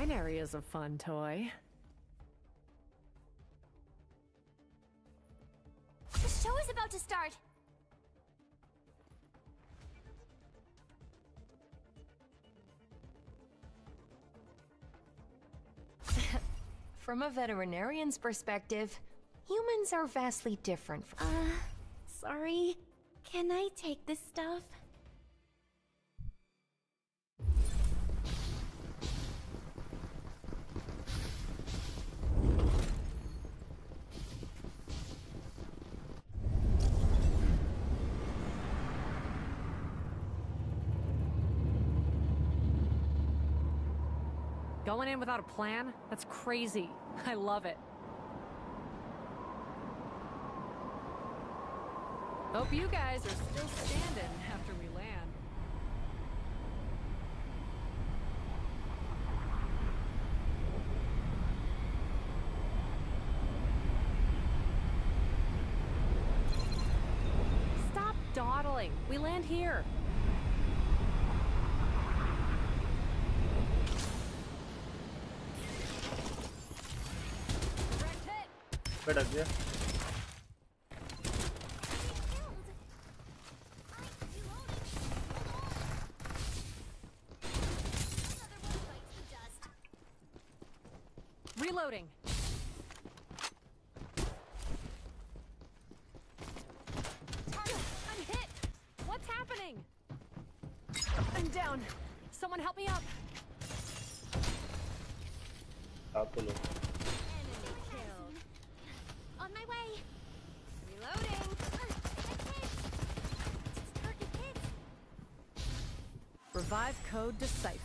binary is a fun toy. The show is about to start. From a veterinarian's perspective, humans are vastly different from. Uh, sorry. Can I take this stuff? Going in without a plan? That's crazy. I love it. Hope you guys are still standing after we land. Stop dawdling. We land here. पे डक गया। so decisive.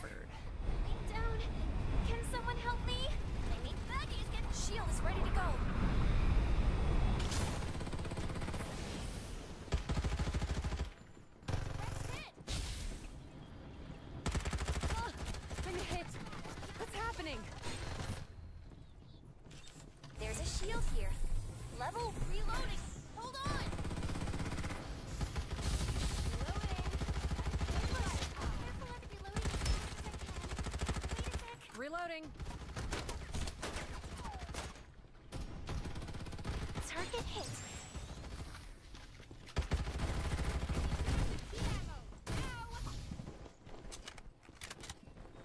Reloading. Target hit.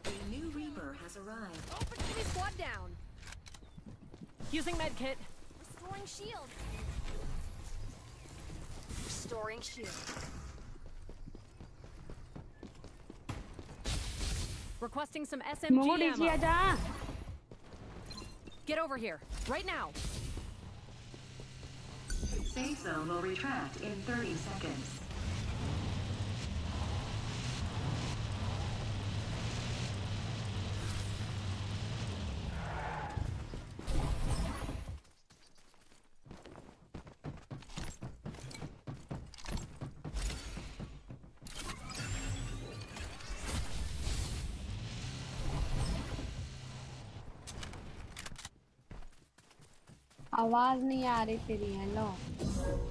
A new Reaper has arrived. Oh, Enemy squad down. Using medkit. Restoring shield. Restoring shield. Requesting some SMG ammo. Get over here, right now. Safe zone will retract in 30 seconds. आवाज़ नहीं आ रही तेरी hello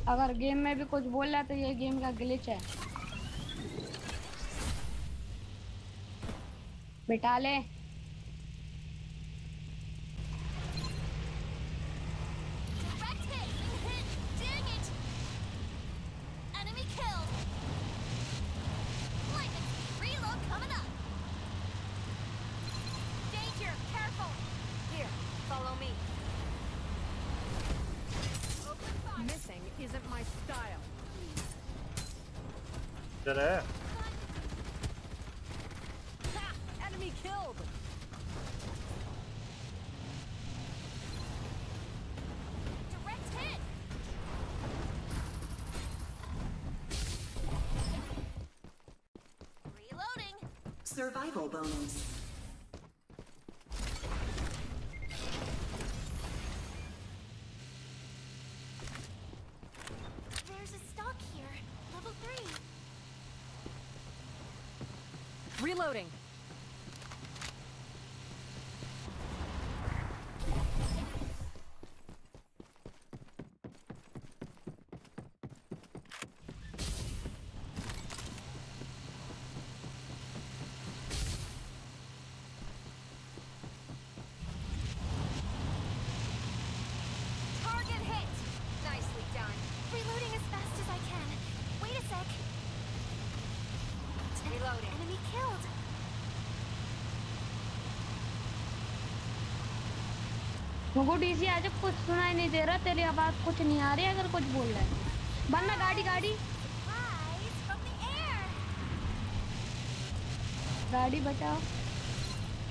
अगर game में भी कुछ बोल रहा तो ये गेम का ग्लिच है। बिठा ले। Bonus. मुझको डीसी आज कुछ सुनाई नहीं दे रहा तेरी आवाज़ कुछ नहीं आ रही अगर कुछ बोल रहा है। बनना गाड़ी गाड़ी. गाड़ी बचाओ।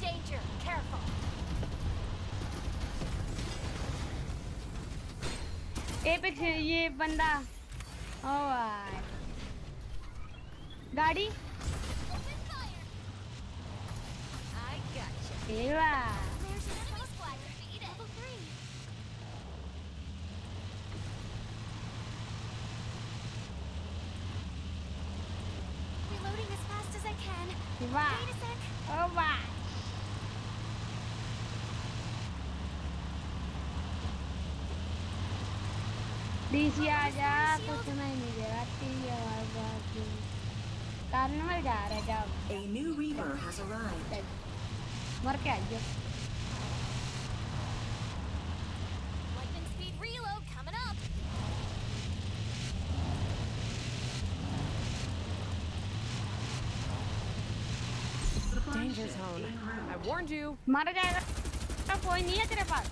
Danger. ये बंदा। गाड़ी। Danger ship zone. en route. I warned you. मर जाएगा तो कोई नहीं है तेरे पास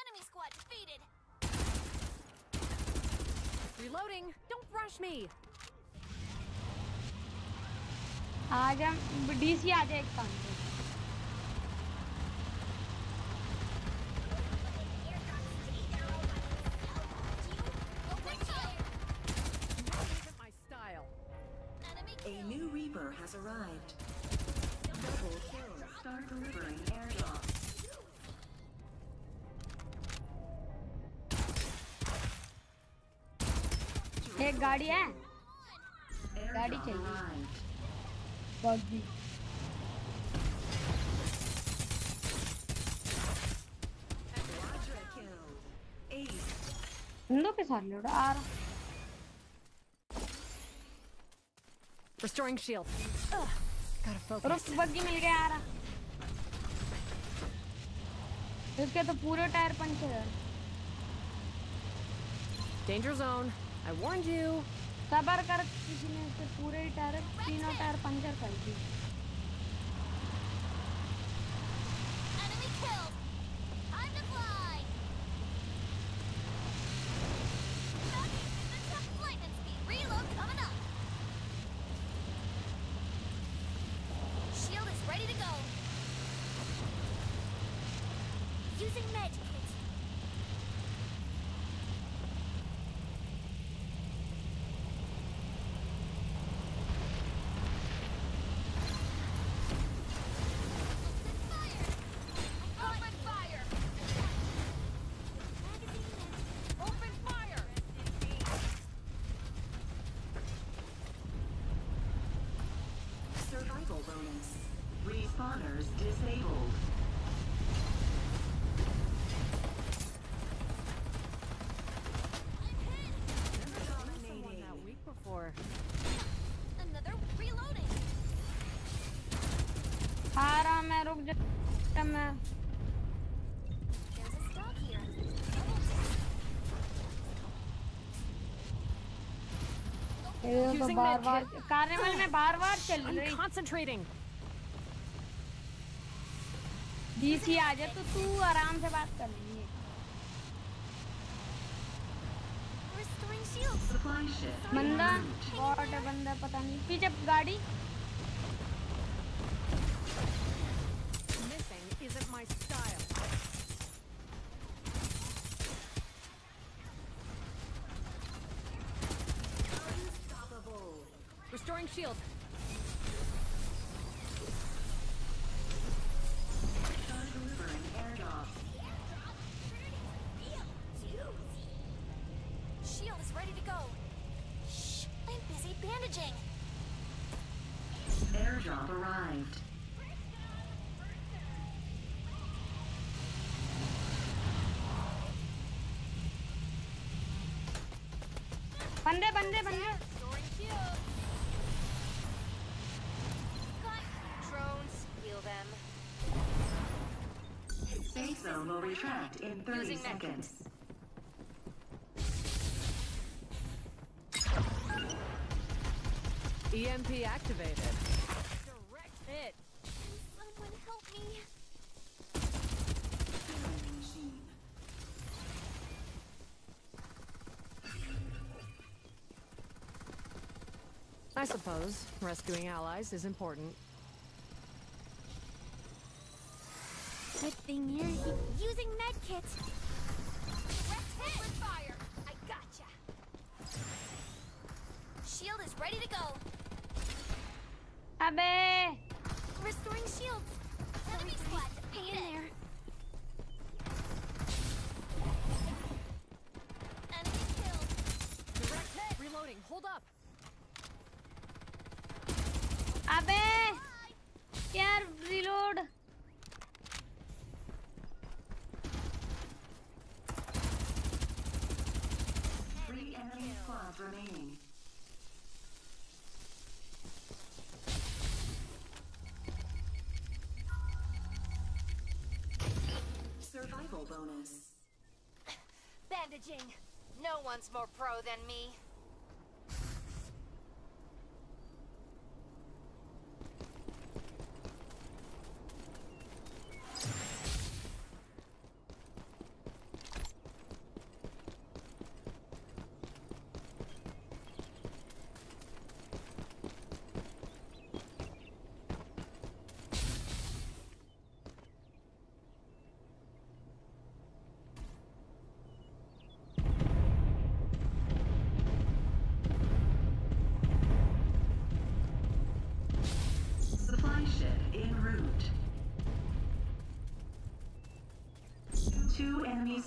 Enemy squad defeated. Reloading. Don't rush me. आ जा डीसी आ जा एक काम से Open Start delivering airdrop. एक गाड़ी है गाड़ी चाहिए। बग्गी. बंदों के साथ लड़ा आ रहा Restoring shield. Ugh. Gotta focus. रुक बग्गी मिल गया आ रहा इसके तो पूरे टायर पंचर है Danger zone. I warned you. सबर कर किसी ने इसके पूरे ही टायर तीनों टायर पंचर कर दी come now. कार्निवल में बार बार चल रही कॉन्सेंट्रेटिंग तो बात कर लेंगे। बंदा बंदा पता नहीं। पीछे गाड़ी। बंदे बंदे बंदे Safe zone will retract in 30 seconds. EMP activated. suppose. Rescuing allies is important. Good thing you're using medkits. Level bonus. Bandaging. No one's more pro than me.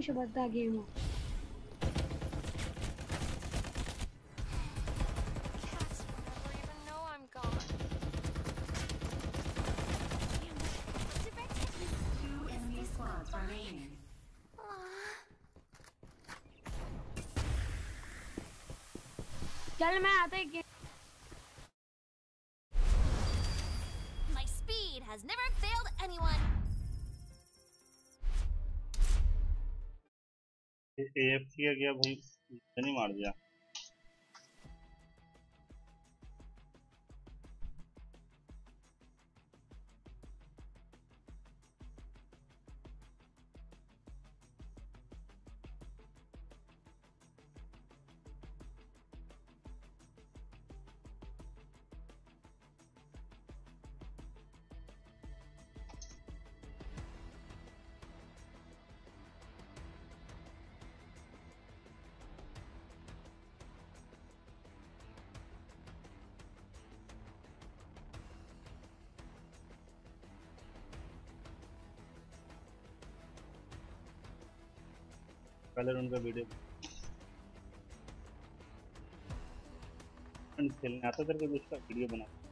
ವಿಷಯ ಬರ್ದಾಗೇನು किया गया भाई नहीं मार दिया। Seconds. कलर उनका वीडियो खेलने आता तेरे को उसका वीडियो बना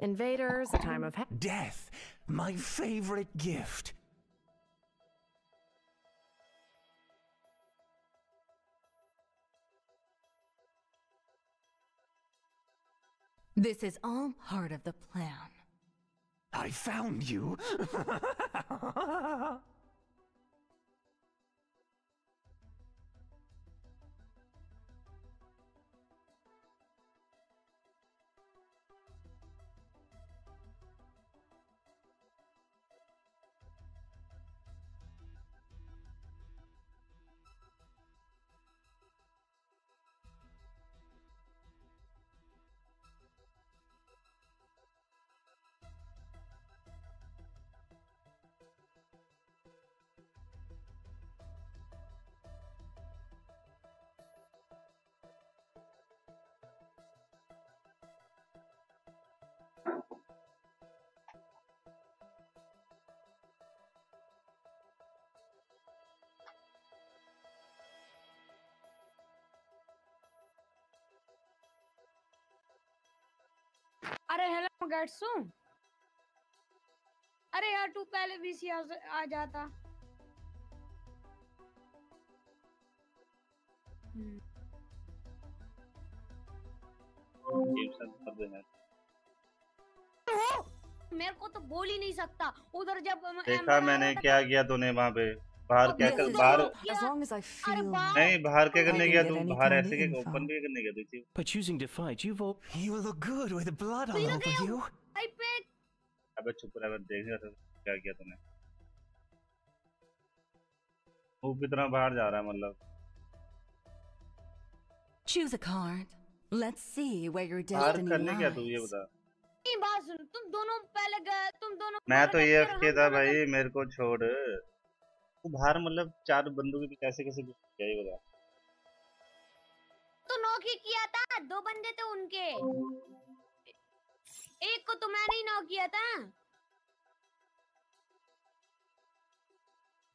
Invaders, a time of death, my favorite gift. This is all part of the plan. I found you. अरे हेलो गैट्सू अरे यार तू पहले भी सी आ, आ जाता देना मेरे को तो बोल ही नहीं सकता। उधर जब देखा मैंने क्या किया तूने वहाँ पे। बाहर क्या कर बाहर नहीं बाहर क्या करने गया? तू बाहर ऐसे के ओपन भी करने गया तू पर choosing to fight you वोप you will look good with blood all over you I pick अब चुप रह मैं देख रहा था क्या किया तूने। वो कितना बाहर जा रहा है मतलब? Choose a card let's see where your destiny बाहर करने क्या तू ये बता। तुम दोनों पहले गए तुम दोनों मैं तो ये था। भाई मेरे को छोड़। तू बाहर मतलब चार बंदों के बीच कैसे कैसे घुस गया ये बता तो नॉक ही किया था दो बंदे थे उनके एक को तो मैंने ही नॉक किया था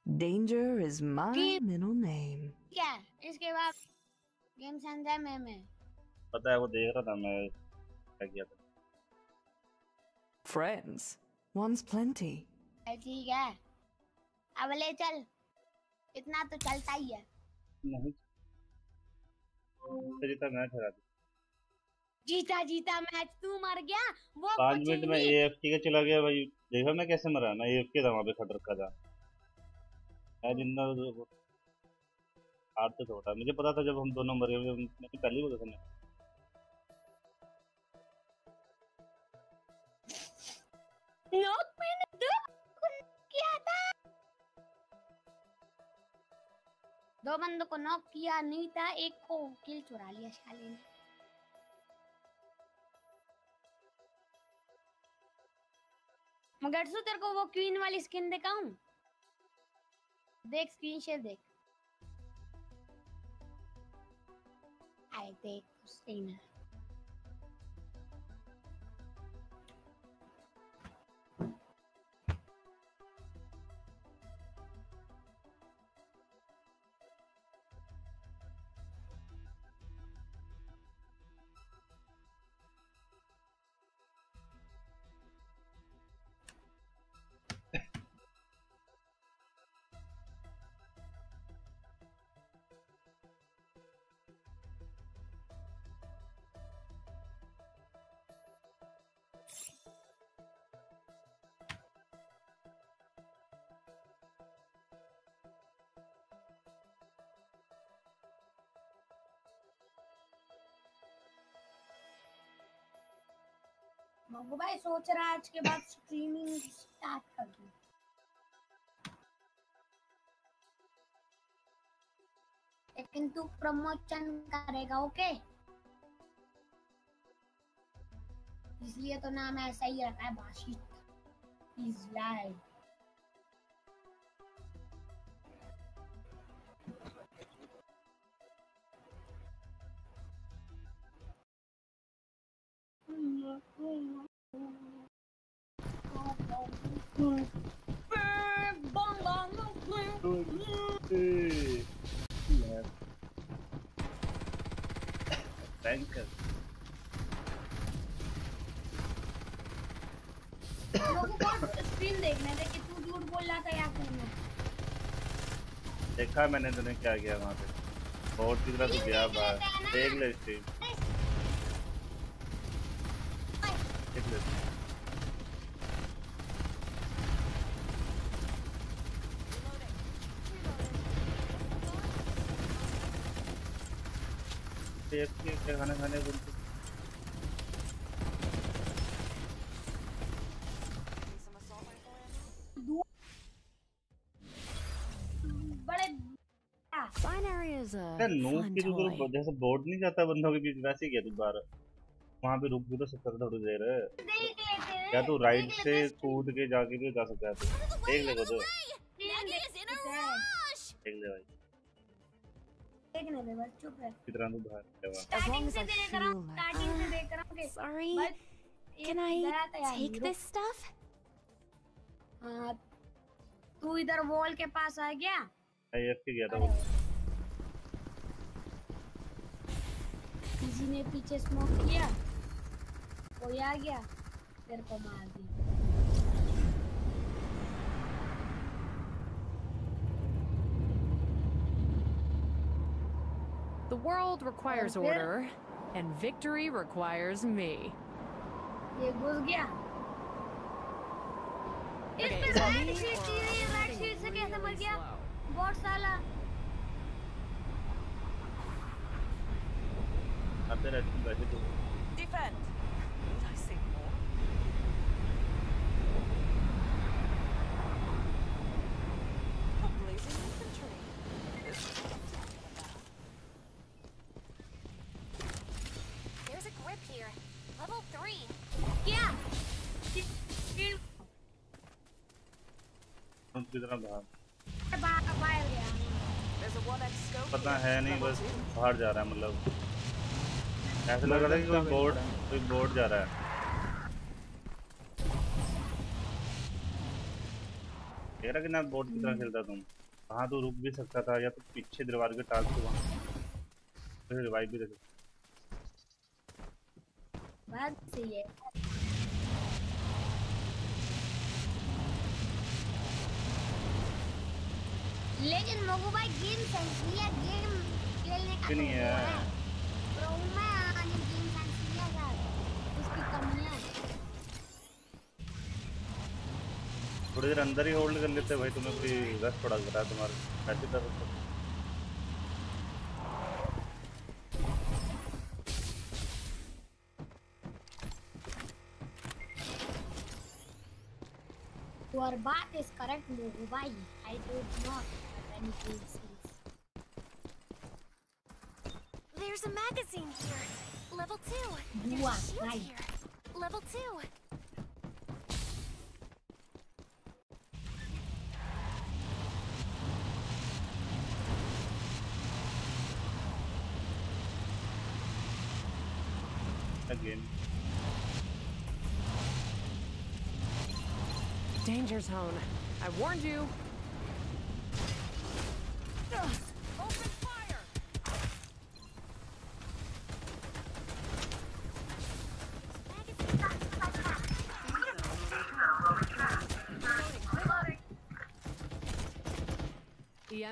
Danger is my Keep- middle name. क्या इसके बाद गेम सेंटर में मैं पता है वो देख रहा था मैं क्या किया था Friends. One's plenty. ठीक है अब ले चल। इतना तो चलता ही है। नहीं। जीता मैच हरा दिया जीता जीता मैच। तू मर गया वो पाँच मिनट में नहीं। एएफके का चला गया भाई। देखा मैं कैसे मरा। मैं एएफके था वहाँ पे खट रखा था। मैं ज़िंदा हाथ तो छोटा। मुझे पता था जब हम दोनों मरे हुए मैं तो पहले ही बोला था मैं। नॉक मैंने दो किया था। दो बंदों को नॉक किया था, एक को किल चुरा लिया शाले ने मगर सु तेरे को वो क्वीन वाली स्किन दिखाऊँ? देख स्क्रीन शेयर देख। आई देख सही मगू भाई सोच रहा है आज के बाद स्ट्रीमिंग स्टार्ट कर दूँ। लेकिन तू प्रमोशन करेगा ओके इसलिए तो नाम ऐसा ही रखा है बाशित इज़ लाइव देखने झूठ बोल रहा था देखा मैंने तूने क्या किया वहाँ पे। बोर्ड की तरह तो गया बाहर। देख ले स्ट्रीम खाना खाने बोलते बड़े fun की. तो जैसे बोर्ड नहीं जाता बंदों के बीच वैसे ही किया तू बाहर वहाँ पे रुक भी तो सकता था थोड़ी देर देख लेते हैं या तू राइट से कूद के जाके भी जा सकता है तू? देख ले तो देख ले भाई। देखने दे बस चुप रह। कितना तू बाहर है स्टार्टिंग से देख रहा हूँ स्टार्टिंग से देख रहा हूँ? हाँ तू इधर वॉल के पास आ गया? आईएफ के गया था किसी ने पीछे स्मोक किया? कोई आ गया तेरे को मार दिया The world requires और फिर? order, and victory requires me. ये घुस गया इस Okay, पे is it तरह बाहर बाहर बाहर गया There's a 1x scope. पता है नहीं, बस बाहर जा रहा है मतलब। ऐसा लग रहा था कि कोई बोर्ड कोई बोर्ड जा रहा है। कह रहा कि ना बोर्ड की तरह खेलता तुम। वहाँ तो रुक भी सकता था, या तो पीछे दीवार के टाल से वहाँ। रिवाइव भी दे सकता। बात सही है। लेकिन मोगू भाई गेम सेंस लिया गेम खेलने का नहीं तो है? प्रो में आने गेम सेंस लिया था उसकी कमियाँ थोड़ी देर अंदर ही होल्ड कर लेते भाई तुम्हें कोई रस पड़ा कर रहा है तुम्हारे। ऐसे कर सकते Your baat is correct, Mogu bhai. I do not have any game sense. There's a magazine here. Level 2. There's Dua, a shield right. here. Level 2. Again. Danger zone. I warned you.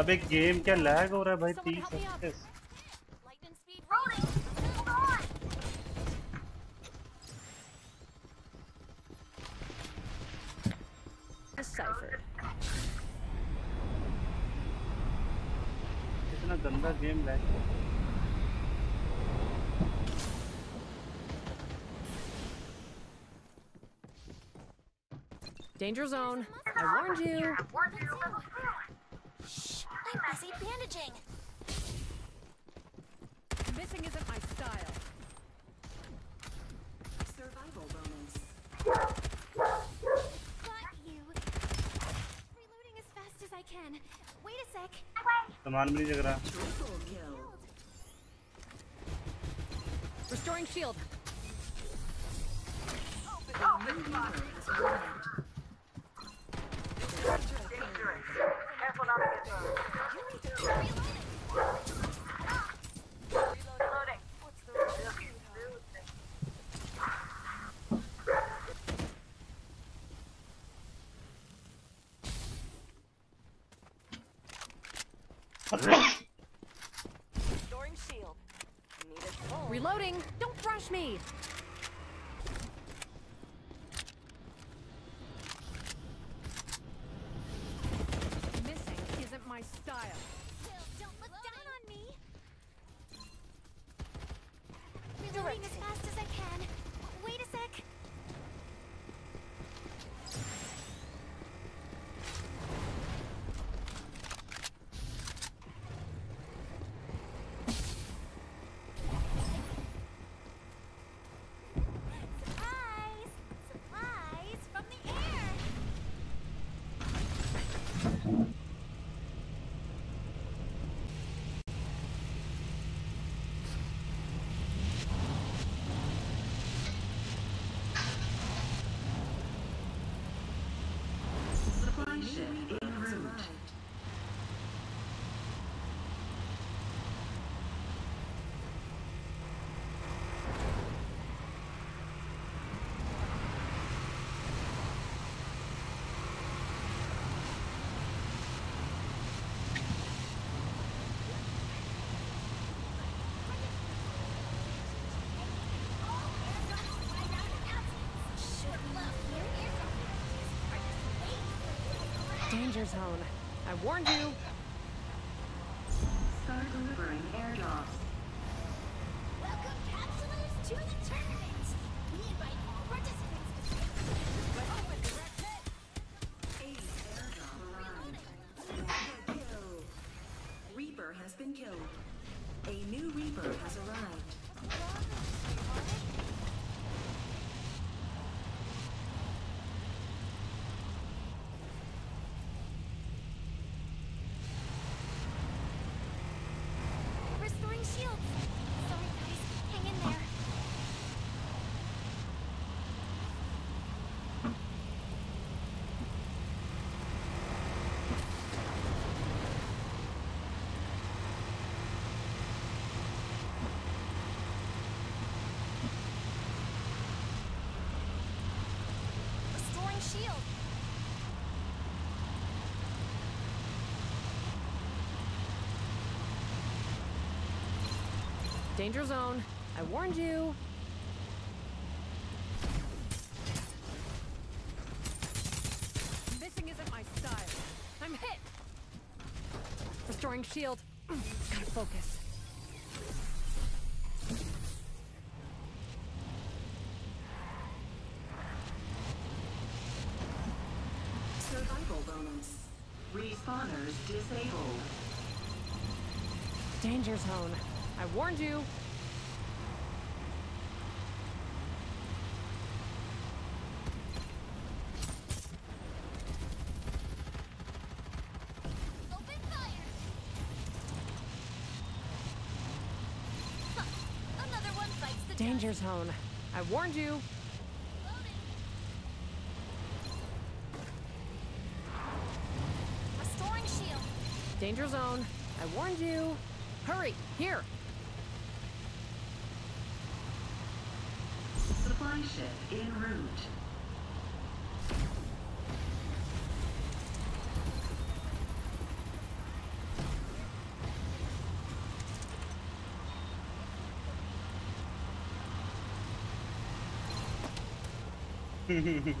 अबे game क्या lag हो रहा है भाई Someone तीस help me up. FPS Lightning speed reload. Hold on. Deciphered. इतना गंदा game lag Danger zone. I warned you. Charging! Missing isn't my style. Survival bonus. Got you. Reloading as fast as I can. Wait a sec. Away. Correct. Danger zone. I warned you. Start delivering airdrops. Welcome, capsulers, to the tournament! We invite all participants to Ace airdrop arrived. Mega kill. Reaper has been killed. A new Reaper has arrived. Restoring shields! Sorry, guys. Hang in there. Restoring shield! Danger zone. I warned you. Missing isn't my style. I'm hit. Restoring shield. Gotta focus. Survival bonus. Respawners disabled. Danger zone. Warned you. Open fire! Huh. Another one bites the Danger zone. I warned you. Restoring shield. Danger zone. I warned you. Hurry, here. In route.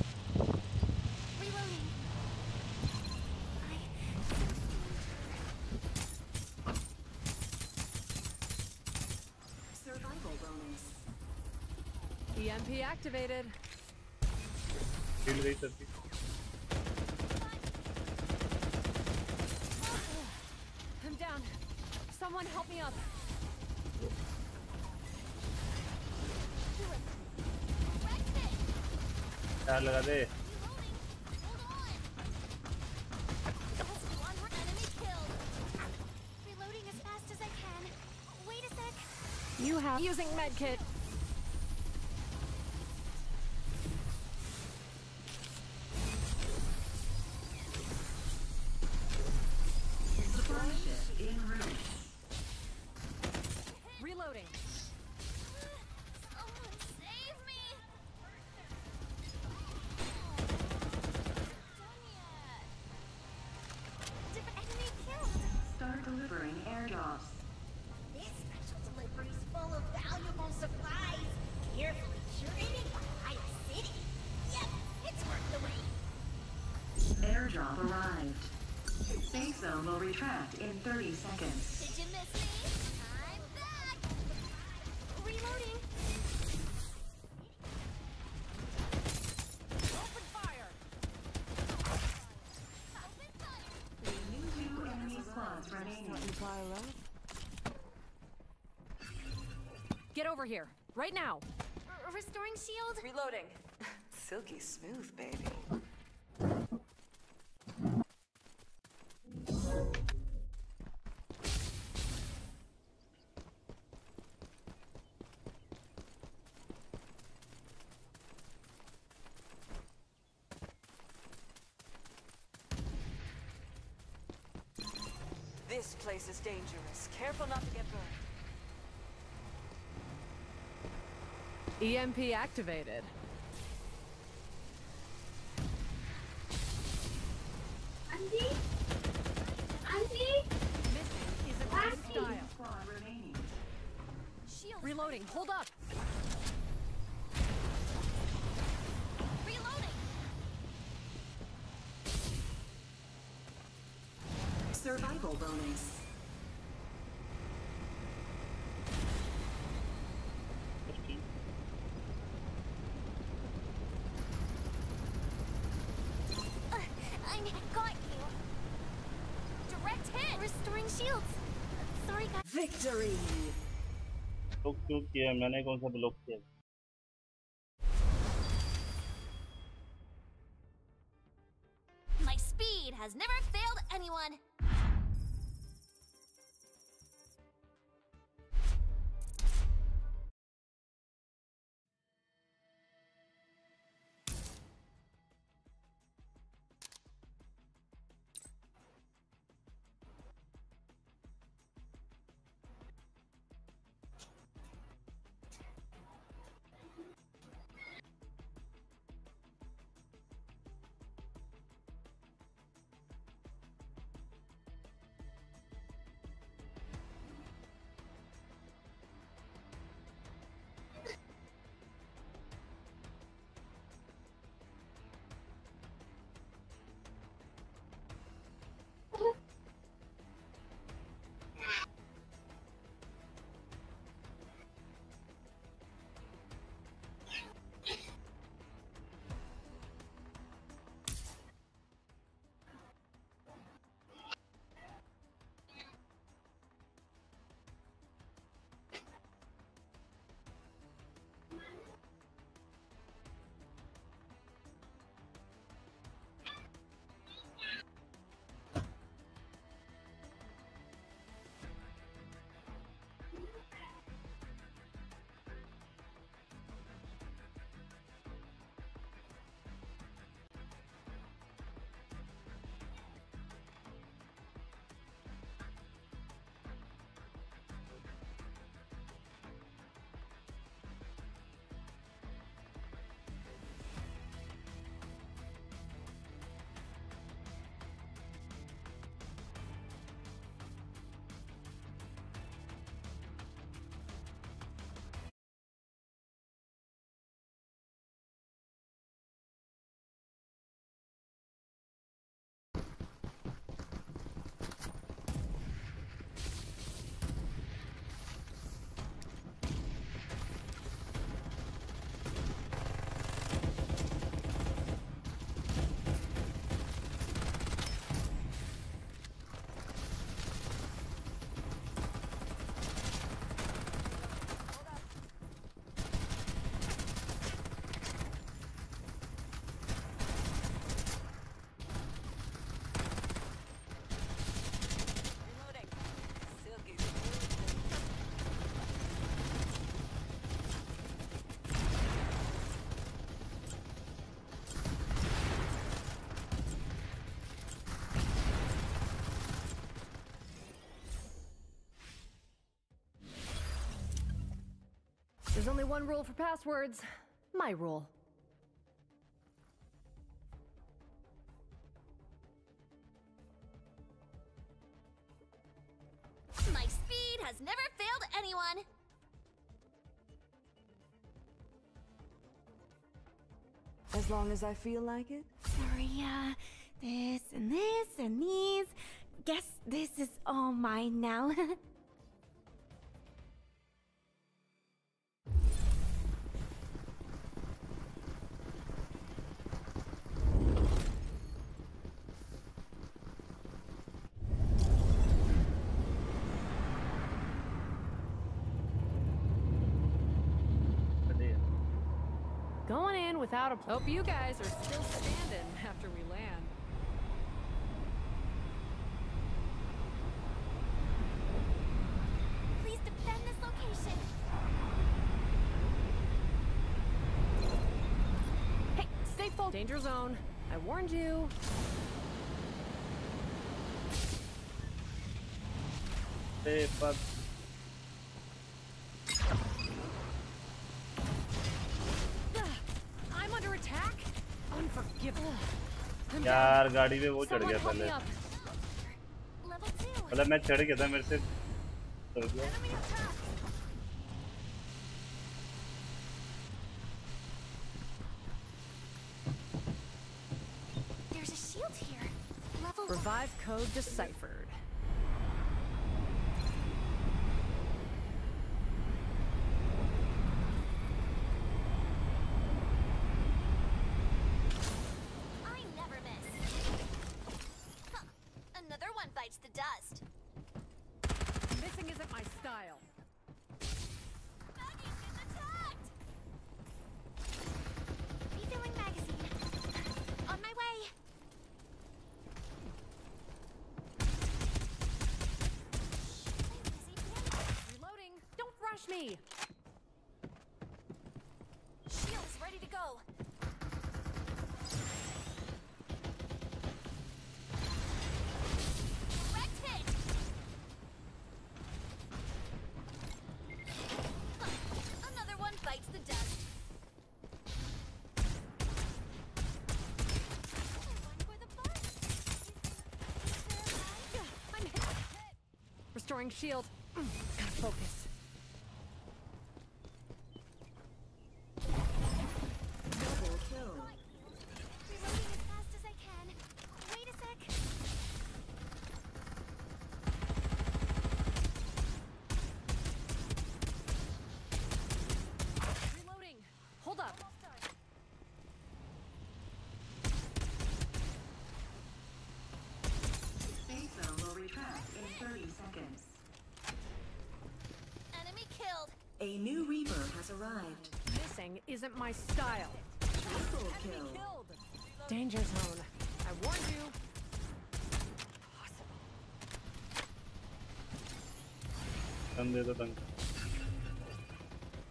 EMP activated. Shield गई सबकी I'm down. Someone help me up. wrecked it. चार लगा दे retract in 30 seconds. Did you miss me? I'm back. Reloading. Open fire. Open fire. Two enemy squads remaining. Get over here. Right now. R- restoring shield. Reloading. Silky smooth, baby. Place is dangerous. Careful not to get burned. EMP activated. Block क्यों किया मैंने कौन सा block There's only one rule for passwords. My rule. My speed has never failed anyone. As long as I feel like it. Sorry, uh, this and this and these. Guess this is all mine now. without a plan. Hope you guys are still standing after we land. Please defend this location. Hey, stay full. Danger zone. I warned you. Hey, bud. यार down. गाड़ी पे वो चढ़ Someone गया help me पहले up. Level two. मतलब मैं चढ़ गया था मेरे से चढ़ गया Enemy attack. There's a shield here. Level Revive code deciphered. Shield. Mm, Gotta focus. Double kill. Reloading as fast as I can. Wait a sec. Reloading. Hold up. Safe zone will retract in 30 seconds. Enemy killed. A new Reaper has arrived. Missing isn't my style. Triple kill. Danger zone. I warned you.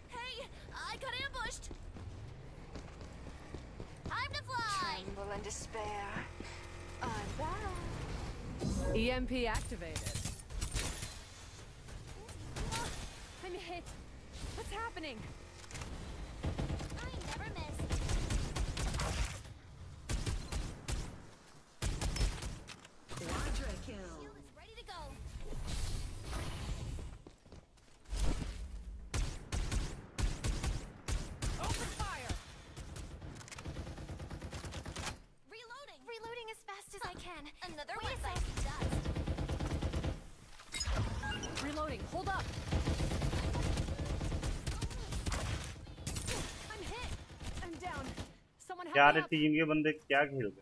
Hey, I got ambushed. Time to fly. Tremble despair. I'm back. EMP activated. यार. Team के बंदे क्या खेल रहे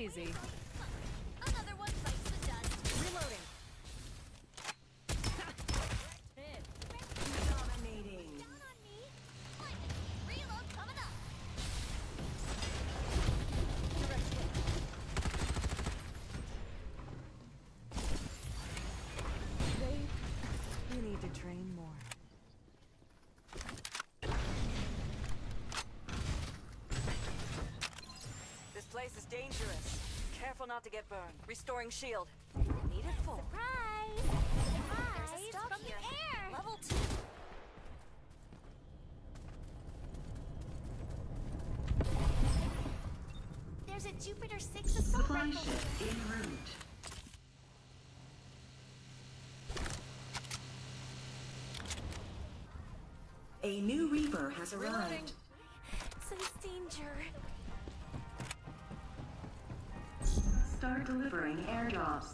easy. Dangerous. Careful not to get burned. Restoring shield. Need it full. Surprise! Surprise! There's a stock from here. the air. Level two. There's a Jupiter 6 assault Supply rifle. ship en route. A new Reaper has arrived. Sense danger. Start delivering airdrops.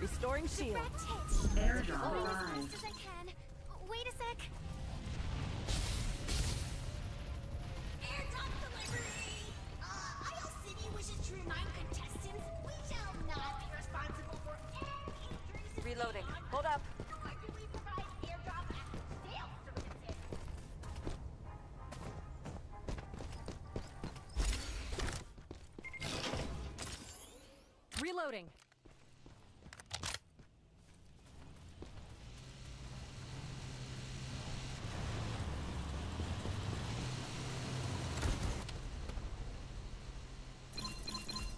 Restoring shield. Airdrop arrived.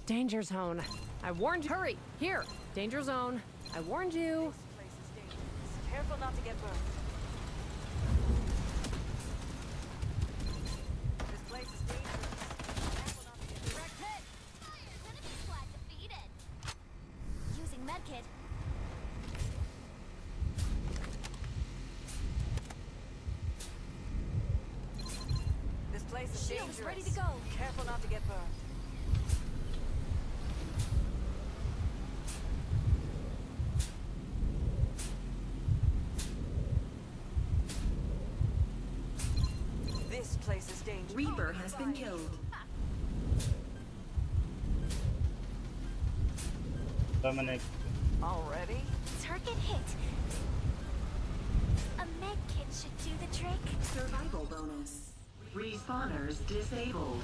Danger zone. I warned you. Hurry! Here! Danger zone. I warned you. This place is dangerous. Careful not to get burned. This place is dangerous. Careful not to get burned. Direct hit. Fire. Enemy squad defeated. Using medkit. This place is Shield dangerous. is ready to go. Careful not to get Dominic. Already? Target hit. A med kit should do the trick. Survival bonus. Respawners disabled.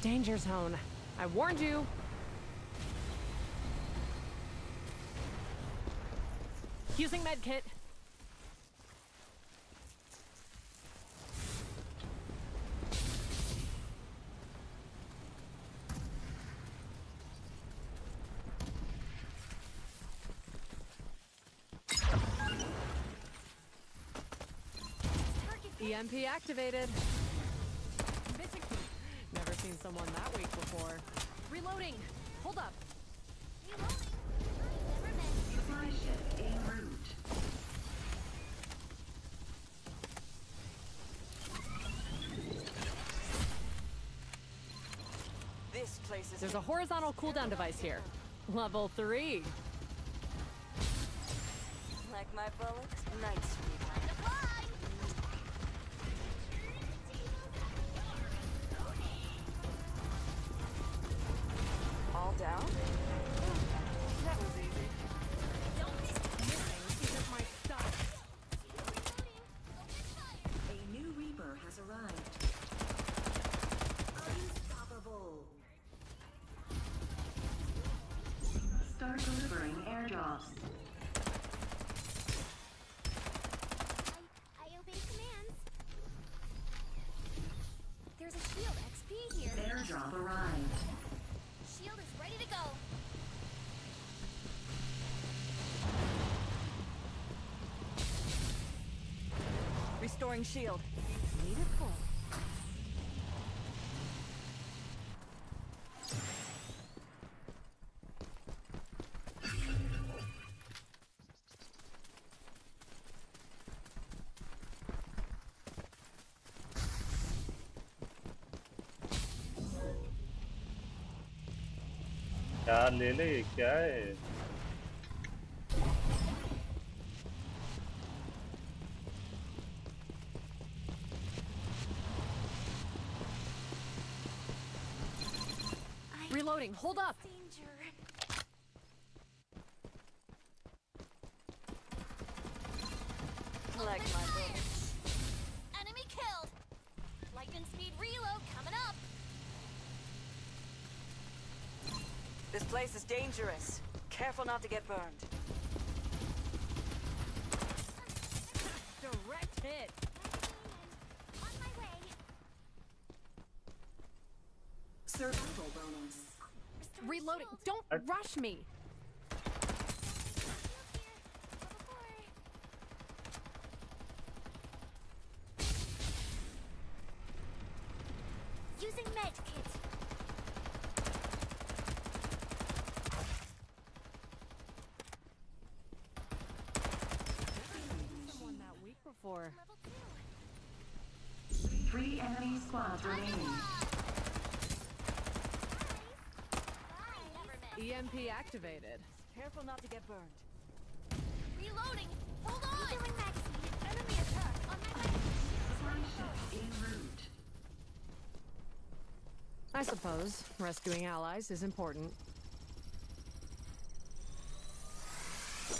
Danger zone. I warned you. Using med kit. EMP activated. Never seen someone that weak before. Reloading. Hold up. reloading. Supply ship en route. This place is There's a horizontal cooldown device here. Level three. like my bullets. Night Airdrop arrived. Shield is ready to go. Restoring shield. यार ले ले ये क्या है Reloading. Hold up. Dangerous. Careful not to get burned. Direct hit. On my way. Survival bonus. Restoring Reloading. Don't rush me. Shield here. Level four. Using med kit. Someone that week before. Level two. Three enemy squads remaining. I never miss. EMP activated. Careful not to get burned. Reloading. Hold on. Refilling magazine. Enemy attack. On my way. En route. I suppose rescuing allies is important.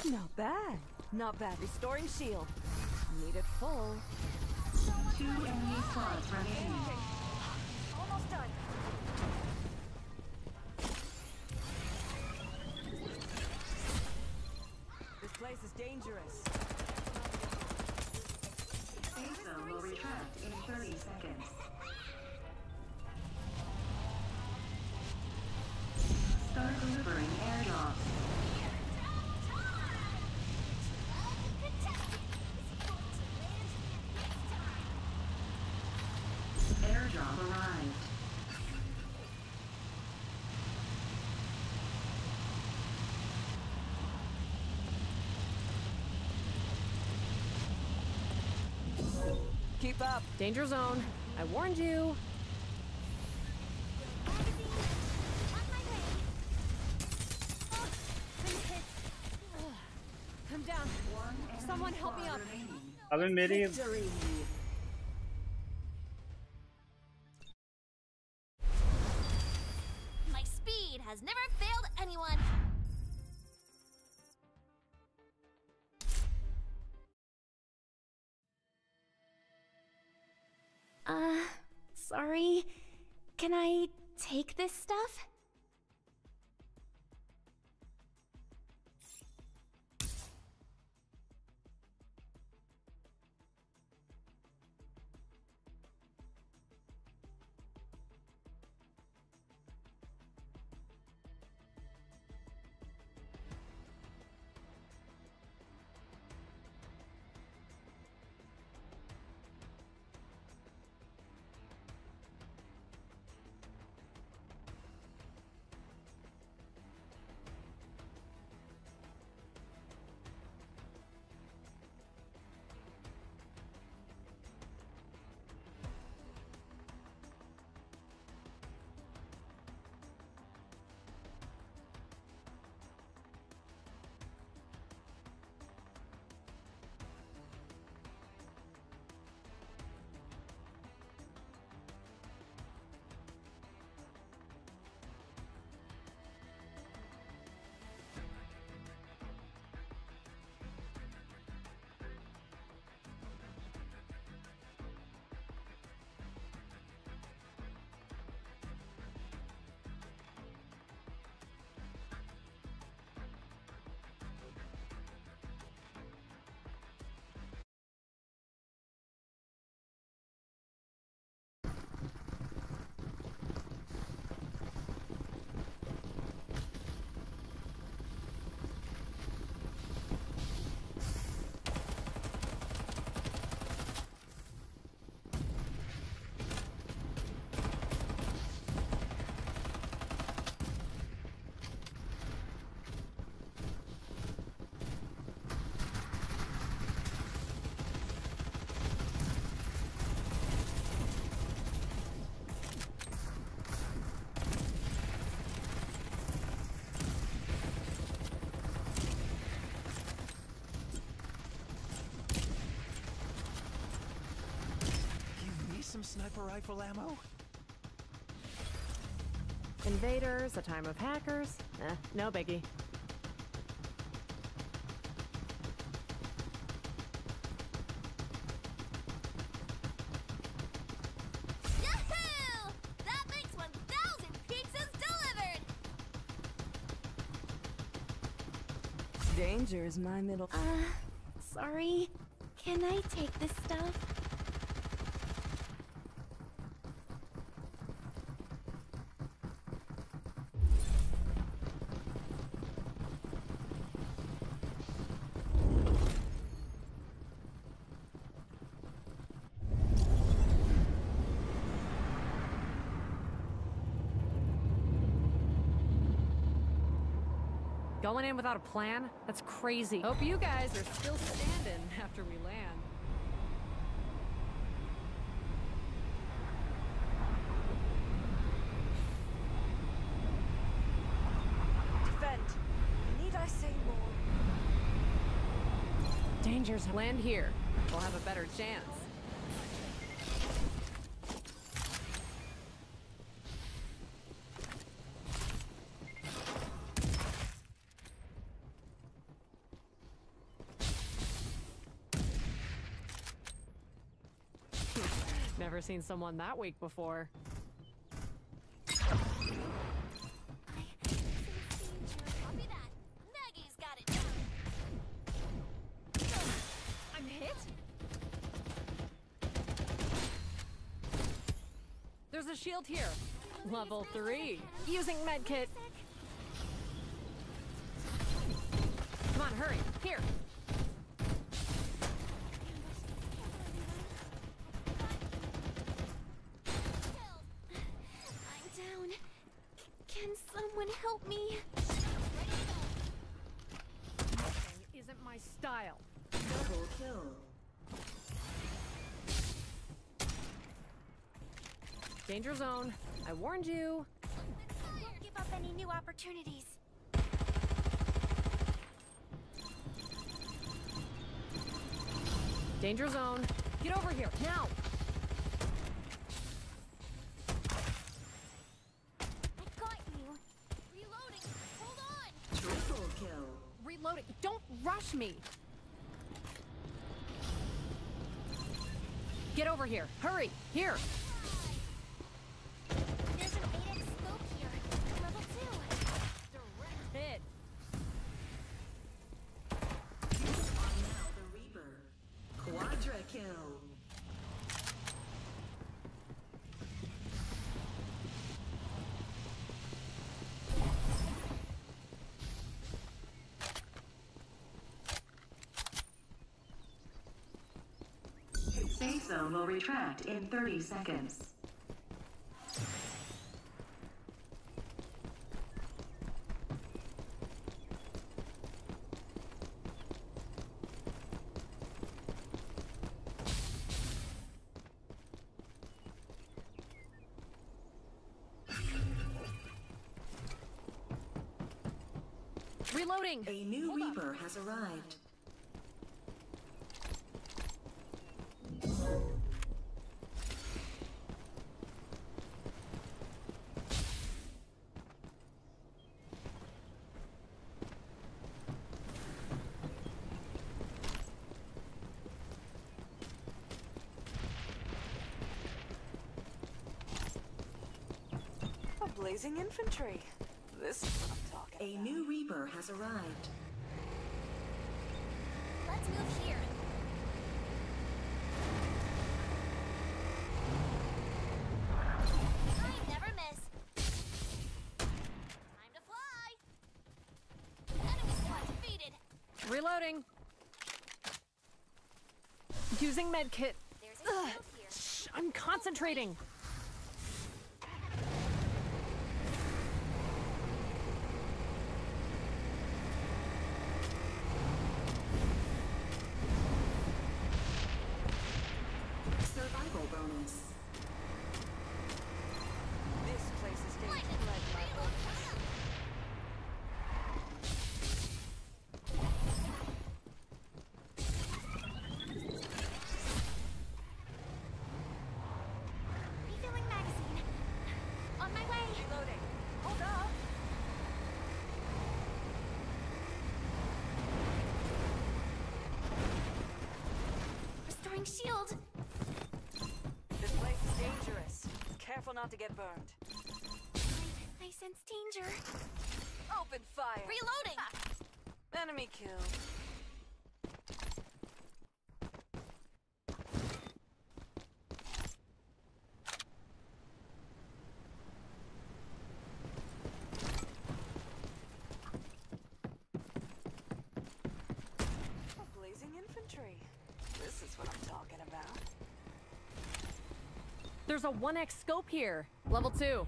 Not bad. Not bad. Restoring shield. Need it full. Two enemy squads remaining. Danger zone. I warned you. I'm down. Someone help me up. अबे मेरी some sniper rifle ammo? Invaders, a time of hackers. Eh, no biggie. That makes 1,000 pizzas delivered! Danger is my middle. Uh, sorry. Can I take this stuff? Going in without a plan? That's crazy. Hope you guys are still standing after we land. Defend. Need I say more? Dangers land here. We'll have a better chance. Never seen someone that weak before. There's a shield here. Level 3. Using medkit. Come on, hurry. Here. I'm down. C- Can someone help me? Isn't my style. Double kill. Danger zone. I warned you. Won't give up any new opportunities. Danger zone. Get over here, now! I got you. Reloading. Hold on. Triple kill. Reloading. Don't rush me! Get over here. Hurry! Here! There's an 8x scope here. Level 2. Direct hit. Now the Reaper. Quadra kill. Will retract in 30 seconds. Reloading! A new Reaper has arrived. blazing infantry. This is what I'm talking A about. new Reaper has arrived. Let's move here. Reloading. Using medkit. I'm concentrating. Shield. This place is dangerous. Careful not to get burned. I, I sense danger. Open fire. Reloading. Enemy killed. Blazing infantry. This is what I'm talking about. There's a 1x scope here. Level 2.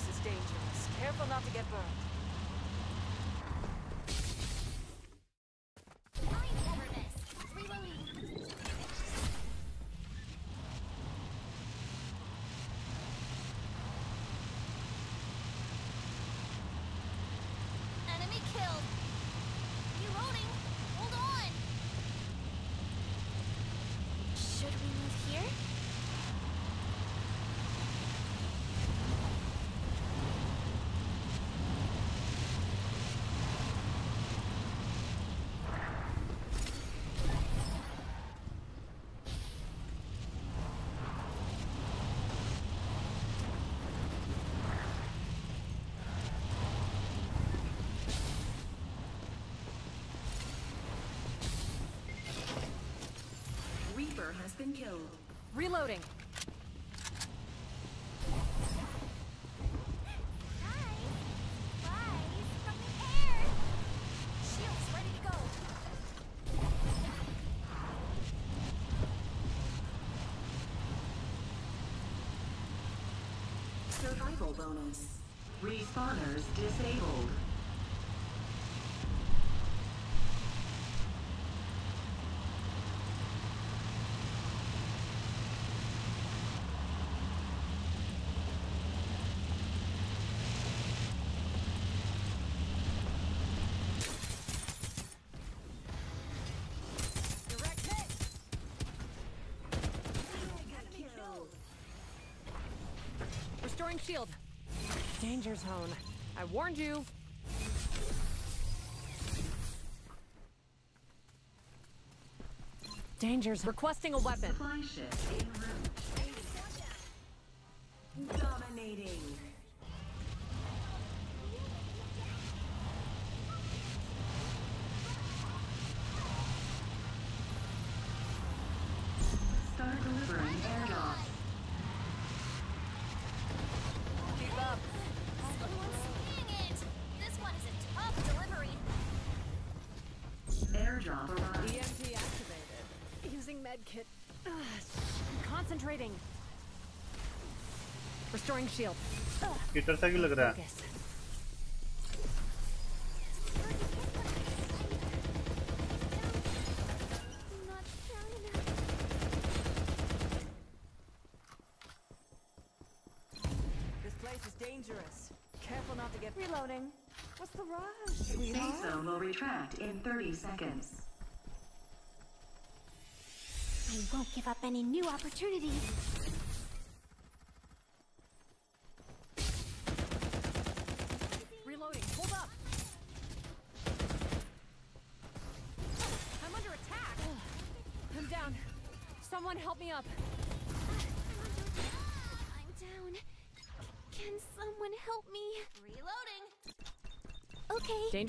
Place is dangerous. Careful not to get burned. killed. Reloading. Survival bonus. Respawners disabled. Danger zone. I warned you. Dangers. Requesting a weapon. This place is dangerous. Careful not to get Reloading. What's the rush? Safe zone will retract in 30 seconds. I won't give up any new opportunities.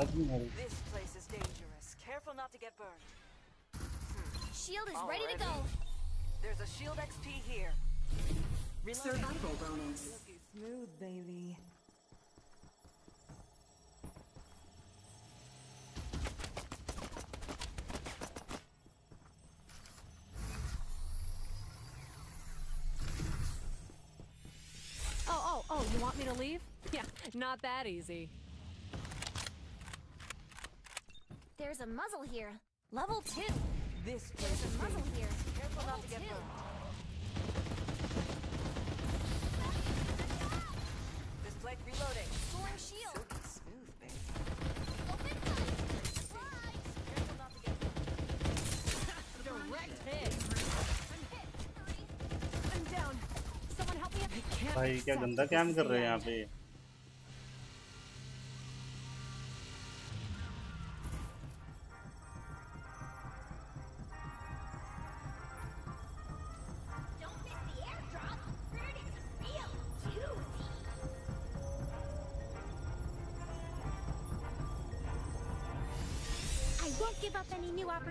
lagging? This place is dangerous. Careful not to get burned. Hmm. Shield is Already. ready to go. There's a shield XP here. Survival bonus. Smooth, baby. Oh, oh, oh, you want me to leave? Yeah, not that easy. There's a muzzle here. Level two. This place There's is a muzzle dangerous. here. Careful not Level to get two. burned. This plate reloading. Scoring shield. Smooth, baby. Open fire. Surprise. Careful not to get burned. Direct hit. I'm hit. Hurry. I'm down. Someone help me up. I can't भाई क्या accept गंदा that काम this कर is रहे the हैं यहाँ end. पे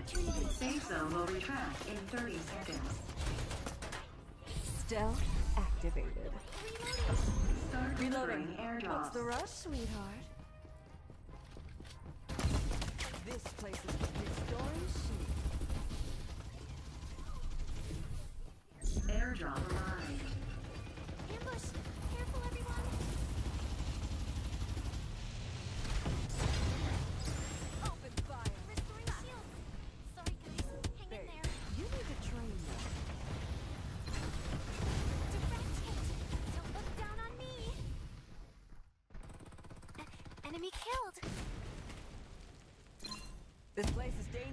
any new opportunities. Safe zone will retract in 30 seconds. Stealth activated. Start Reloading. delivering airdrops. What's the rush, sweetheart?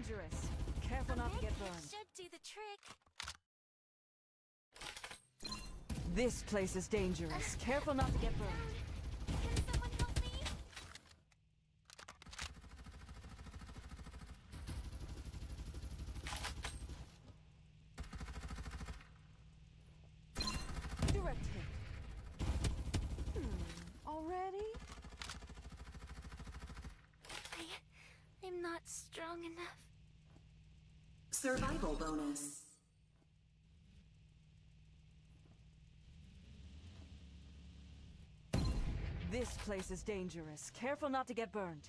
Dangerous. Careful not to get burned. should do the trick. This place is dangerous. Careful not to get burned. Can someone help me? Direct hit. Hmm. Already? I, I'm not strong enough. Survival bonus. This place is dangerous. Careful not to get burned.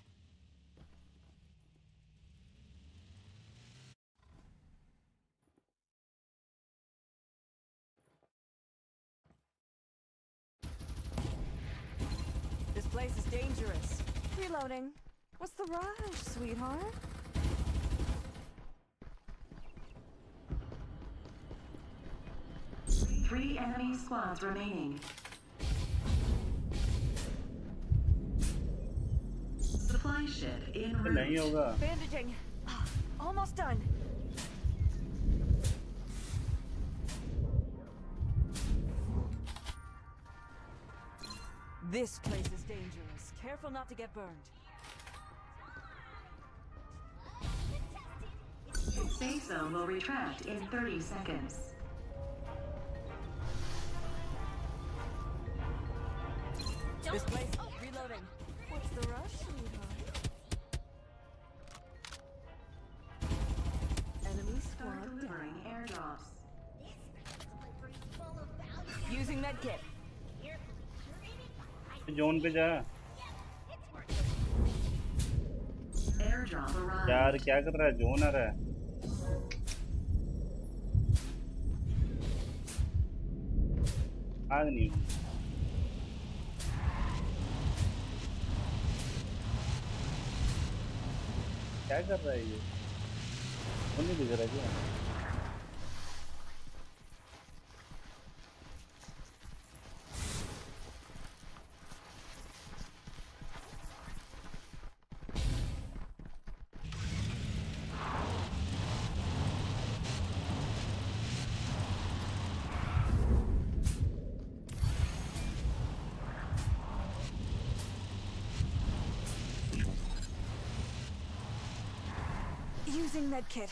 This place is dangerous. Reloading. What's the rush, sweetheart? Three enemy squads remaining. नहीं route. होगा Bandaging. Ah, Almost done. This place is dangerous. Careful not to get burned. Safe zone will retract in 30 seconds. Zone पे जा। यार क्या कर रहा है? Zone आ रहा है। आग नहीं क्या कर रहा है ये? नहीं दिख रहा क्या? Kid.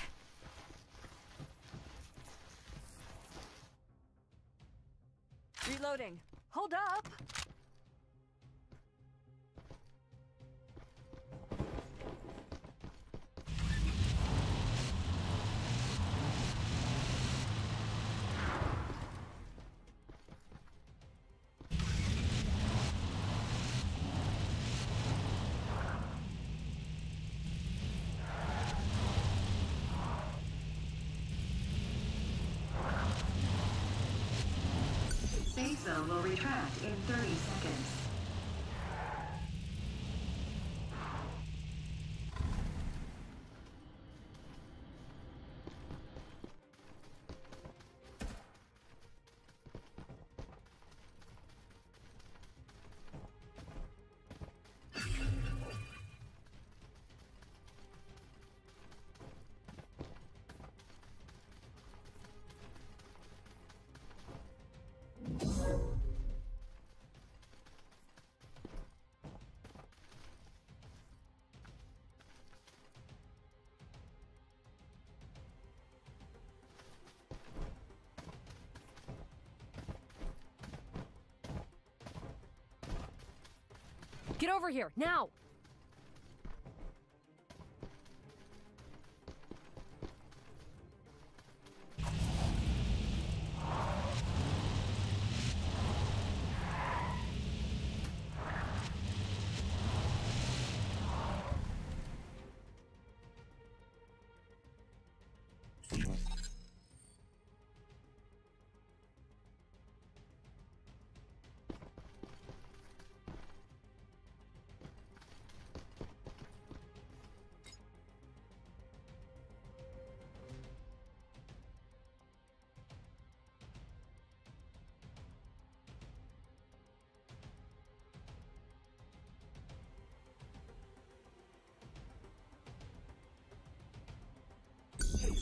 Get over here, now!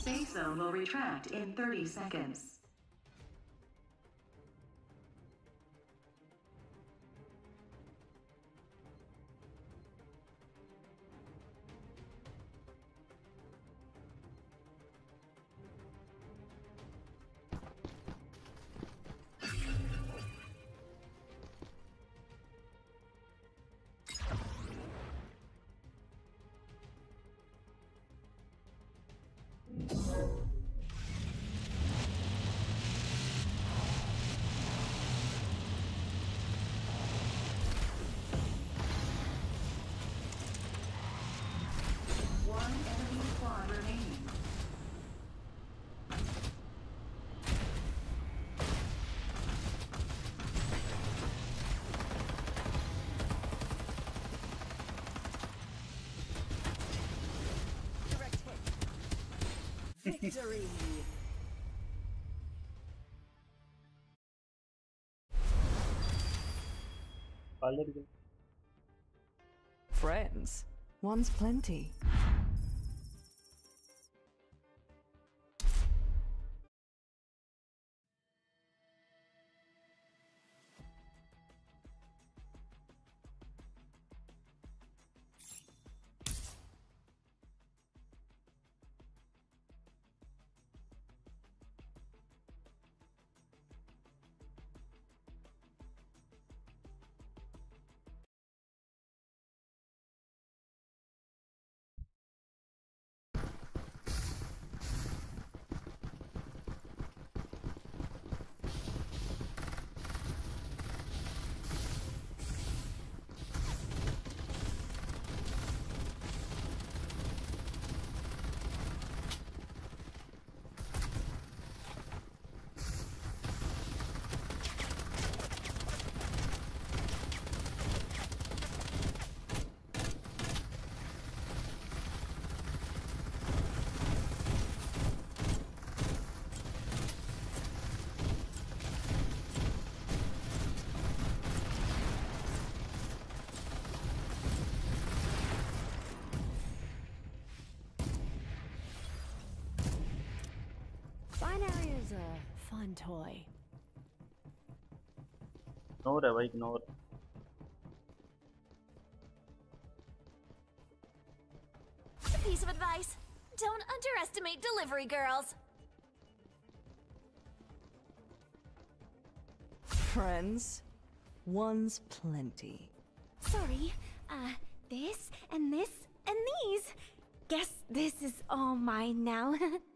Safe zone will retract in 30 seconds. victory! Friends. One's plenty. fun toy. Ignore है भाई ignore A piece of advice. Don't underestimate delivery girls. Friends, one's plenty. Sorry, uh, this and this and these. Guess this is all mine now.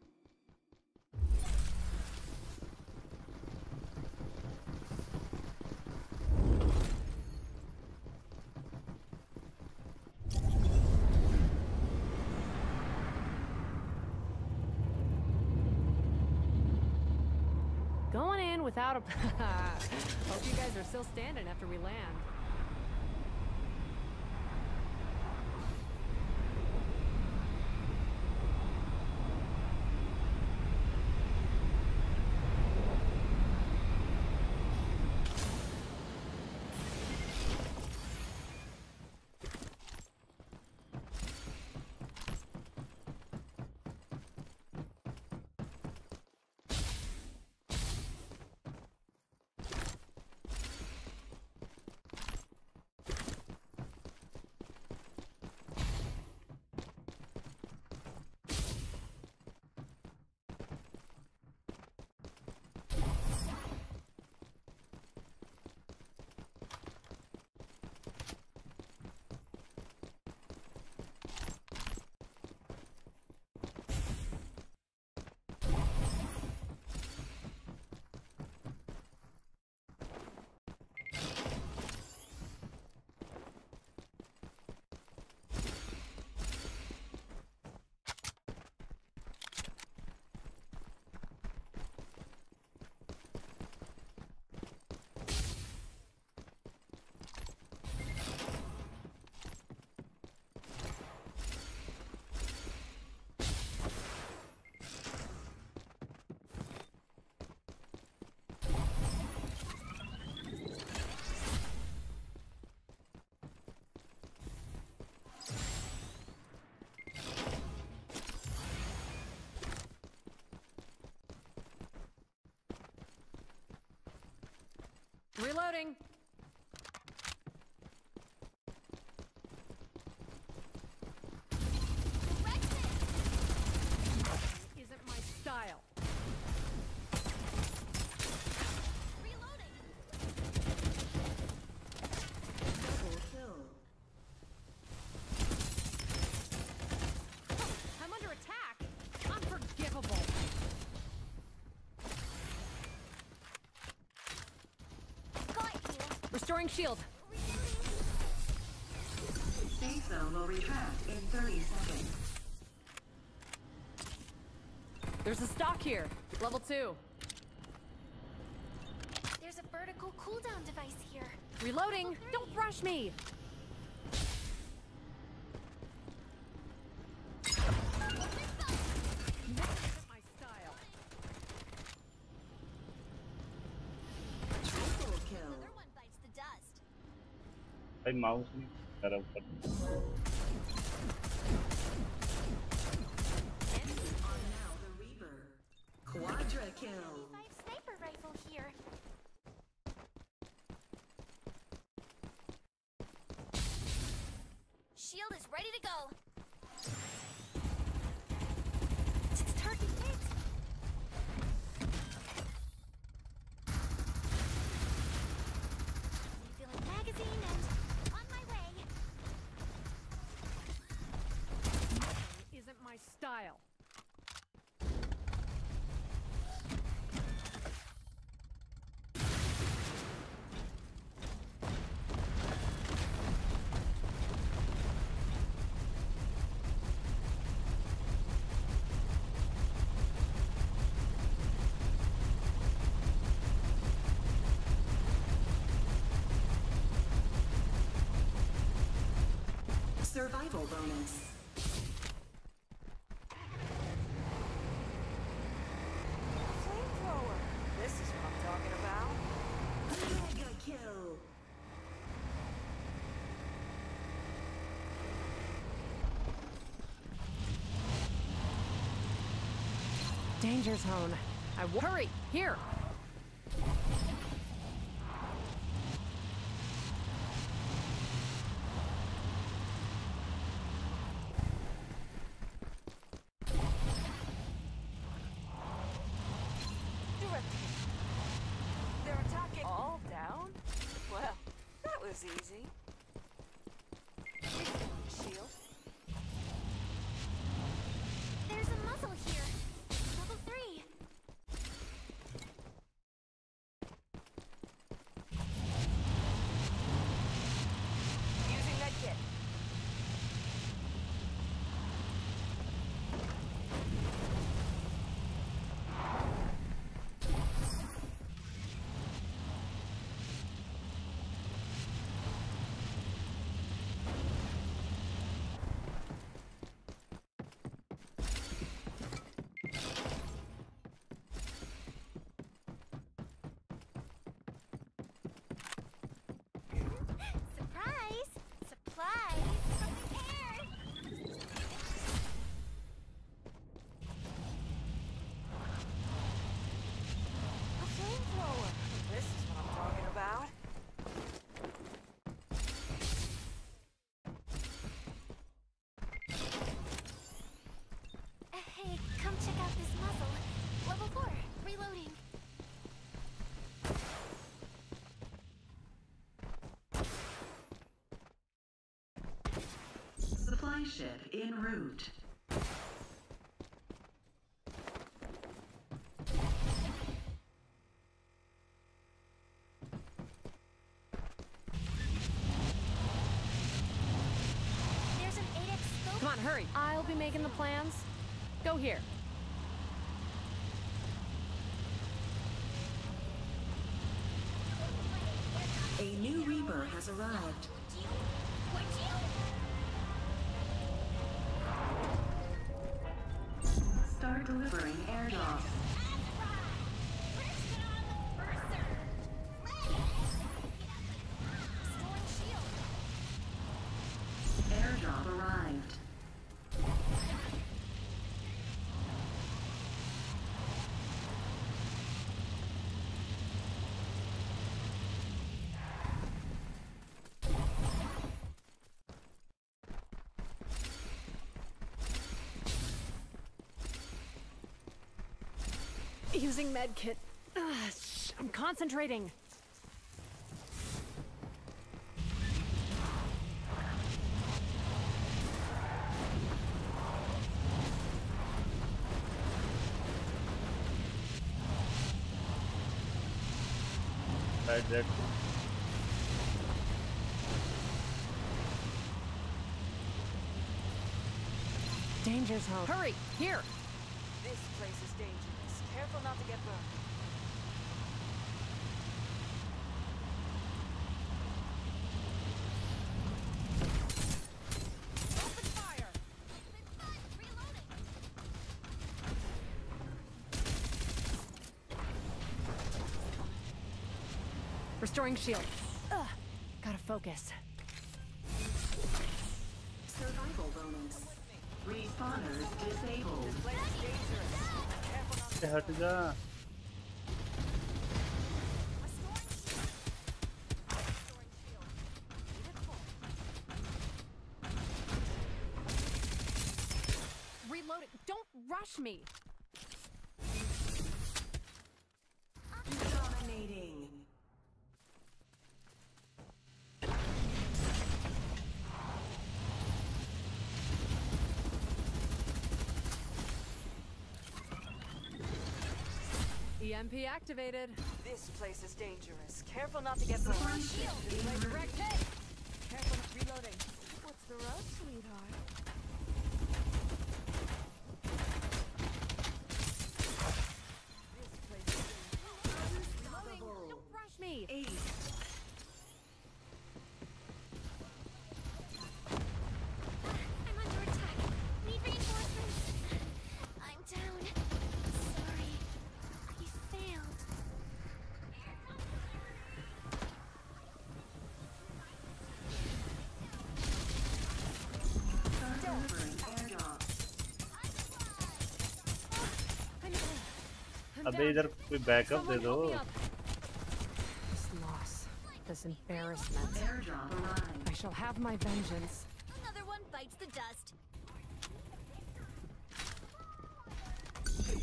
Without a. Hope you guys are still standing after we land. Reloading. Isn't my style. Double kill. I'm under attack. Unforgivable. Restoring shield. Safe zone will retract in 30 seconds. There's a stock here. Level two. There's a vertical cooldown device here. Reloading. Don't rush me. mouse Survival bonus. Flamethrower. This is what I'm talking about. Mega kill. Danger zone. I w- hurry here. Supply ship en route. There's an 8x scope. Come on, hurry. I'll be making the plans. Go here. A new Reaper has arrived. Delivering airdrop. Using medkit. I'm concentrating. Right, that. Danger zone. Hurry! Here! This place is dangerous. Careful not to get burned. Open fire! Reloading. Restoring shield. Ugh, gotta focus. Survival bonus. Respawners disabled. Place is EMP activated. This place is dangerous. Careful not to get burned. Supply ship. Direct hit! Careful not reloading. What's the rush, अबे down. इधर कोई backup दे Someone दो help me up. This loss, this embarrassment. Airdrop arrived. I shall have my vengeance. Another one bites the dust.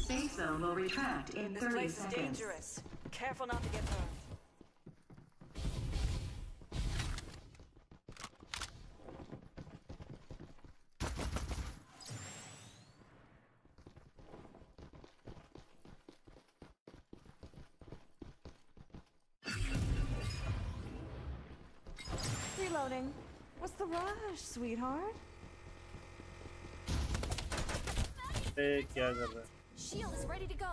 Safe zone will retract in This 30 place is seconds. dangerous. Careful not to get burned. Reloading. What's the rush, sweetheart? ए, क्या कर रहा है Shield is ready to go.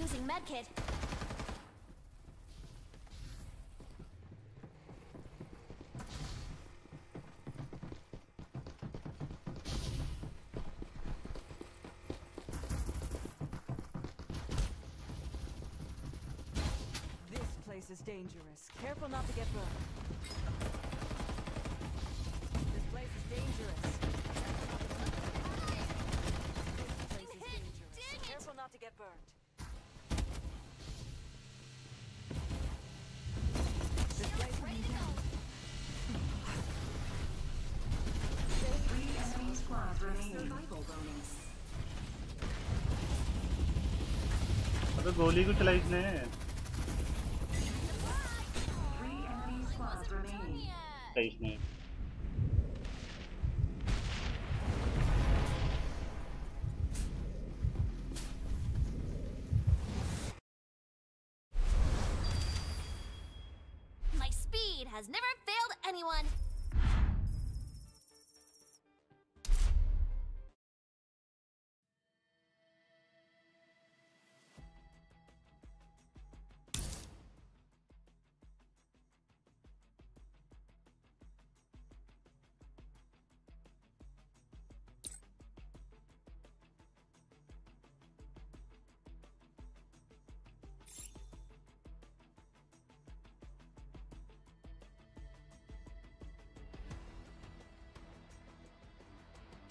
Using medkit. गोली क्यों चलाई इसने।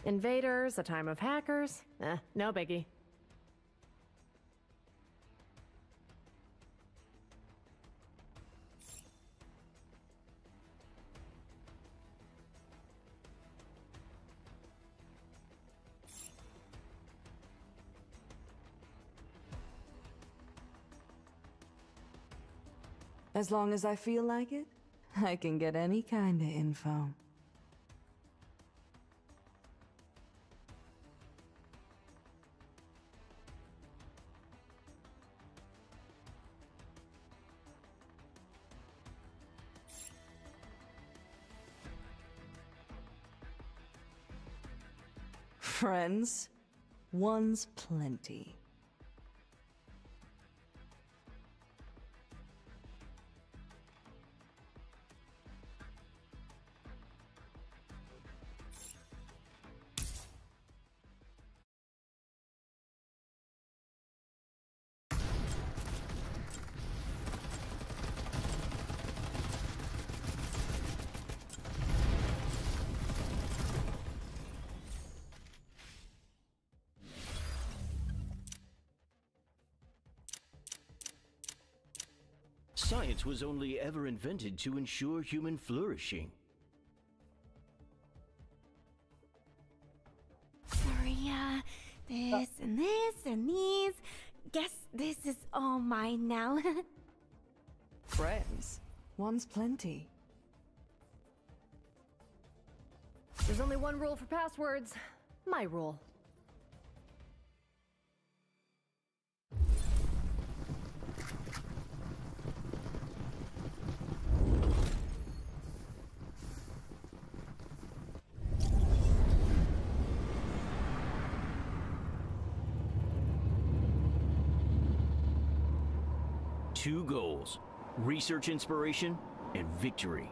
Invaders, a time of hackers. Eh, no biggie. As long as I feel like it, I can get any kind of info. Friends, one's plenty. Was only ever invented to ensure human flourishing. Maria, this and this and these. Guess this is all mine now. Friends, one's plenty. There's only one rule for passwords. My rule. Two goals research inspiration and victory.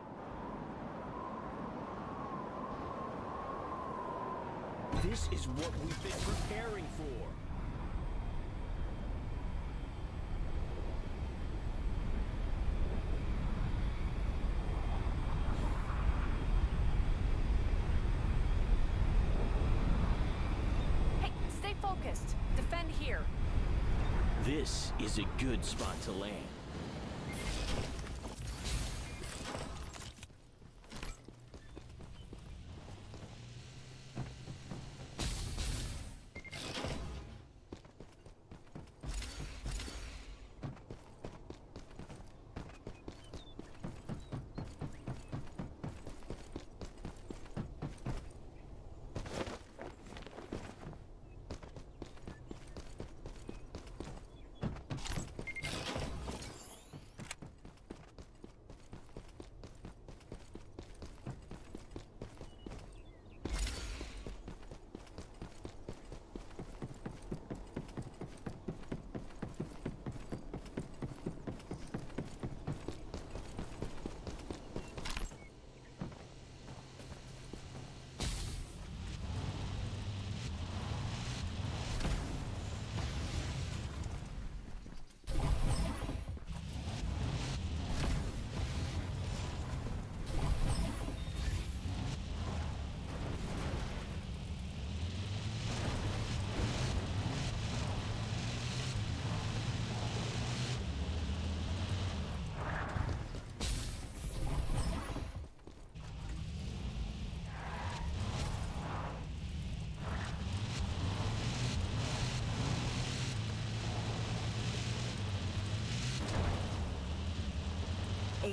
This is what we've been preparing for. Hey, stay focused. Defend here. This is a good spot to land.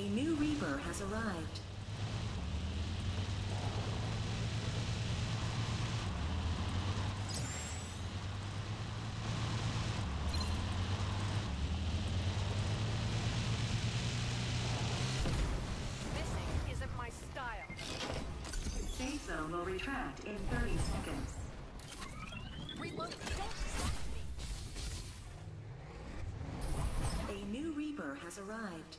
A new Reaper has arrived. Missing isn't my style. Safe zone will retract in 30 seconds. Reload. Don't stop me. A new Reaper has arrived.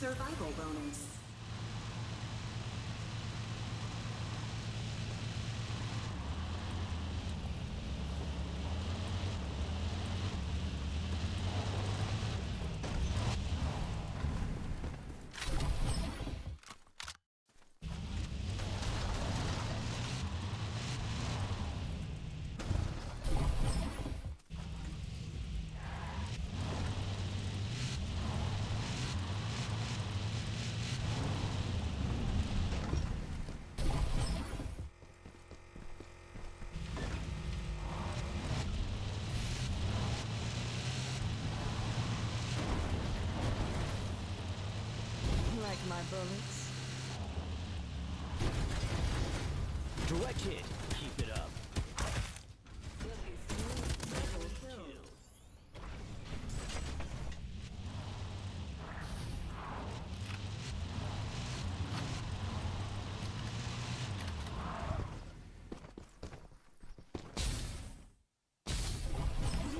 Survival bonus. Like my bullets? Direct hit. Keep it up.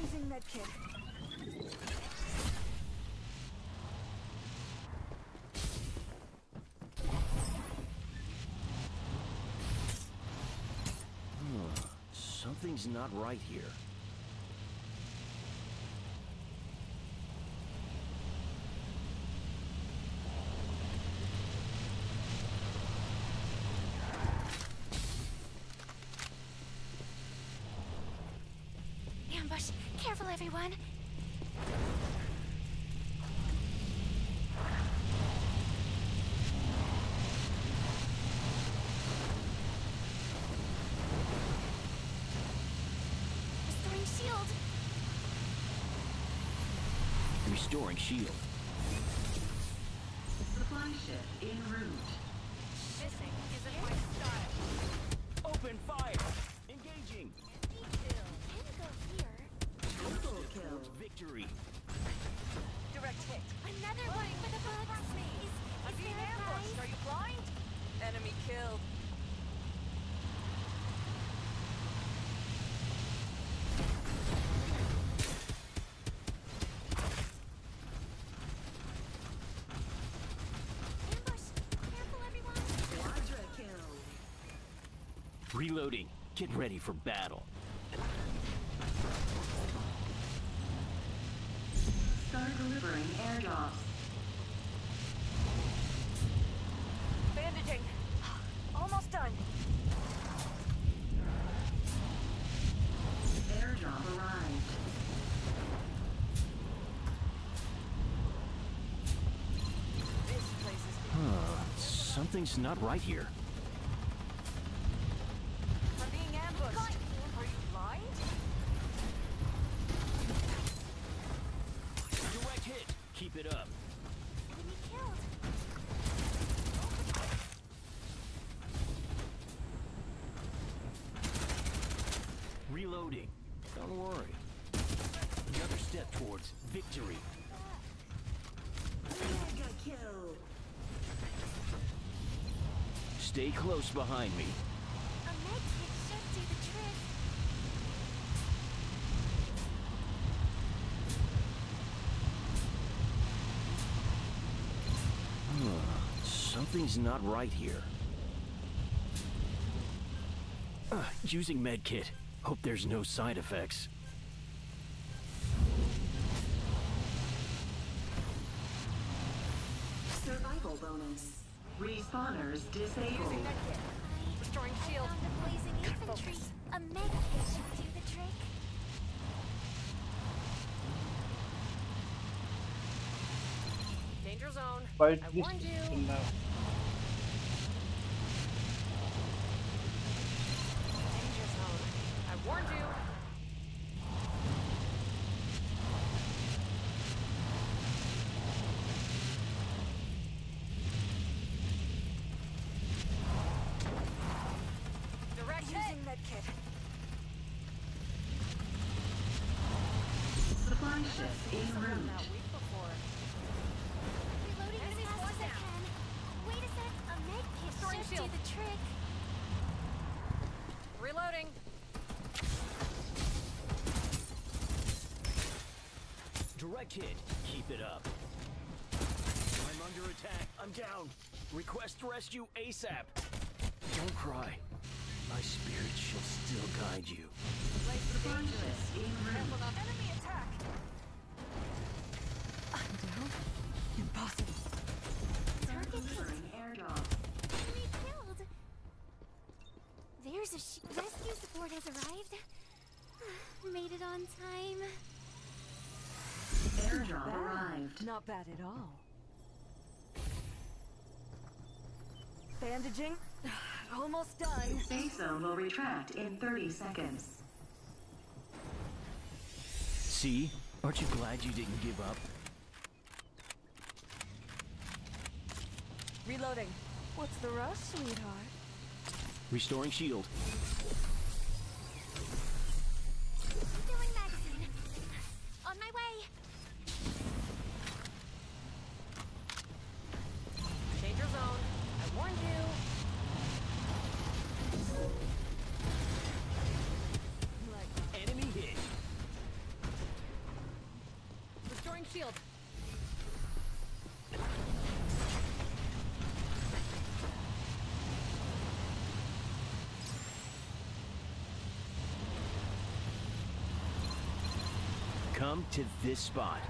Using that kit. Something's not right here. Restoring shield. Reloading. Get ready for battle. Start delivering airdrops. Bandaging. Almost done. Airdrop arrived. This place is. Something's not right here. I'm being ambushed. Are you blind? Reloading. Don't worry. Another step towards victory. Mega kill. Stay close behind me. A med kit should do the trick. Something's not right here. Uh, using medkit. Hope there's no side effects. Danger zone. Fight I warned you. Down. Request rescue ASAP. Don't cry. My spirit shall still guide you. Place the Supply dangerous. ship en Careful route. not enemy attack. I'm down. Impossible. Start delivering airdrop. Enemy killed. There's a sh- rescue support has arrived. Made it on time. Airdrop arrived. Not bad at all. Bandaging. Almost done. Safe zone will retract in 30 seconds. See? Aren't you glad you didn't give up? Reloading. What's the rush, sweetheart? Restoring shield. Filling magazine. On my way. Danger zone. I warned you. Like Enemy hit. restoring shield. Come to this spot.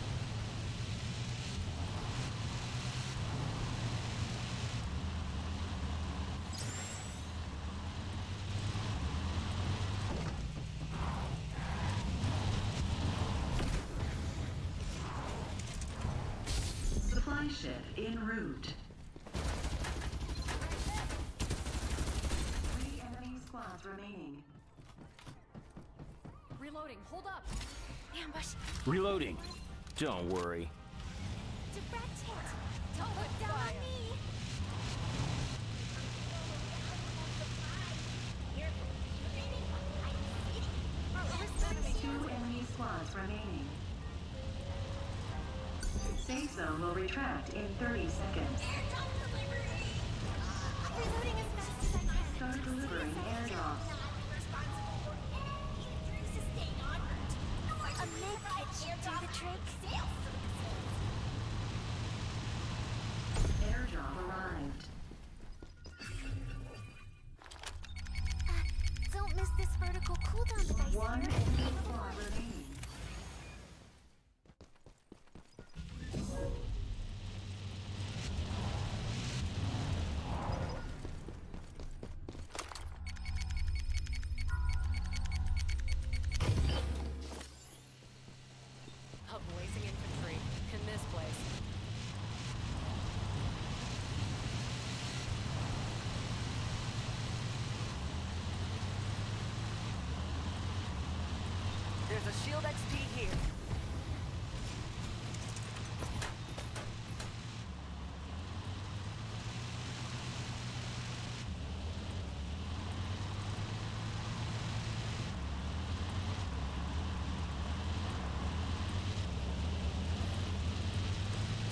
Reloading. Don't worry. Don't look down on me. Two enemy squads remaining. Safe zone will retract in 30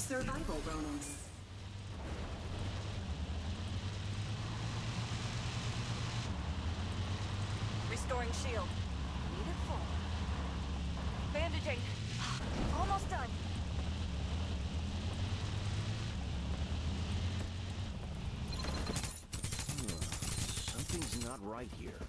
Survival bonus. Restoring shield. Need it full. Bandaging. Almost done. Something's not right here.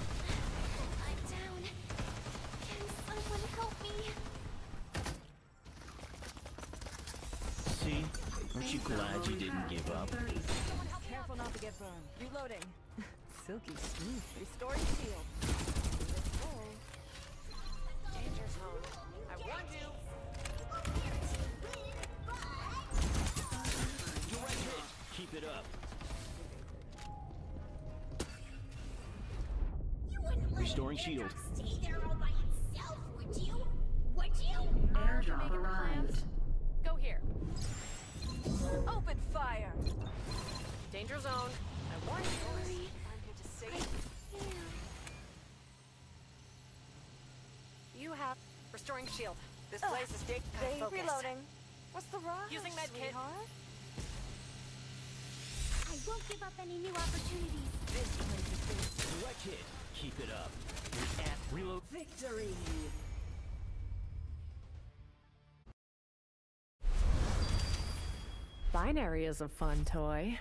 place is dead. Gotta focus. Reloading. What's the rush? Using med kit. I won't give up any new opportunities. This place is dead. Direct hit. Keep it up. You're at reload. Victory. Binary is a fun toy.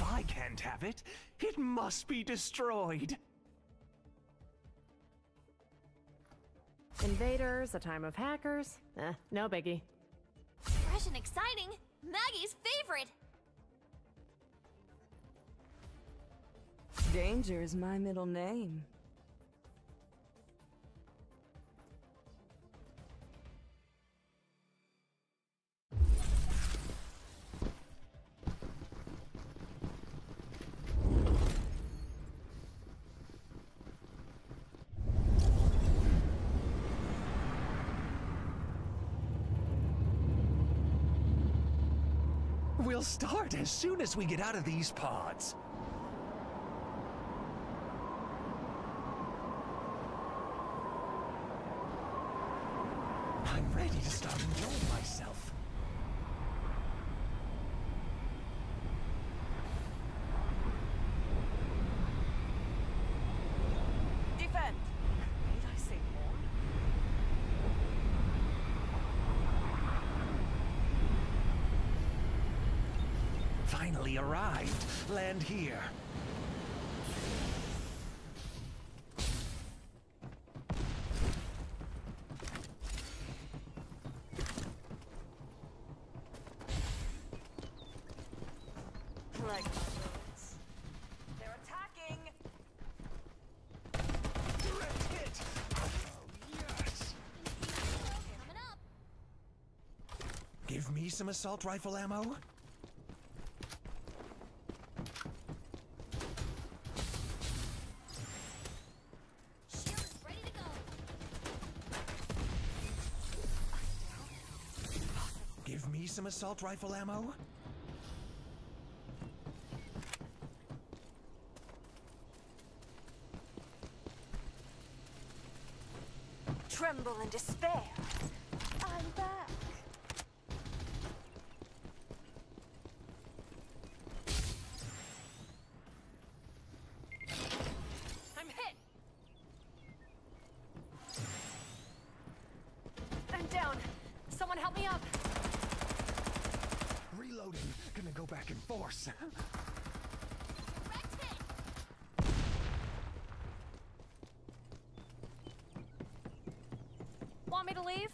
If I can't have it, it must be destroyed. Invaders, a time of hackers. Eh, no biggie. Fresh and exciting. Maggie's favorite. Danger is my middle name. Start as soon as we get out of these pods. I'm ready to start enjoying myself. Defend! Need I say more? Finally arrived. Land here. Like my bullets. They're attacking! Direct hit! Oh, yes! Oh, Coming up. Give me some assault rifle ammo. Assault rifle ammo. Tremble in despair. I'm back. I'm hit! I'm down. Someone help me up. Reloading. Gonna go back in force. Direct hit. Want me to?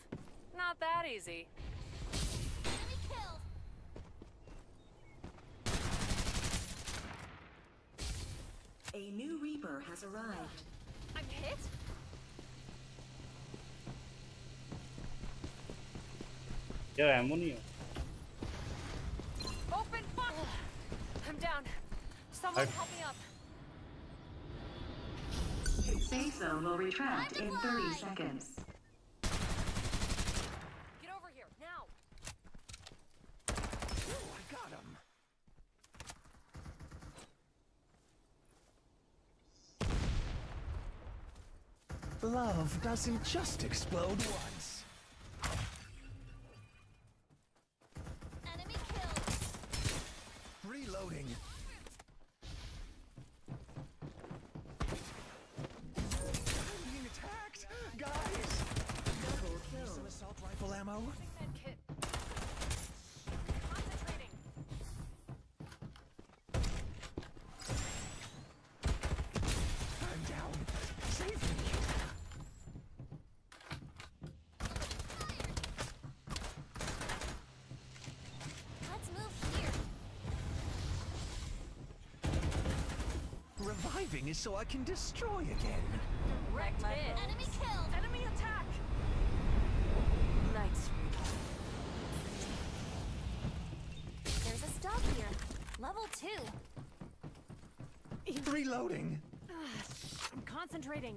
Not that easy. A new Reaper has arrived. I'm hit? Yo, ammonia. Open fire! I'm down. Someone I... help me up. Safe zone will retract in 30 seconds. Doesn't just explode. So I can destroy again. Direct my hit. Enemy killed. Enemy attack! Nice. There's a stop here. Level two. Reloading. I'm concentrating.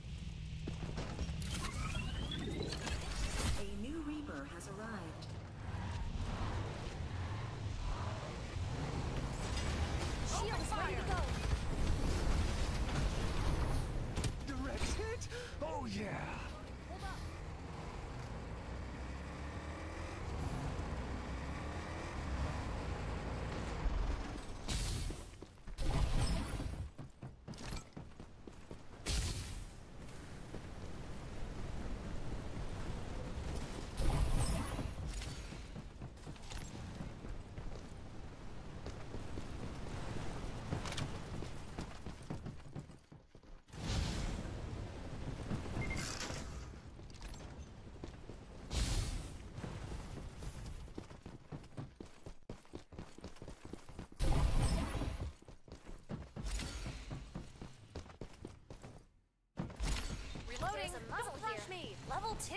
Reloading. There's a muzzle Don't here. me. Level two.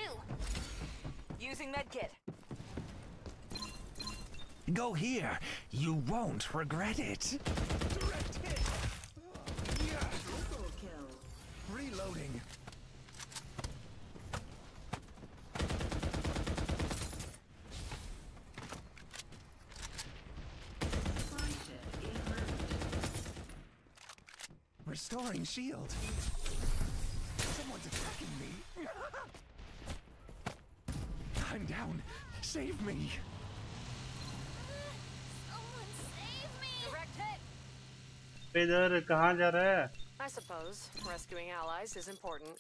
Using medkit. Go here. You won't regret it. Direct hit! Yeah. Triple kill. Reloading. Restoring shield. Save me. Someone save me! Direct hit. इधर कहाँ जा रहा है I suppose rescuing allies is important.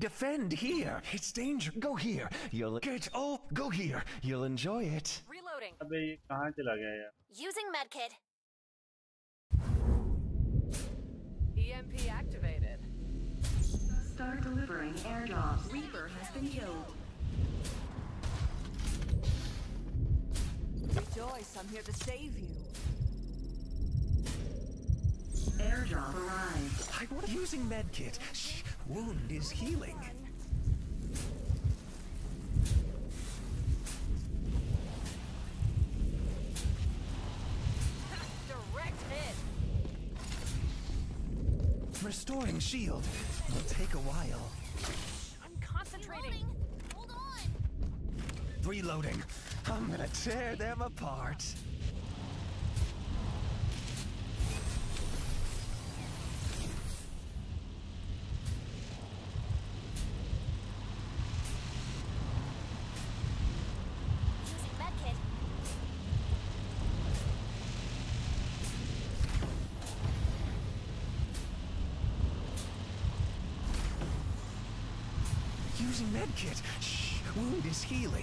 Defend here. It's danger. Go here. You'll get. Oh, go here. You'll enjoy it. Reloading. अबे ये कहाँ चला गया यार Using medkit. EMP E activated. Start delivering airdrops. Reaper has been killed. Rejoice, I'm here to save you. Airdrop arrived. I was using medkit. Shh. Wound is healing. Direct hit. Restoring shield. Will take a while. I'm concentrating. Reloading. I'm gonna tear them apart. Using medkit. Shh. Wound is healing.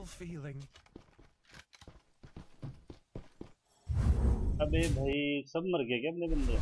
beautiful feeling. अबे भाई सब मर गए क्या अपने बंदे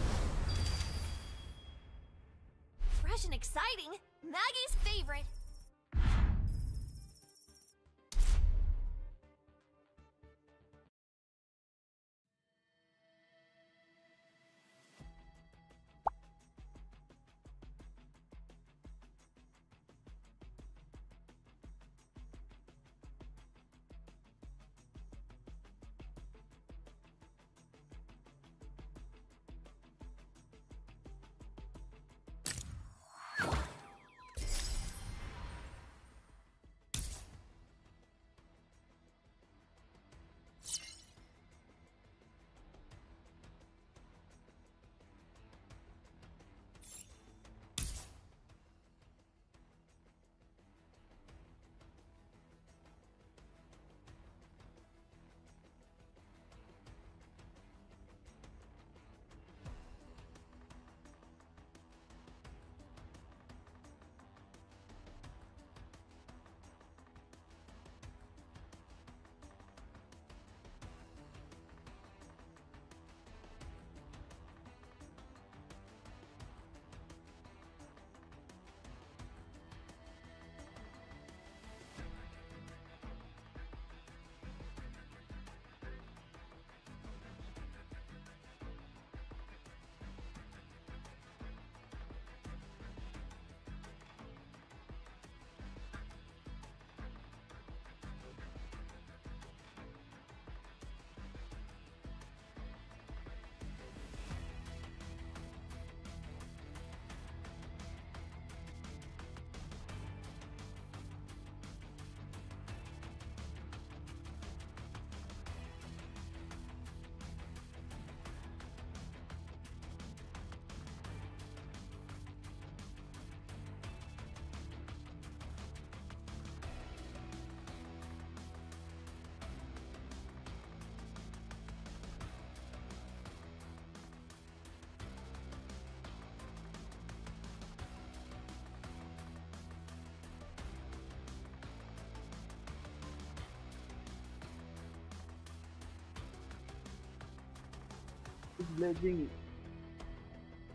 blazing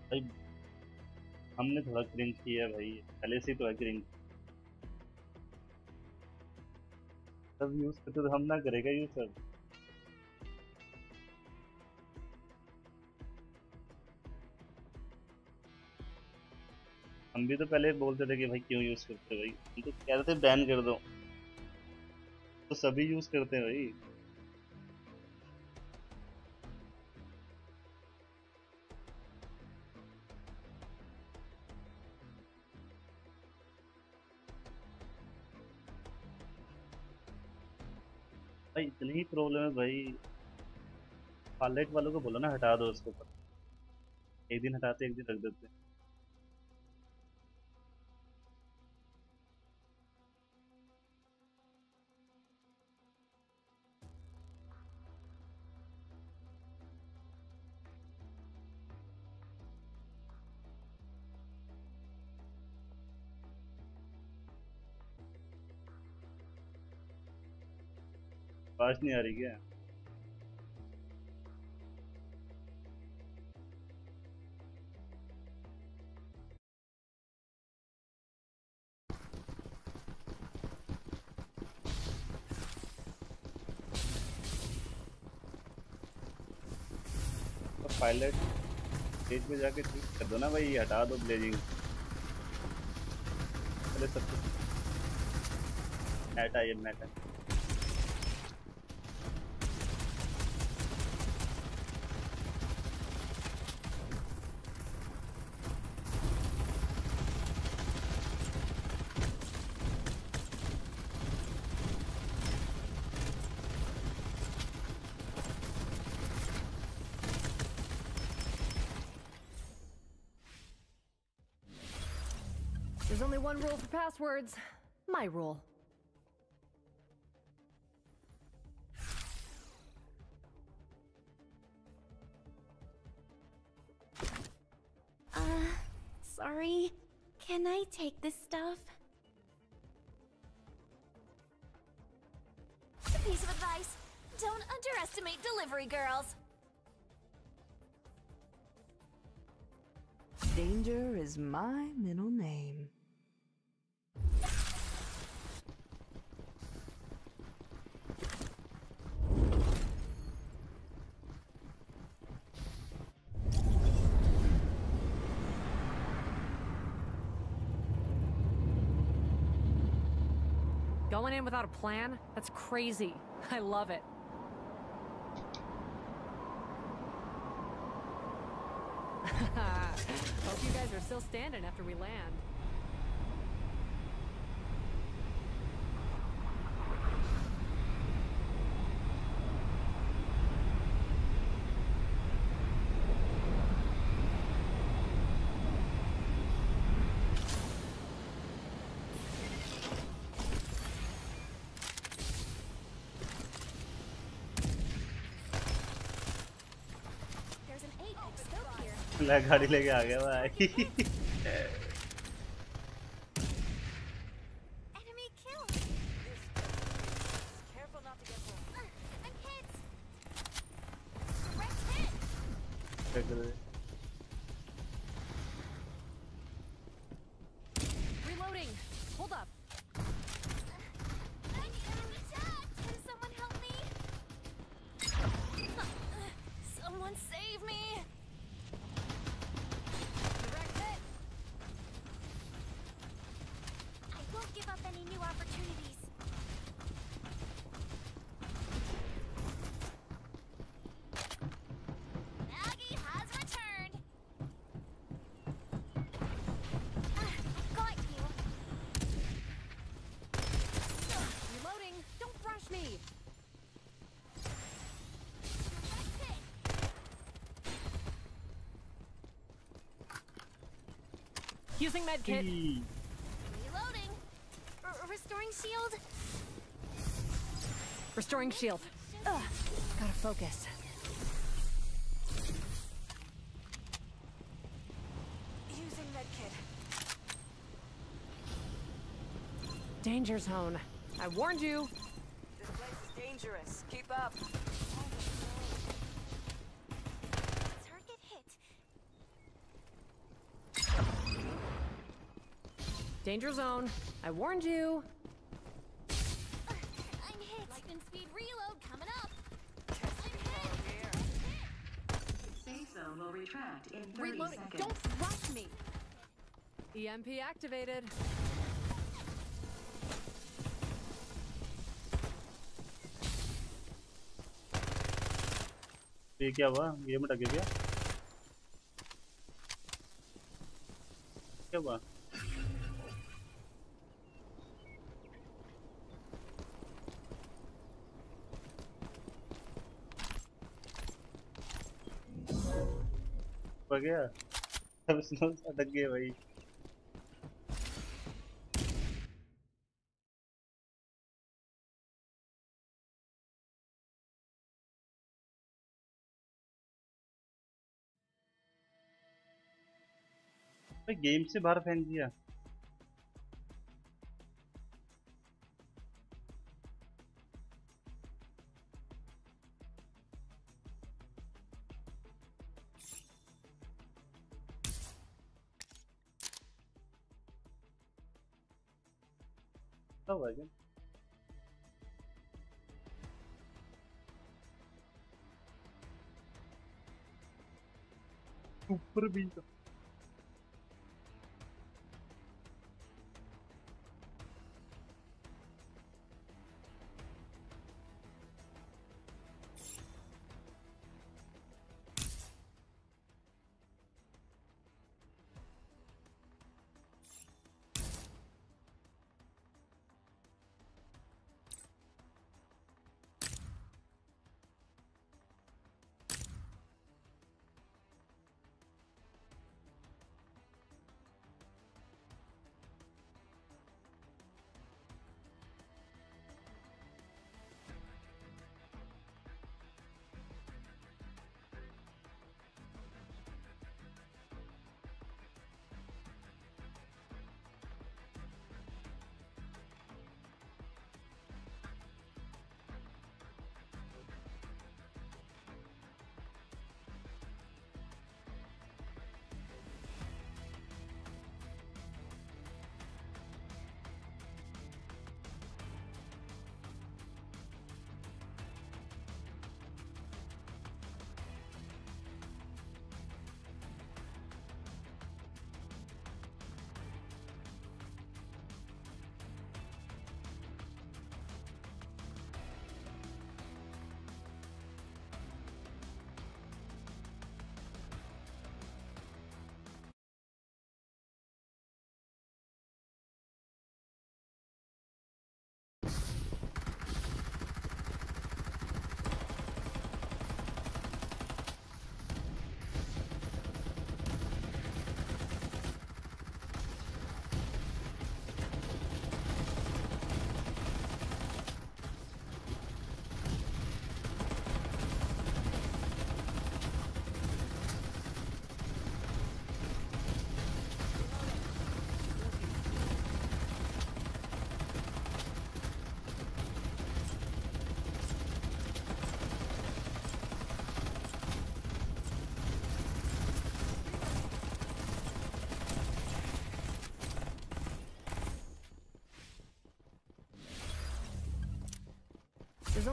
भाई, हमने थोड़ा क्रिंज किया भाई। पहले से तो है क्रिंज सब यूज़ करते तो हम ना करेगा ये सब। हम भी तो पहले बोलते थे कि भाई क्यों यूज़ करते भाई? हम तो कह रहे थे बैन कर दो। तो सभी यूज़ करते हैं भाई। पायलट वालों को बोलो ना, हटा दो उसको एक दिन हटाते, एक दिन रख देते। आवाज़ नहीं आ रही क्या? पायलट स्टेज पे जाके ठीक कर दो ना भाई, हटा दो ब्लेजिंग पहले सब कुछ। मैटा ये rule for passwords. My rule. Uh, sorry. Can I take this stuff? A piece of advice. Don't underestimate delivery girls. Danger is my middle name. Going in without a plan? That's crazy. I love it. Hope you guys are still standing after we land. गाड़ी लेके आ गया भाई। Using medkit. Reloading. R- restoring shield. Restoring shield. Ugh, gotta focus. Using medkit. Danger zone. I warned you. This place is dangerous. Keep up. Danger zone. I warned you. I'm hit. Lightning speed reload coming up. Safe zone will retract in 30 Reloading. seconds. Don't rush me. EMP activated. ये क्या हुआ game अटक गया गया। सब snow अटक गए भाई। गेम से बाहर फेंक दिया। Metal Legend. Né? Super bicho.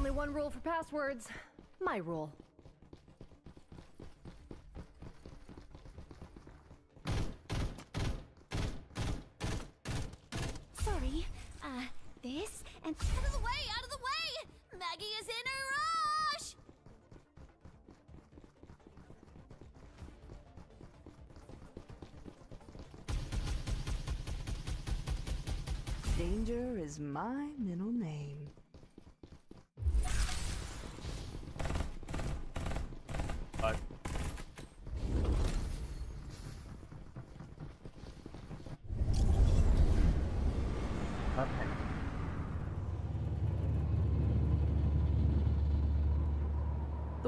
Only one rule for passwords. My rule. Sorry. Uh, this and out of the way, out of the way! Maggie is in a rush! Danger is my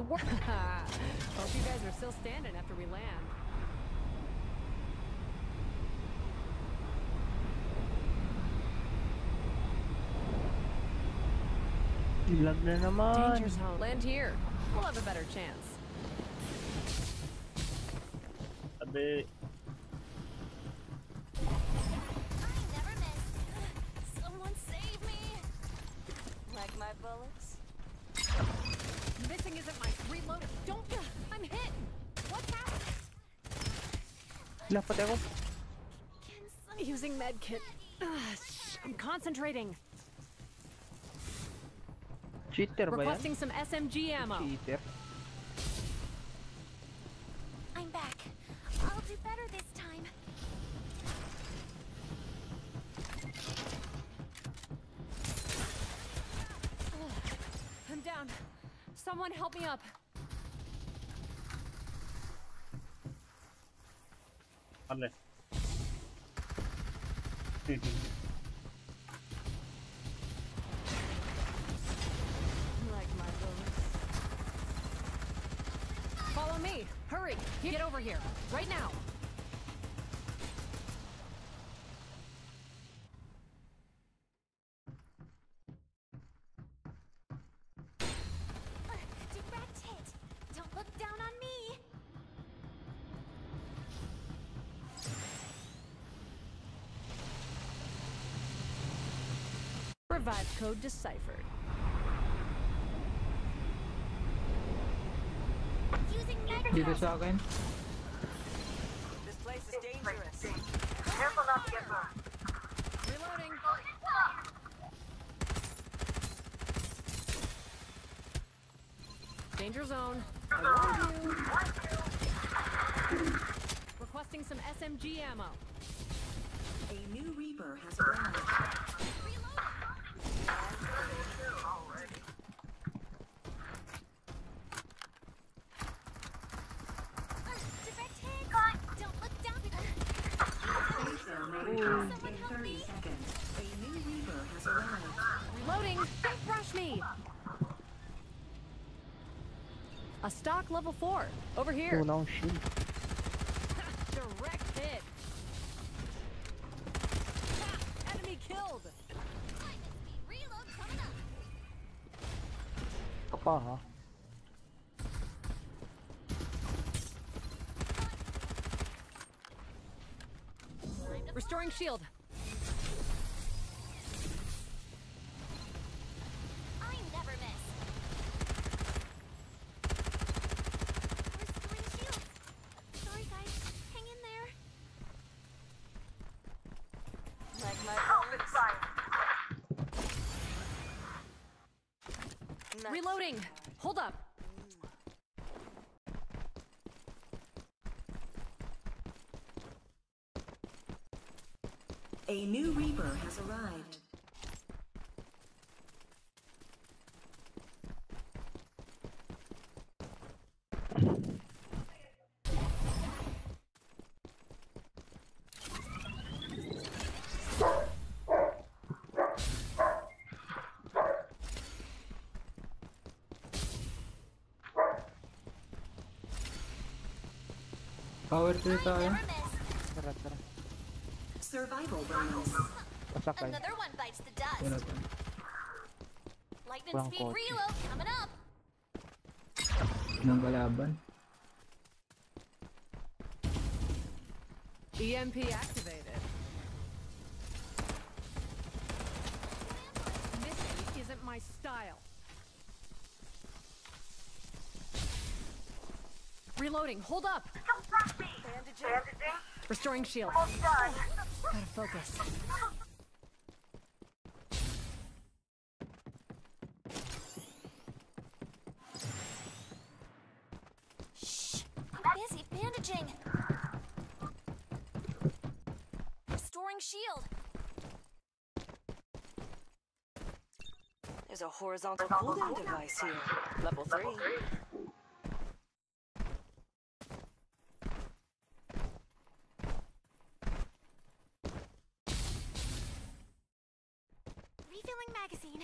The. Hope you guys are still standing after we land. Ilag na naman. Land here. We'll have a better chance. अबे Pati. Using med kit. I'm concentrating. Cheater ba yan? Requesting some SMG ammo. Cheater. Code deciphered. Using med Dito sa. This place is dangerous. Careful not to get burned. Reloading. Danger zone. I warned you. Requesting some SMG ammo. A new Reaper has arrived. Uh, direct hit. Don't look down. Safe zone ready in 30 seconds. A new Reaper has arrived. Reloading. Don't rush me. A stock level four. Over oh, here. Akong shield. A new Reaper has arrived. Power to the tower. Survival bonus. Another one bites the dust. Lightning speed kotse. reload coming up. Nang kalaban. EMP activated. Missing isn't my style. Reloading. Hold up. Bandaging. Restoring shield. Almost done. Gotta focus. Shh. I'm busy bandaging. Restoring shield. There's a horizontal cooldown device here. Level 3. Refilling magazine.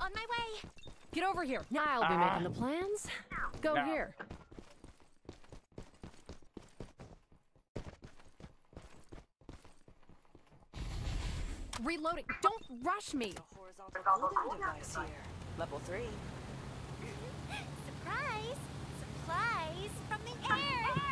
On my way. Get over here. Now I'll be making the plans. Go No. here. Reloading. Don't rush me. A horizontal cooldown device here. Level 3. Surprise! Supplies from the air!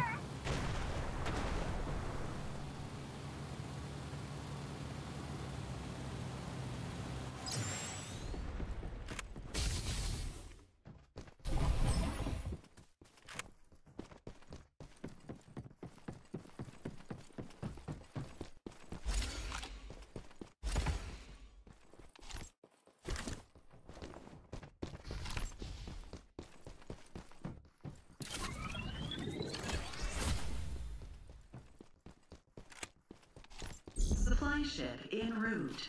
Ship en route.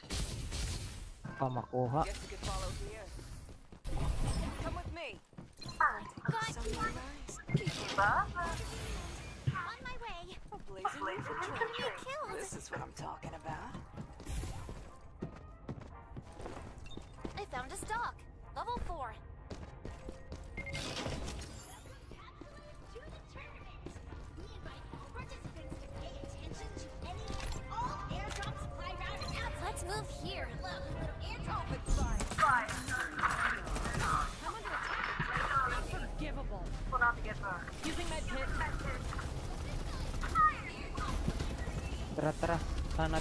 Pa makuha. Guess we could follow here. Come with me. Got So you. nice. On my way. A blazing infantry. You killed. This is what I'm talking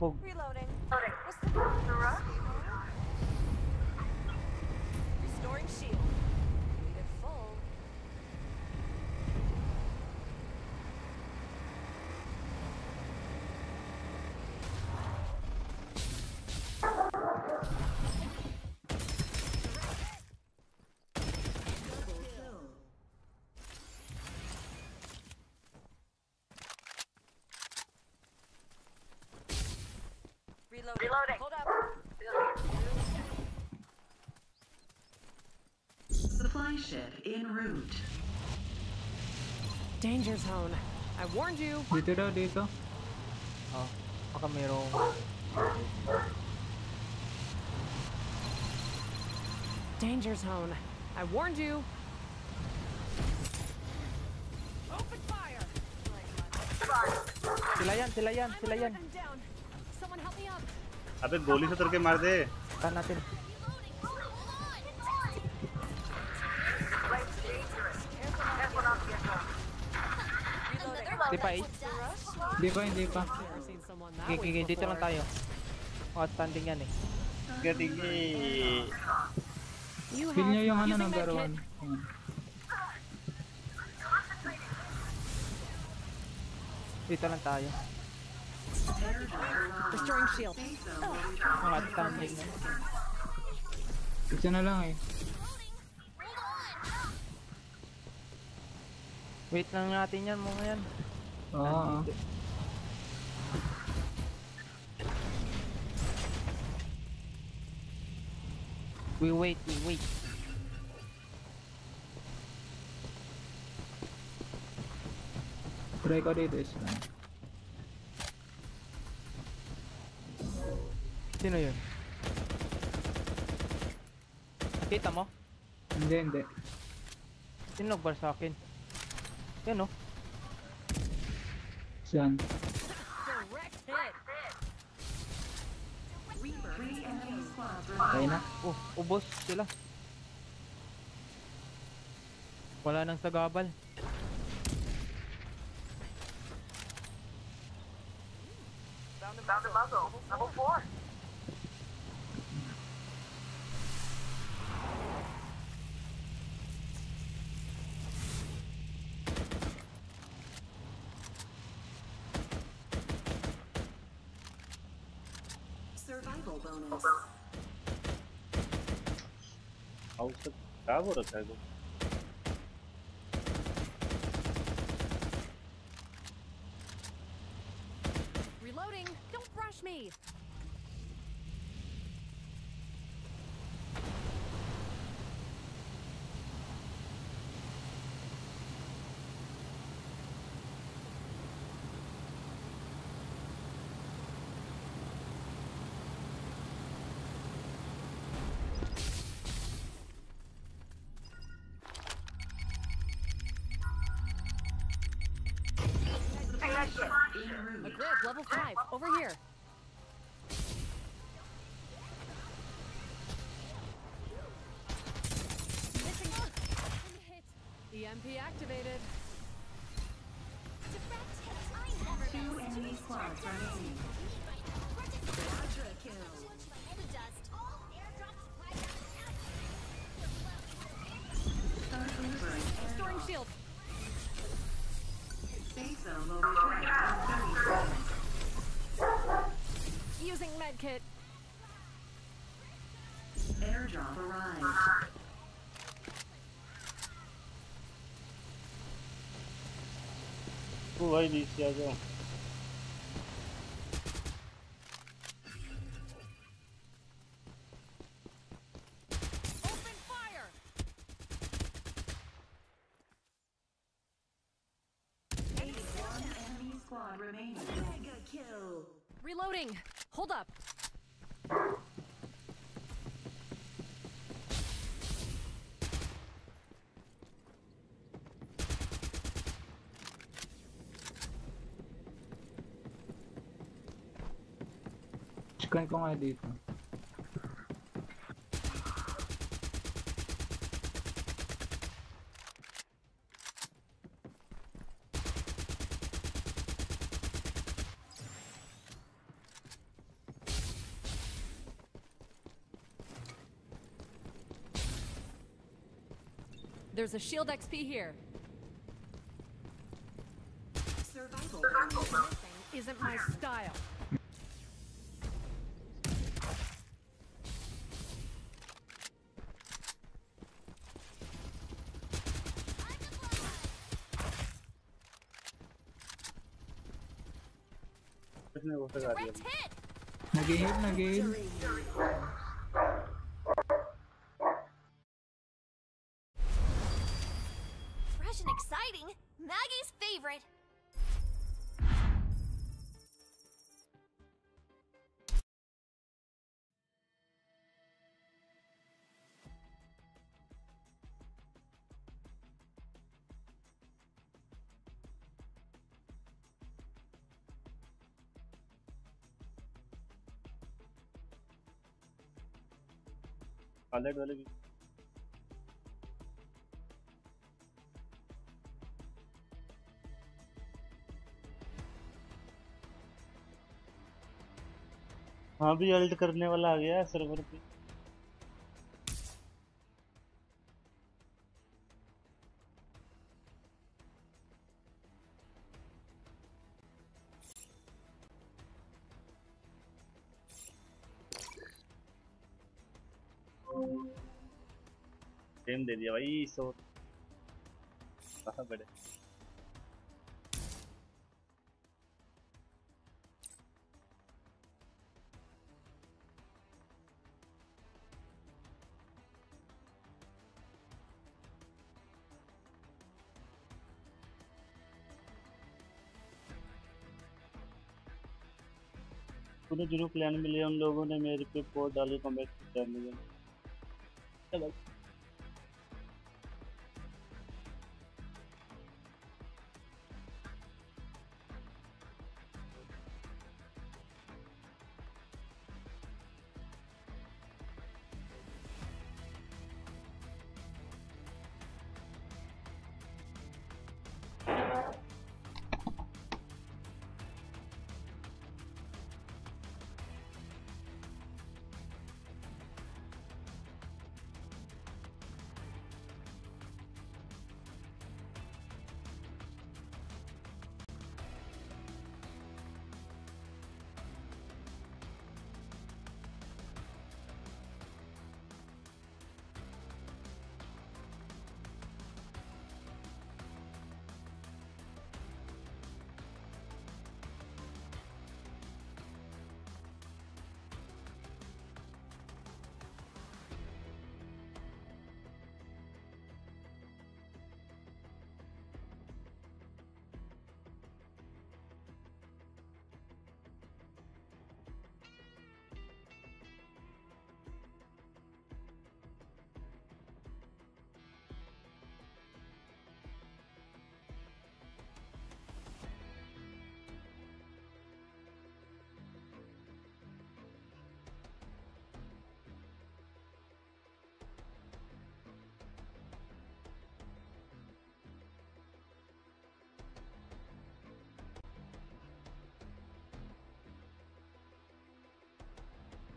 Reloading. Loading. What's the problem? The rush? Restoring shield. Leave it full. Double kill. Reloading. Reloading. Hold up. Supply ship en route. Danger zone. I warned you. Dito daw, dito. Oh, baka mayroong... Danger zone. I warned you. Open fire. Sila yan, sila yan, sila yan. अबे गोली से तुर के मार दे Saan natin? Reloading. Hold on. Place dangerous. Careful not to get burned. Another Di pa, one eh? that does. Hindi pa, hindi pa. Never seen someone that Okay, weak okay, dito lang before. tayo. Outstanding yan eh. टिके You Feel have nyo yung ano, using number med kit. one. Ayan. Dito lang tayo. Restoring shield. Ang outstanding yan. Dito na lang eh. Wait lang natin yan mga yan. Oo. We wait, we wait. Try ko dito is lang. Sino yun? Kita mo? Hindi, hindi. Sino nagbar sa akin? Yan. Oh. Saan? Kaya na. Oh, ubos sila. Wala nang sagabal. Found a muzzle. Level 4. House खराब हो रखा है वो Using medkit. Airdrop arrived. Who are these guys? Scan ko nga dito. There's a shield XP here. Survival. Isn't my style. Game again. Pilot वाले भी। हाँ भी alt करने वाला आ गया सर्वर पे। सेम दे दिया भाई सो कहाँ पूरे जुनू क्लैन मिले उन लोगों ने मेरे पे पोस्ट डाले कमेंट किया मुझे चलो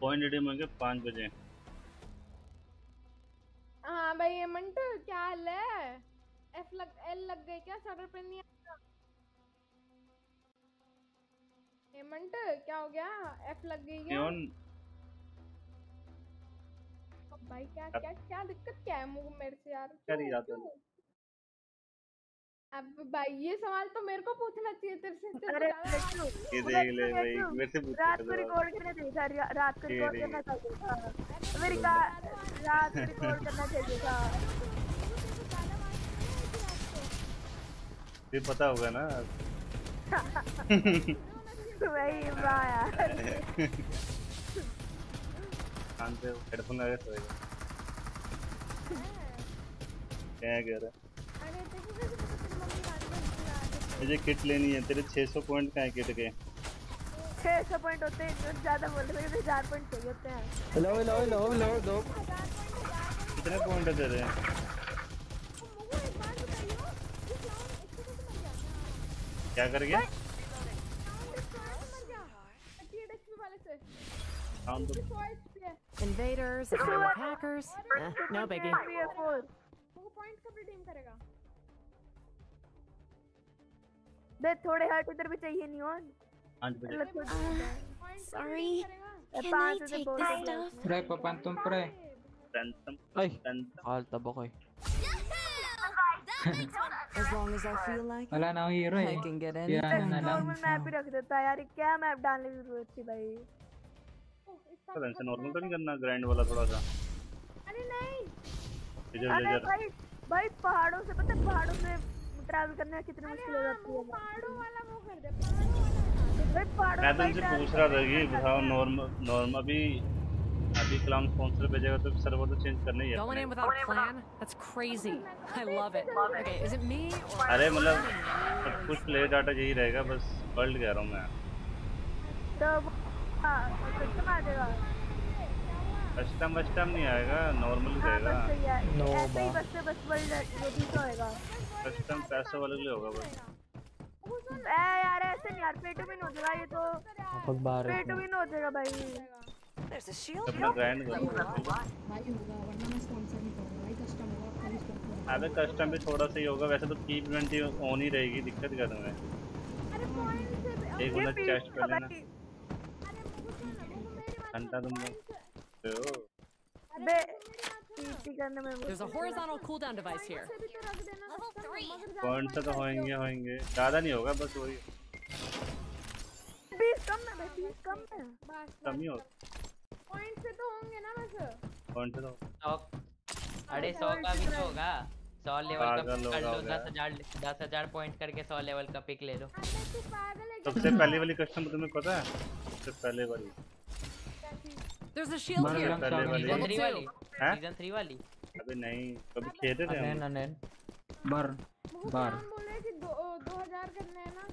पॉइंट रिडीम होंगे पाँच बजे। हाँ भाई हेमंत क्या हाल है? एफ़ लग एल लग गई क्या? सर्वर पे नहीं हेमंत क्या हो गया? एफ़ लग गई क्या? क्यों? भाई क्या क्या क्या दिक्कत क्या है मुझे मेरे से यार? क्यों? अब भाई ये सवाल तो मेरे को पूछना चाहिए तेरे से तेरे अरे ये देख ले भाई मेरे से पूछ रात को रिकॉर्ड करना चाहिए था रात को रिकॉर्ड करना चाहिए था। मेरी का रात को रिकॉर्ड करना चाहिए था। ये पता होगा ना। वही वाह यार। कान पे हेडफोन लगा के सोएगा क्या कह रहा अरे देखो देखो देखो, तेरी मम्मी गाड़ी में चला रही है। मुझे किट लेनी है तेरे 600 पॉइंट का है किट के। छह सौ पॉइंट होते हैं जो ज़्यादा बोल रहे हैं हज़ार पॉइंट चाहिए होते हैं। हेलो हेलो हेलो हेलो दो। कितने पॉइंट है तेरे? क्या कर गया? Invaders, hackers. No biggie. वो पॉइंट कब रिडीम करेगा। बे थोड़े हट इधर भी चाहिए नहीं और। सॉरी Can I पाँच से take बोल this रहे stuff? Pre, papantum pre. Ransom Ay, alta ba kayo? As long as I feel like Wala na akong hero eh. I can get Kaya ano na lang. Normal map ही रख देता यार ये क्या map डालने की ज़रूरत थी भाई? रैंसम नॉर्मल तो नहीं करना ग्राइंड वाला थोड़ा सा। अरे नहीं। इधर अरे इधर। भाई भाई पहाड़ों से पता है पहाड़ों से ट्रैवल करने में कितनी मुश्किल हो जाती है। पहाड़ों वाला वो कर दे पहाड़ों वाला भाई पहाड़ों मैं तुमसे पूछ रहा था कि बताओ नॉर्मल नॉर्मल अभी अभी क्लाउन स्पॉन्सर भेजेगा तो सर्वर तो चेंज करना ही है Going in without a plan? That's crazy. I love it. Okay, is it me अरे मतलब सब कुछ प्ले डाटा यही रहेगा बस वर्ल्ड कह रहा हूँ मैं। तो हाँ सिस्टम आ जाएगा। कस्टम वस्टम नहीं आएगा नॉर्मल ही हाँ रहेगा। है। ही बा। बस बस वर्ल्ड जो भी तो होएगा। कस्टम पैसे वाले के लिए होगा बस। ए यार ऐसे नहीं यार हो जाएगा ये तो पे टू mo. विन हो। जाएगा भाई। There's a shield अपना ग्राइंड कर अबे कस्टम भी थोड़ा सा ही होगा वैसे तो की इवेंट ऑन ही रहेगी दिक्कत क्या तुम्हें? एक बंदा चेस्ट कर लेना घंटा तुम लोग हो बे पीटी करने में There's a horizontal cooldown device here. Point से तो होएँगे होएँगे। ज़्यादा नहीं होगा बस वही। बीस कम है भाई बीस कम है। कम ही हो। पॉइंट से तो होंगे ना बस। पॉइंट से तो अरे सौ का भी तो होगा। सौ लेवल का कर लो? दस हज़ार दस हज़ार पॉइंट करके सौ लेवल का पिक ले लो। सबसे पहले वाली कस्टम तुम्हें पता है? सबसे पहले वाली। There's a shield here. पहले वाली। सीज़न थ्री वाली। हैं? सीज़न वाली। अबे नहीं कभी खेलते थे हम। anen. Bar. Bar. बोल रहे कि दो दो हज़ार करने हैं ना?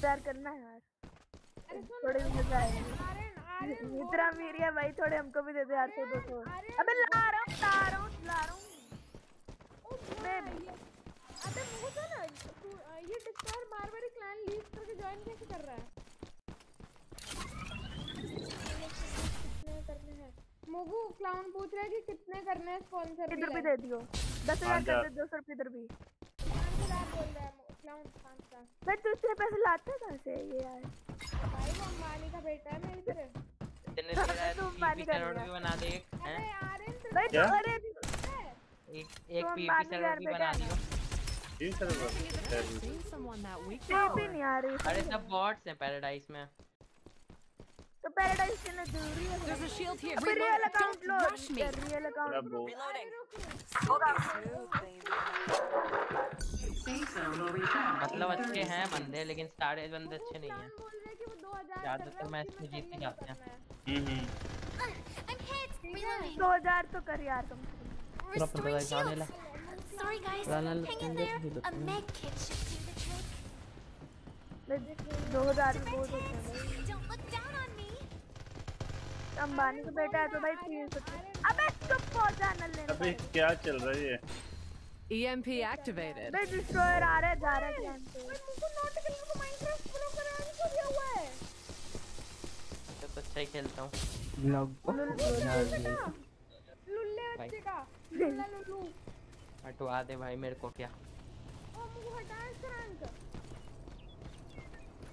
प्यार करना है यार। थोड़े मज़ा आएगा। इतना मेरी है भाई थोड़े हमको भी दे दे यार सौ दो सौ। अबे ला रहा हूँ ला रहा हूँ ला रहा हूँ। मैं अबे मुझे ना ये डिस्कवर बारबरी क्लैन लीव करके ज्वाइन कैसे कर रहा है कितने करने हैं क्लाउन पूछ रहा है कि कितने करने हैं स्पॉन्सर इधर भी दे दियो। दस हज़ार कर दे दो सौ इधर भी। 5000 बोल रहा है क्लाउन पाँच का भाई तू इतने पैसे लाते कहाँ से? ये यार। भाई वो अंबानी का बेटा है मेरी तरह इतने पानी कर सर्वर भी बना दे एक हैं? भाई क्या? तू अरे एक एक पीपी सर्वर भी बना दियो। तीन सर्वर अरे सब बॉट्स हैं पैराडाइज में। तो पैराडाइज से ना ज़रूरी है। There is a shield here reload real account low real account reloading मतलब अच्छे हैं बंदे लेकिन सारे बंदे अच्छे नहीं हैं। ज़्यादातर मैच में जीत नहीं जाते हैं। हम्म हम्म। 2000 तो कर यार तुम। पूरा पता है जाने ला sorry guys hang in there a med kit should do the trick ले देख 2000 बहुत होते हैं। अंबानी का बेटा है तो भाई तीन सौ अबे चुप हो जा न अबे क्या चल रहा है ये? EMP activated. भाई डिस्ट्रॉयर आ रहा है जा रहा है कैंप पे मुझको नोट करने को माइनक्राफ्ट प्रो कराने को दिया हुआ है। अच्छा ही खेलता हूँ। ब्लॉग लुल्ले भाई। का? लुल्ला लुल्लू। हटवा दे भाई मेरे को क्या। ओ मुझे हटा इसका रंग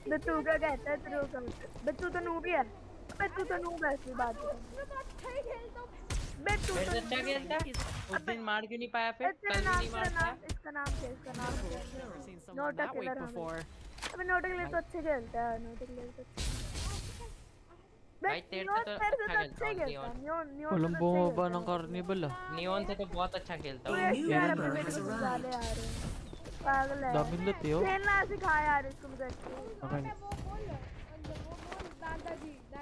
बे तू क्या कहता है को? तू तो नूब ही। है बे तू तो नूब है इसकी बात मैं तो अच्छा ही। खेलता हूँ बे तू तो अच्छा खेलता है? उस दिन मार क्यों नहीं पाया फिर? कल भी नहीं इसका नाम क्या इसका नाम क्या है नोटा किलर हमें before. अबे नोटा किलर तो अच्छे खेलता है नोटा किलर तो अच्छा भाई तेरे से तो से अच्छा तो अच्छा खेलता ही। हूँ है कोलंबो अच्छा ही। बना कार्निवल नियोन से तो बहुत अच्छा खेलता हूँ। यार अपने Yeah. बेटे को समझाले यार पागल है। lut yo. खेलना सिखा यार इसको मुझे Okay. वो बोल वो बोल दादाजी दादाजी दादाजी।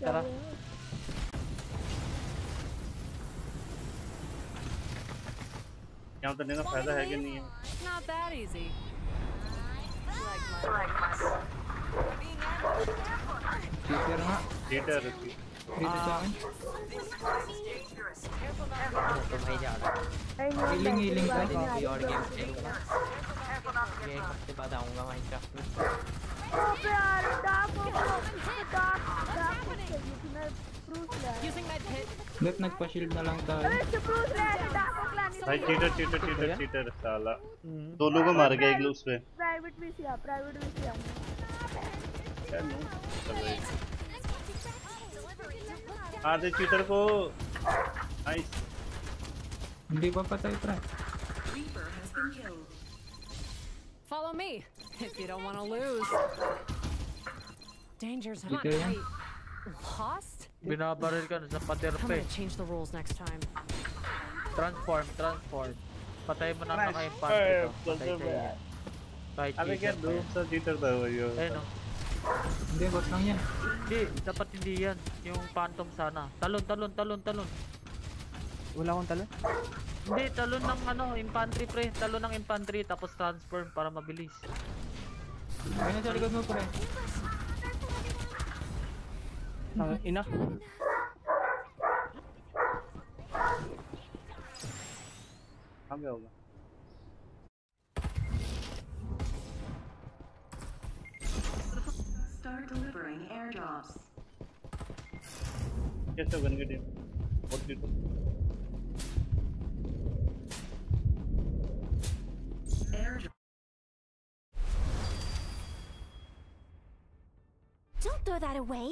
Tara. यहाँ उतरने का फ़ायदा है कि नहीं है Not that easy. Dito sa akin. तो भाई जा रहा है Healing, healing ka. कोई और गेम खेलूँगा ये एक हफ़्ते बाद आऊँगा माइनक्राफ्ट में अबे यार डार्क हो डार्क डार्क मैं. Ba't nagpa-shield na lang tayo? भाई चीटर चीटर चीटर चीटर साला दोनों को मार गया एक उस पे प्राइवेट भी सिया प्राइवेट भी सिया हैं। आधे चीटर को nice Hindi pa patay, pre. Follow me if you don't want to lose. Danger's not Dito yan. Binabaril ka na sa pader change the rules next time. Transform, transform. Patay mo na naka-impact ito. Patay sa iya. Kahit Abi ka doon sa dito daw yun. Eh no. Hindi, bot lang yan. Hindi, dapat hindi yan. Yung phantom sana. Talon, talon, talon, talon. Wala akong talon? Hindi, talon ng ano, infantry pre. Talon ng infantry tapos transform para mabilis. Ayun sa likod mo pre. Ah, ina. कहाँ पे होगा Start delivering airdrops. कैसे बन गई team बहुत cheater Airdrop. Don't throw that away.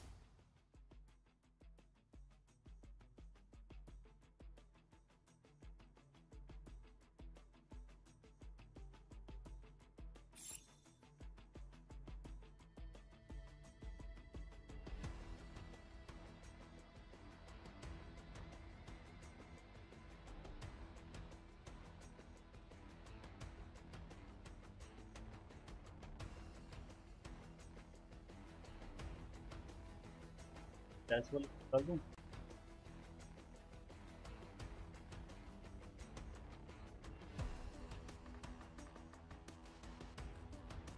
Casual कर दूँ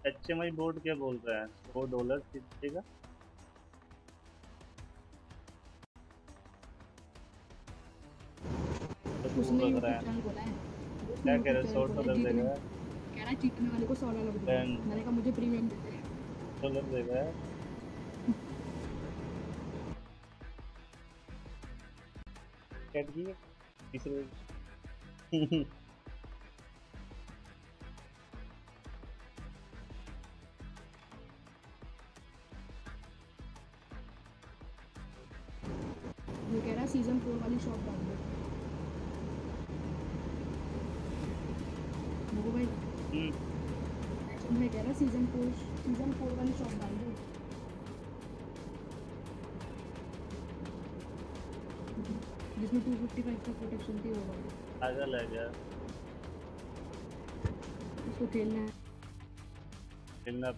H M आई board क्या बोल रहा है? सौ डॉलर दीजिएगा उसने लग रहा है। है। क्या कह रहे हैं? सौ डॉलर देगा कह रहा है जीतने वाले को सौ डॉलर दूँगा मैंने कहा मुझे प्रीमियम दे दे। डॉलर देगा कैट की तीसरे जिसमें टू फिफ्टी फाइव का प्रोटेक्शन थी वो वाली पागल है क्या उसको खेलना है। खेलना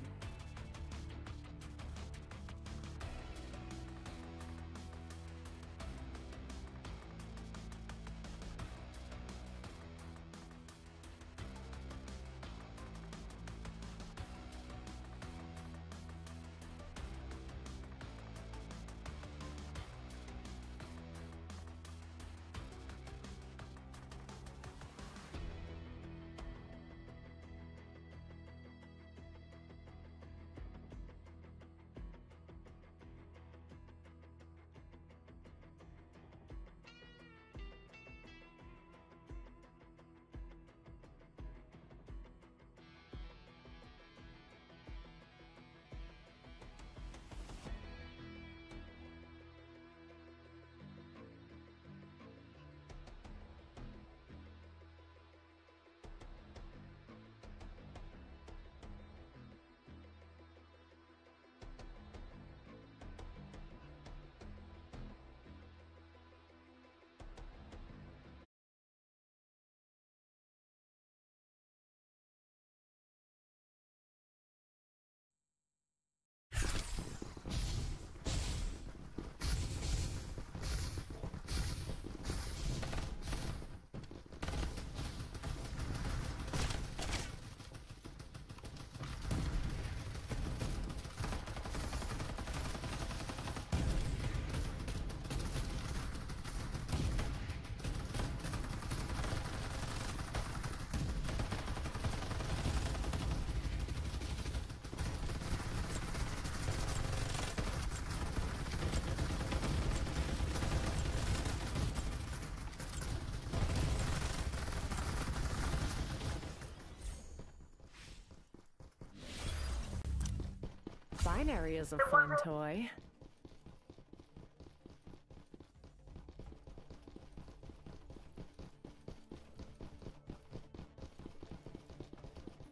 Binary is a fun toy.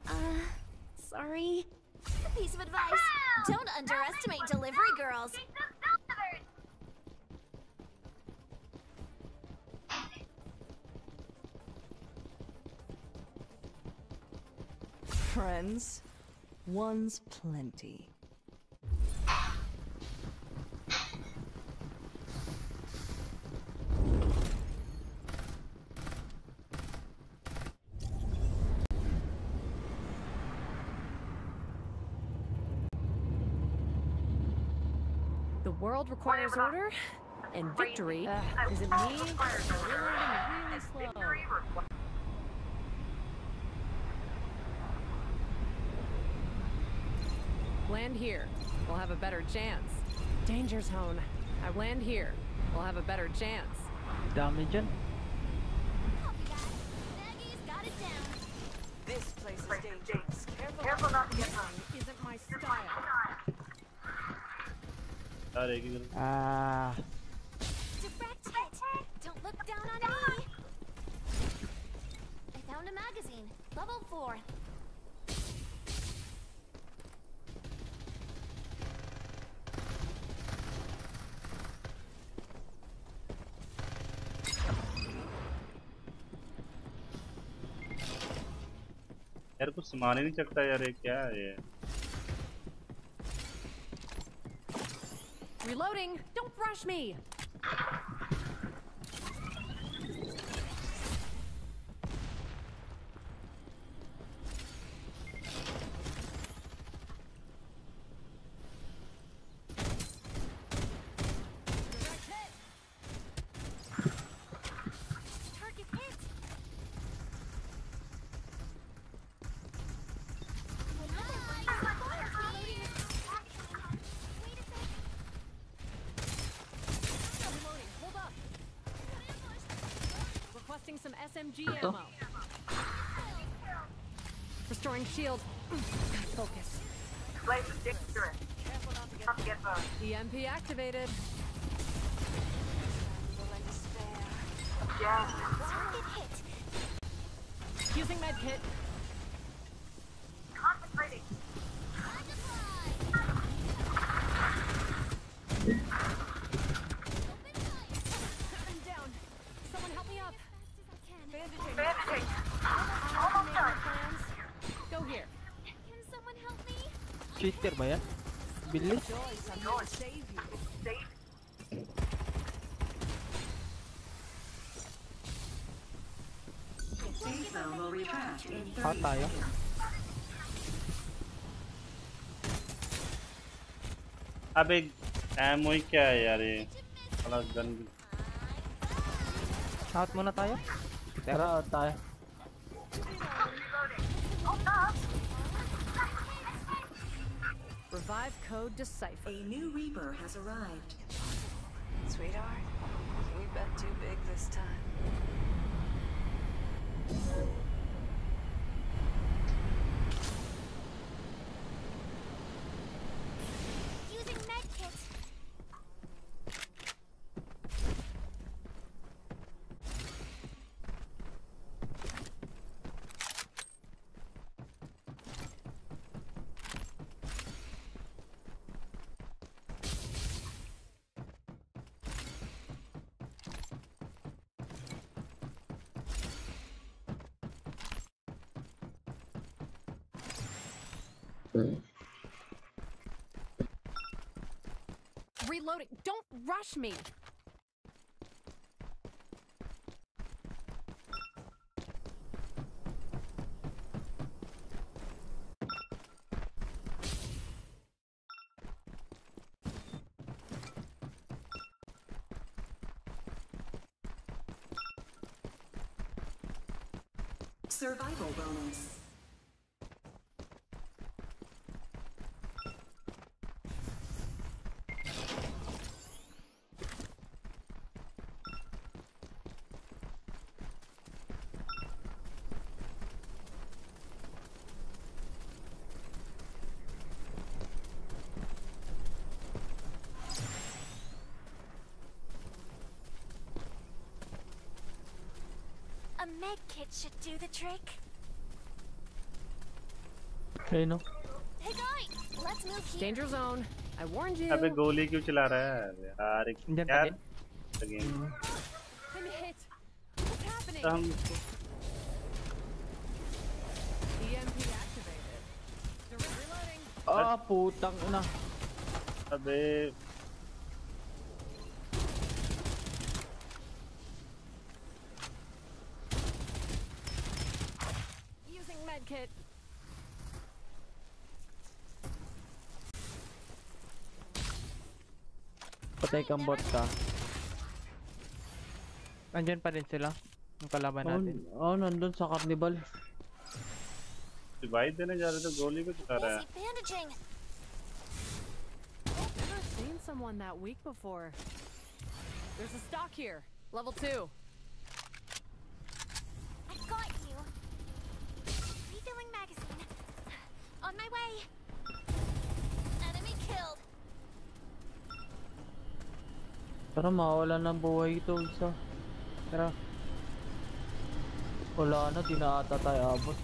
Uh, sorry. A piece of advice. Don't underestimate delivery girls. Friends, one's plenty. The world requires order, and victory is it me? Really, really slow. Land here. We'll have a better chance. Danger zone. I land here. We'll have a better chance. Dami आ रहेगी Ah. Don't look down on me. I found a magazine. Level 4. यार कुछ सामान ही नहीं चकता यार ये क्या है shouting! Don't brush me! Shield. Focus. Place is dangerous. Not to get burned. EMP activated. Yeah. Target hit. Using medkit. Concentrating. Victor ba yan? Bilis. Hot tayo. Abig, amoy kya yari. Alas, ganun. Hot muna tayo? Tara, tayo. Decipher. A new Reaper has arrived. Sweetheart, we bet too big this time. Reloading. Don't rush me. Survival bonus A medkit should do the trick. Okay, no? Hey guys, let's move here. Danger zone. I warned you. अबे गोली क्यों चला रहा है यार एक Indian यार again. again. I'm hit. What's happening? तो हम EMP activated. They're reloading. Ah, putang ina. अबे Patay kang bot ka. Andyan pa rin sila. Yung kalaban natin. Oh, oh nandun sa carnival. Revive देने जा रहे तो गोली को चला रहा है Busy bandaging. Never seen someone that weak before. There's a stock here. Level two. Tara, mawala ng buhay ito isa. Tara. Wala na, di na ata tayo abot.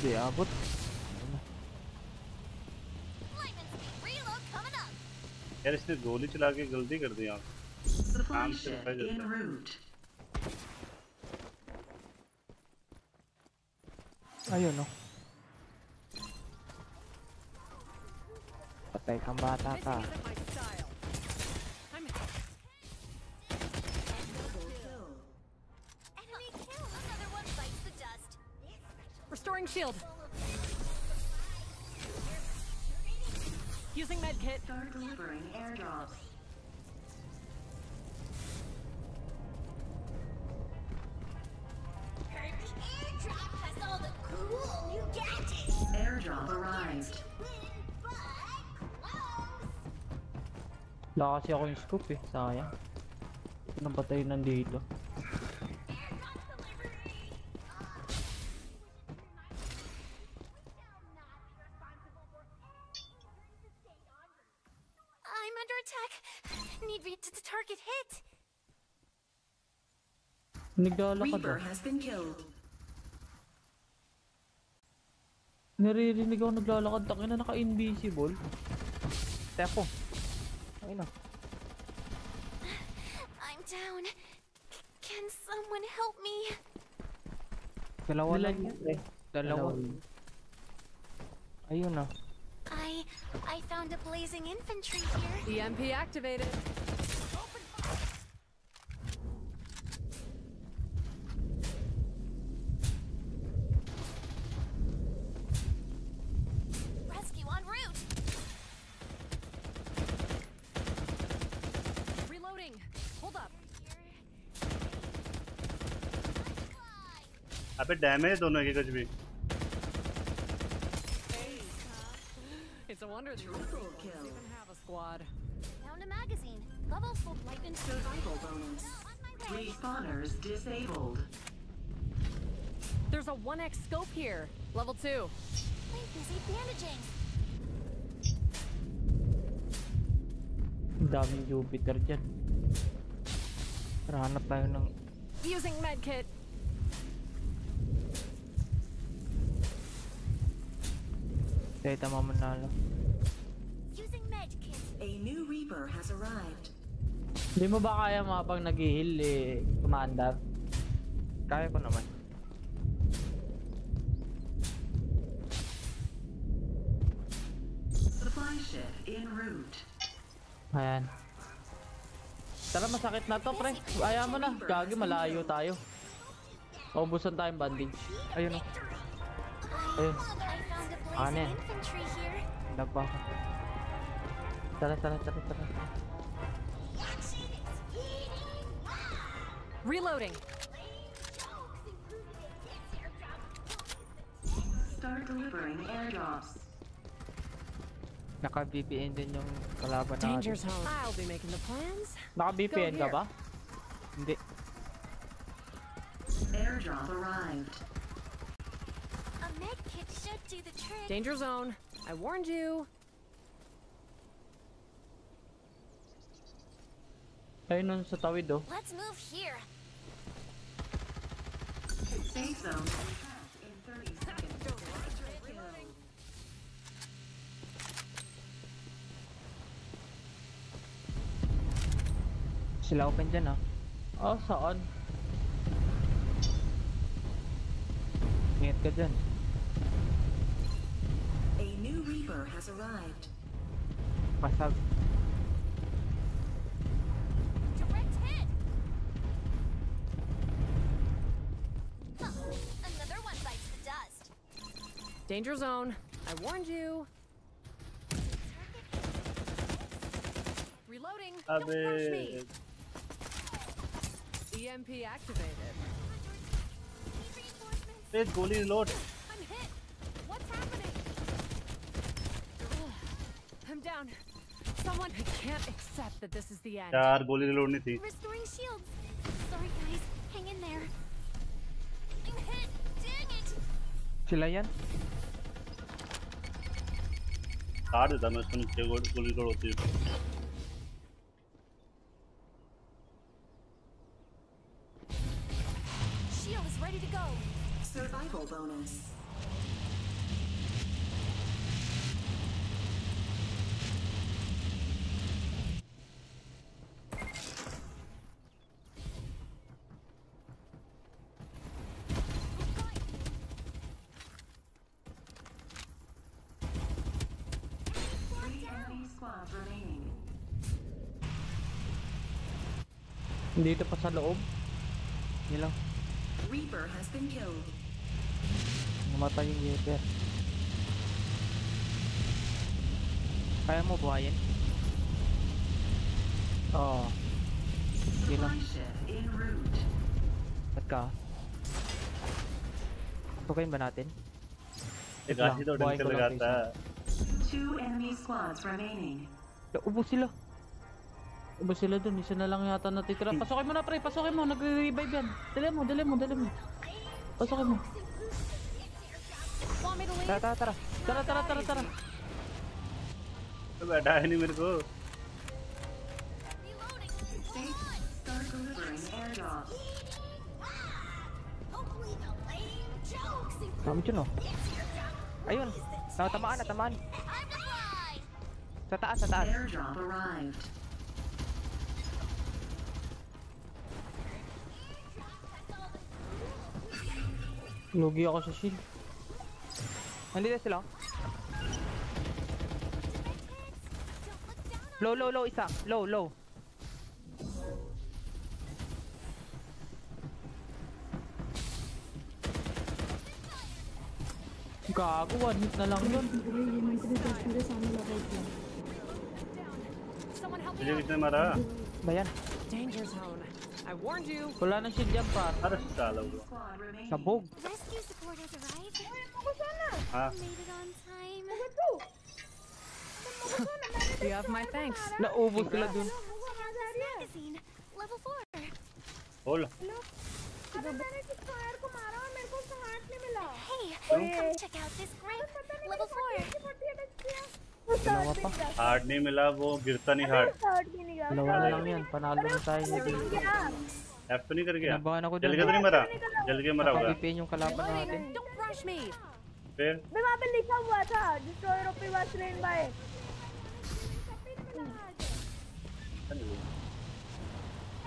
Di abot. यार इसने गोली चला के गलती कर दी आप काम से ship पता en bites the dust. restoring shield. Using medkit. Start delivering airdrops. Wala kasi ako yung scoop eh, sayang. Nang patay nandito. I'm under attack. Need me to the target hit. Naglalakad Reaper has been killed. Naririnig ako naglalakad. Tangin na naka-invisible. Tepo. Ayun na. I'm down. Can someone help me? Dalawa lang Dalawa. yun eh. Dalawa. Ayun na. I I found a blazing infantry here. EMP activated. Rescue en route. Reloading. Hold up. अबे damage दोनों के कुछ भी It's a wonder the Reapers even have a squad. Found a magazine. Level full lightning Survival bonus. Respawners disabled. There's a 1x scope here. Level 2. I'm busy bandaging. Ang daming Jupiter dyan. Tara, hanap tayo ng... Using medkit. Kaya tama manalo. A new Reaper has arrived. Hindi mo ba kaya mga pag nag-heal eh, commander? Kaya ko naman. Supply ship route. Ayan. Tara, masakit na to, pre. Ayaw mo na. Gagi, malayo tayo. Maubusan tayong bandage. Ayun o. Ayun. Ano yan? here. Nagpa ako. Tara, tara, tara, tara. Reloading. Start delivering airdrops. Naka-VPN din yung kalaban Danger natin. zone. I'll be making the plans. Naka-VPN Go ka ba? Hindi. Airdrop arrived. Danger zone. I warned you. Ayun nun sa tawid oh. Let's move here. Safe zone attack in 30 seconds. Sila open dyan ah. Oh, saan? Ingat ka dyan. Armor has arrived. Pasado. Danger zone. I warned you. Reloading. A Don't touch me. EMP activated. Wait, goalie reload. I'm hit. What's happening? I'm down. Someone. I can't accept that this is the end. यार गोली reload नहीं थी Restoring shields. Sorry, guys. Hang in there. I'm hit. Dang it. Sila yan? काट देता मैं उसको नीचे गोली गोली रिलोड होती है Shield is ready to go. Survival bonus. Dito pa sa loob. Nila. Reaper has been killed. Namatay yung Reaper. Kaya mo buhayin? Oo. Oh. Yun lang. Ba't ka? Tukayin ba natin? Ito lang, buhayin ko lang. Two enemy squads remaining. Naubo sila. Iba sila dun, isa na lang yata natitira. Pasokin mo na pre, pasokin mo, nagre-revive yan. Dali mo, dali mo, dali mo. Pasokin mo. Want me to leave? Tara, tara, tara. Tara, tara, tara, tara. तो बैठा है नहीं मेरे को Start delivering airdrop. Kami dyan oh. Ayun. Natamaan, natamaan. Sa taas, sa taas. Lugi ako sa shield. Nandito sila. Oh. Low, low, low, isa. Low, low. Gago, one hit na lang yun. Biliwit na mara. Ba yan? Danger zone. I warned you. Wala na si jump par. Para sa salaw. Sabog. Rescue supporters arrived. You have my thanks. Naubos sila dun. Level 4. Hola. Hey, come check out this great level 4. Heart नहीं मिला वो गिरता नहीं heart third नहीं तो कर गया। जल के तो नहीं मरा जल के मरा होगा kalaban natin. Don't rush me. फिर? मैं वहाँ पे लिखा हुआ था destroyer OP was slain by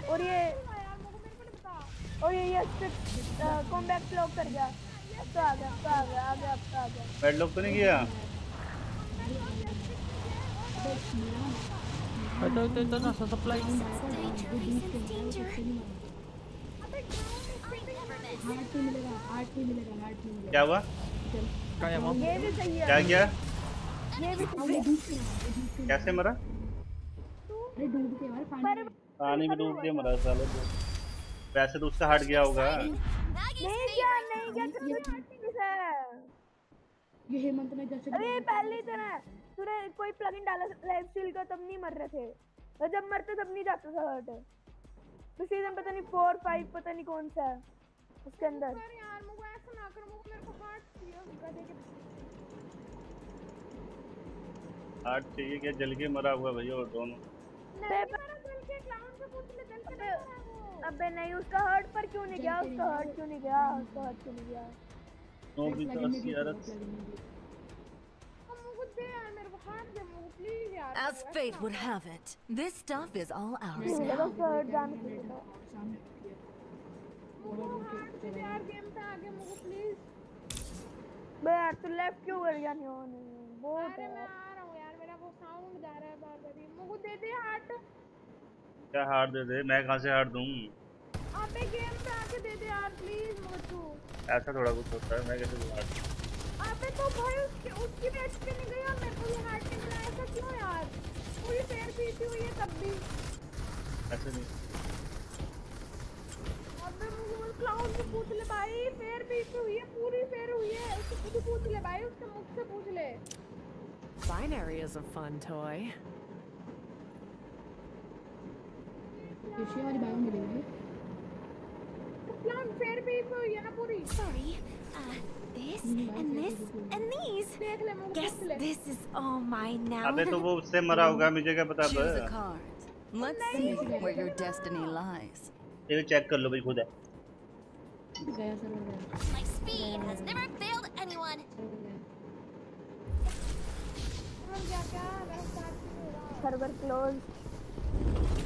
और ये और ये ये कॉम्बैक ब्लॉक कर गया। तो आ गया तो आ गया आ गया तो आ गया। बैड लॉक तो नहीं किया? Ito, ito, ito na, sa supply. क्या हुआ mo? क्या किया कैसे मरा रहा। अरे डूब के यार पानी में। डूब के मरा साले वैसे तो उसका हट गया होगा नहीं क्या नहीं क्या ये हेमंत ने जैसे अरे पहले ही। तरह तूने कोई प्लगइन डाला लाइफ स्टील का तब नहीं मर रहे थे। और जब मरते तब नहीं जाता था हर्ट तो सीज़न पता नहीं फोर फाइव पता नहीं कौन सा है उसके अंदर। यार मुझे ऐसा ना करो मुझे मेरे को हार्ट चाहिए गधे के हार्ट चाहिए क्या? जल के मरा हुआ भैया और दोनों। नहीं मेरा दिल के क्लाउन से पूछ ले दिल के नहीं वो। अबे नहीं उसका हर्ट पर क्यों नहीं गया? उसका हर्ट क्यों नहीं गया? उसका हर्ट क्यों नहीं गया? मुझे प्लीज़ यार As fate would have it, this stuff is all ours now. यार गेम पे आगे मुझे प्लीज़ बे यार तू लेफ़्ट क्यों कर गया नहीं होने बहुत अरे मैं आ रहा हूँ यार मेरा वो साउंड जा रहा है बार बार मुझे दे दे हार्ट। क्या हार्ट दे दे? मैं कहाँ से हार्ट दूँ? अबे गेम पे आके दे दे यार प्लीज़ मुझे ऐसा थोड़ा कुछ होता है मैं कैसे हार्ट अबे तो भाई उसके उसकी भी एचपी नहीं गई और मेरे को भी हार्ट नहीं मिला ऐसा क्यों यार? पूरी पैर पीती हुई है तब भी। ऐसे नहीं। अबे मुझे क्लाउड से पूछ ले भाई पैर पीती हुई है पूरी पैर हुई है उससे खुद पूछ ले भाई उसके मुख से पूछ ले। Binary is a fun toy. Asia वाली बायो मिलेगी क्लाउड पैर पीती हुई है ना पूरी Sorry. Uh, this and this and these. देख ले मुझे Guess पूछ ले this is all mine now. अबे तो वो उससे मरा होगा मुझे क्या पता Choose a अब card. Let's see where your destiny lies. ये चेक कर लो भाई खुद है गया सर हो गया My speed has never failed anyone. हम क्या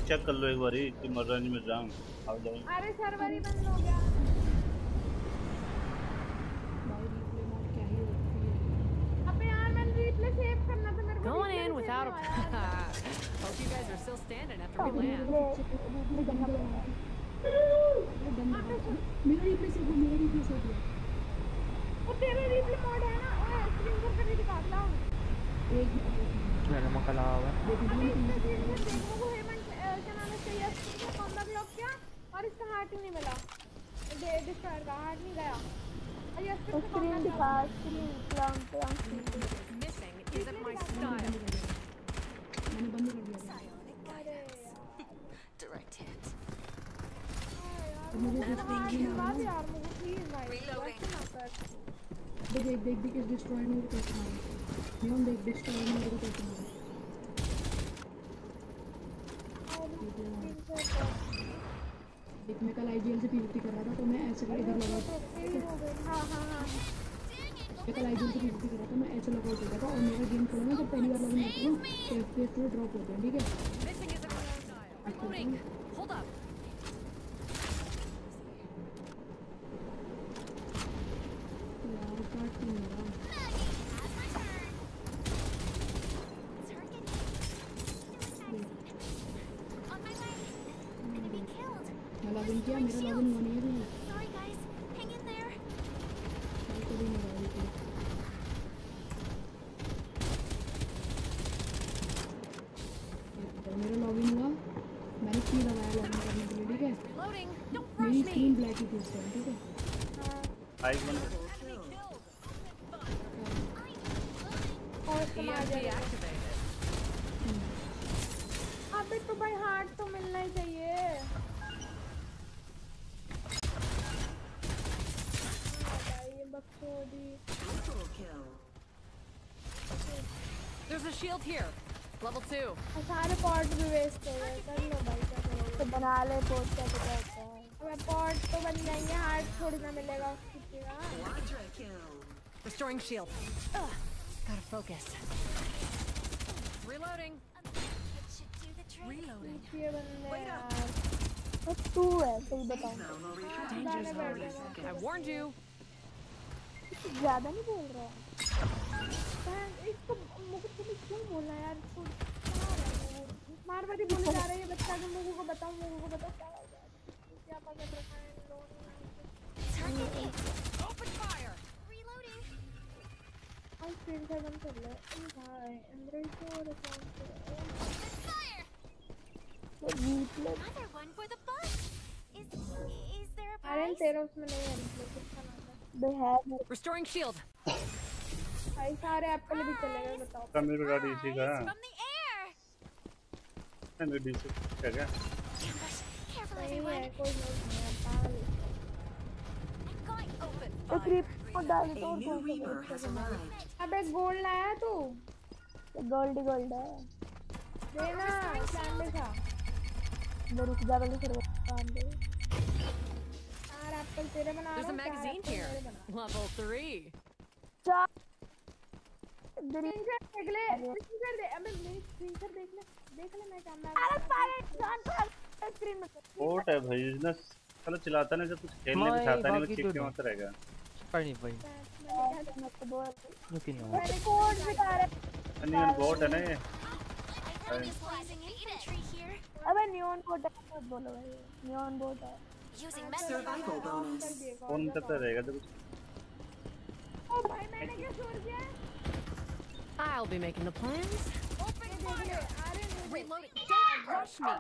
Check कर लो एक बार कि मर रहा नहीं मिल रहा आओ जाओ अरे सर्वर ही बंद हो गया। ही है। अबे यार मैंने रिप्ले सेव करना था मेरे को Going in without हुआ a. Hope you guys are still standing after we land. मेरा रिप्ले से वो मेरा रिप्ले से दिया वो तेरा रिप्ले मोड है ना ओए स्क्रीन पर करके दिखा ला। एक Wala namang kalaban. अबे इसमें देखो देखो और इसका हार्ट ही नहीं मिला। दे डिस्ट्रॉयर का हार्ट नहीं गया। और ये सिर्फ़ स्क्रीन के पास screen plan plan missing is not my style मैंने बंद कर दिया। डायरेक्ट हिट मुझे यार मुझे प्लीज़ भाई। देख देख देख इस डिस्ट्रॉयर में कैसे मारा। मैं देख डिस्ट्रॉयर में कैसे मारा। देख, मैं कल आईजीएल से पीवीपी कर रहा था तो मैं ऐसे इधर लगा हाँ मैं कल आईजीएल से पीवीपी कर रहा था, मैं ऐसे लगा होता था, और मेरा गेम खेला ना, जब पहली बार करता हूँ तो एफपीएस थोड़े ड्रॉप होते हैं, ठीक है. यार रहा मैं लॉगिन किया मेरा लॉगिन हुआ नहीं है नहीं रही थी तो। मेरा लॉगिन हुआ। मैंने की लगाया लॉगिन करने के लिए ठीक है? मेरी स्क्रीन ब्लैक ही थी उस टाइम ठीक है? दिया activated. अबे तो भाई हार्ट तो मिलना ही चाहिए। भाई ये बकचोदी Triple kill. There's a shield here. Level two. और सारे पॉट भी वेस्ट हो गए कर लो भाई क्या करोगे तो बना ले पॉट का पता होता है अबे पॉट तो बन जाएंगे हार्ट थोड़ी ना मिलेगा किसी का Quadra kill. Restoring shield. Ugh. Gotta focus. Reloading. Reloading. ये बंदे यार तो तू है सही बताऊं Danger's already. I warned you. ज़्यादा नहीं बोल रहा है। बहन, इसको मुझे तुम्हें क्यों बोलना यार? इसको मार रहा है वो। मारवाड़ी बोले जा रहे हैं बच्चा के लोगों को बताओ लोगों को बताओ क्या हो गया। क्या रखा है लोगों ने Open fire. और स्क्रीन से बंद कर ले। इन भाई अंदर a अरे? तेरा उसमें नहीं है रिप्लेस किसका नाम है बे है मेरे Restoring shield. भाई सारे एप्पल भी चले गए बताओ का मेरे का डीसी का From the air. है मेरे डीसी क्या क्या Careful, नहीं everyone. है कोई नहीं है पागल I'm going open. तो क्रीप को डाल A दो new Reaper has arrived. अबे गोल्ड लाया तू गोल्ड गोल्ड है देना चांदी का दे रुक जा वाली फिर काम दे There's a हूँ, magazine here. मेरे। Level three. चार स्क्रीनशॉट देख ले स्क्रीनशॉट दे अबे मेरी स्क्रीनशॉट देख ले देख ले मैं कैमरा अरे सारे जान पर स्क्रीन में कोट है भाई बिज़नेस चलो चलाता नहीं जब कुछ खेलने मैं भी चाहता नहीं वो बाकी चिप दो के दो। मत रहेगा पर नहीं भाई क्या नहीं मैंने कोड दिखा रहा अनियन बोट है ना ये Utilizing infantry here. अबे नियॉन कोड मत बोलो भाई नियॉन बोट है Using Survival bonus. फोन करता रहेगा जब कुछ ओ भाई मैंने क्या छोड़ दिया I'll be making the plans. Open fire अरे Reloading. Don't rush me.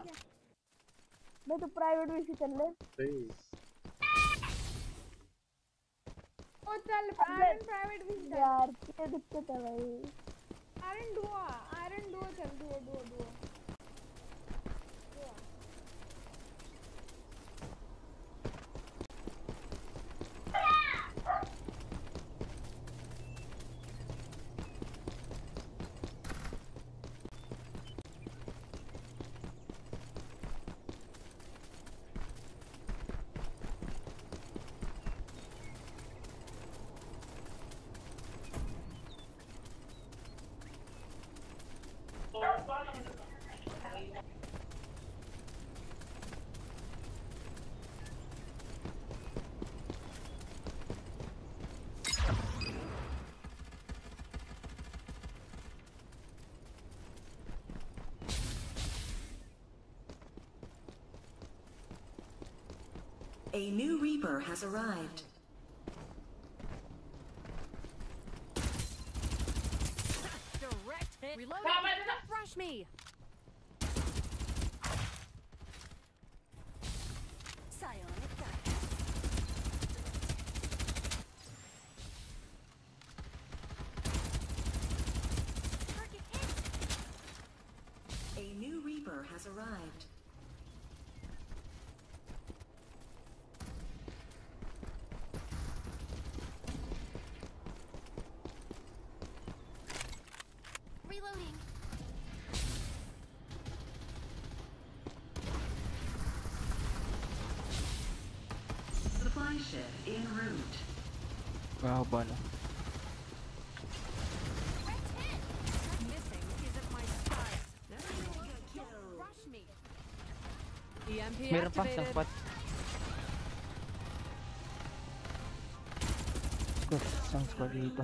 मैं तो प्राइवेट भी से चल ले सही ओ चल आयरन प्राइवेट भी चल यार क्या दिक्कत है भाई आयरन डुओ आयरन डुओ चल duo duo duo A new Reaper has arrived. Direct hit. Reloading. Don't rush me. Reloading. Supply ship in route. Wow, bala. EMP Meron pa, isang spot. Good, dito.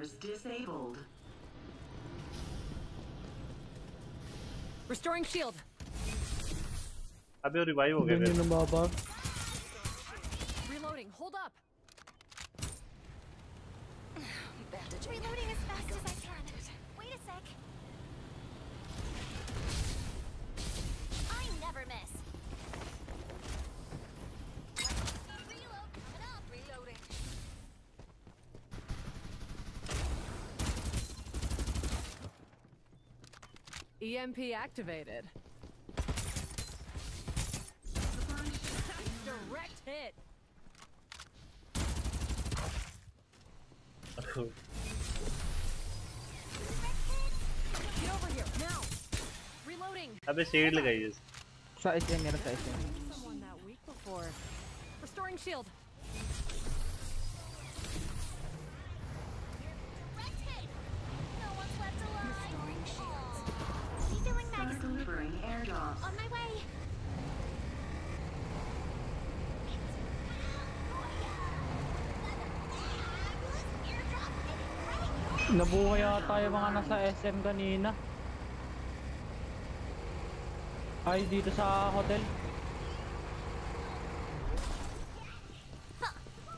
Respawners disabled. Restoring shield. अबे वो revive हो गया Ganyan फिर EMP E activated. Direct hit. Get over here now. Reloading. अबे shade लगाई है Sa SM, meron sa SM. Someone that weak before. Restoring shield. Yung mga nasa SM kanina. Ay, dito sa hotel. Huh.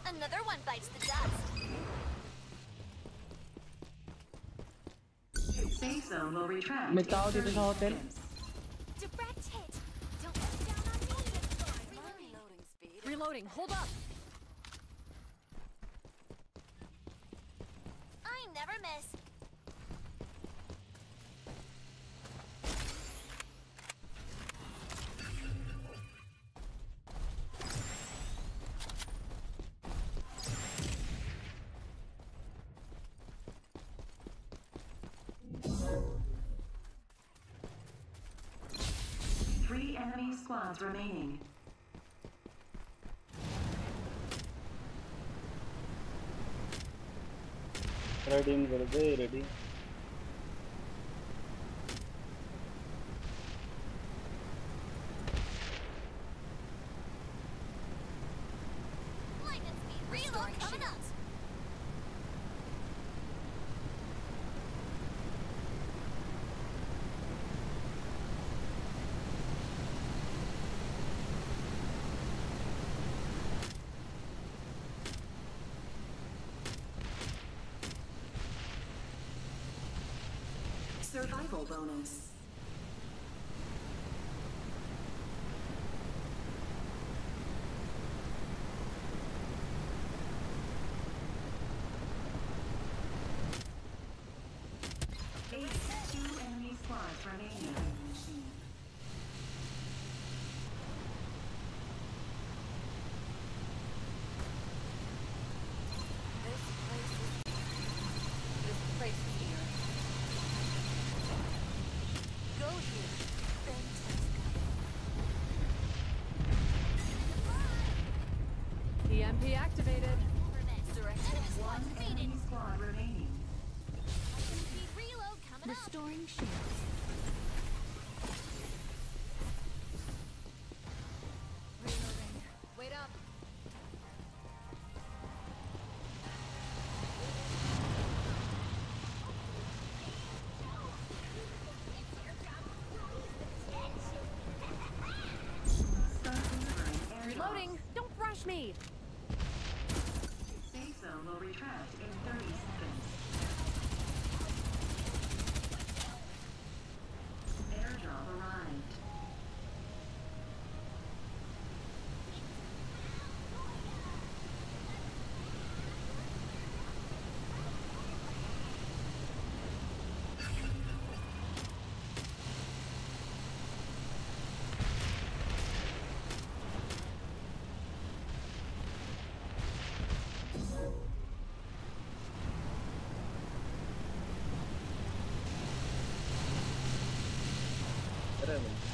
Another one bites the dust. Safe zone will retract. May tao dito 30 sa hotel. seconds. Direct hit. Don't let me down on me. Reloading speed. Reloading. Hold up. squads remaining. Ready, ready. function. Reloading. Wait up. Reloading! Don't rush me! family.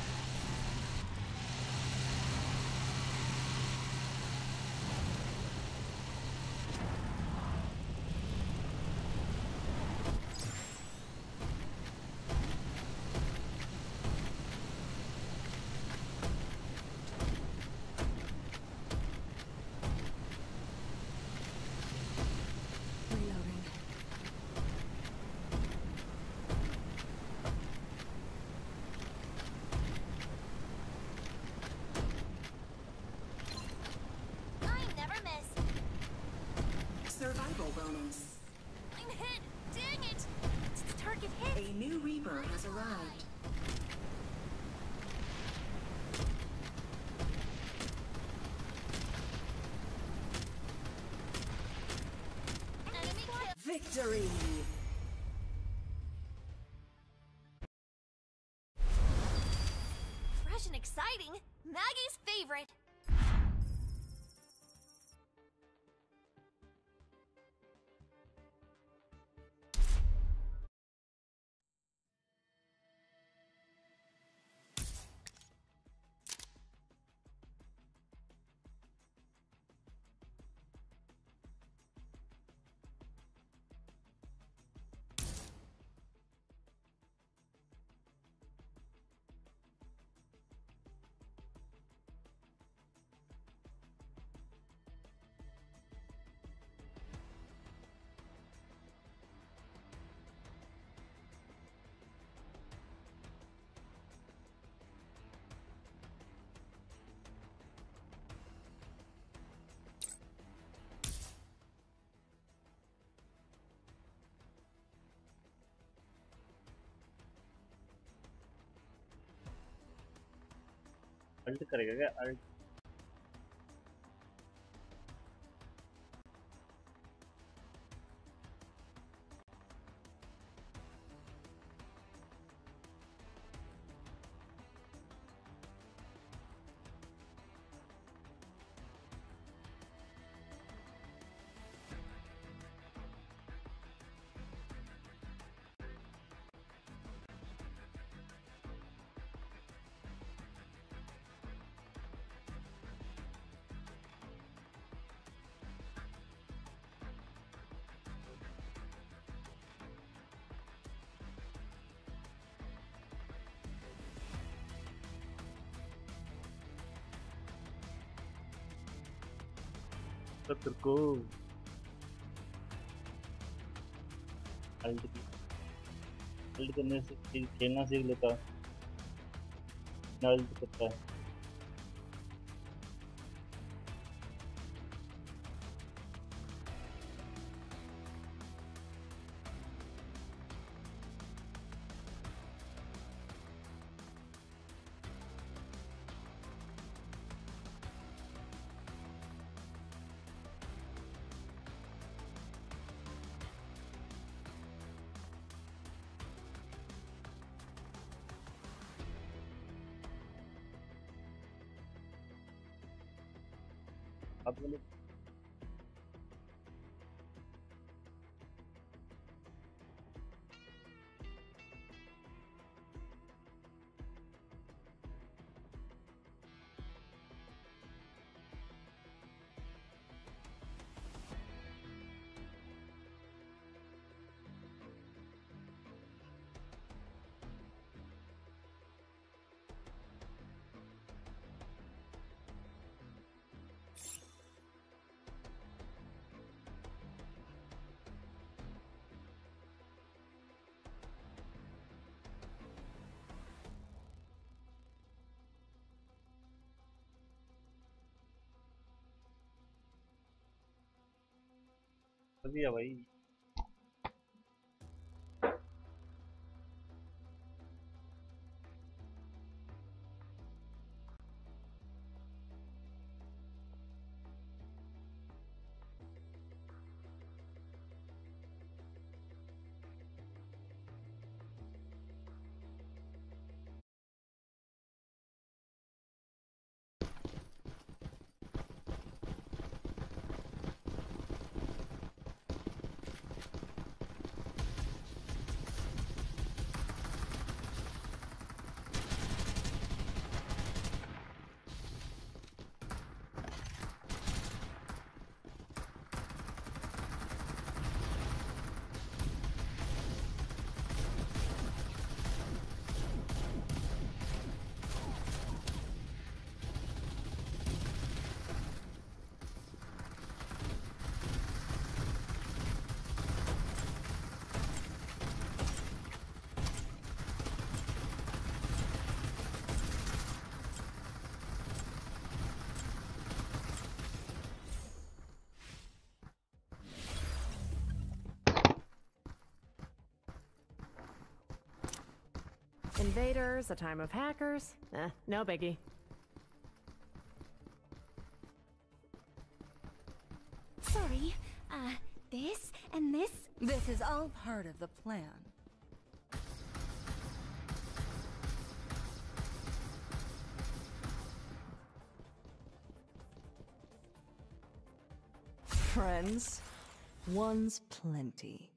arrived. Victory! பல்கலைக்கழக को alt करने से खेलना सीख लेता alt करता है दिया भाई। Invaders, a time of hackers. Eh, no biggie. Sorry, uh, this and this. This is all part of the plan. Friends, one's plenty.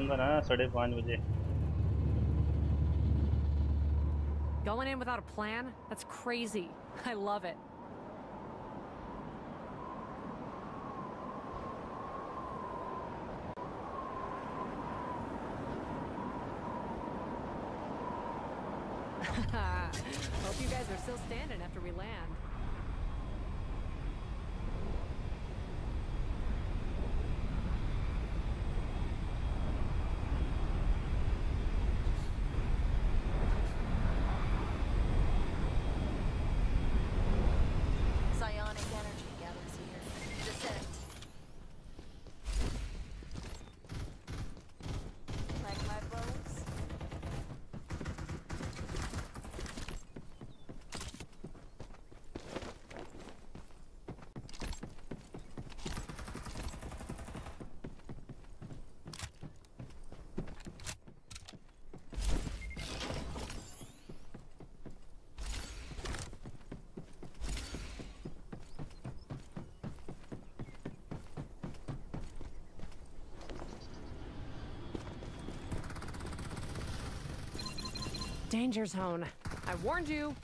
देख करूंगा ना साढ़े पाँच बजे Going in without a plan? That's crazy. I love it. Hope you guys are still standing after we land. Danger zone. I warned you.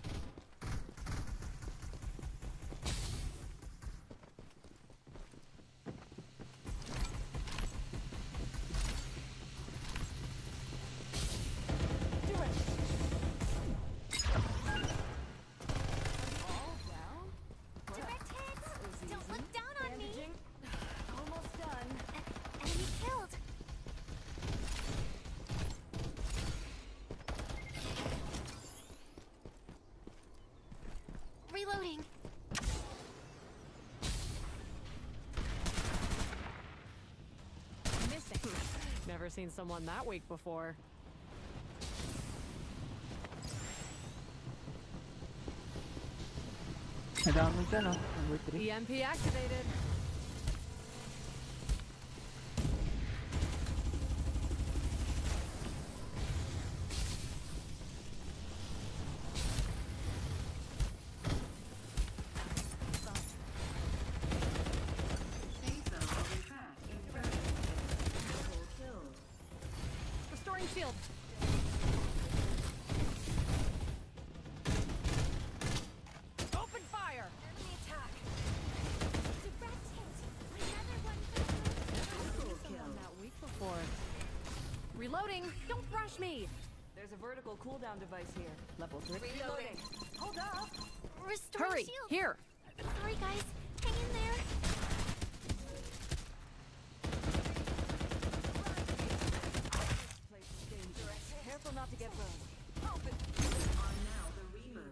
never seen someone that weak before. EMP activated. Cooldown device here. Level 3. Reloading. Hold up. Restoring Hurry! shield. Here! Sorry, guys. Hang in there. to get burned. Are now the Reaper.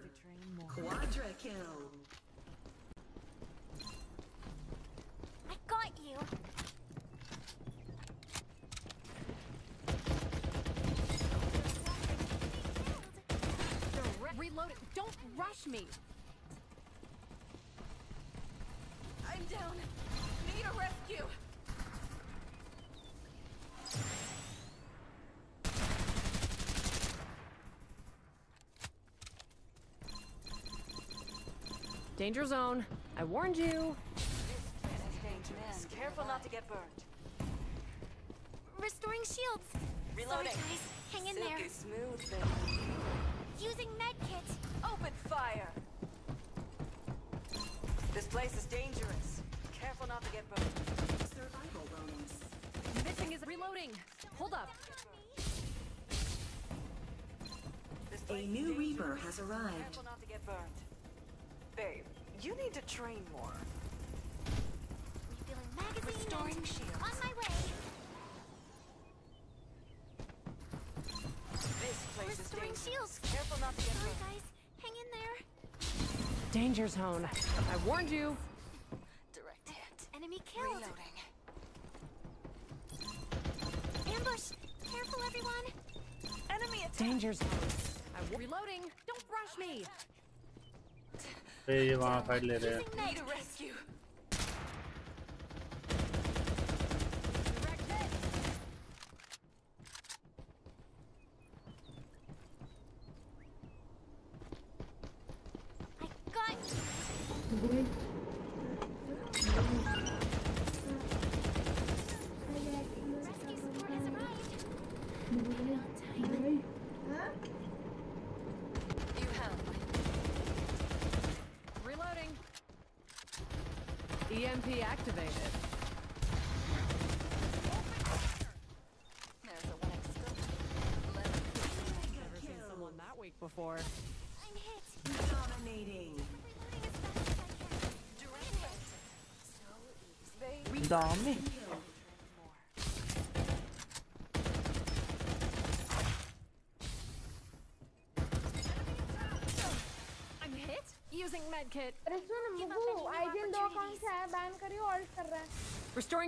Quadra kill. I got you. Reload it. Don't me. I'm down. Need a rescue. Danger zone. I warned you. Dangerous. Careful not to get burned. Restoring shields. Reloading. Sorry, guys. Hang in Silky there. smooth, baby. Using medkit. Open fire. This place is dangerous. Careful not to get burned. Survival bonus. Missing is reloading. Hold up. A new is Reaper has arrived. Careful not to get burned. Babe, you need to train more. Refilling magazine. Restoring and Danger zone. I warned you. Direct hit. Enemy killed. Reloading. Ambush. Careful, everyone. Enemy attack. Danger zone. I wa- reloading. Don't rush me. ए ये वहाँ fight ले रहे हैं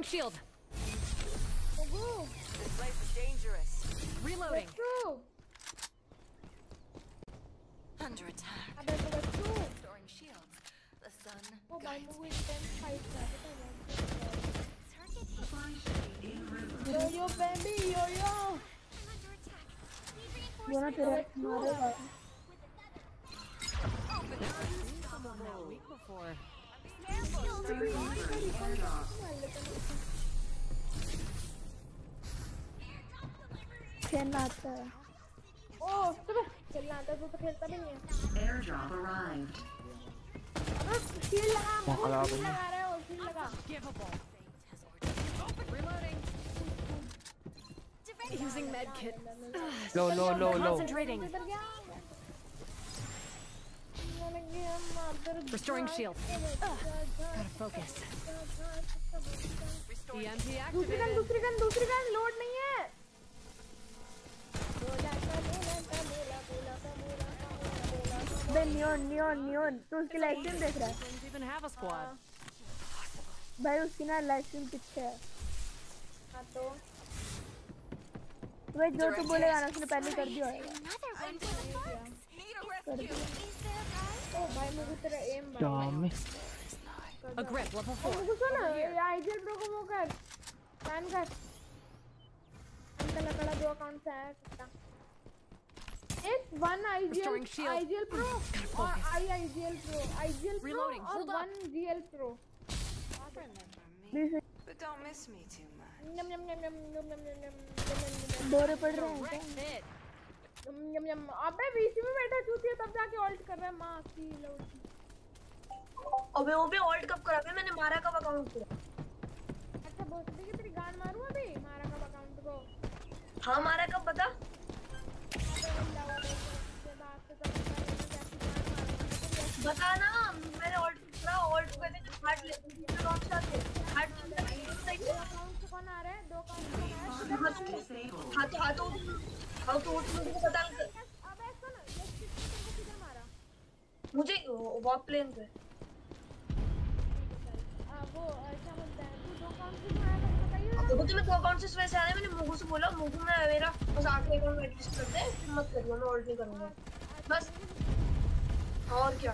shield. खेलना आता है ओ सुबह खेलना आता है तू तो खेलता भी नहीं है Airdrop arrived. अबे शील्ड लगा मुगू कलाब शील्ड में। लगा रहा है वो शील्ड लगा Givable. Reloading. Using medkit. Low, low, low, low. Concentrating. इधर गया मैंने गया मार Restoring shield. Gotta focus. EMP दूसरी गन activated. दूसरी गन दूसरी gun load neon Neon Neon तू उसकी लाइफ स्ट्रीम देख रहा है a. भाई उसकी ना लाइफ स्ट्रीम पीछे है हाँ तो भाई जो तू बोलेगा ना उसने पहले कर दिया होगा a? ओ भाई मुझे तेरा एम Dami. A grip, level ओ 4. मुझे सुन आईजीएल प्रो को वो कर बैन कर अंकल अकड़ा दो अकाउंट है कितना It's one IGL. IGL Pro or focus. I IGL Pro. IGL Pro Reloading, or hold up. one GL Pro. Remember me. But don't miss me too much. Yum yum yum yum yum yum yum yum बोरे पड़ रहे हैं क्या? यम yum यम अबे बीच में बैठा चूतिया तब जाके ऑल्ट कर रहा है माँ की लौटी अबे वो भी ऑल्ट कब करा बे मैंने मारा कब अकाउंट को अच्छा बोल देखिए तेरी गांड मारूं अभी मारा कब अकाउंट को हाँ मारा कब बता कौन आ रहा दो आ रहा तो तो तो मुझे वॉक प्लेन पे वो क्या बोलते हैं तू जो काम से मारा देखो दो अकाउंट से वैसे आने मैंने मुगु से बोला मुगु में मेरा बस आखिरी अकाउंट एटलीस्ट कर दे मत करियो, मैं ऑल्ट करूँगा। बस। और क्या?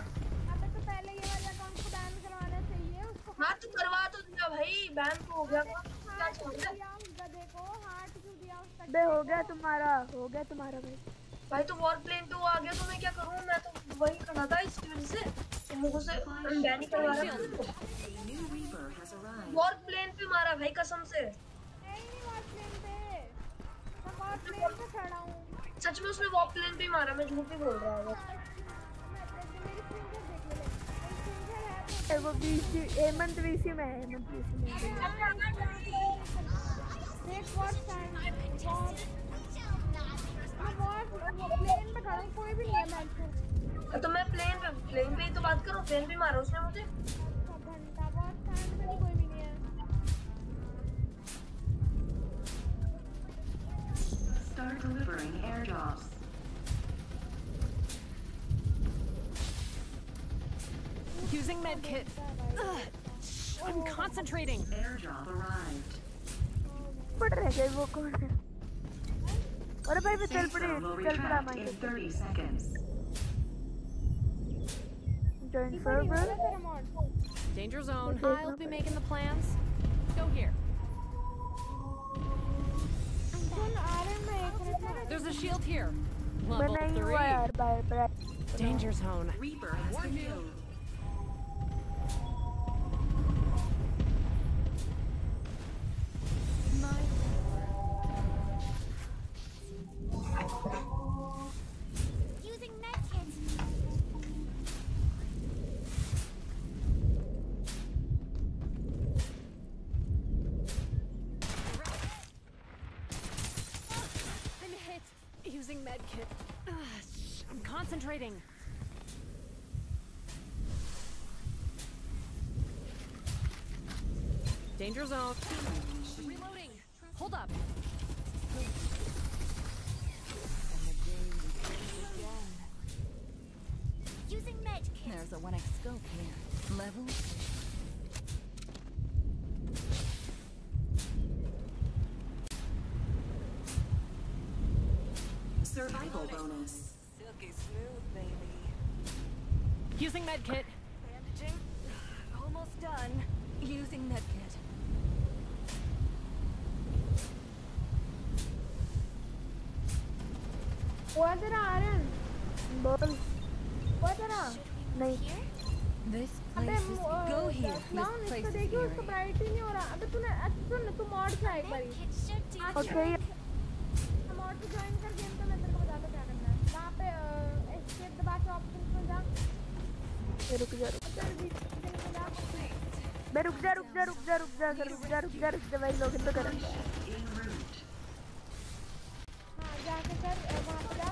अबे तो पहले ये वाले अकाउंट को बैन करवाना चाहिए उसको हाँ तो करवा तो दिया भाई बैन तो हो गया। क्या छोड़ दे दिया उस गधे को हार्ट क्यों दिया उस तक बे हो गया तुम्हारा हो गया तुम्हारा भाई। भाई तो वॉर प्लेन पे वो आ गया तो मैं क्या करूँ? मैं तो वही करना था इसकी वजह से। तो मुझे से बैन ही करवा रहा था। वॉर प्लेन पे मारा भाई कसम से। नहीं वॉर प्लेन पे। मैं वॉर प्लेन पे खड़ा हूँ। सच में उसने वॉर प्लेन पे ही मारा मैं झूठ नहीं बोल रहा हूँ वो बीसी हेमंत बीसी में हेमंत बीसी में तो मैं प्लेन पे प्लेन पे ही तो बात करूँ प्लेन पे मारा उसने मुझे घंटा पे कोई भी नहीं है. Using medkit. I'm concentrating. Airdrop arrived. What did I say? What about the teleportation? In 30 seconds. Join server. Danger zone. I'll be making the plans. Go here. There's a shield here. Level three. Danger zone. Reaper has been killed. using medkit. I'm concentrating. Danger zone. Reloading. Hold up. Using medkit. There's a 1x scope here. Level Survival bonus. Silky smooth, baby. Using medkit. Bandaging. Almost done. Using medkit. वो है तेरा आर्यन बोल वो है तेरा नहीं This अबे place is go here. Clown This इसको place is eerie. उसको ब्राइट ही नहीं हो रहा। अबे तूने सुन तू मॉड से एक बारी ओके मॉड से ज्वाइन कर गेम तो मैं तेरे को बताता क्या करना है। वहाँ पे एस्केप दबा के ऑप्शंस में जा। रुक जा रुक में जा। बे रुक जा रुक जा रुक जा रुक जा रुक जा रुक जा भाई लोग तो कर। हाँ जाके अ, वहाँ पे जा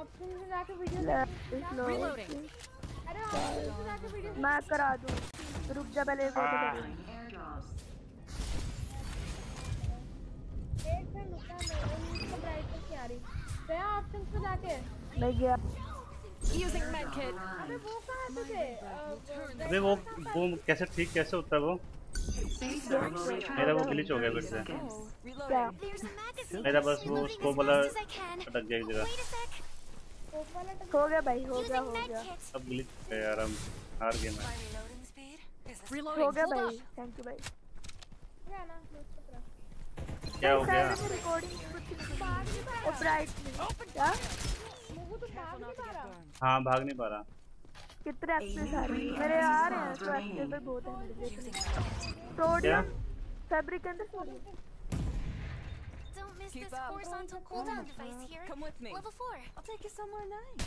ऑप्शन में जाके वीडियो Reloading. अरे ऑप्शन में जाके वीडियो मैं करा दूँ। रुक जा पहले वो तो एक सेकंड रुकना मैं इसको ब्राइटनेस नहीं आ रही गया ऑप्शंस पे जाके। मैं गया। Using medkit. अबे वो कहाँ से थे? अबे वो वो कैसे ठीक कैसे होता है वो? मेरा वो ग्लिच हो गया फिर से। मेरा बस वो स्कोप वाला अटक गया एक जगह। हो गया भाई हो गया हो गया। अब ग्लिच हो यार हम हार गए मैं। हो गया भाई थैंक यू भाई। क्या हो गया? ओ ब्राइट क्या मुझे तो भाग नहीं पा रहा हाँ भाग नहीं पा रहा। कितने एक्सेस आ रहे हैं मेरे आ रहे हैं तो एक्सेस पे बहुत है मेरे क्या सोडियम फैब्रिक के अंदर sodium Don't miss Keep this up. horizontal cooldown device here. Come with me. Level 4. I'll take you somewhere nice.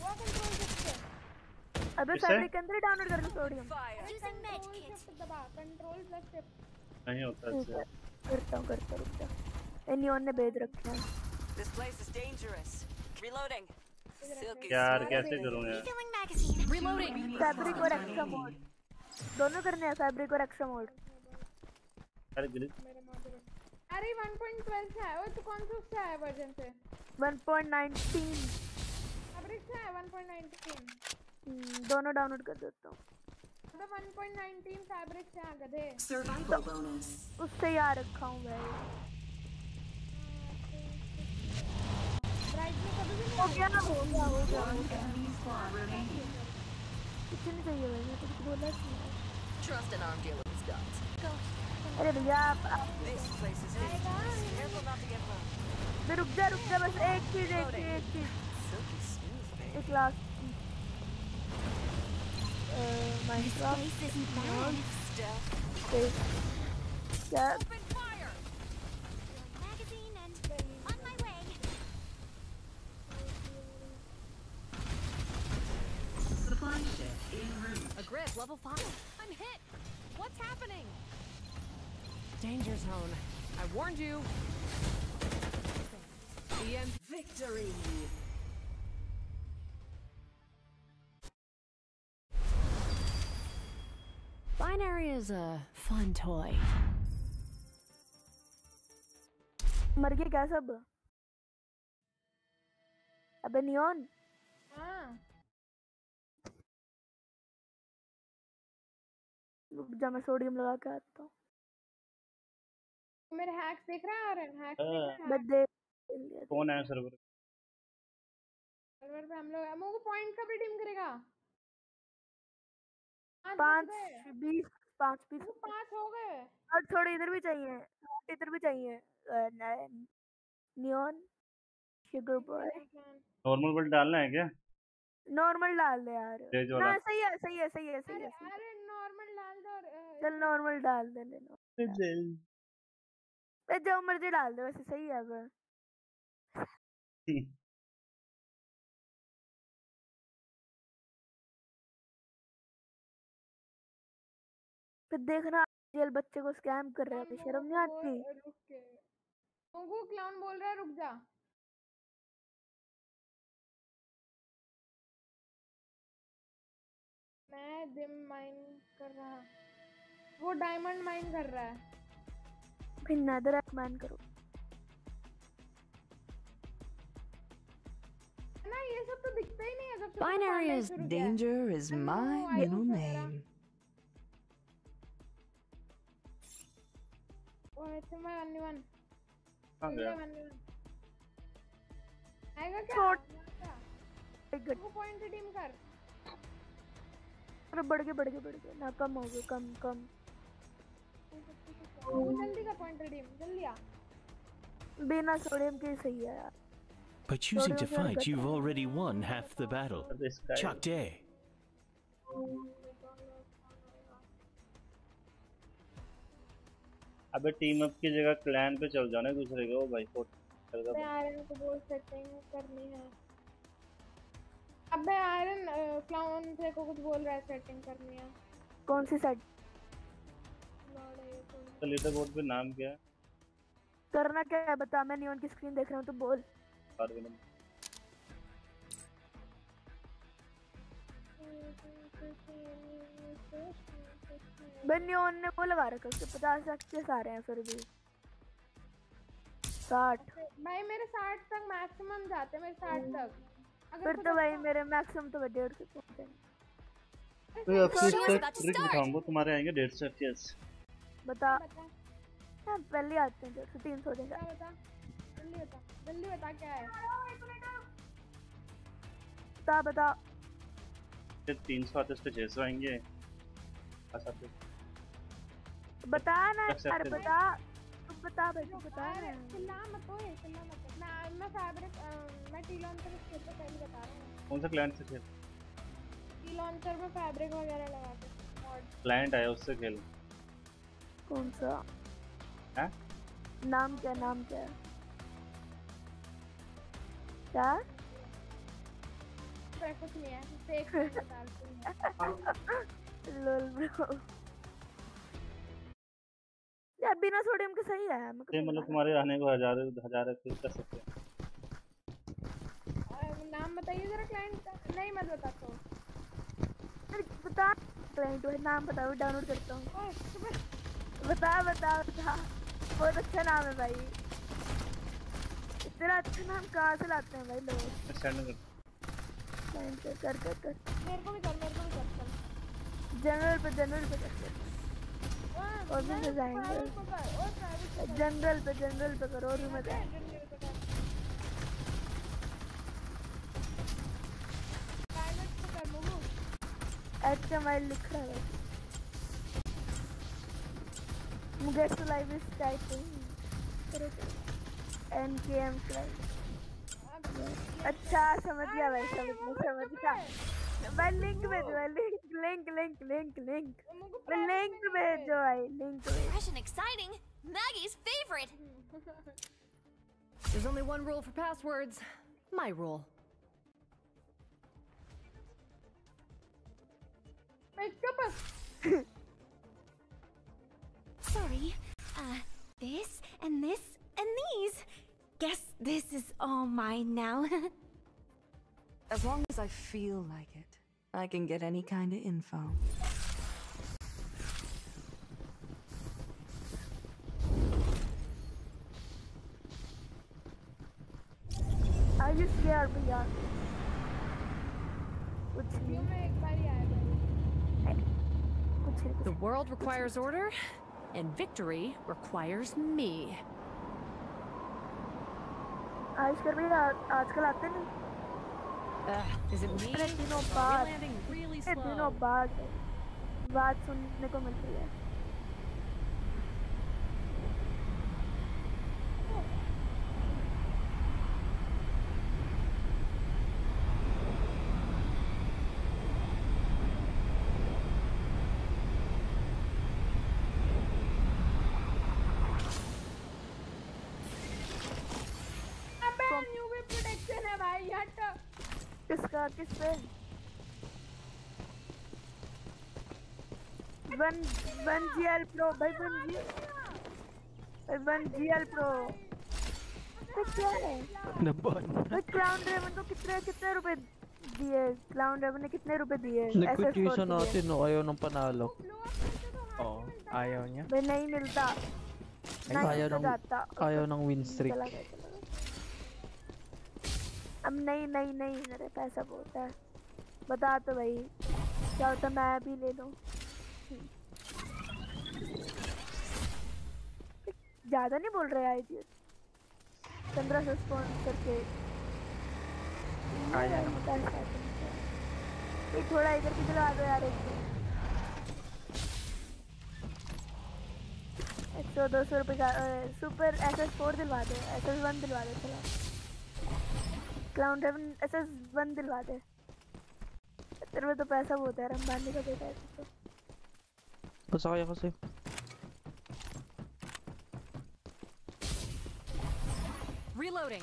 वो कंट्रोल शिफ्ट अबे किससे? फैब्रिक के अंदर ही डाउनलोड कर लो sodium Using control medkit. Shift दबा कंट्रोल प्लस शिफ्ट नहीं होता ठीक है ऐसे करता हूँ करता हूँ रुक जा एनियन ने भेज रखे हैं This place is dangerous. Reloading. यार कैसे करूँ यार. Reloading. फैब्रिक और एक्स्ट्रा मोड दोनों करने हैं फैब्रिक और एक्स्ट्रा मोड अरे ग्लिच अरे 1.12 से है वो तो कौन सा उससे है वर्जन से? 1.19 फैब्रिक से है 1.19 हम्म, दोनों डाउनलोड कर देता हूँ। तो 1.19 फैब्रिक से आ गए Survival bonus. उससे याद रखा हूँ भाई। हो गया हो गया हो गया हो गया Enemy squad remaining. कुछ नहीं चाहिए भाई मैं तो कुछ बोला ही नहीं Trust an arm dealer with guns. Go. अरे भैया आप आप- This place is dangerous. Careful not to get burned. मैं रुक जा रुक जा बस एक चीज एक चीज एक चीज Silky smooth, babe. एक लास्ट माइनक्राफ्ट Stealth. क्या grip, level 5. I'm hit. What's happening? Danger zone. I warned you. EM. Victory! Binary is a fun toy. मर गए क्या सब अबे नियॉन हां रुक जा मैं सोडियम लगा के आता हूँ। मेरे हैक्स देख रहा है आरन हैक्स। देख रहा है। देख कौन है सर्वर सर्वर पे हम लोग हम लोग पॉइंट कब रिडीम करेगा? पाँच। बीस पाँच बीस। पाँच हो गए। और थोड़े इधर भी चाहिए इधर भी चाहिए नियॉन शुगर बॉय नॉर्मल बल डालना है क्या? नॉर्मल डाल दे यार। ना सही है सही है सही है सही है सही है। अरे नॉर्मल डाल दो और चल नॉर्मल डाल दे ले। ए, जो मर्ज़ी डाल दे वैसे सही है अब फिर देखना जेल बच्चे को स्कैम कर रहे हैं शर्म नहीं आती बोल- रुक के। क्लाउन बोल रहा है रुक जा। मैं दिम माइन कर रहा वो डायमंड माइन कर रहा है। फिर नदर मैन करो। ना ये सब तो दिखता ही नहीं है जब से तुमने Binary online is शुरू किया है। danger is my I middle also had a- name. ओ ऐसे मैं वन वन आएगा क्या? छोड़- वो पॉइंट रिडीम कर। अरे बढ़ गए बढ़ गए बढ़ गए। ना कम हो गए कम कम। जल्दी कर पॉइंट रिडीम जल्दी आ। बिना सोडियम के सही है यार। By choosing to fight, you've already won half the battle. Chuck Day. अबे टीम अप की जगह क्लैन पे चल जाओ ना दूसरे के ओ भाई फोट कर अबे आयरन को बोल सेटिंग करनी है। अबे आयरन क्लाउन से को कुछ बोल रहा है सेटिंग करनी है कौन सी साइड लौड़े तो। तो लीडर बोर्ड पे नाम क्या है? करना क्या है? बता मैं नियॉन की स्क्रीन देख रहा हूँ तो बोल। पारवीन बे ने वो लगा रखा उसके पचास एक्सेस आ रहे हैं फिर भी। साठ। भाई मेरे 60 तक मैक्सिमम जाते हैं मेरे 60 तक। अगर फिर तो भाई मेरे मैक्सिमम तो डेढ़ सौ पहुँचे हैं। तो इसका ट्रिक दिखाऊँगा तुम्हारे आएँगे डेढ़ सौ एफपीएस बता। हाँ पहले आते हैं डेढ़ सौ तीन सौ देगा। बता जल्दी बता। जल्दी बता क्या है। बता बता। फिर तीन सौ आते उस पे छह सौ आएँगे। बता ना यार बता। तू बता भाई तू बता अरे ना चिल्ला मत ओए चिल्ला मत मैं मैं फैब्रिक मैं टी लॉन्चर इसके ऊपर पहले बता रहा हूँ। कौन सा क्लाइंट से खेल? टी लॉन्चर में फैब्रिक वगैरह लगा के। मॉड क्लाइंट आया उससे खेल। कौन सा? हैं? नाम क्या नाम क्या? क्या? कुछ नहीं है फेक बता रही हूँ। लोल ब्रो। यार बिना सोडियम के सही है मतलब तुम्हारे आने को हज़ार हज़ार एफपीएस कर सकते हैं। नाम बताइए जरा क्लाइंट का। नहीं मत बता तो अरे बता। क्लाइंट है नाम बताओ डाउनलोड करता हूँ। बता बता बता। बहुत अच्छा नाम है भाई। इतना अच्छा नाम कहाँ से लाते हैं भाई लोग? सेंड कर कर कर कर। मेरे को भी कर मेरे को भी कर जनरल पे जनरल पे कर कर। और भी मज़ा आएँगे। जनरल पे जनरल पे करो, और भी मज़ा आएँगे। लिख रहा है। मुझे तो लाइव इस टाइपिंग एन के एम अच्छा समझ गया भाई, समझ गया समझ गया। भाई लिंक भेजो भाई link link link link link भाई लिंक भेजो भाई लिंक भेजो Fresh and exciting. Maggie's favorite. There's only one rule for passwords. My rule. Sorry. Uh, this and this and these. Guess this is all mine now. As long as I feel like it, I can get any kind of info. Are you scared भैया कुछ नहीं एक बार ही आया कुछ नहीं The world requires order, and victory requires me. आज कर भैया आजकल आते नहीं Ugh, is it me? अरे दिनों Are we बाद landing really अरे slow? दिनों बाद बात सुनने को मिलती है किस पे? One one G L pro भाई one G one G L pro तो क्या है? भाई क्लाउन रेवन को कितने कितने रुपए दिए? क्लाउन रेवन ने कितने रुपए दिए? Nag-petition natin no, ayaw ng panalo. Oo, ayaw niya. भाई नहीं मिलता। Ay, नहीं ayaw मिलता ng, जाता। ayaw ng win streak. अब नहीं नहीं नहीं मेरे पैसा बहुत है। बता तो भाई क्या होता मैं भी ले लूँ? ज़्यादा नहीं बोल रहे आई जी पंद्रह सौ स्पॉन्सर के। ये थोड़ा इधर की दिलवा दो यार एक एक सौ दो सौ रुपये का सुपर एस एस फोर दिलवा दे एस एस वन दिलवा दो चलो। Clown raven S S one दिलवा दे तेरे में तो पैसा बहुत है रंबानी का बेटा है तू तो Basta kaya kasi. Reloading.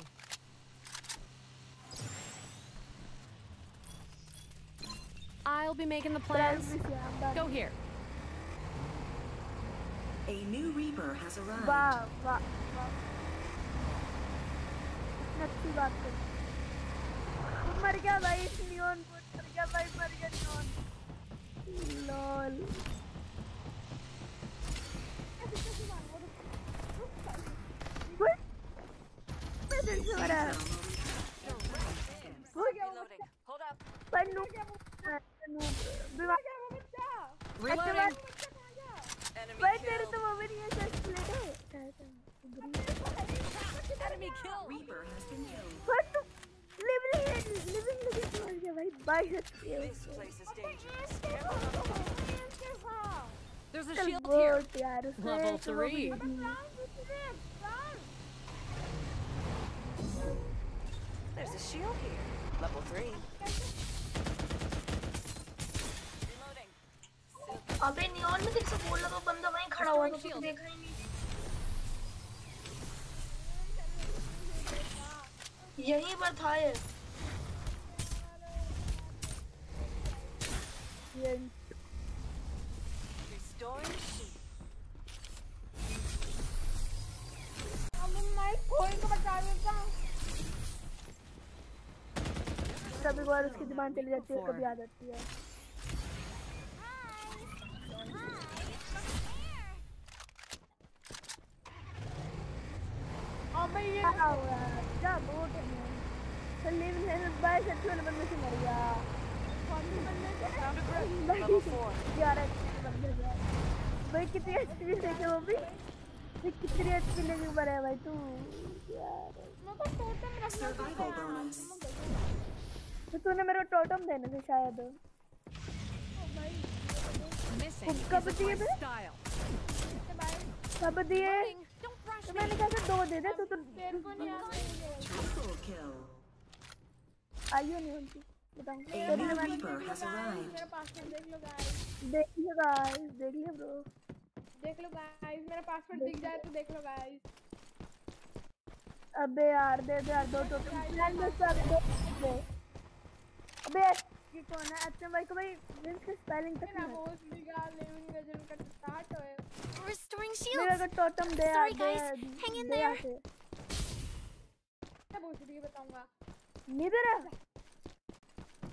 I'll be making the plans. Go here. A new Reaper has arrived. वाह वाह वाह मर गया भाई लियोन मर गया भाई मर गया लियोन लॉल मैं दिल से मरा Reloading. Hold up. पर नू बीमार Reloading. भाई तेरे तो वो भी नहीं है चेस्ट प्लेट है Enemy kill. Reaper has been killed. पर तू लिविंग लिविंग लिविंग मर गया भाई बाई सकती है This place is dangerous. There's a चल shield here. वोट यार उसने Level तो वो भी three. They the. There's a shield here. Level three. अबे नियॉन में किसी बोल रहा बंदा वहीं खड़ा हुआ था तो देखा ही नहीं यहीं पर था ये ये Restoring. अब हूँ बार उसकी ज़ुबान चली जाती है कभी आ जाती है क्या हुआ क्या बोट है लीव ने बाय से मर गया भाई कितनी एचपी लेके वो भी कितनी एचपी लेके मरा है भाई तू यार तो तूने मेरे टोटम देने थे शायद कब दिए थे कब दिए तो मैंने कहा था दो दे दे तो तो. आइयो नहीं उनकी देख लो गाइस देख लिया गाइस देख लिया ब्रो देख लो गाइस मेरा पासवर्ड दिख जाए तो देख लो गाइस अबे यार दे दे यार दो टोटम प्लान में सब दो दे अबे ये कौन है? अच्छा भाई को भाई विंस का स्पेलिंग तक मेरा नहीं होश बिगा लिविंग लेजेंड का स्टार्ट होए Restoring मेरा को टोटम दे Sorry, दे- guys. Hang in दे there. आके। मैं बताऊँगा। नीदर है।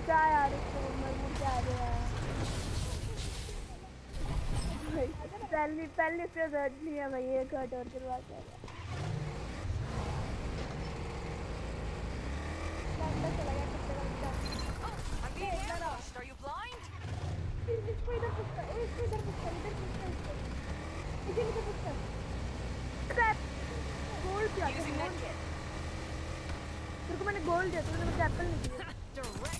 बचा यार इसको मर के आ गया पहली पहली से हर्ट नहीं है भाई एक हर्ट और करवा के. Are you blind? इसको इधर पुश कर इसको इधर पुश इधर पुश इधर इधर पुश कर गोल्ड क्या Using तेरे को मैंने गोल्ड दिया तूने मुझे एप्पल नहीं दिया।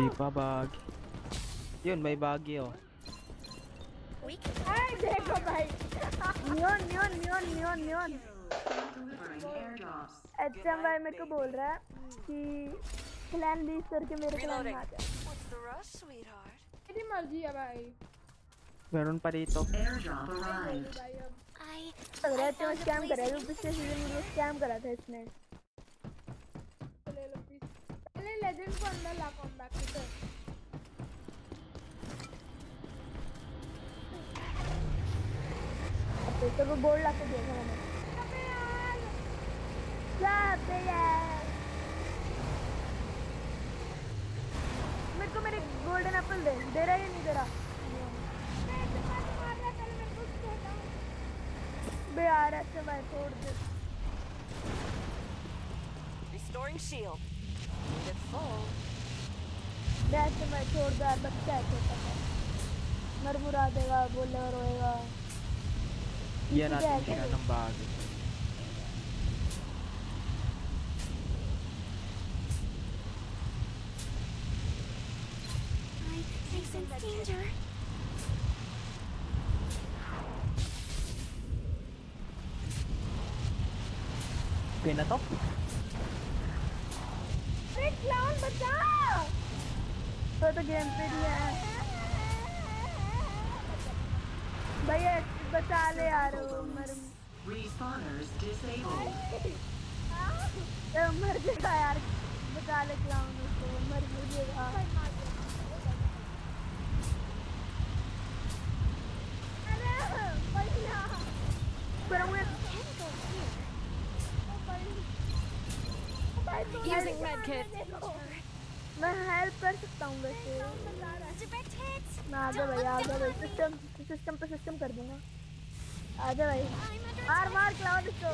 Di pa bag. Yun, may baggy oh. ay देखो भाई Neon Neon Neon Neon Neon Delivering airdrops. Hmm भाई मेरे को बोल रहा है कि क्लैन लीव करके मेरे क्लैन में आ जा What's the rush, sweetheart? तेरी मर्ज़ी है भाई Meron pa dito. Airdrop arrived. भाई अब लग रहा है तो स्कैम करेगा पिछले सीज़न में स्कैम करा था इसने तो ले लो प्लीज़ अंदर ला तो अब तो तेरे को ला के मैंने क्या यार मेरे को मेरे गोल्डन एप्पल दे। दे रहा है नहीं दे रहा? बे यार अच्छा भाई छोड़ दे। Restoring shield. Need it full. बे अच्छा भाई छोड़ दे यार बच्चा है छोटा सा मर मुरा देगा बोलेगा रोएगा Yan natin siya ng bagay. I sense danger. Okay na to? अरे क्लाउन बचा तो तो गेम पे दिया है भैया बचा ले यार मर मर जाएगा यार बचा ले क्लाउन उसको मर जाएगा। अरे भैया पर वो Using medkit. मैं हेल्प कर सकता हूँ वैसे. मैं आजा भाई आजा भाई सिस्टम सिस्टम पे सिस्टम कर दूँगा। आजा भाई। मार मार क्लाउड इसको।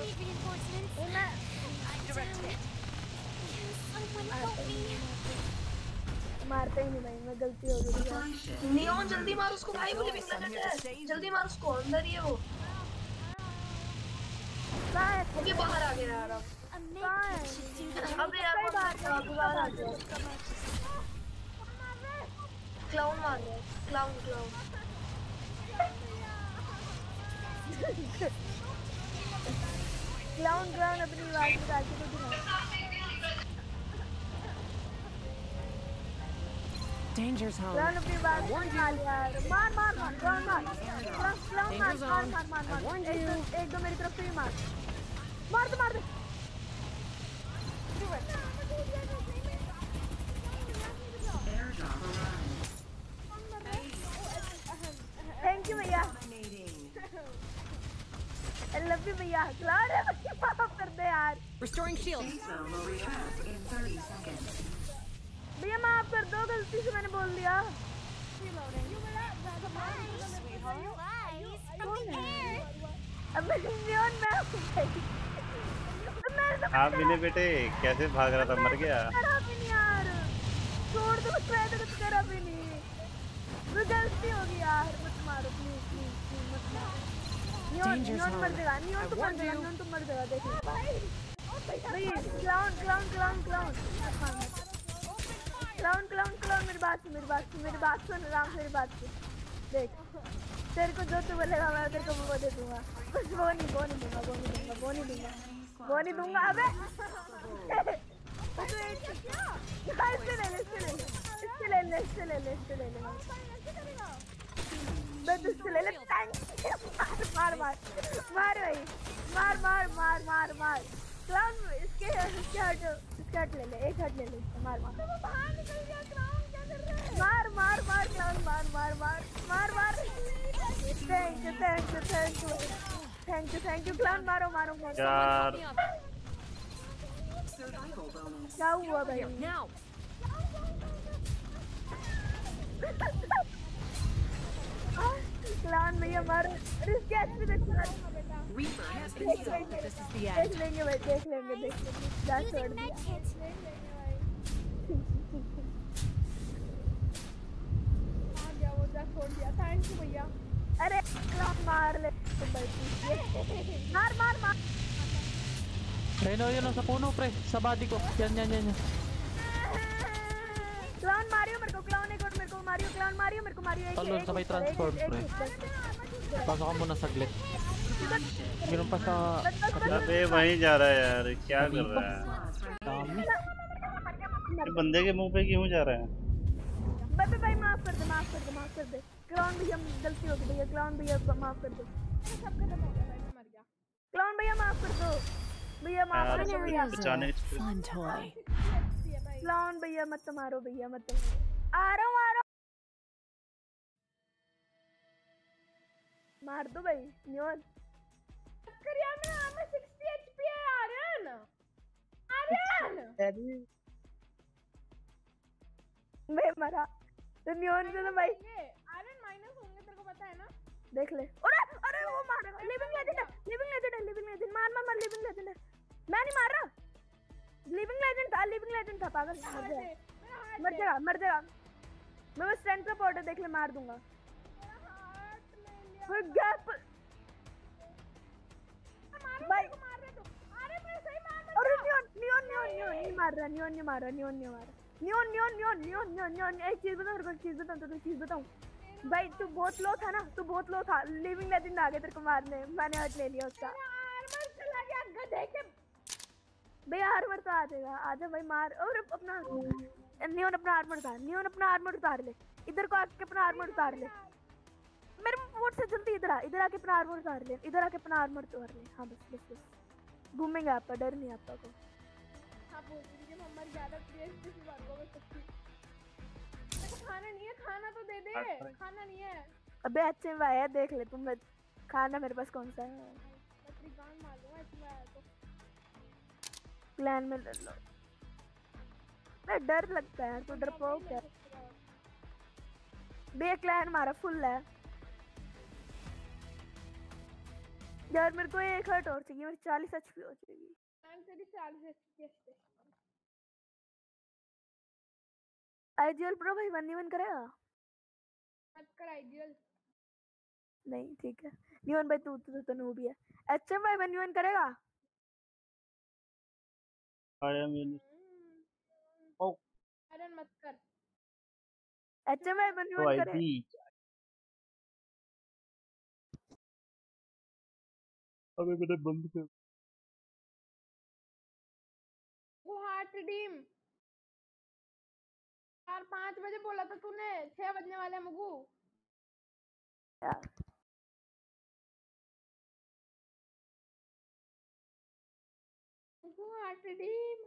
मैं. मारते ही नहीं भाई मैं गलती हो गई। नियॉन जल्दी मार उसको भाई लिविंग लेजेंड जल्दी मार उसको अंदर ही है वो। बाहर आ गया यार अब। कहाँ है अबे यार कई बार बाहर बाहर आ गया क्लाउन मार रहा है क्लाउन क्लाउन क्लाउन क्लाउन अपनी आवाज निकाल के तो दिखा Danger's home. क्लाउन अपनी आवाज निकाल यार मार मार मार क्लाउन मार क्लाउन क्लाउन मार Danger मार zone. मार मार I मार warned एक you. दो एक दो मेरी तरफ से भी मार मार दे मार दे थैंक यू भैया आई लव यू भैया क्लाउन है मुझे माफ कर दे यार Restoring shield. भैया माफ कर दो गलती से मैंने बोल दिया अब मैं नियॉन मैं हूँ भाई। आप मिले बेटे कैसे भाग रहा था? मर गया। करा भी नहीं यार। छोड़ दो कुछ तो करा भी नहीं। वो गलती होगी यार। मत मारो प्लीज़ प्लीज़ प्लीज़ मत मारो। नियॉन मर जाएगा नियॉन तो मर जाएगा you. तो मर जाएगा देखिए भाई clown clown clown clown clown clown clown मेरी बात सुन मेरी बात सुन मेरी बात सुन आराम मेरी बात सुन। देख तेरे को जो तू बोलेगा मैं तेरे को वो दे दूँगा। कुछ वो नहीं वो नहीं दूँगा वो नहीं दूँगा वो नहीं दूँगा। नहीं दूँगा अबे तू एक हाँ, इससे ले ले इससे ले ले इससे ले ले इससे ले ले इससे ले ले मैं तुझसे ले ले यू मार मार मार मार भाई मार मार मार मार मार क्लाउन इसके इसके हट इसके हट ले ले एक हट ले ले मार मार मार मार मार क्लाउन मार मार मार मार मार thank you thank you thank you Thank you thank you clown मारो मारो मारो यार क्या हुआ भाई Now. क्लाउन भैया मारो अरे इसके एचपी देख Reaper has been देख killed. लेंगे This is the देख end. लेंगे भाई देख लेंगे देख लेंगे जा छोड़ दिया आ गया वो जा छोड़ दिया थैंक यू भैया अरे मार ले भाई। मार मार मार yun sa puno, pre. Sa body ko. Yan, yan, yan. yan. Clown Mario मेरे को क्लाउन एक और मेरे को मारियो क्लाउन मारियो मेरे को मारियो एक Talon transform, एक- pre. एक- Pasok ka muna saglit. Meron pa sa... अबे वहीं जा रहा है यार क्या कर रहा है ये बंदे के मुँह पे क्यों जा रहा है भाई भाई माफ़ कर दे माफ़ कर दे माफ़ कर दे क्लाउन भैया गलती हो गई भैया क्लाउन भैया माफ़ कर दो। सब खत्म हो गया भाई मर गया क्लाउन भैया माफ़ कर दो। भैया माफ़ कर दो भैया। बचाने की Fun क्लाउन भैया मत मारो भैया मत मारो। आ रहा हूँ आ रहा मार दो भाई न्योन करिया में हमें 60 एचपी है आर्यन। आर्यन। मैं मरा। तो न्योन से तो भाई देख ले। अरे अरे वो मार रहा लिविंग लेजेंड है लिविंग लेजेंड है लिविंग लेजेंड मार मार मार लिविंग लेजेंड है। मैं नहीं मार रहा। लिविंग लेजेंड था लिविंग लेजेंड था पागल। मर जाएगा मर जाएगा मर जाएगा मैं बस स्टैंड का पाउडर देख ले मार दूँगा। वो गैप। भाई। अरे नियॉन नियॉन नियॉन नियॉन नहीं मार रहा नियॉन नहीं मार रहा नियॉन नहीं मार रहा। Neon Neon Neon Neon Neon Neon. एक चीज़ बताऊँ एक चीज़ बताऊँ एक चीज़ बताऊँ भाई तू बहुत लो था ना तू बहुत लो था। लिविंग लेजेंड आ गया तेरे को मारने। मैंने हट ले लिया उसका। आर्मर चला गया गधे के भैया आर्मर तो आ जाएगा। आ जा भाई मार। और अपना नियॉन अपना आर्मर उतार। नियॉन अपना आर्मर उतार ले। इधर को आके अपना आर्मर उतार ले। मेरे मोड से जल्दी इधर आ। इधर आके अपना आर्मर उतार ले। इधर आके अपना आर्मर उतार ले। हाँ बस बस बस। घूमेंगे आपका डर नहीं आपका को हाँ बोल रही है मम्मा ज़्यादा प्लीज़ खाना नहीं है खाना तो दे दे खाना नहीं। है। अबे अच्छे भाई है देख ले तुम खाना मेरे पास कौन सा है? मार तो। प्लान में ले लो। मैं डर लगता है यार तू डरपोक है बे क्लैन हमारा फुल है। यार मेरे को एक हर्ट और चाहिए मेरी चालीस एचपी हो जाएगी। तेरी चालीस आईजीएल प्रो भाई वन वन करेगा मत कर आइडियल। नहीं ठीक है। न्यून भाई तू तू तो नू भी है। एचएम भाई वन वन करेगा? आई एम इन ओ अरे मत कर। एचएम भाई वन तो वन करे। अबे मैंने बंद कर वो हार्ट रिडीम। यार पाँच बजे बोला था तूने, छह बजने वाले मुगू। हार्ट ड्रीम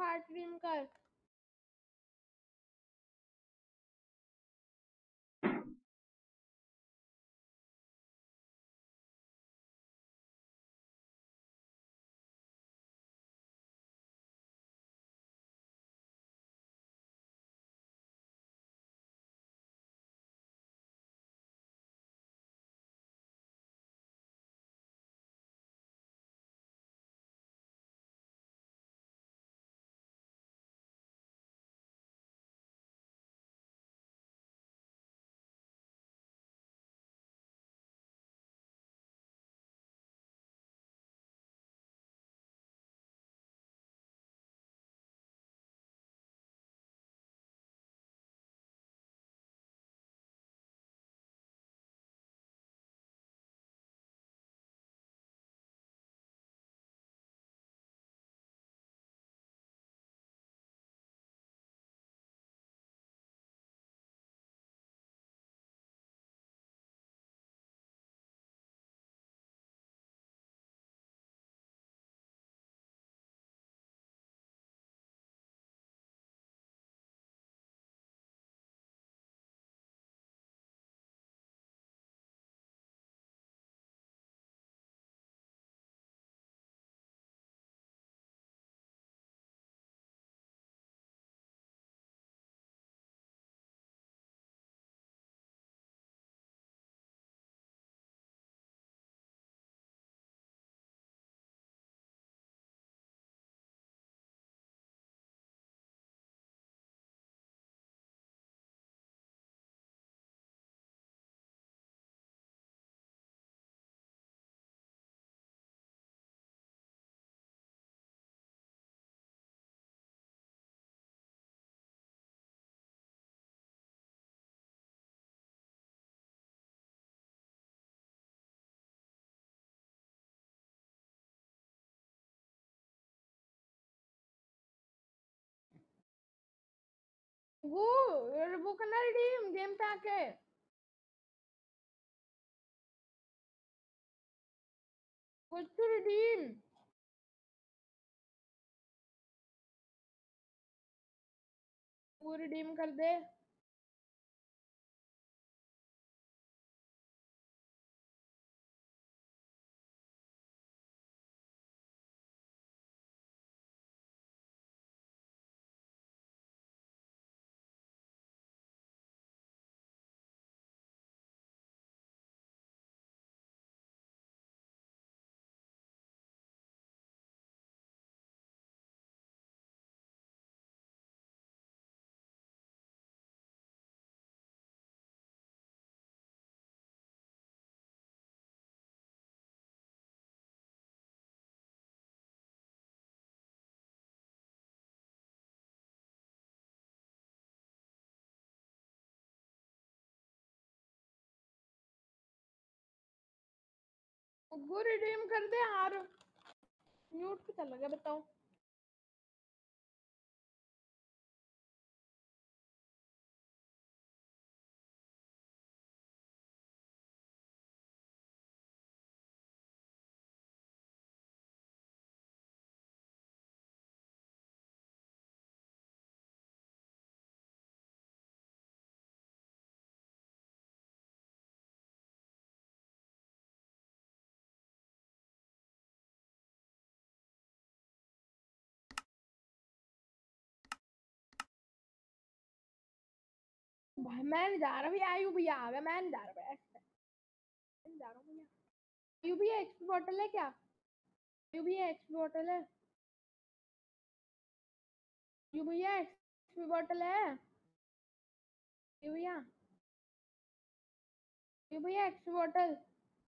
हार्ट रिडीम कर। वो वो करना रिडीम गेम पे आके? कुछ रिडीम पूरी टीम कर दे। वो रिडीम कर दे यार। म्यूट पे चला गया बताओ भाई, मैं नहीं जा रहा भैया आयु भैया, आ गया, मैं नहीं जा रहा भैया जा रहा हूँ भैया। आयु भैया एक्सपी बॉटल है क्या? आयु भैया एक्सपी बॉटल है। यू भैया एक्सपी बॉटल है। यू भैया। यू भैया एक्सपी बॉटल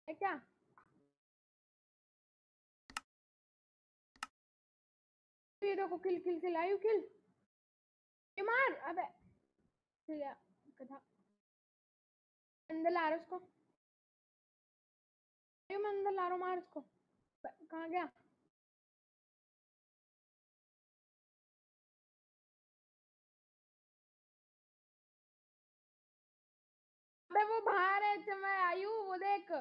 है क्या? ये देखो, किल किल किल, आयु, किल। ये मार, अबे। चल ला रहा मार उसको? गया? अबे वो बाहर है मैं आयु वो देख।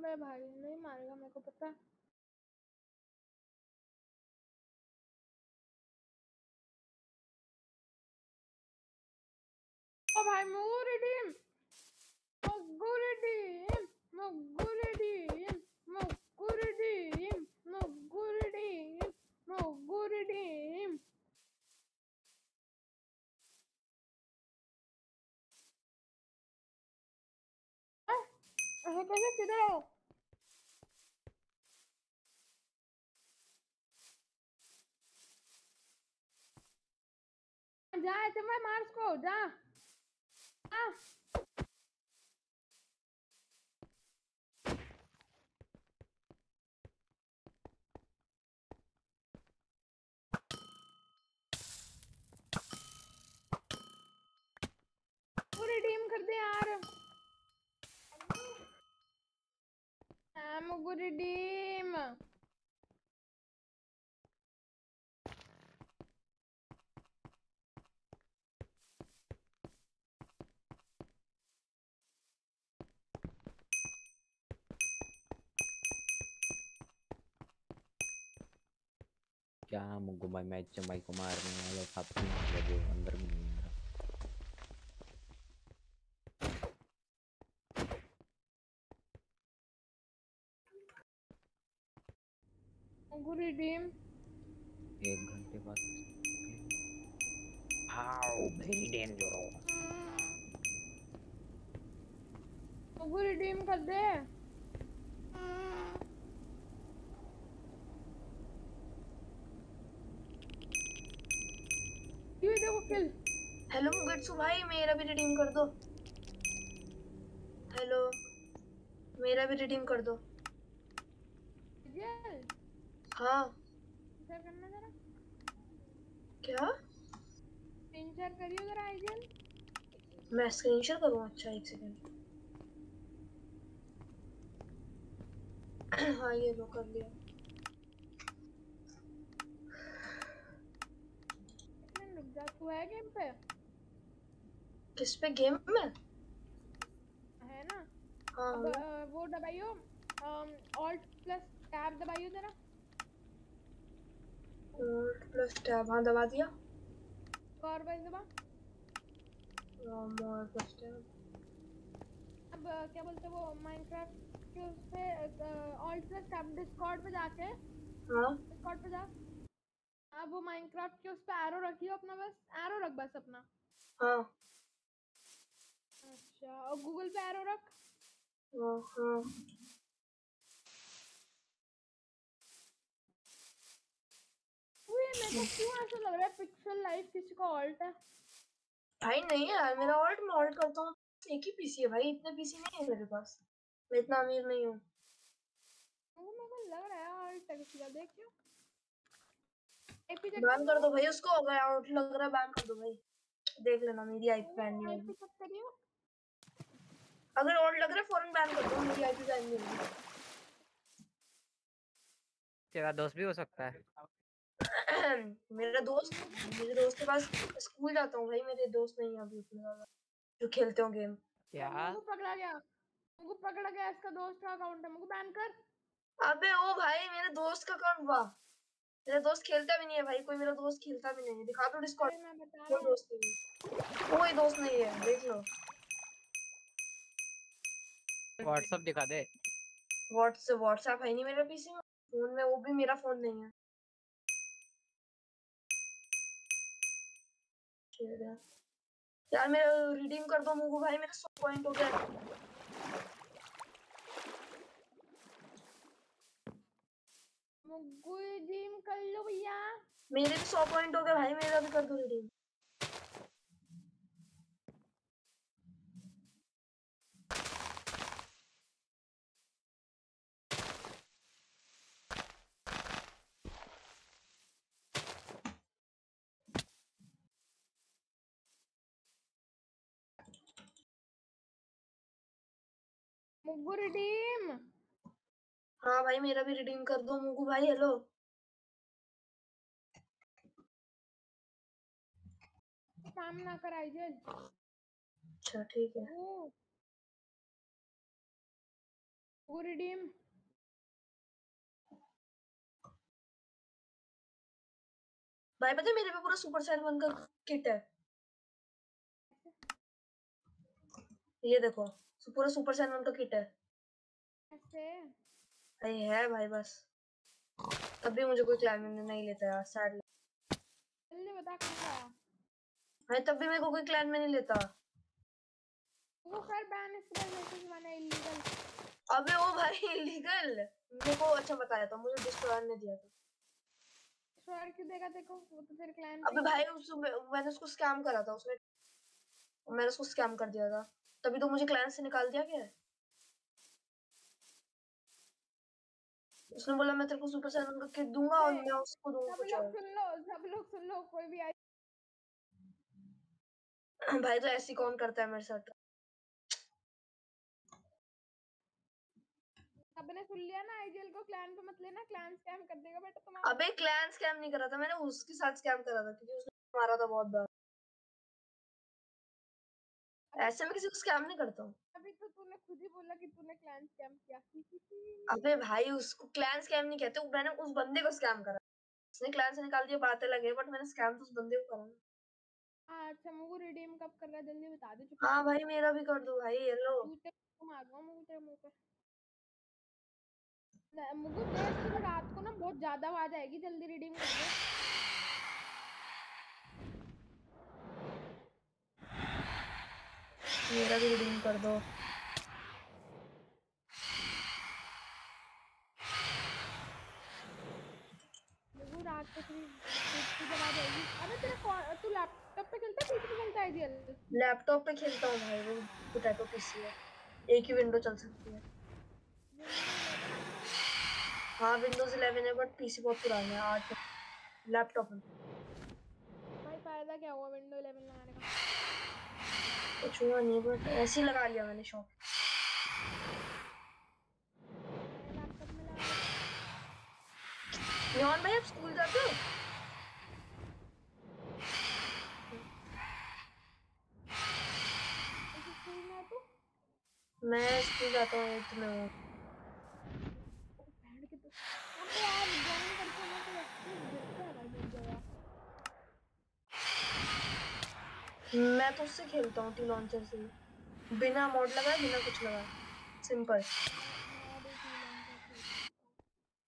अबे भाई नहीं मारेगा मेरे को, पता ओ भाई मुगु टीम मुगु टीम मुगु टीम मुगु रिडीम अरे do. जा ऐसे मैं मार उसको जा जा पूरी टीम कर दे यार I'm good क्या मुग्गू भाई मैच चमाई को मारने वाला था अंदर में नहीं आ रहा Good team. एक घंटे बाद how very dangerous Good team कर दे ये देखो किल हेलो मुगट्सु भाई मेरा भी रिडीम कर दो। हेलो मेरा भी रिडीम कर दो। हाँ। करना जरा। क्या? तीन चार करियो जरा आइजल मैं स्क्रीन शेयर करूँ? अच्छा एक सेकंड हाँ ये लो कर लिया रुक जा तू है गेम पे किस पे गेम में? है ना? हाँ। अब वो दबाइयो ऑल्ट प्लस टैब दबाइयो जरा। Alt प्लस टैब हाँ दबा दिया। और बार दबा। मोर प्लस टैब अब क्या बोलते हैं वो माइनक्राफ्ट के उस पे ऑल्ट प्लस टैब डिस्कॉर्ड पे जाके। हाँ। डिस्कॉर्ड पे जा। अब वो माइनक्राफ्ट के उस पे एरो रखियो अपना बस। एरो रख बस अपना। हाँ। अच्छा और गूगल पे एरो रख? हाँ हाँ। ये मेरे को क्यों ऐसा लग रहा है पिक्सल लाइफ किसी का ऑल्ट है? भाई नहीं यार मेरा ऑल्ट मैं ऑल्ट करता हूँ एक ही पीसी है भाई इतने पीसी नहीं है मेरे पास। मैं इतना अमीर नहीं हूँ। मेरे को लग रहा है ऑल्ट है किसी का देखियो एपी बैन कर दो भाई उसको अगर आउट लग रहा है बैन कर दो भाई। देख लेना मेरी आईपी बैन नहीं होगी अगर ऑल्ट लग रहा है फ़ौरन बैन कर दो मेरी आईपी बैन नहीं होगी तेरा दोस्त भी हो सकता है। मेरा दोस्त मेरे दोस्त के पास स्कूल जाता हूँ भाई मेरे दोस्त नहीं है अभी उतने ज़्यादा जो खेलते हो गेम क्या मुझको पकड़ा गया मुझको पकड़ा गया इसका दोस्त का अकाउंट है मुझको बैन कर। अबे ओ भाई मेरे दोस्त का अकाउंट वाह मेरा दोस्त खेलता भी नहीं है भाई कोई मेरा दोस्त खेलता भी नहीं है। दिखा दो डिस्कॉर्ड कोई दोस्त नहीं कोई दोस्त नहीं है देख लो। व्हाट्सएप दिखा दे। व्हाट्सएप व्हाट्सएप है नहीं मेरे पीसी में। फ़ोन में वो भी मेरा फ़ोन नहीं है. यार मेरा रिडीम कर दो मुगु भाई मेरा 100 पॉइंट हो गया। मुग्गू रिडीम कर लो भैया। मेरे भी 100 पॉइंट हो गए भाई मेरा भी कर दो रिडीम मुग्गू रिडीम हाँ भाई मेरा भी रिडीम कर दो मुगु भाई हेलो काम ना कर आइजल अच्छा ठीक है। मुग्गू रिडीम भाई पता है मेरे पे पूरा सुपर सैन वन का किट है। ये देखो। पूरा सुपर सैन वन का किट है। ऐसे भाई है भाई बस। तब भी मुझे कोई क्लाइम नहीं लेता यार सैड जल्दी बता गया? भाई तब भी मेरे को कोई क्लैन में नहीं लेता। वो कर बैन इस पर मैसेज माना इलीगल अबे वो भाई इलीगल मेरे को अच्छा बताया था मुझे डिस्ट्रॉयर ने दिया था। स्टोर क्यों देगा देखो वो तो फिर क्लाइंट अबे भाई उस मैंने उसको स्कैम करा था उसने मैंने उसको स्कैम कर दिया था। तभी तो मुझे क्लाइंट से निकाल दिया गया है। उसने बोला मैं तेरे को सुपर सेवन का किट दूँगा और मैं उसको दूँगा सब कुछ लोग और। सुन लो सब लोग सुन लो कोई भी आई भाई तो ऐसी कौन करता है मेरे साथ? सबने सुन लिया ना आईजीएल को क्लैन पे मत लेना क्लैन स्कैम कर देगा बेटा तुम्हारा। अबे क्लैन स्कैम नहीं करा था मैंने उसके साथ स्कैम करा था क्योंकि उसने मारा था बहुत बार। ऐसे में किसी को स्कैम नहीं करता हूँ। अभी तो तूने खुद ही बोला कि तूने क्लैन स्कैम किया। अबे भाई उसको क्लैन स्कैम नहीं कहते मैंने उस बंदे को स्कैम करा। उसने क्लैन से निकाल दिया बातें लगे बट मैंने स्कैम तो उस बंदे को करा ना हाँ, अच्छा मुझे रिडीम कब कर रहा है? जल्दी बता दे हाँ भाई मेरा भी कर दो भाई हेलो जूते को मार दूँगा मुझे तेरे मुँह पे। तुझे रात को ना बहुत ज़्यादा आवाज़ आएगी जल्दी रिडीम कर दे। मेरा भी रिडीम कर दो। मुझे रात को तेरी तुझे आवाज़ आएगी। अबे तेरा कौन- तू लैपटॉप पे खेलता है पीसी पे खेलता है आईजीएल लैपटॉप पे खेलता हूँ भाई वो पोटैटो पीसी है। एक ही विंडो चल सकती है। हाँ विंडोज़ 11 है बट पीसी बहुत पुराना है आठ लैपटॉप में भाई फ़ायदा क्या हुआ विंडो 11 लगाने का? कुछ हुआ नहीं बट ऐसे ही लगा लिया मैंने शॉप नियॉन भाई, आप स्कूल जाते हो? मैं स्कूल जाता हूँ एट्थ में हूँ बैंड के तो अबे यार ज्वाइन करके मैं तो एक्चुअली गिरता है भाई बहुत ज़्यादा मैं तो उससे खेलता हूँ टी लॉन्चर से बिना मॉड लगाए बिना कुछ लगाए। सिंपल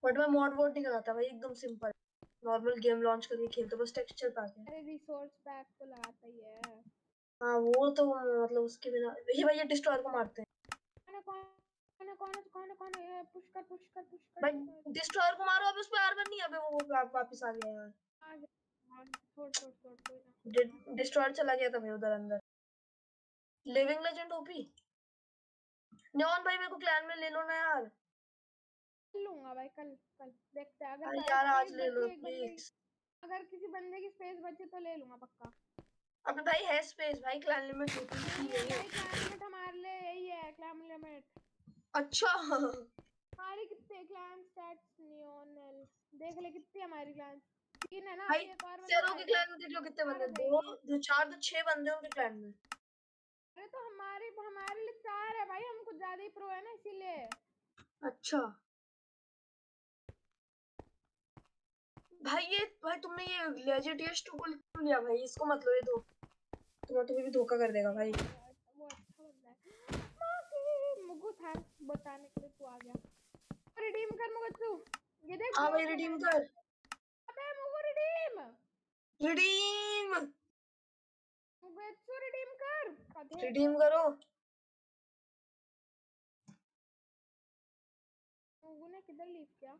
बट मैं मॉड वॉड नहीं कराता भाई एकदम सिंपल नॉर्मल गेम लॉन्च करके खेलता हूँ, बस टेक्सचर पाके अरे रिसोर्स पैक तो लगाता ही है। हाँ वो तो मतलब उसके बिना ये भाई ये डिस्ट्रॉयर को मारते हैं। कौन कौन कौन कौन है कौन है? ये पुश कर पुश कर पुश कर भाई डिस्ट्रॉयर को मारो अबे उस पे आर्मर नहीं अबे वो वो वापस आ गया यार। हाँ, डिस्ट्रॉयर चला गया था भाई उधर अंदर। लिविंग लेजेंड ओपी नियॉन भाई मेरे को क्लैन में ले लो ना यार। लूँगा भाई कल कल देखते हैं। अगर अरे यार आज ले लो प्लीज़ अगर किसी बंदे की स्पेस बची तो ले लूँगा पक्का। अबे भाई है स्पेस भाई क्लैन लिमिट होती है है। भाई क्लैन लिमिट हमारे लिए यही है क्लैन लिमिट अच्छा। हमारी कितने क्लैन स्टैट्स नियोनल देख ले कितनी हमारी क्लैन तीन है ना भाई सेरो के क्लैन में देख लो कितने बंदे? दो दो चार तो छह बंदे हैं उनके क्लैन में। अरे तो हमारे हमारे लिए चार है भाई हम कुछ ज़्यादा ही प्रो है ना इसीलिए। अच्छा। भाई ये भाई तुमने ये लेजिटियस टू को क्यों लिया भाई? इसको मत लो ये दो। तुम्हें तुम्हें भी धोखा कर देगा भाई। वो अच्छा बंदा है। माकी मुगु थैंक्स बताने के लिए तू आ गया। रिडीम कर मुगु तू। ये देख हाँ भाई रिडीम। कर। रिडीम रिडीम मुगु रिडीम कर रिडीम करो ने किधर लीव किया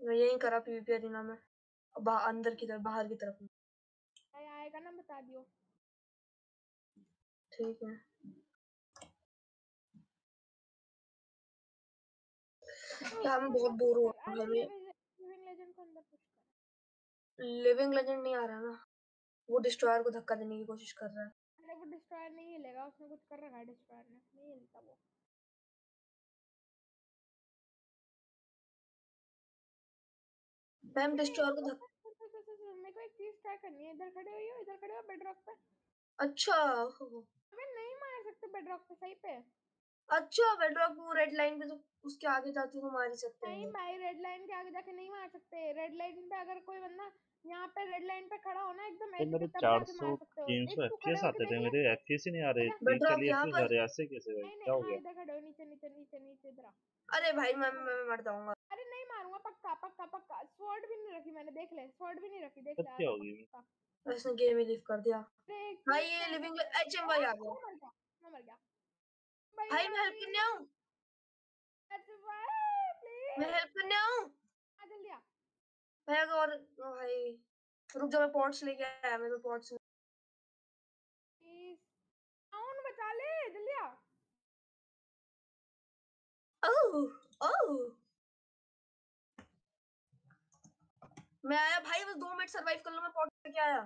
मैं यही करा पीवीपी अरीना में। बाहर अंदर की तरफ़ बाहर की तरफ़ आएगा ना बता दियो। ठीक है। यार मैं बहुत बोर हो रहा हूँ लिविंग लेजेंड नहीं आ रहा ना। वो डिस्ट्रॉयर को धक्का देने की कोशिश कर रहा है। अरे वो डिस्ट्रॉयर नहीं हिलेगा उसने कुछ कर रखा है डिस्ट्रॉयर ने। नहीं हिलता वो। मैम डिस्ट्रॉयर को धक्का मेरे को एक चीज़ ट्राई करनी है। इधर खड़े हो इधर खड़े हो बेडरॉक पे। अच्छा अबे नहीं मार सकते बेडरॉक पे सही पे। अच्छा बेडरॉक वो रेड लाइन पे तो उसके आगे जाते तो मार ही सकते नहीं हैं भाई रेड लाइन के आगे जाके नहीं मार सकते। रेड लाइन पे अगर कोई बंदा यहाँ पे रेड लाइन पे खड़ा हो ना एकदम तो edge मेरे तब जाके 400 मार सकते हो। 300 एक तू खड़े एफपीएस होके आते थे देख। ले मेरे एफपीएस ही नहीं आ रहे। अरे, तीन Bedrock चालीस यहाँ एफपीएस पर- रहे ऐसे कैसे भाई नहीं क्या हो हाँ गया? इधर खड़े हो नीचे नीचे नीचे नीचे इधर आ। अरे भाई मैं मैं मर जाऊँगा। अरे नहीं मारूँगा पक्का पक्का पक्का। स्वॉर्ड भी नहीं रखी मैंने देख ले स्वॉर्ड भी नहीं रखी देख तब ले आ क्या जा होगी? पक्का इसने गेम ही लीव कर दिया। अरे एक भाई ये लिविंग एचएम भाई आ गया। मैं मर गया मैं मर गया। भाई मैं हेल्प करने आऊँ मैं हेल्प करने आऊँ आ जल्दी आ। भाई और भाई रुक जा मैं पॉट्स लेके आया मैं तो पॉट्स प्लीज़ साउंड बचा ले जल्दी आ। ओह ओह। मैं आया भाई बस दो मिनट सरवाइव कर लो मैं पॉट लेके आया।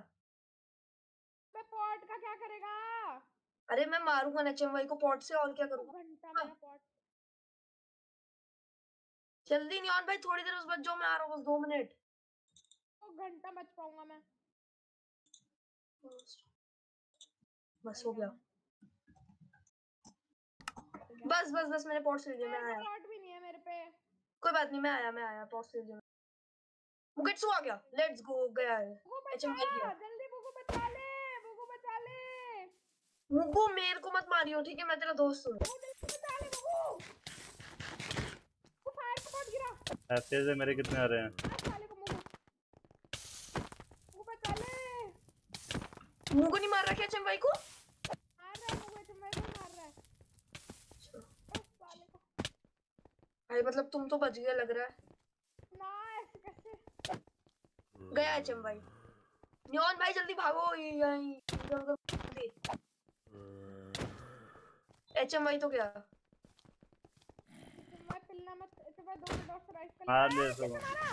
मैं पॉट का क्या करेगा? अरे मैं मारूँगा एचएम भाई को पॉट से और क्या करूँगा घंटा मेरा पॉट जल्दी नहीं भाई थोड़ी देर उस बाद जो मैं आ रहा हूँ दो मिनट। तो घंटा बच पाऊँगा मैं। बस। हो गया। बस बस बस मैंने पॉट ले लिया मैं आया। पॉट भी नहीं है मेरे पे। कोई बात नहीं मैं आया मैं आया पॉट ले लिया मुकेट्सु आ गया। लेट्स गो गया है। एचएम भाई गया जल्दी बुगु बचा ले बुगु बचा ले मुगु मेरे को मत मारियो ठीक है मैं तेरा दोस्त हूँ एफपीएस मेरे कितने आ रहे हैं साले को नहीं मार रहा क्या भाई को मार रहा है मुगु तुम को मार रहा है उस साले को भाई मतलब तुम तो बच गए लग रहा है ना ऐसे कैसे गया भाई नियॉन भाई जल्दी भागो यहीं इधर एचएम भाई तो गया मैं पिलना मत ऐसे मैं दो मिनट और सर्वाइव कर मार लिया। ले। कैसे मारा।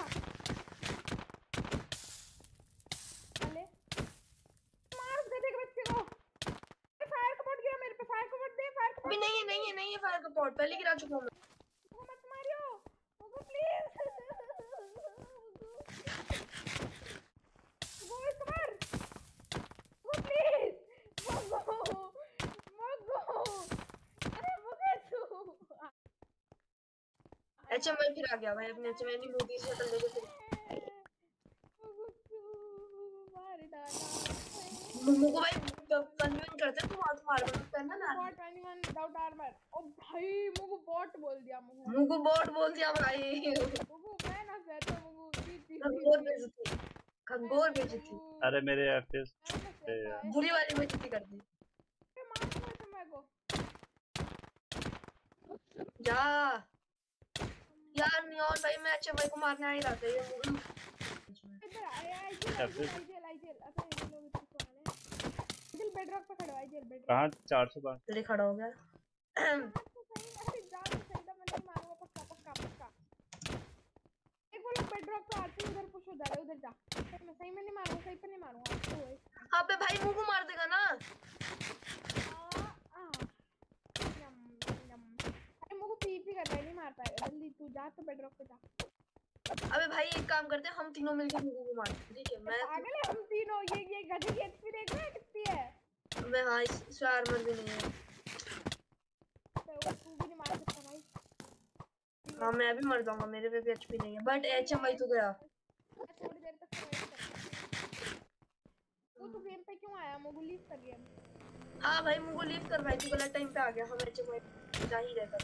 दे देख बच्चे को। फायर का पॉट गिरा मेरे पे फायर का पॉट दे फायर का अभी नहीं है नहीं है नहीं है फायर का पॉट पहले गिरा चुका हूँ मैं। मत मारियो। वो प्लीज़ वो इसको मार वो प्लीज़ वो वो अरे वो कैसे एचएम फिर आ गया भाई अपने एचएम नहीं मूवी से कर लेके फिर। मार को भाई कन्विंस करते तू हाथ मार बंद करना ना। बॉट 21 विदाउट आर्मर ओ भाई मुगु बॉट बोल दिया मुगु मुगु बॉट बोल दिया भाई। मुगु मैं ना कहता जी खंगोर बेइज्जती खंगोर बेइज्जती। अरे मेरे एफपीएस बुरी वाली बेइज्जती कर दी। मेरे को। जा। यार नियॉन भाई मैं एचएम भाई को मारने आ ही रहा था ये इधर आया आईजेल आईजेल आईजेल अच्छा ये लोग इसको आने आईजेल बेडरॉक पे खड़ा आईजेल बेडरॉक कहाँ चार सौ पाँच जल्दी खड़ा हो गया अरे जा तो सही था मैं मारूँगा पक्का पक्का पक्का एक वो लोग बेडरॉक पे आते ही उधर पुश हो जा रहे उधर जा मैं सही में नहीं मारूँगा सही पे नहीं मारूँगा पे भाई मुगु मार देगा ना अरे कर रहा है नहीं मार पाएगा। जल्दी तू जा तो बेडरॉक पे जा। अबे भाई एक काम करते हैं हम तीनों मिलकर मुगु को मारते हैं ठीक है? मैं पागल है हम तीनों। ये ये गधे की एचपी देख रहा है कितनी है? मैं हाँ इस इसमें आर्मर भी नहीं है। तो तू भी नहीं मार सकता भाई। हाँ मैं भी मर जाऊँगा मेरे पे भी एचपी नहीं है। बट एचएम भाई तो गया। थोड़ी देर तक तू तो गेम पे क्यों आया? मुझे लीव कर गेम हाँ भाई मुझको लीव कर भाई तू गलत टाइम पे आ गया। हम एचएम भाई जा ही रहता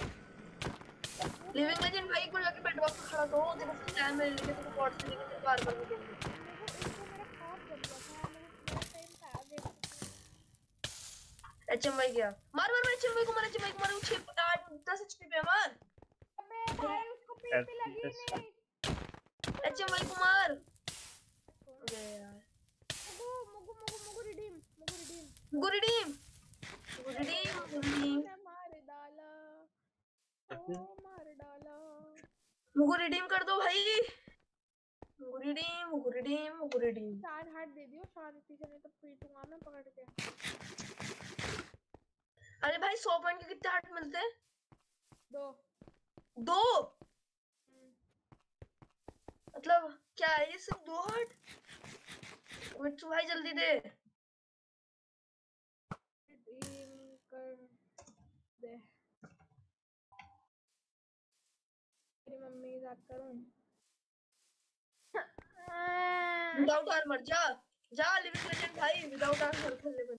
लिविंग लेजेंड भाई को जाके बेडवॉक पे खड़ा करो जब उसको टाइम मिल लेके तो पॉट से लेके बार बार देंगे मेरा खौफ जब गया था मेरे मेरा टाइम पे आ गया एचएमवाई गया मार मार मार एचएमवाई को मार एचएमवाई को मार वो 6 8 10 एचपी पे मार। अबे भाई उसको पीपी लगी नहीं एचएमवाई को मार। अबे यार। मुगु मुगु मुगु मुगु रिडीम मुगु रिडीम गुरिडीम गुरिडीम गुरिडीम मार डाला। मार डाला मुगु रिडीम कर दो भाई। मुगु रिडीम मुगु रिडीम मुगु रिडीम चार हार्ट दे दियो शांति से नहीं तो पीटूँगा मैं पकड़ के। अरे भाई 100 पॉइंट के कितने हार्ट मिलते हैं? दो। दो? मतलब क्या है ये सिर्फ़ दो हार्ट मिट्टू भाई जल्दी दे। रिडीम कर दे। मम्मी के साथ करूँ? विदाउट आर्मर जा। जा लिविंग लेजेंड भाई विदाउट आर्मर खेलने में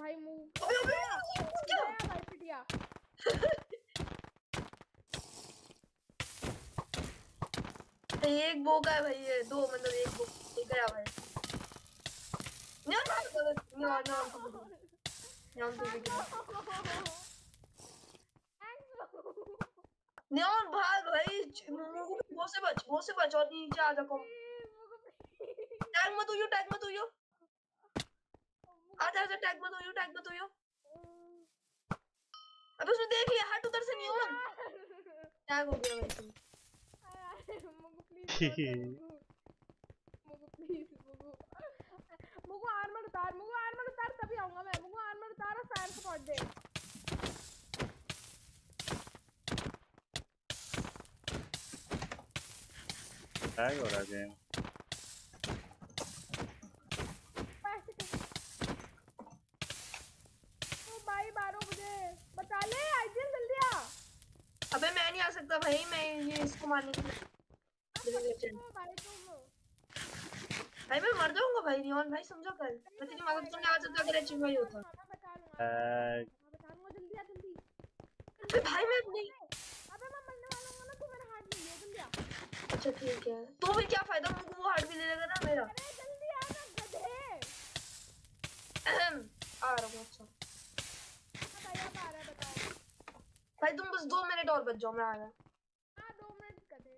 भाई मुँह अबे अबे क्या भाई पिटिया एक बो का है भाई ये दो मतलब एक बो एक गया भाई। न्योन न्योन न्योन न्योन तू भी न्योन भाग भाई मुगु बो से बच बो से बच और नीचे आ जा कम टैग मत हुइयो टैग मत हुइयो आजा आजा टैग मत हुइयो टैग मत हुइयो अबे उसने देख लिया, हट उधर से न्योन टैग हो गया भाई तू मुगु प्लीज़ मुगु। प्लीज़, मुगु। मुगु आर्मर उतार, मुगु आर्मर उतार, तभी आऊँगा मैं। मुगु आर्मर उतार और फायर सपोर्ट दे। टैग हो। रहा गेम भाई मारो मुझे। बचा ले आईजीएल जल्दी आ अबे मैं नहीं आ सकता भाई मैं ये इसको मारने के लिए। भाई मैं मर जाऊँगा भाई नियॉन भाई समझो कल। मैं तेरी मदद करने आ जाता अगर एचपी भाई होता। टैग बचाऊँगा जल्दी आ जल्दी भाई मैं नहीं अबे मैं मरने वाला हूँ ना तू मेरा हाथ ले ले जल्दी आ अच्छा ठीक है तो फिर क्या फ़ायदा मुझको वो हार्ट भी ले लेगा ना मेरा? आ रहा हूँ अच्छा। भाई तुम बस दो मिनट और बच जाओ मैं आ रहा हाँ। 2 मिनट गधे।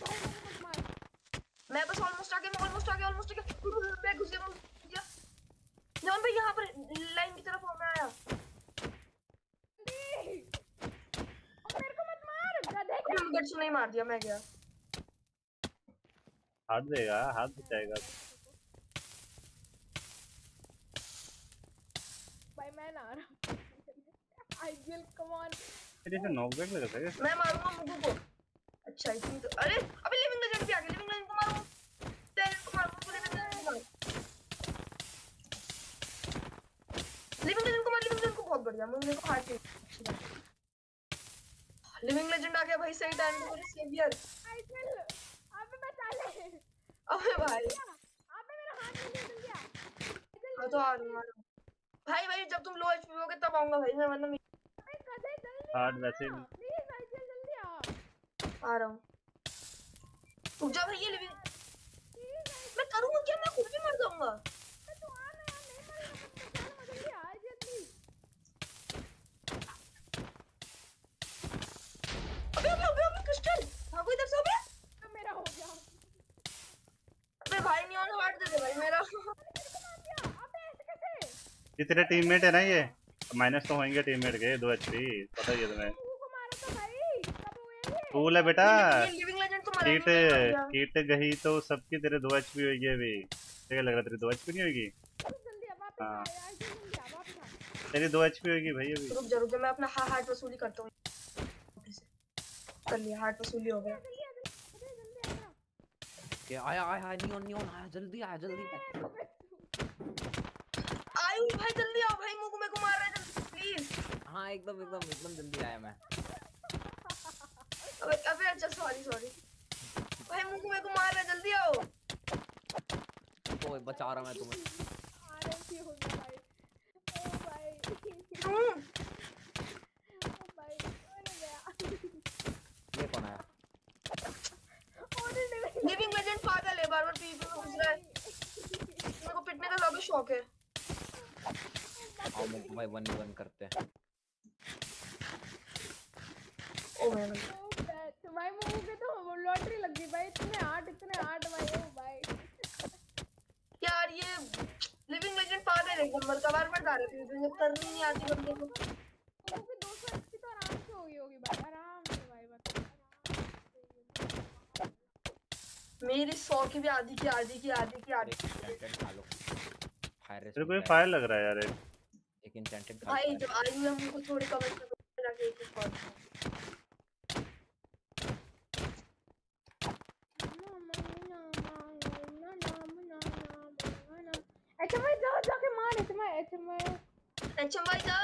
भाई मुझे मत मार मैं बस ऑलमोस्ट आ गया मैं ऑलमोस्ट आ गया ऑलमोस्ट आ गया मैं घुस गया। मैं भाई यहाँ पर लाइन की तरफ़ मैं आया जल्दी ओ मेरे को मत मार गट से नहीं मार दिया मैं गया। हाथ देगा हाथ बचाएगा। भाई मैं ना आ रहा आईजीएल कम ऑन फिर इसे नॉकबैक लगा था क्या मैं मारूँगा मुगु को। अच्छा इतनी तो अरे अबे लिविंग लेजेंड भी आ गया लिविंग लेजेंड को मारो। लेजेंड को मारो लिविंग लेजेंड को लिविंग लेजेंड को मार लिविंग लेजेंड को बहुत बढ़िया। मुझे को हार्ट लिविंग लेजेंड आ गया भाई सही टाइम पे। मेरे सेवियर आईजीएल अबे बचा ले। अबे भाई। अबे मेरा हाथ ले ले जल्दी आ मैं तो आ रहा हूँ भाई भाई जब तुम लो एचपी होगे तब आऊँगा भाई मैं वरना मैं अबे गधे जल्दी हार्ट वैसे प्लीज़ आईजीएल जल्दी आ आ रहा हूँ। रुक जा भाई ये लिविंग मैं करूँगा क्या? मैं खुद भी मर जाऊँगा तू आ ना यार नहीं मरेगा मत बचा ले जल्दी आ आईजीएल प्लीज़ अबे अबे भागो इधर से अबे तो मेरा हो गया। अबे भाई नियॉन हार्ट दे दे भाई मेरा। अबे ऐसे कैसे ये तेरे टीममेट है ना ये? माइनस तो होंगे टीममेट के दो एचपी पता ही है तुम्हें। को मारा था भाई कब हुए ये। कूल है बेटा। ये लिविंग लेजेंड तो मरा कीट कीट गई तो सबकी तेरे दो एचपी होगी अभी। क्या लग रहा तेरी दो एचपी नहीं होगी जल्दी आ वापस आ हाँ। तेरी दो एचपी होगी भाई अभी। रुक जा रुक जा मैं अपना हा हार्ट वसूली करता हूँ। कर लिया हार्ट वसूली हो गया। क्या आया आया आया नियॉन नियॉन आया जल्दी आया जल्दी। आयु भाई जल्दी आओ भाई मुझको मेरे को मार रहा है जल्दी प्लीज़ हाँ एकदम एकदम एकदम जल्दी आया मैं। अबे अबे अच्छा सॉरी सॉरी भाई मुझको मेरे को मार रहा है जल्दी आओ। तो बचा रहा मैं तुम्हें। आ रही हो गया भाई। ओ भाई क्यों ओ भाई अरे गया ये कौन आया लिविंग लेजेंड पागल है बार बार पीपी में घुस रहा है। मेरे को पिटने का ज़्यादा शौक ओके आओ मुझको भाई वन वन करते हैं। ओ माय गॉड तो भाई मुँह पे तो लॉटरी लग गई भाई इतने आठ इतने आठ भाई ओ भाई। यार ये लिविंग लेजेंड पागल है एक नंबर का बार बार डाल रही है। जब करनी नहीं आती बंदे को। मुँह पे 200 एचपी तो आराम से हो गई होगी भाई आराम से भाई बता मेरी सौ की भी आधी की आधी की आधी की आधी तेरे को। ये फायर लग रहा है यार एक। इंचेंटेड खा भाई जब आई हुई हमको थोड़ी कवर कर जाके एक अच्छा भाई जाओ जाके मार अच्छा मैं अच्छा भाई जा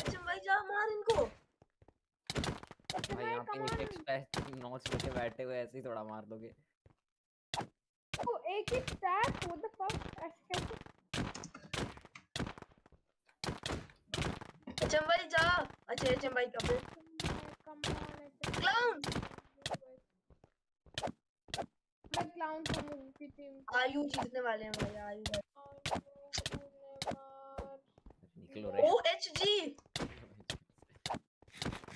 एचएम भाई जा मार इनको। भाई यहाँ पे एक एक स्पैच नॉच लेके बैठे हुए ऐसे ही थोड़ा मार दोगे। ओ एक ही स्टैक व्हाट द फक ऐसे कैसे? एचएम भाई जा। अच्छा एचएम भाई कब क्लाउन मैं क्लाउन को मूव की टीम आयु जीतने वाले हैं भाई आयु। भाई निकलो रे। ओ एच जी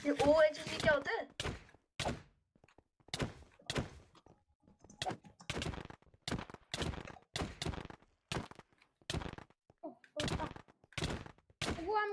ये ओ एच जी क्या होता है वो I'm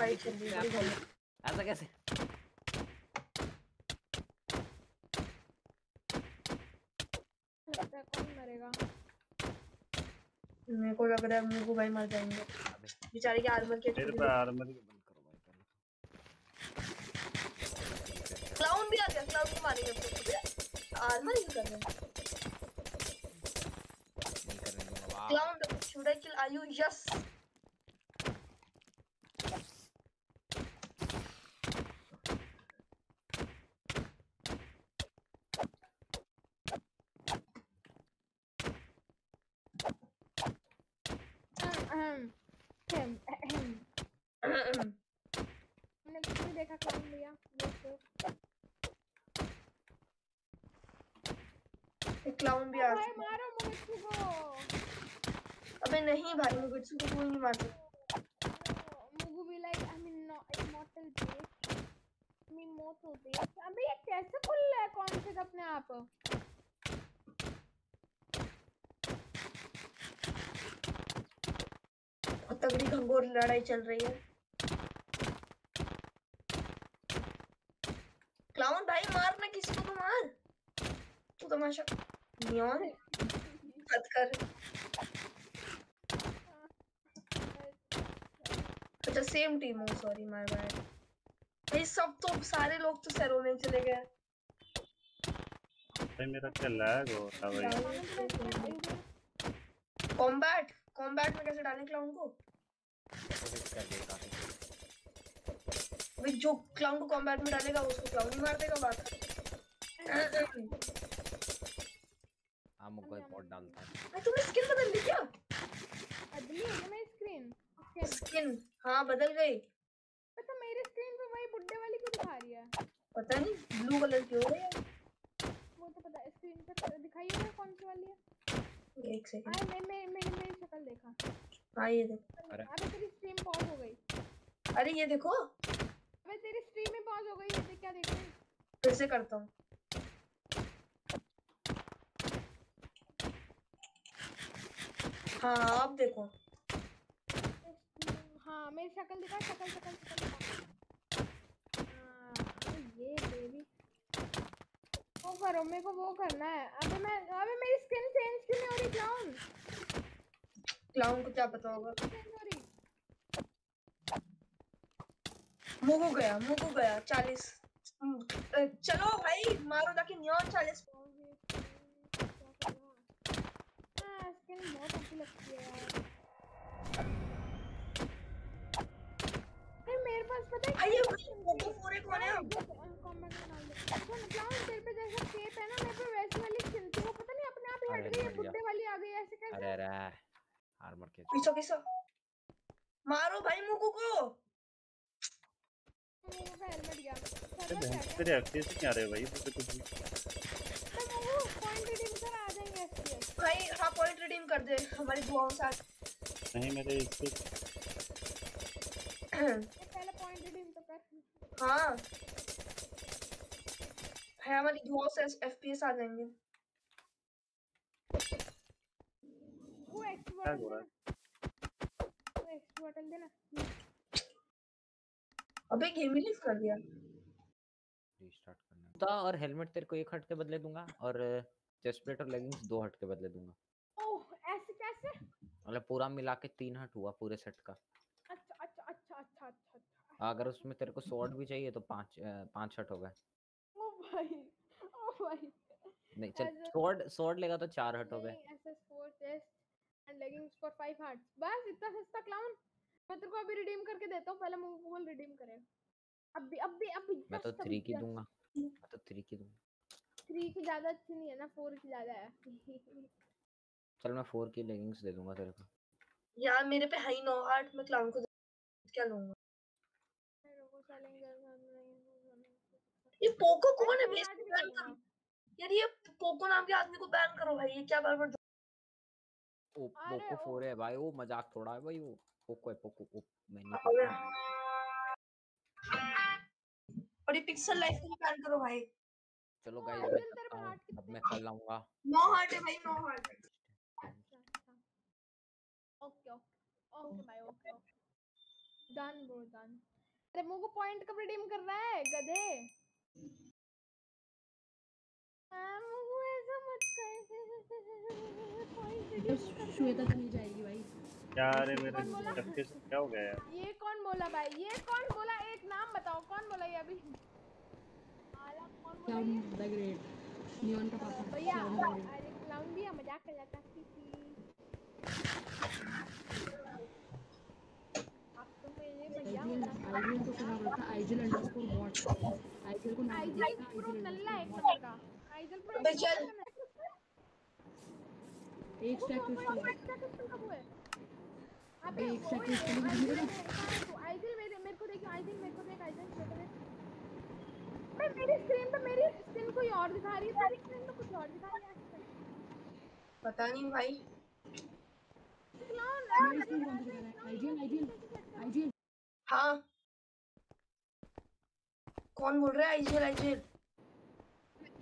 फाइट है ऐसा कैसे कौन मरेगा मेरे को लग रहा है मुगू भाई मर जाएँगे। बेचारे के आर्मर के मेरे पे आर्मर के बंद करवा क्लाउन भी आ गया क्लाउन को मारेंगे अपने आर्मर यूज़ कर रहे हैं क्लाउन शुड आई किल आयु यस अहम अहम अहम हमने कुछ नहीं देखा क्लाउन लिया क्लाउन भी आ भाई गया मारो मुगत्सु को अबे कोई नहीं मार सकता मुगु भी like I mean not immortal base I mean motto base अबे ये कैसे खुल रहा है? कॉन्सेप्ट अपने आप? तगड़ी घंघोर लड़ाई चल रही है। क्लाउन भाई मार ना किसी को तो मार। तू तमाशा नियॉन मत कर अच्छा सेम टीम हो सॉरी माय बैड भाई सब तो सारे लोग तो सैरो में चले गए। भाई मेरा क्या लैग हो रहा है भाई? कॉम्बैट कॉम्बैट में कैसे डालें क्लाउन को भाई जो क्लाउन को कॉम्बैट में डालेगा उसको क्लाउन ही मार देगा बात। हाँ मुझको एक पॉट डालता है। तुमने स्किन बदल ली क्या? बदली है मेरी स्क्रीन स्किन हाँ बदल गई। तो मेरी स्क्रीन पे वही बुड्ढे वाली क्यों दिखा रही है? पता नहीं ब्लू कलर की हो रही है। वो तो पता है स्क्रीन पे तो दिखाई है कौन सी वाली है? एक सेकंड हाँ मैं मैं मेरी मेरी शक्ल देखा। हाँ ये देखो। अरे। तेरी स्ट्रीम पॉज हो गई। अरे ये देखो। अबे तेरी स्ट्रीम में पॉज हो गई ये देख क्या देख रही है? फिर से करता हूँ। हाँ अब देखो। हाँ मेरी शक्ल दिखा शक्ल शक्ल शक्ल दिखा। हाँ ये बेबी वो करो मेरे को वो करना है। अबे मैं अबे मेरी स्किन चेंज क्यों नहीं हो रही क्लाउन क्लाउन को क्या पता होगा? मुगु गया मुगु गया चालीस। चलो भाई मारो जाके नियॉन चालीस। हाँ स्किन बहुत अच्छी लगती है यार। अरे पता है ये पोको फोर कौन है कमेंट में डाल दे देखो मतलब तेरे पे जैसा केप है ना मेरे पे वैसी वाली स्किन वो पता नहीं अपने आप ही हट गई है बुड्ढे वाली आ गई ऐसे कैसे अरे अरे आर्मर के किसो किसो मारो भाई मुकु को अरे सर्वर बहुत क्या तेरे रहे भाई तो कुछ तो पॉइंट रिडीम कर आ जाएँगे एसपीएस भाई हाँ पॉइंट रिडीम कर दे हमारी दुआओं से नहीं मेरे इससे पहले पॉइंट रिडीम तो कर हाँ। हमारी दुआओं से एफपीएस आ जाएँगे। वो एक्स बटन देना। वो एक्स बटन देना। अबे गेम ही कर दिया। रीस्टार्ट करना। है। और हेलमेट तेरे को एक हट के बदले दूँगा और चेस्ट प्लेट और लेगिंग्स दो हट के बदले दूँगा। ओह ऐसे कैसे? मतलब पूरा मिला के तीन हट हुआ पूरे सेट का अच्छा अच्छा अच्छा अच्छा अच्छा अच्छा अगर उसमें तेरे को स्वॉर्ड भी चाहिए तो पाँच पाँच हट हो गए। ओ भाई ओ भाई। नहीं चल ऐसे- स्वॉर्ड स्वॉर्ड लेगा तो चार हट हो गए। नहीं एसएस4 chest and leggings for 5 hearts. बस इतना सस्ता क्लाउन? मैं तेरे को अभी रिडीम करके देता हूँ पहले मुँह बोल रिडीम करे। अभी अभी अभी मैं तो just थ्री अभी की दूँगा। मैं तो थ्री की दूँगा। थ्री की ज़्यादा अच्छी नहीं है ना फोर की ज़्यादा है। चल मैं फोर की लेगिंग्स दे दूँगा तेरे को। यार मेरे पे है ही नौ आठ मैं क्लाउन को क्या लूँगा? ये पोको कौन है बैन करूँ यार ये पोको नाम के आदमी को बैन करो भाई ये क्या बार-बार ओ पोको फोर है भाई वो मज़ाक थोड़ा है भाई वो पोको है पोको ओ मैंने और ये पिक्सल लाइफ को बैन करो भाई। चलो गाइस हूँ अब मैं कल आऊँगा नौ हार्ट है भाई नौ हार्ट ओके ओके ओके भाई okay okay done bro done अरे मुँह को पॉइंट कब रिडीम कर रहा है गधे। श्वेता चली जाएगी भाई। क्या रे मेरे चक्के से क्या हो गया यार? ये कौन बोला भाई? ये कौन बोला? एक नाम बताओ कौन बोला ये अभी? बोला क्लाउन द ग्रेट नियॉन का पापा। भैया अरे क्लाउन भी मज़ाक कर जाता थी अब तो मेरे भैया आईजीएल को करना पड़ता आईजीएल अंडरस्कोर बॉट को आईजीएल प्रो नल्ला एक नंबर का। आईजीएल प्रो चल। एक स्टैक क्रिस्टल अबे एक स्टैक भी मिलेगा मेरे मेरे को देखो आईजीएल मेरे को देख आईजीएल मेरे को देख। अबे मेरी स्क्रीन पे मेरी स्क्रीन कोई और दिखा रही है तेरी स्क्रीन पे कुछ और दिखा रही है पता नहीं भाई। सी दिखा रहा है आईजीएल आईजीएल आईजीएल हाँ कौन बोल रहा है? आईजीएल आईजीएल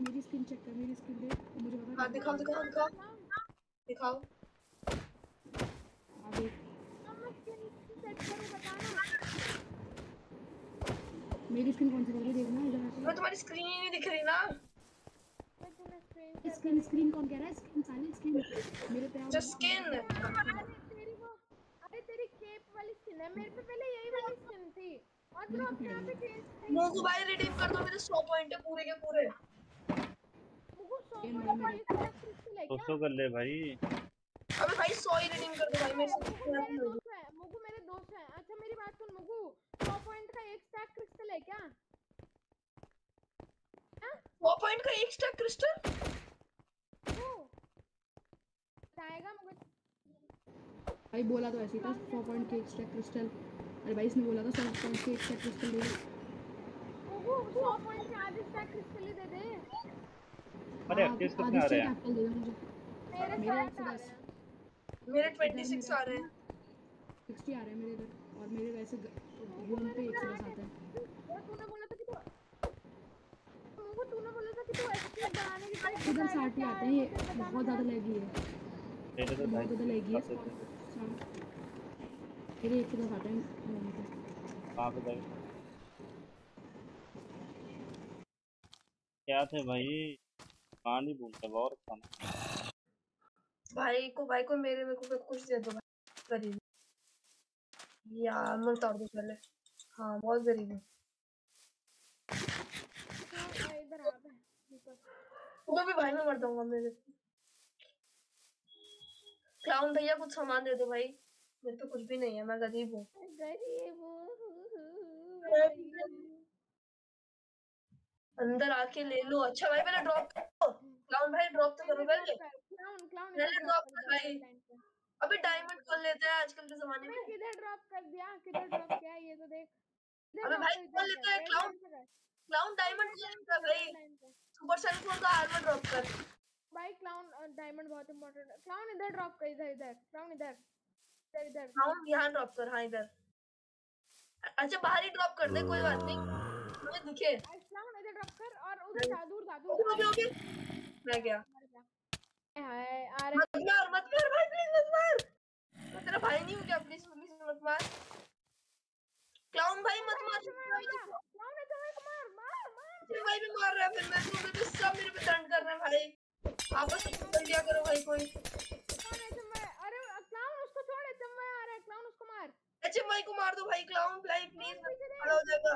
मेरी स्क्रीन चेक कर मेरी स्क्रीन देख। मुझे पता हाँ दिखाओ दिखाओ दिखाओ। दिखाओ। हाँ देख। मेरी स्क्रीन कौन सी दिख रही है? देखना इधर मैं आके तुम्हारी स्क्रीन ही नहीं दिख रही ना। स्क्रीन स्क्रीन कौन कह रहा है? स्क्रीन साले स्क्रीन। मेरे पे आओ जो स्किन तेरी वो अरे तेरी केप वाली स्किन है। मेरे पे पहले यही वाली स्किन थी। तू ही मोगू भाई रिडीम कर दो मेरे 100 पॉइंट है पूरे के पूरे। क्रिस्टल तो क्या सो कर ले भाई। अबे भाई 100 ही रिडीम कर दो भाई मेरे से मुगु मेरे दोस्त है मुगु मेरे दोस्त है। अच्छा मेरी बात सुन मुगु 100 पॉइंट का एक स्टैक क्रिस्टल है क्या? 100 पॉइंट का एक स्टैक क्रिस्टल बताएगा मुझे। भाई बोला तो ऐसे ही था सौ पॉइंट के एक स्टैक क्रिस्टल अरे भाई इसने बोला था सौ पॉइंट के एक स्टैक क्रिस्टल दे 100 पॉइंट आधे स्टैक क्रिस्टल ही दे दे। अरे एक्टिव कितने आ रहे हैं? कैपिटल दे दो मेरे मेरे साथ आ 110 रहे हैं। मेरे 26 आ रहे हैं। 60 आ रहे हैं मेरे इधर। और मेरे वैसे वन पे 110 आते हैं। तूने बोला था कि तू तूने बोला था कि तू एसपी बढ़ाने की ट्राई इधर 60 ही आते हैं? ये बहुत ज़्यादा लैगी है। तो बहुत ज़्यादा लैगी है। आते थे। मेरे 110 आते वन पे कहाँ पे भाई? क्या थे भाई कहानी बोलते और खाना। भाई को भाई को मेरे मेरे को कुछ दे दो भाई गरीब यार मैं उतार दो पहले। हाँ बहुत गरीब हूँ। तुम्हें भी भाई मैं मर जाऊँगा, मेरे। क्लाउन भैया, कुछ सामान दे दो भाई। मेरे तो कुछ भी नहीं है मैं गरीब हूँ। गरीब अंदर आके ले लो। अच्छा भाई पहले ड्रॉप करो क्लाउन भाई ड्रॉप तो करो पहले। क्लाउन क्लाउन पहले ड्रॉप कर भाई। अबे डायमंड खोल लेते हैं आजकल के जमाने में। किधर ड्रॉप कर दिया? किधर ड्रॉप किया ये तो देख। अबे भाई खोल लेते हैं क्लाउन क्लाउन डायमंड खोल लेता है भाई। सुपर सेल फोर का आर्मर ड्रॉप कर। भाई क्लाउन डायमंड बहुत इंपॉर्टेंट है। क्लाउन इधर ड्रॉप कर इधर इधर। क्लाउन इधर। इधर इधर। यहाँ ड्रॉप कर हाँ इधर। अच्छा बाहर ही ड्रॉप कर दे कोई बात नहीं। मुझे दिखे। क्लाउन इधर ड्रॉप कर और उधर जा दूर जा दूर ओके ओके मैं गया। हाय आ मत मार मत मार भाई प्लीज़ मत मार। मैं तेरा भाई नहीं हूँ क्या? प्लीज़ प्लीज़ मत मार। क्लाउन भाई मत मार। क्लाउन है तो एक मार मार मार। तेरे भाई भी मार रहा है फिर मैं तो सब मेरे पे टर्न कर रहे हैं भाई। आपस में कर लिया करो भाई कोई क्लाउन है मैं अरे क्लाउन उसको छोड़ एचएम में आ रहा है क्लाउन मार एचएम भाई को मार दो भाई क्लाउन भाई प्लीज़ खड़ा हो जाएगा।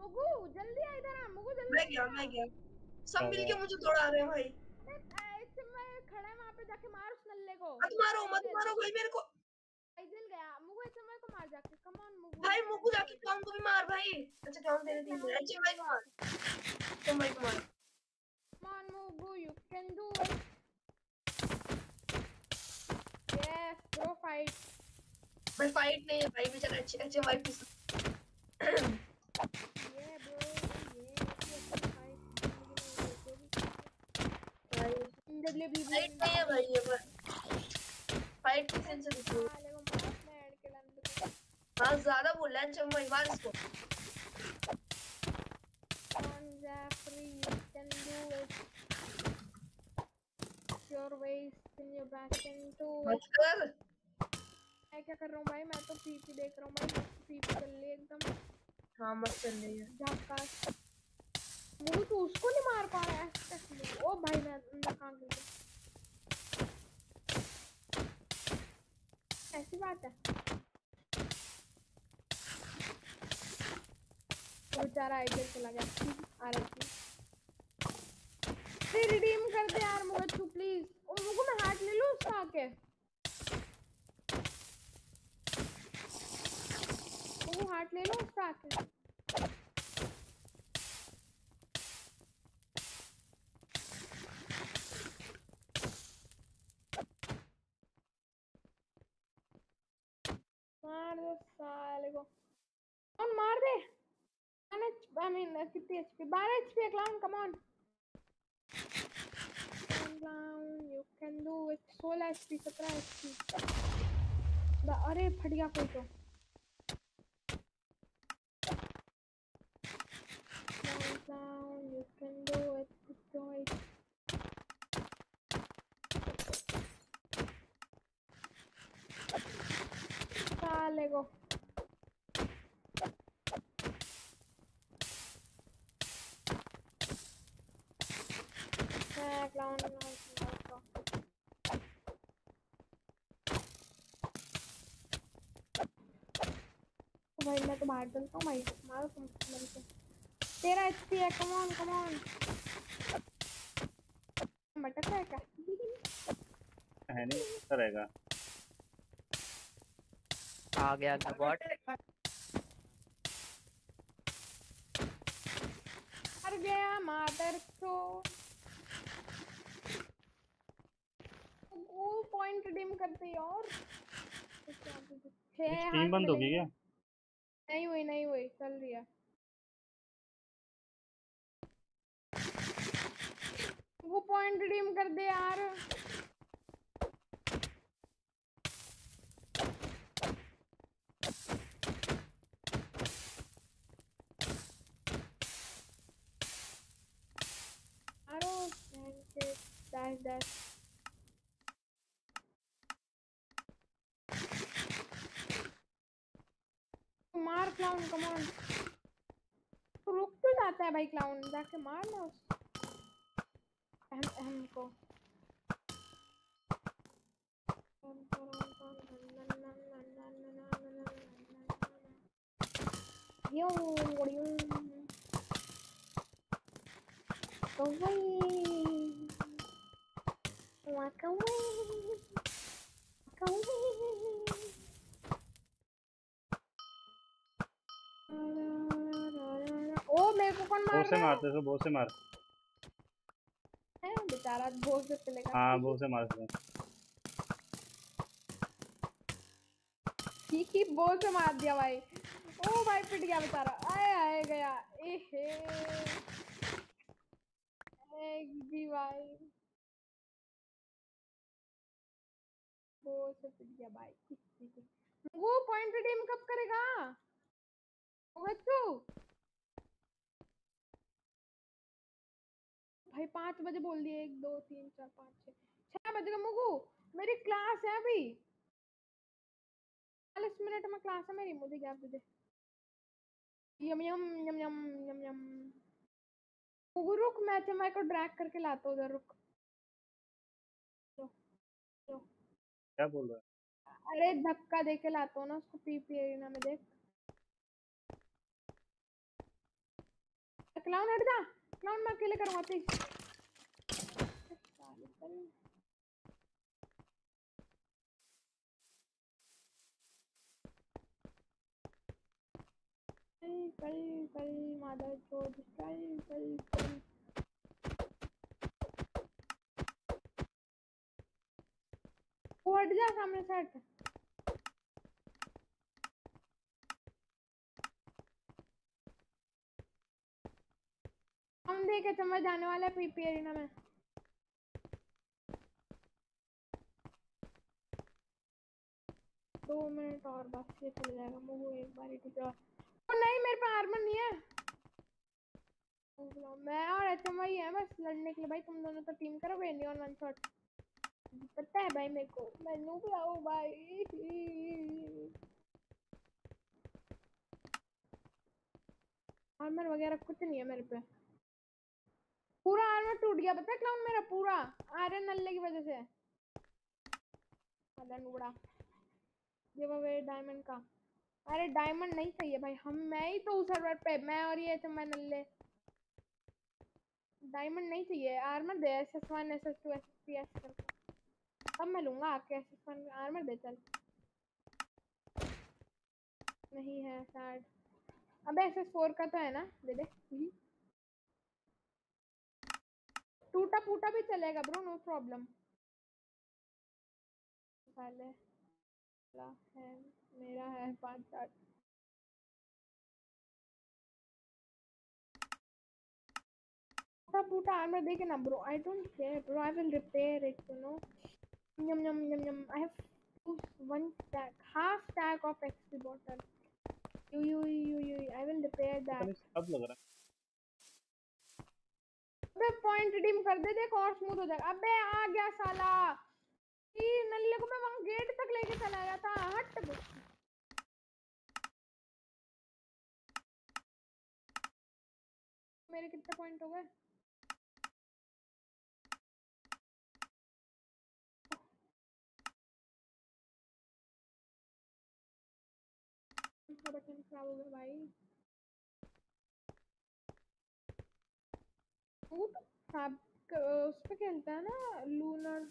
मुगु जल्दी आ इधर आ मुगु जल्दी मैं गया मैं गया। सब मिलके मुझे दौड़ा रहे हैं भाई। एचएम में खड़ा है वहाँ पे जाके मार उस नल्ले को। मत मारो मत मारो भाई मेरे को। भाई जल गया। मुगु एचएम को मार जाके। कम ऑन मुगु। भाई मुगु जाके क्लाउन को भी मार भाई। अच्छा क्लाउन तेरे टीम में एचएम भाई को मार। एचएम भाई को मार। Come on, Mugu, you can do it. Yes, go fight. भाई फाइट नहीं है भाई बेचारा अच्छे अच्छे भाई peace bro. Yeah, WWE fight नहीं है भाई ये पर फाइट किसी से दिखो हाँ ज़्यादा बोल रहा है चल भाई मार इसको on Jeffrey, you can do it. Your waist in your back into मत कर मैं क्या कर रहा हूँ भाई? मैं तो पीपी देख रहा हूँ भाई। पीपी चल रही एकदम। हाँ मत कर रही है। झक्कास। मुझे तो उसको नहीं मार पा रहा है। ओ भाई मैं अंदर कहाँ गया ऐसी बात है। बेचारा आईपीएल चला गया। आ रहा थी रिडीम कर दे यार मुझे तू प्लीज़ ओ मुझे मैं हाथ ले लूँ उसका आके? मुझे हाथ ले लो उसका आके? मार दे साले को। कौन मार दे? mean, uh, कितनी HP? 12 HP, clown, come on. Clown, you can do it. 16 HP, 17 HP. ब- अरे फट गया कोई तो. साले को हाँ, clown, clown, clown, clown. तो भाई मैं तो हूँ भाई मारो तुम मेरे को। तेरा एचपी है कम ऑन कम ऑन मटक है क्या? है नहीं अच्छा रहेगा। आ गया बॉट मर गया मादर को। वो पॉइंट डिम करते हैं और। टीम बंद होगी क्या? नहीं नहीं हुई चल रही है। वो पॉइंट रिडीम कर दे यार। Arrow, pancake, clown come on तो रुक तो जाता है भाई क्लाउन जाके मार ना उस अहम अहम को। यो यो। Walk away. Walk सकता से मारते थे बहुत से मार हैं? बेचारा बहुत से चलेगा हाँ बहुत से मारते थे। ठीक ही बहुत से मार दिया भाई। ओ भाई पिट गया बेचारा। आए आए गया। एहे। एक भी भाई। बहुत से पिट गया भाई। वो पॉइंट रिडीम कब करेगा? ओ बच्चू? भाई पाँच बजे बोल दिए एक दो तीन चार पाँच छः छः बजे का मुगू मेरी क्लास है अभी। चालीस मिनट में क्लास है मेरी मुझे क्या तुझे यम यम यम यम यम यम। मुगू रुक मैं चमाई को ड्रैग करके लाता हूँ उधर रुक। क्या बोल रहा है? अरे धक्का दे के लाता हूँ ना उसको पी पी एरिना में देख। क्लाउन हट जा। क्लाउन मैं अकेले करूँगा प्लीज़ कल कल कल मादर चोद कल कल कल. वो हट जा सामने से हट. हम देखे चम्मच जाने वाला है पीपी एरिना में। दो मिनट और बस, ये चल जाएगा। मुझे एक बार ही है ओ नहीं, मेरे पास आर्मर नहीं है। मैं और एचएम वही है, बस लड़ने के लिए। भाई, तुम दोनों तो टीम करोगे नहीं और वन शॉट पता है भाई, मेरे को। मैं नूब लाऊं, भाई आर्मर वगैरह कुछ नहीं है मेरे पे। पूरा आर्मर टूट गया, पता है क्लाउन मेरा पूरा? आयरन नल्ले की वजह से। अदर नूबड़ा गिव अवे डायमंड का। अरे डायमंड नहीं चाहिए भाई, हम, मैं ही तो उस सर्वर पे, मैं और ये तो मैं नल्ले डायमंड नहीं चाहिए आर्मर दे S S one S S two S three S करके अब मैं लूँगा आके एस एस वन आर्मर दे, चल। नहीं है सैड अब एस एस फोर का तो है ना, दे दे। टूटा फूटा भी चलेगा ब्रो नो प्रॉब्लम पहले है मेरा है पाँच सात। टूटा फूटा आर्मर देखे ना bro I don't care bro I will repair it you know yum yum yum yum I have one stack half stack of XP bottle. You you you you I will repair that. अब लग रहा अबे point redeem कर दे, देख और smooth हो जाएगा। अबे आ गया साला। ई नल्ले को मैं वहाँ गेट तक लेके चला गया था, हट। मेरे कितने पॉइंट हो गए? बटन खराब हो गया भाई। वो तो खराब उस पे खेलता है ना लूनर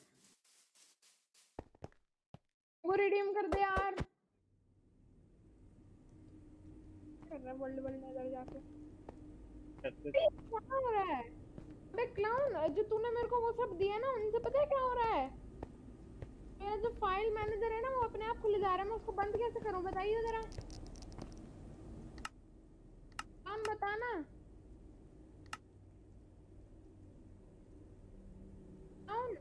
वो रिडीम कर दे यार। कर रहा वर्ल्ड वर्ल्ड नज़र जाके। क्या हो रहा है? अबे क्लाउन जो तूने मेरे को वो सब दिया ना उनसे पता है क्या हो रहा है? मेरा जो फ़ाइल मैनेजर है ना वो अपने आप खुले जा रहा है। मैं उसको बंद कैसे करूँ? बताइए जरा। काम बताना क्लाउन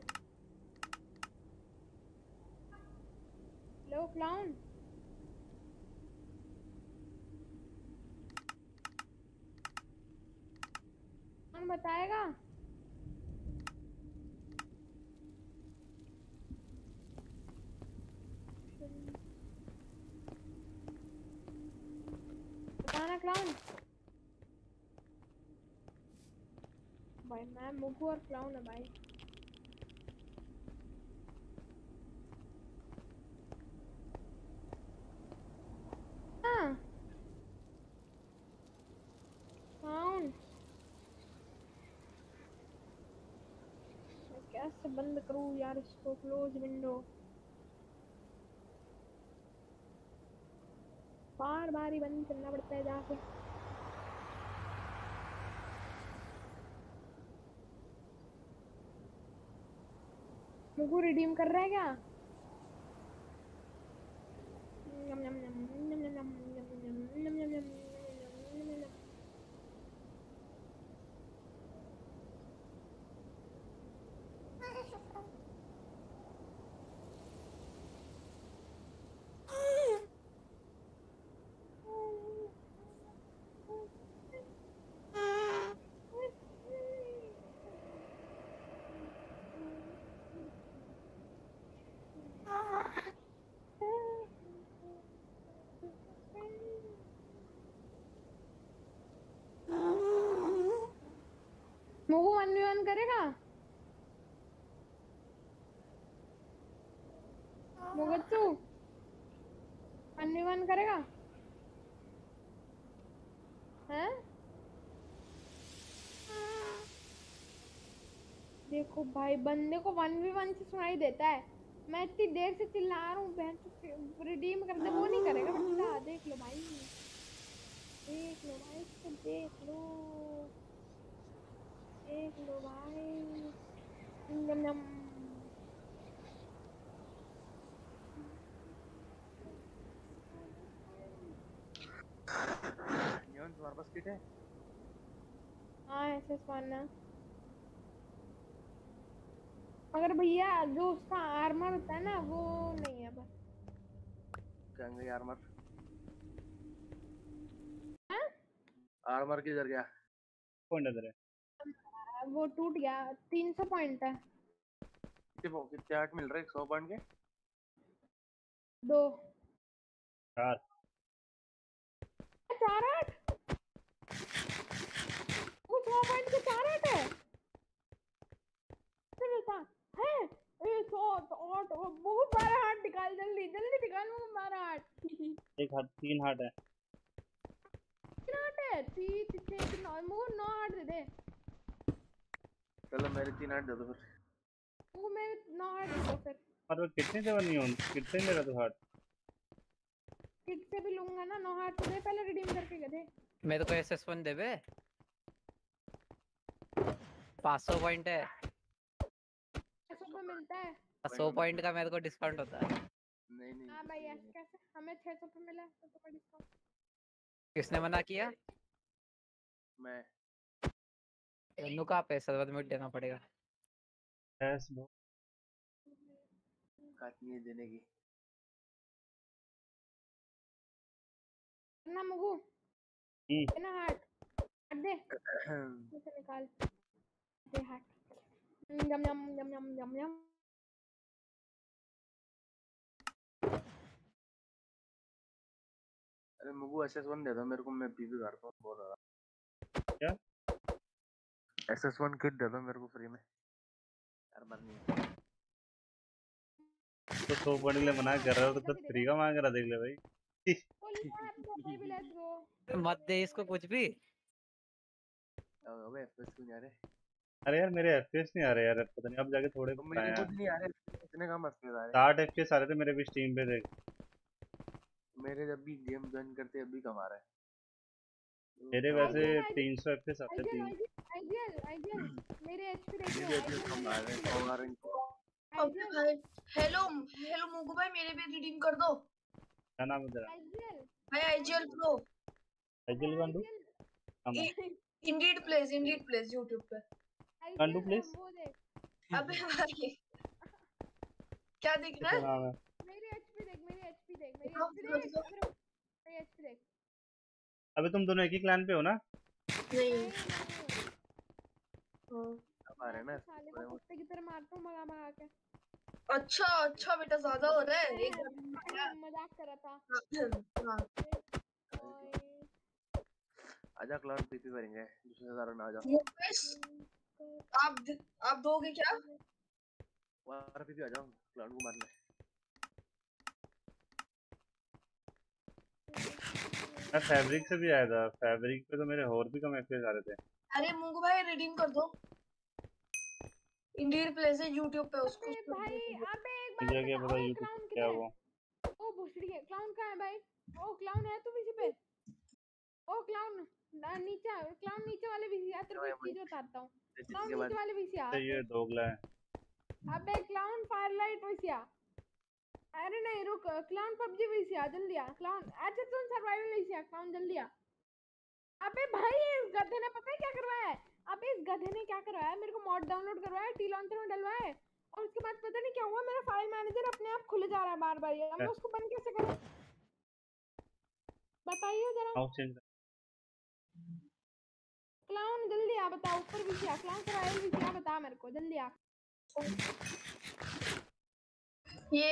हेलो क्लाउन कौन बताएगा? बताना क्लाउन भाई मैं मुगू और क्लाउन है भाई। कैसे बंद करूँ यार, इसको क्लोज विंडो बार बार ही बंद करना पड़ता है जाके। रिडीम कर रहा है क्या? मुगु वन वी वन करेगा? मुगत्सु वन वी वन करेगा? हैं? देखो भाई, बंदे को वन वी वन से सुनाई देता है। मैं इतनी देर से चिल्ला रहा हूँ, बहन रिडीम कर दे, वो नहीं करेगा। बच्चा, देख लो भाई। देख लो भाई इसको देख लो। देख लो भाई। यम यम नियॉन तुम्हारे पास किट है? हाँ ऐसे मानना मगर भैया जो उसका आर्मर होता है ना वो नहीं है बस। गंगे आर्मर हाँ? आर्मर किधर गया? कौन नज़र है। वो टूट गया तीन सौ पॉइंट है। कितने पो- कितने आठ मिल रहे हैं सौ पॉइंट के। दो। चार। चार आठ? वो सौ पॉइंट के चार आठ है। चलो था है? ए सौ सौ आठ ओ, बहुत बारह हाथ निकाल जल्दी जल्दी निकाल वो बारह हाथ एक हाथ तीन हाथ है। तीन हाथ है? तीन छह नौ मुझे नौ हाथ दे दे। चलो मेरे तीन आठ दे दो फिर। वो मेरे नौ हाथ दे दो फिर। और वो कितने देवा नहीं हो? कितने रहा तू हाथ किक से भी लूँगा ना नौ हाथ तो दे पहले रिडीम करके गए मेरे को एस एस देबे पाँच सौ पॉइंट है। ऐसा तो मिलता है। सौ पॉइंट का मेरे को डिस्काउंट होता है। नहीं नहीं। हाँ भाई ऐसे कैसे? हमें छह सौ पे मिला तो तुम्हें डिस्काउंट किसने मना किया? मैं। तेनू का पैसा बाद में देना पड़ेगा। यस ब्रो काट है देने की। ना मुगु। हम्म। ना हाथ। हाथ दे। इसे निकाल। दे हाथ। यम यम यम यम यम यम। अरे मुगु एसएस वन दे दो मेरे को मैं पीपी करता हूँ बोल रहा क्या? एसएस वन किट दे दो मेरे को फ्री में। यार मर नहीं तो सौ लिए मना कर रहा हो तो थ्री का मांग रहा देख ले भाई। गो मत दे इसको कुछ भी। अबे एफएस क्यों नहीं आ रहे? अरे यार मेरे एफपीएस नहीं आ रहे यार पता नहीं अब जाके थोड़े तो मेरे खुद नहीं आ रहे इतने कम एफएस आ रहे साठ एफपीएस आ रहे थे मेरे भी स्टीम पे देख। मेरे जब भी गेम ज्वाइन करते अभी कम आ रहा है। मेरे वैसे तीन सौ एफपीएस आते हैं तीन। आईजीएल आईजीएल मेरे एचपी देख मेरे लो एफएस कम आ रहे हैं? कम आ रहे हैं? हेलो हेलो मुगु भाई मेरे भी रिडीम कर दो। क्या नाम है तेरा? भाई IGL pro indeed place indeed place YouTube पे। वो अबे भाई क्या दिख रहा है? मेरे एचपी देख मेरे एचपी देख मेरे एचपी देख। मेरे एचपी देख। अबे तुम दोनों एक ही क्लैन पे हो ना? नहीं। हाँ। हैं ना कुत्ते की तरह मारता हूँ के। अच्छा अच्छा बेटा ज़्यादा हो रहा है। एक मज़ाक कर रहा था। आजा क्लाउड पीपी करेंगे दूसरे हज़ार में आ जाओ। आप आप दोगे क्या? वार पीपी आ जाओ क्लाउड को मारने। मैं फैब्रिक से भी आया था। फैब्रिक पे तो मेरे और भी कम एफपीएस आ रहे थे। अरे मुंगू भाई रिडीम कर दो। इंडीड प्लेस है YouTube पे उसको भाई अबे एक मुझे क्या पता यूट्यूब क्या हुआ? ओ भोसड़ी है क्लाउन कहाँ है भाई? ओ क्लाउन है तू पीछे पे? ओ क्लाउन नीचे आ, क्लाउन नीचे वाले भी आ तेरे को चीज़ बताता हूँ। क्लाउन नीचे वाले भी आ तो ये दोगला है। अबे क्लाउन फायरलाइट वैसे आ। अरे नहीं रुक क्लाउन पबजी वैसे आ जल्दी आ क्लाउन अच्छा तुम सर्वाइवल वैसे आ क्लाउन जल्दी आ। अबे भाई इस गधे ने पता है क्या करवाया है? अबे इस गधे ने क्या करवाया है? मेरे को मॉड डाउनलोड करवाया टी लॉन्चर में डलवाया है। और उसके बाद पता नहीं क्या हुआ मेरा फ़ाइल मैनेजर अपने आप खुल जा रहा है बार बार ये मैं उसको बंद कैसे करूँ? बताइए जरा। चेंज क्लाउन जल्दी आ बता ऊपर भी क्या क्लाउन सर्वाइवल भी क्या बता मेरे को जल्दी आ। ये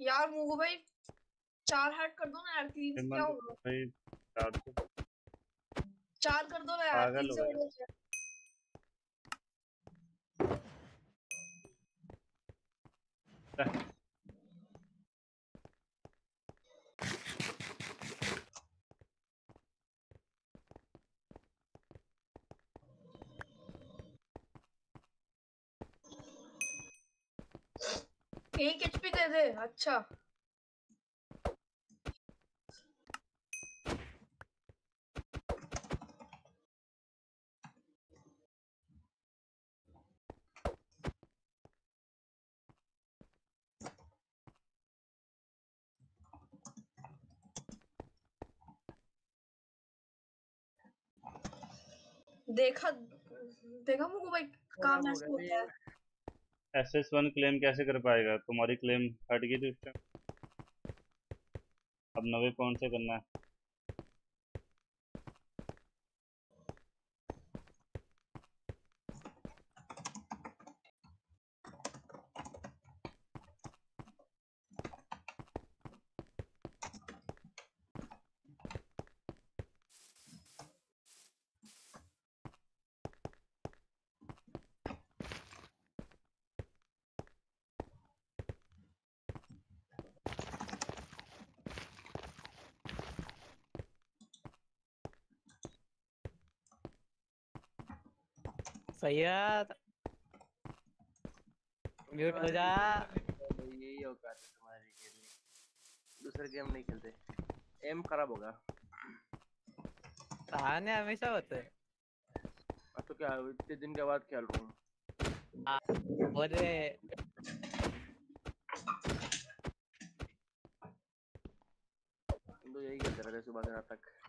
यार मुगो भाई चार हेड कर दो ना यार तीन क्या होगा? भाई चार चार कर दो ना यार पागल हो गए। एक एचपी दे दे अच्छा। देखा देखा मुगो भाई काम ऐसे होता है? एस एस वन क्लेम कैसे कर पाएगा? तुम्हारी क्लेम हट गई थी उस टाइम अब नवे पॉइंट से करना है? सैयद। म्यूट हो जा। यही औकात है तुम्हारी दूसरे गेम नहीं खेलते। एम खराब होगा। ताने हमेशा होते हैं। अब तो क्या इतने दिन के बाद खेल रहा हूँ। बोले। तो यही खेलते रहते सुबह से रात तक।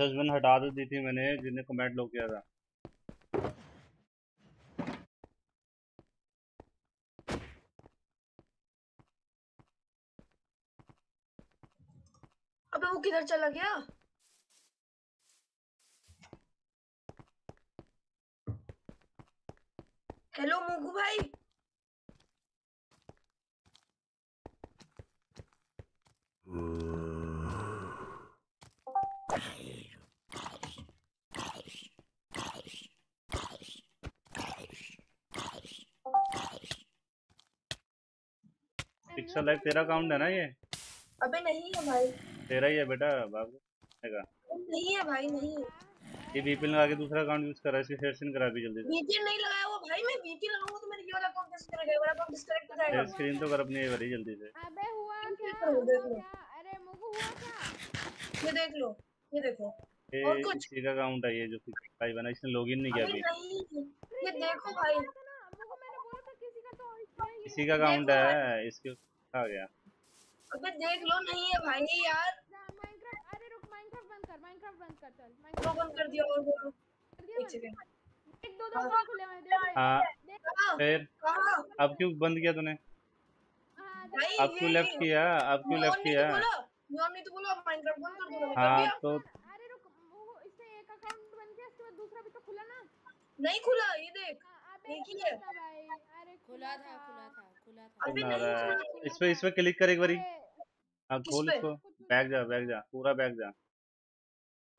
एस वन हटा तो दी थी मैंने, जिन्हें कमेंट लो किया था। अबे वो किधर चला गया? हेलो मुगू भाई। पिक्सल लाइव तेरा अकाउंट है ना ये? अबे नहीं है भाई। तेरा ही है बेटा बाबू का? नहीं है भाई नहीं ये वीपीएन लगा के दूसरा अकाउंट यूज़ कर रहा है इसकी शेयर सिन करा भी जल्दी से। वीपीएन नहीं लगाया हुआ भाई मैं वीपीएन लगाऊँगा तो मेरे ये वाला अकाउंट कैसे ये वाला अकाउंट डिस्कनेक्ट हो जाएगा। स्क्रीन तो कर अपनी ये वाली जल्दी से। अबे हुआ क्या करो, अरे मुगु हुआ क्या? ये देख लो ये देखो। ये और कुछ? इसी का अकाउंट है ये जो लाइव बना इसने लॉगिन नहीं किया अभी। नहीं ये देखो भाई। इसी का अकाउंट है इसके आ गया अबे देख लो नहीं है भाई यार। माइनक्राफ्ट अरे रुक माइनक्राफ्ट बंद कर माइनक्राफ्ट बंद कर चल। तो माइनक्राफ्ट बंद कर दिया और बोलो एक सेकंड एक दो दो खुले हुए हैं, देख हाँ। फिर? अब क्यों बंद किया तूने? अब क्यों लेफ़्ट किया? अब क्यों लेफ़्ट किया? न्योन नहीं तो बोलो माइनक्राफ्ट बंद कर दो हाँ तो अरे रुक मुगु इससे एक अकाउंट बन गया इसके बाद दूसरा भी तो खुला ना। नहीं खुला ये देख। ही है खुला था खुला था खुला था। खुला रहा है खुला इस पे इस पे क्लिक कर एक बारी। हाँ खोल इसको। बैग जा बैग जा पूरा बैग जा।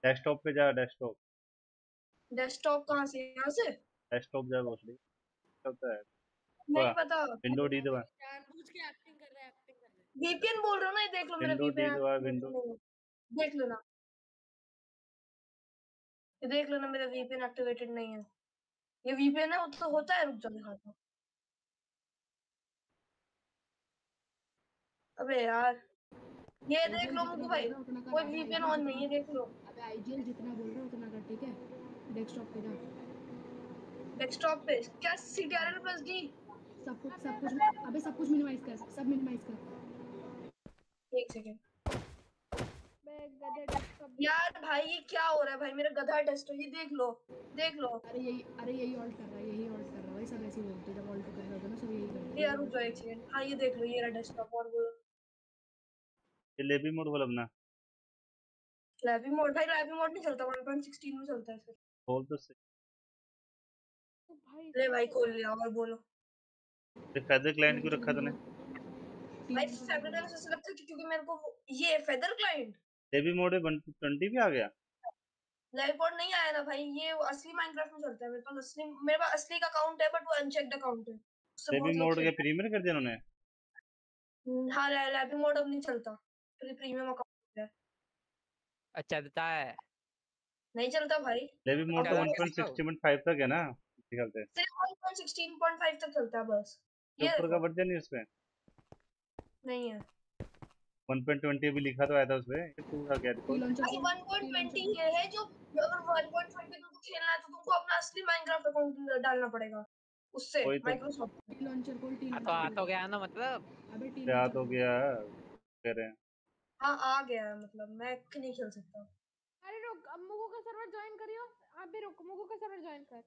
डेस्कटॉप पे जा डेस्कटॉप। डेस्कटॉप कहाँ से? यहाँ से? डेस्कटॉप जा भोसड़ी होता है नहीं पता। विंडो डी दबा। जानबूझ के एक्टिंग कर रहा है एक्टिंग कर रहा है। वीपीएन बोल रहा हूँ ना ये देख लो मेरा विंडो डी वीपीएन दबा विंडो। देख लो ना। ये देख लो ना मेरा वीपीएन एक्टिवेटेड नहीं है। ये वीपीएन है वो तो होता है रुक जाओ दिखाता हूँ। अबे यार ये देख लो मुझको भाई कोई वीपीएन ऑन नहीं है देख लो। अबे आईजीएल जितना बोल रहा है उतना कर ठीक है? डेस्कटॉप पे जा। डेस्कटॉप पे? क्या सीटीआरएल प्लस डी सब कुछ सब कुछ अबे सब कुछ मिनिमाइज कर सब मिनिमाइज कर। एक सेकंड यार भाई ये क्या हो रहा है भाई? मेरा गधा टेस्ट ये देख लो देख लो। अरे यही अरे यही ऑल्ट कर रहा है यही ऑल्ट कर रहा है भाई सब ऐसे ही बोलते हैं। जब ऑल्ट कर रहे होते हैं ना सब यही करते हैं। यार रुक जाओ एक सेकंड हाँ ये देख लो ये रहा डेस्कटॉप और वो ये लेबी मोड वाला अपना लैबी मोड भाई लैबी मोड नहीं चलता 1.16 में चलता है सिर्फ़ खोल तो सही. ले भाई खोल लिया और बोलो. ये फेदर क्लाइंट क्यों रखा तूने भाई फेदर से लगता है क्योंकि मेरे को ये फेदर क्लाइंट लेबी मोड है 120 पे आ गया. लाइव बोर्ड नहीं आया ना भाई ये वो असली माइनक्राफ्ट में चलता है मेरे पास असली मेरे पास असली का अकाउंट है बट वो अनचेक्ड अकाउंट है लेबी मोड के प्रीमियर कर दिया उन्होंने हैं। हाँ लैबी मोड अब नहीं चलता. प्रीमियम अकाउंट है। अच्छा देता है। नहीं चलता भाई। लेबी मोड तो 1.60.5 तक है ना ख्याल सिर्फ़ 1.16.5 तक चलता है बस। तो ये ऊपर का वर्जन नहीं उसमें? नहीं है। 1.20 भी लिखा तो आया था उसपे ये तू का क्या रिकॉर्ड भाई 1.20 ये है जो अगर 1.20 तुमको खेलना है तो तुमको अपना असली माइनक्राफ्ट अकाउंट डालना पड़ेगा। उससे तो। माइक्रोसॉफ्ट लॉन्चर खोल टी तो आ तो गया ना मतलब? अबे टी क्या तो गया? कह रहे हैं। हाँ आ गया है मतलब मैं नहीं खेल सकता। अरे रुक अब मुगु का सर्वर ज्वाइन करियो? अबे रुक मुगु का सर्वर ज्वाइन कर?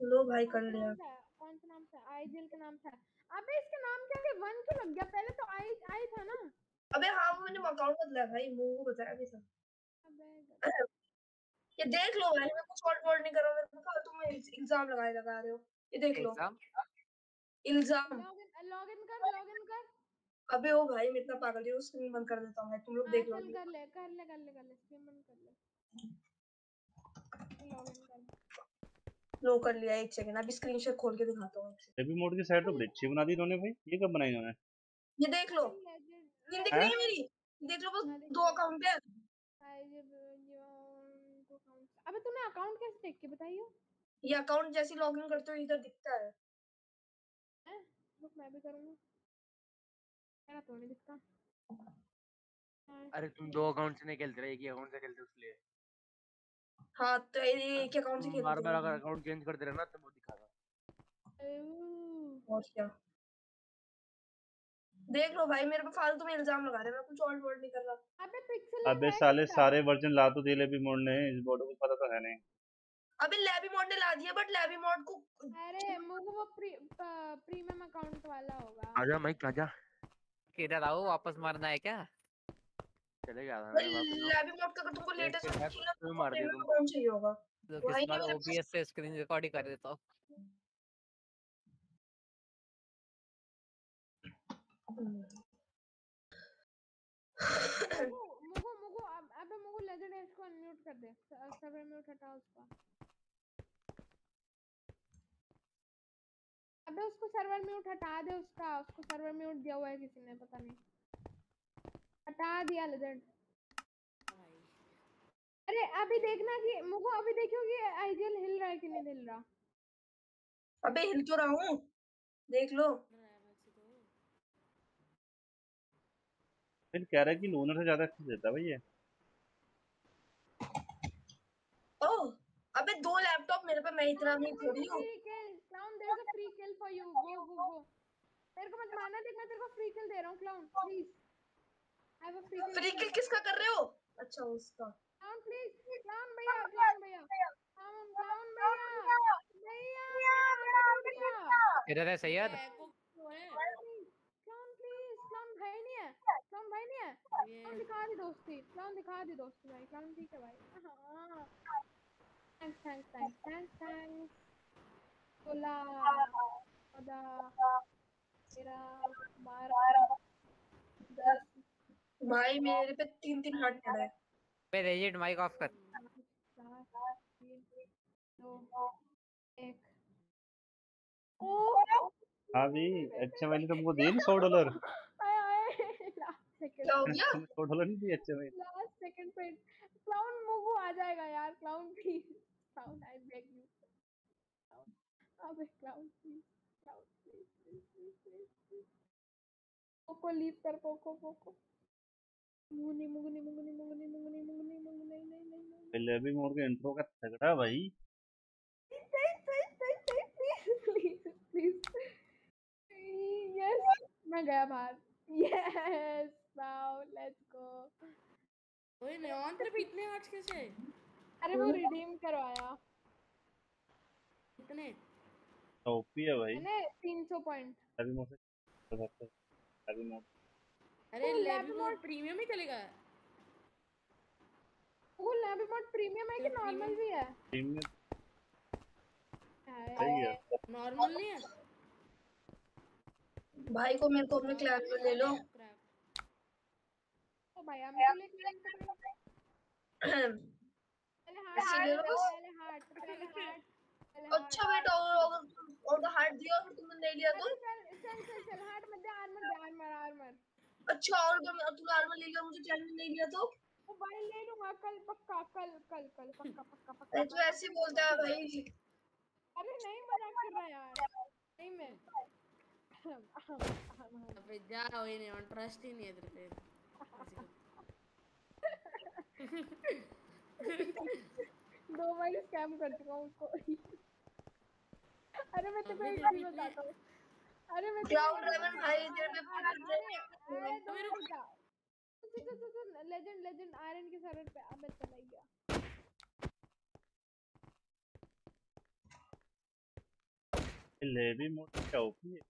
लो भाई कर लिया। कौन सा नाम से आईजीएल के नाम से अबे इसके नाम के आगे वन क्यों लग गया? पहले तो आई आई था ना। अबे हाँ वो मैंने अकाउंट बदला भाई मुँह को बताया भी था। ये देख लो भाई मैं कुछ और वर्ड नहीं कर रहा हूँ मेरे को तुम एग्ज़ाम लगाए लगा रहे हो। ये देख लो। इल्ज़ाम। लॉगिन लॉगिन कर लॉगिन कर। अबे ओ भाई मैं इतना पागल हूँ स्क्रीन बंद कर देता हूँ भाई तुम लोग देख लो कर ले कर ले कर ले कर ले स्क्रीन बंद कर ले। लॉगिन कर लो। कर लिया एक सेकंड अभी स्क्रीनशॉट खोल के दिखाता हूँ आपसे। लेबी मोड की साइड तो बड़ी अच्छी बना दी इन्होंने भाई ये कब बनाई इन्होंने? ये देख लो। ये दिख रही है मेरी देख लो बस दो अकाउंट है अबे तूने अकाउंट कैसे देख के बताइयो? ये अकाउंट जैसे लॉगिन करते हो इधर दिखता है। हैं? रुक मैं भी करूँगा। मेरा तो नहीं दिखता। अरे तुम दो अकाउंट से नहीं खेलते रहे एक ही अकाउंट से खेलते हो इसलिए। हाँ तो ये एक अकाउंट से खेलते बार बार अगर अकाउंट चेंज करते रहे ना तो वो दिखागा और क्या? देख लो भाई मेरे पे फालतू में इल्ज़ाम लगा रहे हैं मैं कुछ और वर्ड नहीं कर रहा। अबे पिक्सल अबे साले सारे वर्जन ला तो दिए लेबी मोड ने इस बोर्ड को पता तो है नहीं। अबे लैबी मोड ने ला दिया बट लैबी मोड को अरे मुझे वो प्री, प्रीमियम अकाउंट वाला होगा। आजा माइक आजा। किधर आओ वापस मारना है क्या? चले चलेगा लैबी मोड का तुमको लेटेस्ट तो मार दिया अकाउंट चाहिए होगा? तो वही किस बार ओबीएस से स्क्रीन रिकॉर्ड ही कर देता हूँ। मुगु मुगु मुगु अब अबे मुगु लेजेंड एज को अनम्यूट कर दे। सर्वर म्यूट हटा उसका। अबे उसको सर्वर म्यूट हटा दे उसका। उसको सर्वर म्यूट दिया हुआ है किसी ने पता नहीं। हटा दिया लेजेंड अरे अभी देखना कि मुगु अभी देखियो कि आईजीएल हिल रहा है कि नहीं हिल रहा। अबे हिल क्यों रहा हूँ। देख लो। फिर कह रहा है कि लोनर से ज़्यादा अच्छा देता भाई ये। ओह अबे दो लैपटॉप मेरे पे मैं इतना नहीं थोड़ी हूँ। Is a free kill for you go go go तेरे को मत मारना देख मैं तेरे को फ्री किल दे रहा हूँ clown please I have a free kill free kill किसका कर रहे हो? अच्छा उसका। क्लाउन प्लीज़ क्लाउन भैया क्लाउन भैया। क्लाउन क्लाउन भैया। भैया इधर है सैयद। क्लाउन प्लीज़ क्लाउन भाई नहीं है। क्लाउन भाई नहीं है। क्लाउन दिखा दी दोस्ती। क्लाउन दिखा दी दोस्ती भाई। क्लाउन ठीक है भाई। हाँ। Thanks thanks thanks thanks thanks बोला खुदा तेरा दस भाई मेरे पे तीन तीन हार्ट पड़ा है। पे रेजिट माइक ऑफ़ कर। हाँ भी अच्छे मैंने तुमको दिए ना सौ डॉलर। आए आए लास्ट सेकंड क्या गया? सौ डॉलर नहीं दिए अच्छे मैंने लास्ट सेकंड पे क्लाउन मुगु आ जाएगा यार clown please clown I beg you अबे clown please clown please please please please Poco leave कर पोको पोको मुगनी मुगनी मुगनी मुगनी मुगनी मुगनी मुगनी नहीं नहीं नहीं नहीं। पहले अभी मोड़ के इंट्रो का तगड़ा भाई। सही सही सही सही प्लीज़ प्लीज़ प्लीज़ यस मैं गया बाहर। यस नाउ लेट्स गो ओए इतने आज कैसे? अरे वो रिडीम करवाया। कितने ओपी है भाई। मैंने 300 पॉइंट। अभी मोड़ से अभी मोड़ अरे वो मोड प्रीमियम ही चलेगा। वो लैब मोड प्रीमियम है कि नॉर्मल भी है? टीम में हाय। सही है। नॉर्मल नहीं है? भाई को मेरे को अपने क्लास में ले लो। ओ भाई हम तो पहले ले लो। हार्ट बस पहले हार्ट पहले हार्ट अच्छा वेट और और और हार्ट दिया और तुमने नहीं लिया तो चल चल चल हार्ट मत दे आर्मर दे आर्मर आर्मर अच्छा और अगर तूने आर्मर ले लिया मुझे में नहीं लिया तो ओ भाई ले लूँगा कल पक्का कल कल कल पक्का पक्का पक्का तू ऐसे ही बोलता है भाई अरे नहीं मज़ाक कर रहा यार नहीं मैं अबे जा ओए नेऑन ट्रस्ट ही नहीं है तेरे पे दो बार स्कैम कर चुका हूँ उसको अरे मैं तो कोई चीज़ बताता हूँ। अरे मैं क्लाउड रेवन भाई इधर पे पूरा अरे तो रुक जा। सुन सुन सुन लेजेंड लेजेंड आयरन के सर्वर पे अबे चला गया। लेवी मोड क्या ओपी है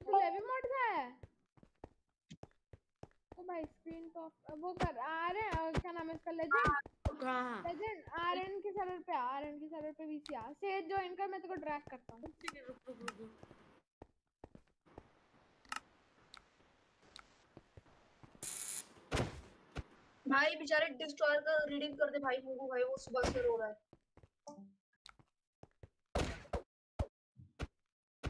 लेवी मोड का है? ओ भाई स्क्रीन तो वो कर अरे अ, क्या नाम है इसका लेजेंड कहाँ? लेजेंड आरएन के सर्वर पे आरएन के सर्वर पे वीसी आ सेज ज्वाइन कर मैं तेरे को ड्रैग करता हूँ। भाई बेचारे डिस्ट्रॉयर का रीडिंग कर दे भाई मुगु भाई वो सुबह से रो रहा है।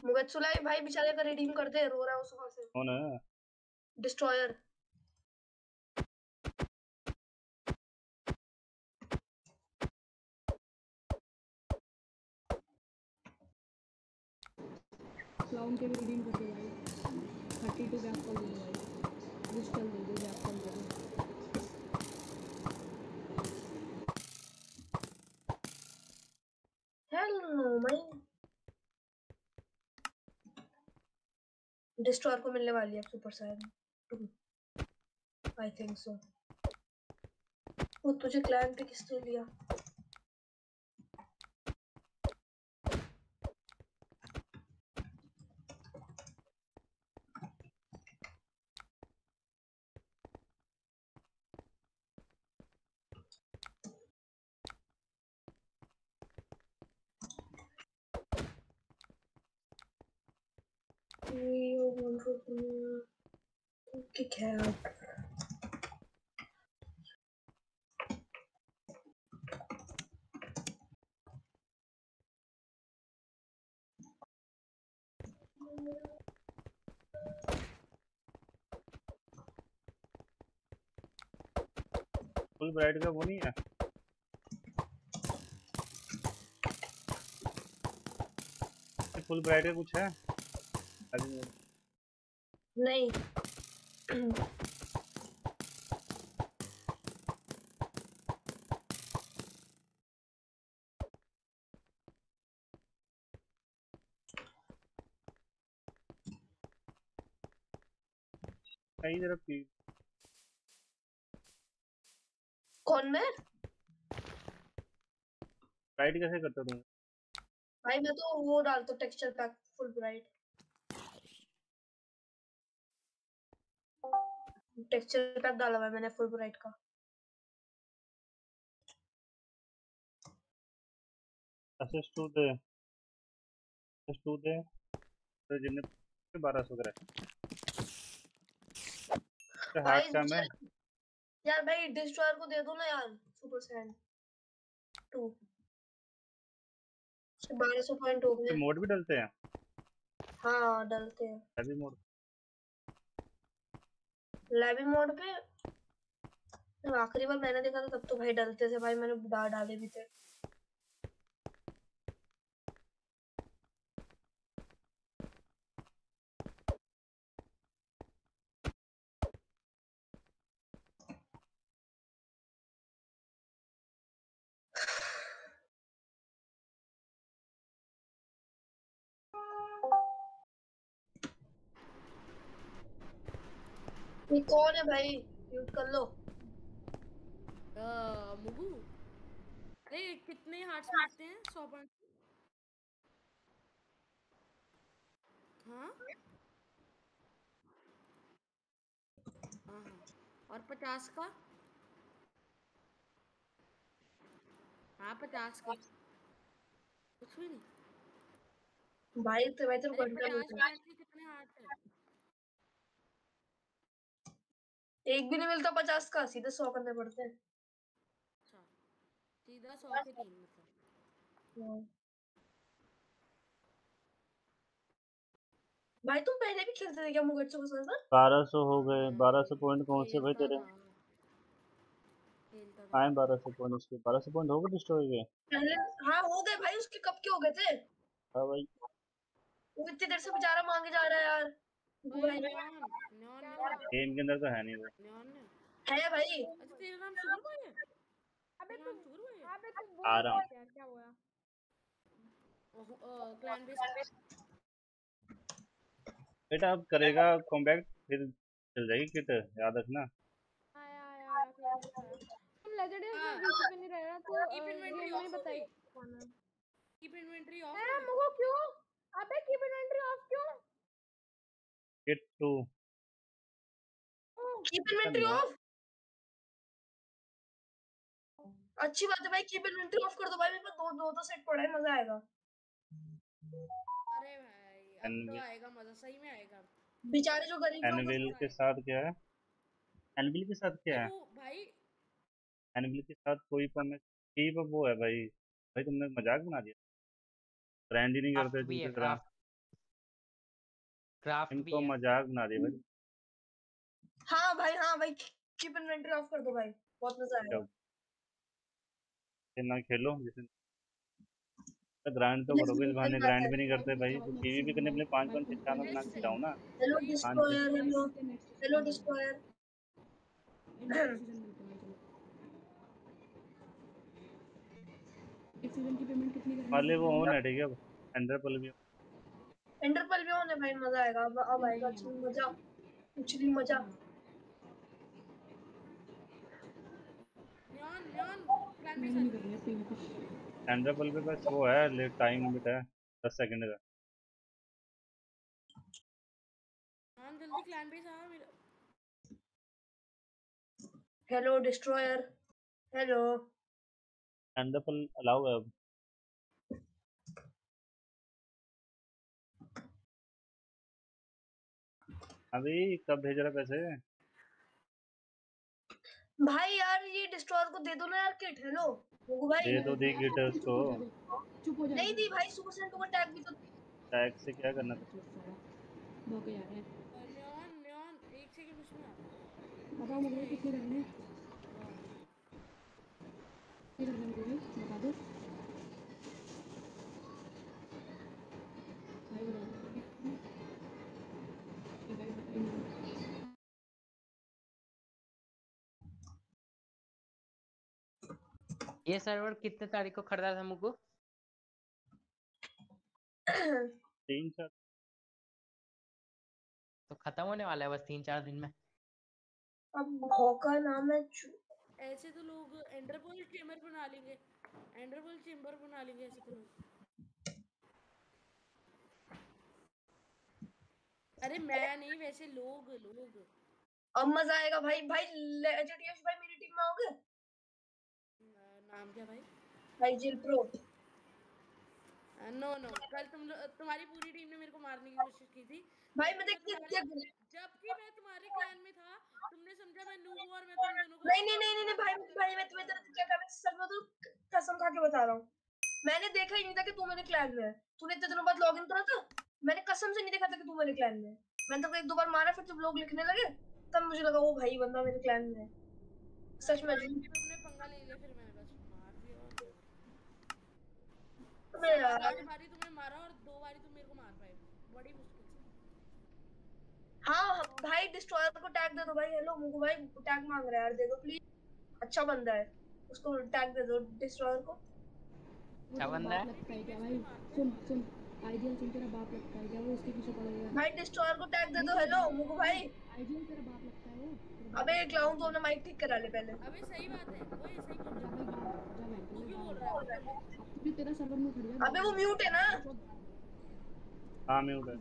मुगत्सुलाई भाई बेचारे का रीडिंग कर दे रो रहा है वो सुबह से। कौन है? डिस्ट्रॉयर क्लाउन के कर दो भाई थर्टी टू गैप कॉल दे दो भाई डिजिटल दे दो गैप कॉल दे दो हेल भाई डिस्ट्रॉयर को मिलने वाली है super Saiyan two I think so वो तुझे क्लैन पे किसने लिया? फुल ब्राइट का वो नहीं है। फुल ब्राइट का कुछ है? नहीं। कहीं जरा पी कौन मैं ब्राइट कैसे करता तुम? भाई मैं तो वो डालता हूँ texture pack full bright texture pack डाला हुआ है मैंने फुल ब्राइट का। असिस्ट टू दे। असिस्ट टू दे। तो जिन्ने बारह सौ करे भाई हार्ट कम है। चल- यार भाई डिस्ट्रॉयर को दे दो ना यार सुपर सैंड टू बारह सौ पॉइंट हो गए मोड भी डलते हैं? हाँ डलते हैं। लैबी मोड। लैबी मोड पे जब आखिरी बार मैंने देखा था तब तो भाई डलते थे भाई मैंने डाल डाले भी थे। ये कौन है भाई? म्यूट कर लो। मुगू। अरे कितने हार्ट्स मिलते हैं? सौ पॉइंट हाँ? हाँ हाँ। और पचास का? हाँ पचास का। कुछ भी नहीं। भाई तो पॉइंट के कितने हार्ट है? एक भी नहीं मिलता पचास का सीधे सौ करने पड़ते हैं। अच्छा सीधा सौ के तीन मतलब। हाँ। भाई तुम पहले भी खेलते थे क्या मुगट्सु के साथ? बारह सौ हो गए बारह सौ पॉइंट कौन से भाई तेरे? आए बारह सौ पॉइंट उसके बारह सौ पॉइंट हो गए डिस्ट्रॉय के पहले हाँ हो गए भाई उसके कब के हो गए थे? हाँ भाई। वो इतनी देर से बेचारा मांगे जा रहा है यार। गेम के अंदर तो है नहीं वो। है भाई। अच्छा तेरा नाम शुगर भाई है? अबे तू अबे तू आ रहा हूँ। बोल यार क्या हुआ? क्लैन बेस बेटा अब करेगा कॉम्बैक्ट फिर चल जाएगी किट याद रखना। होता है? तुम लेजेंडरी में बीच में नहीं रह रहा तो inventory गेम में बताई कौन है कीप इन्वेंटरी ऑफ़ ए मुगो क्यों? अबे कीप इन्वेंटरी ऑफ़ क्यों? Kit to keep inventory off अच्छी बात है भाई कीप इन्वेंटरी ऑफ़ कर दो भाई मेरे पास दो दो तो सेट पड़ा है मज़ा आएगा। अरे भाई अब तो आएगा मज़ा सही में आएगा। बेचारे जो गरीब लोग एनविल के साथ क्या है? एनविल के साथ क्या है? भाई एनविल के साथ कोई पॉइंट ठीक वो है भाई। भाई तुमने मज़ाक बना दिया। ट्रेंड ही नहीं करते दूसरी तरह क्राफ्ट भी इनको है। मज़ाक बना दिया भाई। हाँ भाई हाँ भाई कीप इन्वेंटरी ऑफ़ कर दो भाई बहुत मज़ा आएगा। जब फिर ना खेलो जिसे तो तो करोगे इस बहाने ग्राइंड भी नहीं करते भाई तो टीवी भी करने के लिए पाँच पाँच चार बना के जाओ ना। Hello destroyer hello. Hello destroyer एक सीज़न की पेमेंट कितनी करनी वाले वो ऑन है ठीक है अंडर पल भी एंडरपल भी होने भाई मज़ा आएगा। अब अब आएगा असली मज़ा उछली मज़ा। है अंडर पल पे बस वो है ले टाइम लिमिट है दस सेकंड का। न्योन जल्दी क्लैन बेस आ मेरा। Hello destroyer hello under allow है अब। अभी कब भेज रहा पैसे? भाई यार ये डिस्ट्रॉयर को दे दो ना यार किट हेलो भाई। दे दो दी किट उसको। चुप हो जा नहीं दी भाई सुपर सेंटो का टैग भी तो टैग से क्या करना था? धोखे यार है न्योन न्योन एक सेकंड उसमें बताओ मुझे कितने हैं? कितने करने मुझे बता दो। भाई बताओ ये सर्वर कितने तारीख को खरीदा था मुझको तीन चार तो खत्म होने वाला है बस तीन चार दिन में अब भौका नाम है ऐसे तो लोग एंडरपोल चेम्बर बना लेंगे एंडरपोल चेम्बर बना लेंगे ऐसे तो लोग अरे मैं नहीं वैसे लोग लोग अब मज़ा आएगा भाई भाई लेजेंडरी भाई मेरी टीम में आओगे नाम क्या भाई? भाई जिल प्रो नो नो कल तुम लो- तुम्हारी पूरी टीम ने मेरे को मारने की कोशिश की थी। भाई मैं देख देख जबकि मैं तुम्हारे क्लैन में था तुमने समझा मैं नूब और मैं तुम दोनों को नहीं नहीं नहीं नहीं भाई भाई मैं तुम्हें तेरा क्या मैं सच में तो कसम खा के बता रहा हूँ। मैंने देखा ही नहीं था कि तू मेरे क्लैन में है। तूने इतने दिनों बाद लॉगिन करा था? मैंने कसम से नहीं देखा था कि तू मेरे क्लैन में है। मैंने तो एक दो बार मारा फिर जब लोग लिखने लगे तब मुझे लगा वो भाई बंदा मेरे क्लैन में है। सच में तुमने पंगा ले लिया फिर मैंने बस मार दिया और क्या अबे यार आठ बारी तुमने मारा और दो बारी तुम मेरे को मार पाए। बड़ी मुश्किल से। हाँ भाई डिस्ट्रॉयर को टैग दे दो भाई। हेलो मुझको भाई टैग मांग रहा है यार दे दो प्लीज़ अच्छा बंदा है। उसको टैग दे दो डिस्ट्रॉयर को। तेरा बंदा है? लगता है क्या भाई? सुन सुन। आइडियल सुन तेरा बाप लगता है क्या? वो उसके पीछे पड़ा हुआ है। भाई डिस्ट्रॉयर को टैग दे दो। हेलो मुझको भाई। आइडियल तेरा बाप लगता है। वो अबे क्लाउन तो अपना माइक ठीक करा ले पहले। अबे सही बात है। वो ये सही बोल रहा भाई है बाहर जा भाई तू क्यों बोल रहा है। अब भी तेरा सर्वर में खड़ जा अबे वो म्यूट है ना हाँ म्यूट है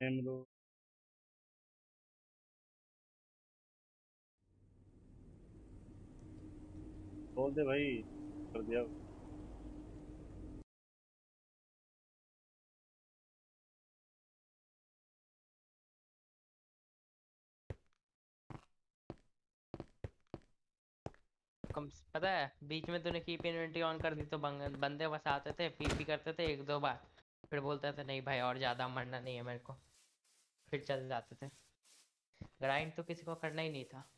बोल दे भाई कर दिया पता है, बीच में तूने कीप इन्वेंटरी ऑन कर दी तो बंदे बस आते थे पीपी करते थे एक दो बार। फिर बोलते थे, नहीं भाई, और ज़्यादा मरना नहीं है मेरे को। फिर चल जाते थे। ग्राइंड तो किसी को करना ही नहीं था।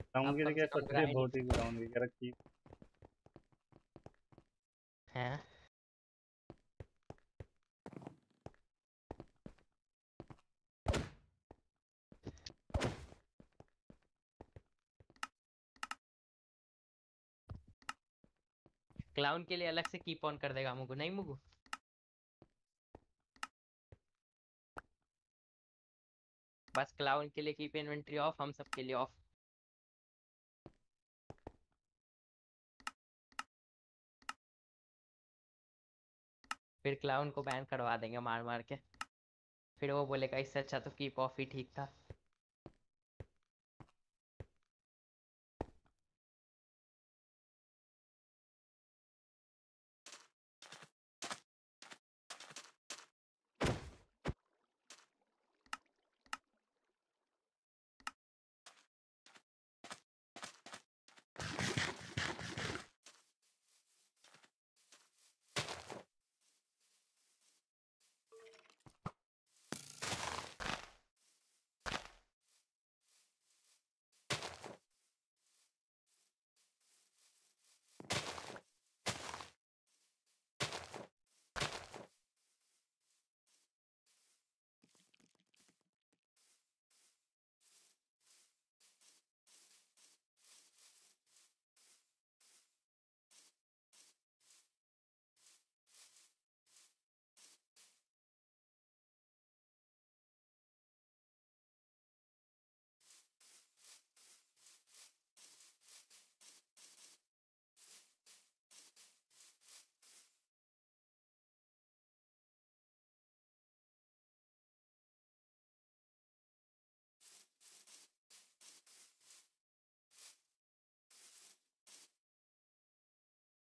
ग्राउंड अब की कम क्या से कम सच्ची grind- बहुत ही ग्राउंड है? क्लाउन के लिए अलग से कीप ऑन कर देगा मुगु नहीं मुगु? बस क्लाउन के लिए कीप इन्वेंटरी ऑफ़ हम सब के लिए ऑफ़ फिर क्लाउन को बैन करवा देंगे मार मार के। फिर वो बोलेगा, इससे अच्छा तो कीप ऑफ़ ही ठीक था।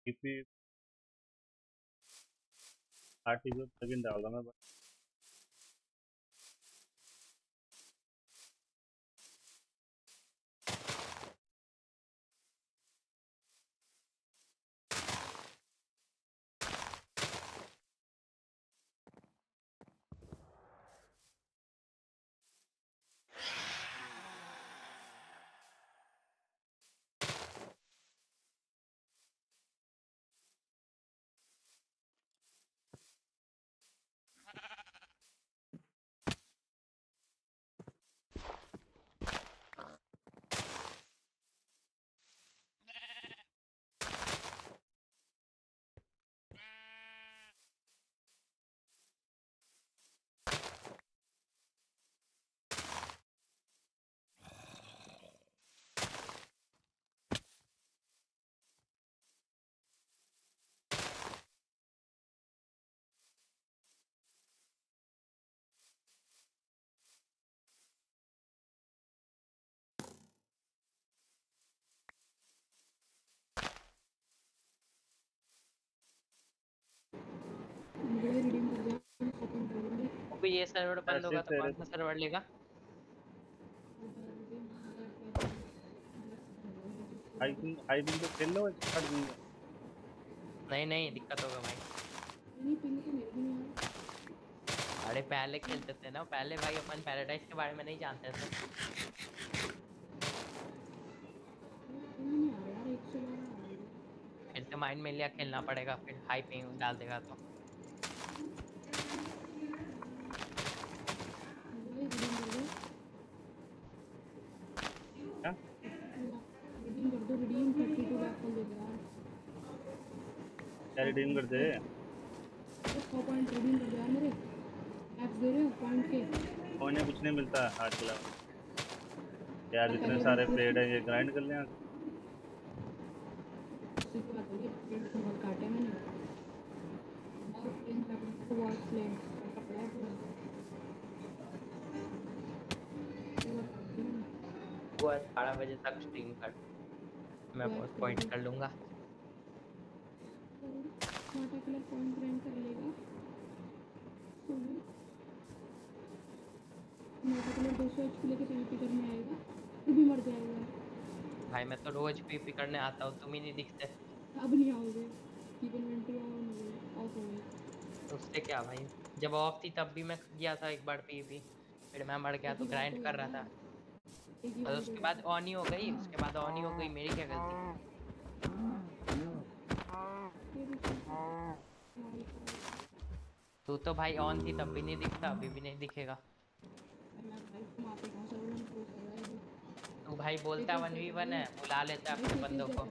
किसी पार्टी को प्लगइन डाल रहा मैं भी ये सर्वर बंद होगा तो कौन सा सर्वर लेगा? हाई पिंग हाई पिंग तो खेल लो छट दूँगा नहीं नहीं दिक्कत होगा भाई। नहीं पिंग तो मेरे भी नहीं अरे पहले खेलते थे ना पहले भाई अपन पैराडाइज के बारे में नहीं जानते थे। फिर से माइंड में लिया खेलना पड़ेगा फिर हाई पिंग डाल देगा तो भाई रिडीम कर दो क्या रिडीम कर दो रिडीम थर्टी टू लाख कर देगा यार क्या रिडीम कर दे सौ पॉइंट रिडीम कर दो यार मेरे एप्स दे रहे हो पॉइंट के नहीं मिलता आज के अलावा यार इतने सारे प्लेट है ये ग्राइंड कर लें हो है है। वो बारह बजे तक स्ट्रीम कर। मैं बहुत पॉइंट कर लूँगा। किलर पॉइंट ग्राइंड कर लेगा। स्मार्टा किलर दो सौ एच लेके पीवीपी करने आएगा फिर भी मर जाएगा। भाई मैं तो रोज पीपी करने आता हूँ तुम ही नहीं दिखते। अब नहीं आओगे। इन्वेंटरी ऑफ़ हो गई उससे क्या भाई? जब ऑफ़ थी तब भी मैं गया था एक बार पीपी फिर मैं मर गया तो ग्राइंड कर रहा था। और उसके बाद ऑन ही हो गई उसके बाद ऑन ही हो गई मेरी क्या गलती? तू तो भाई ऑन थी तब भी नहीं दिखता अभी भी नहीं दिखेगा। तू भाई बोलता वन वी वन है बुला लेता अपने बंदों को।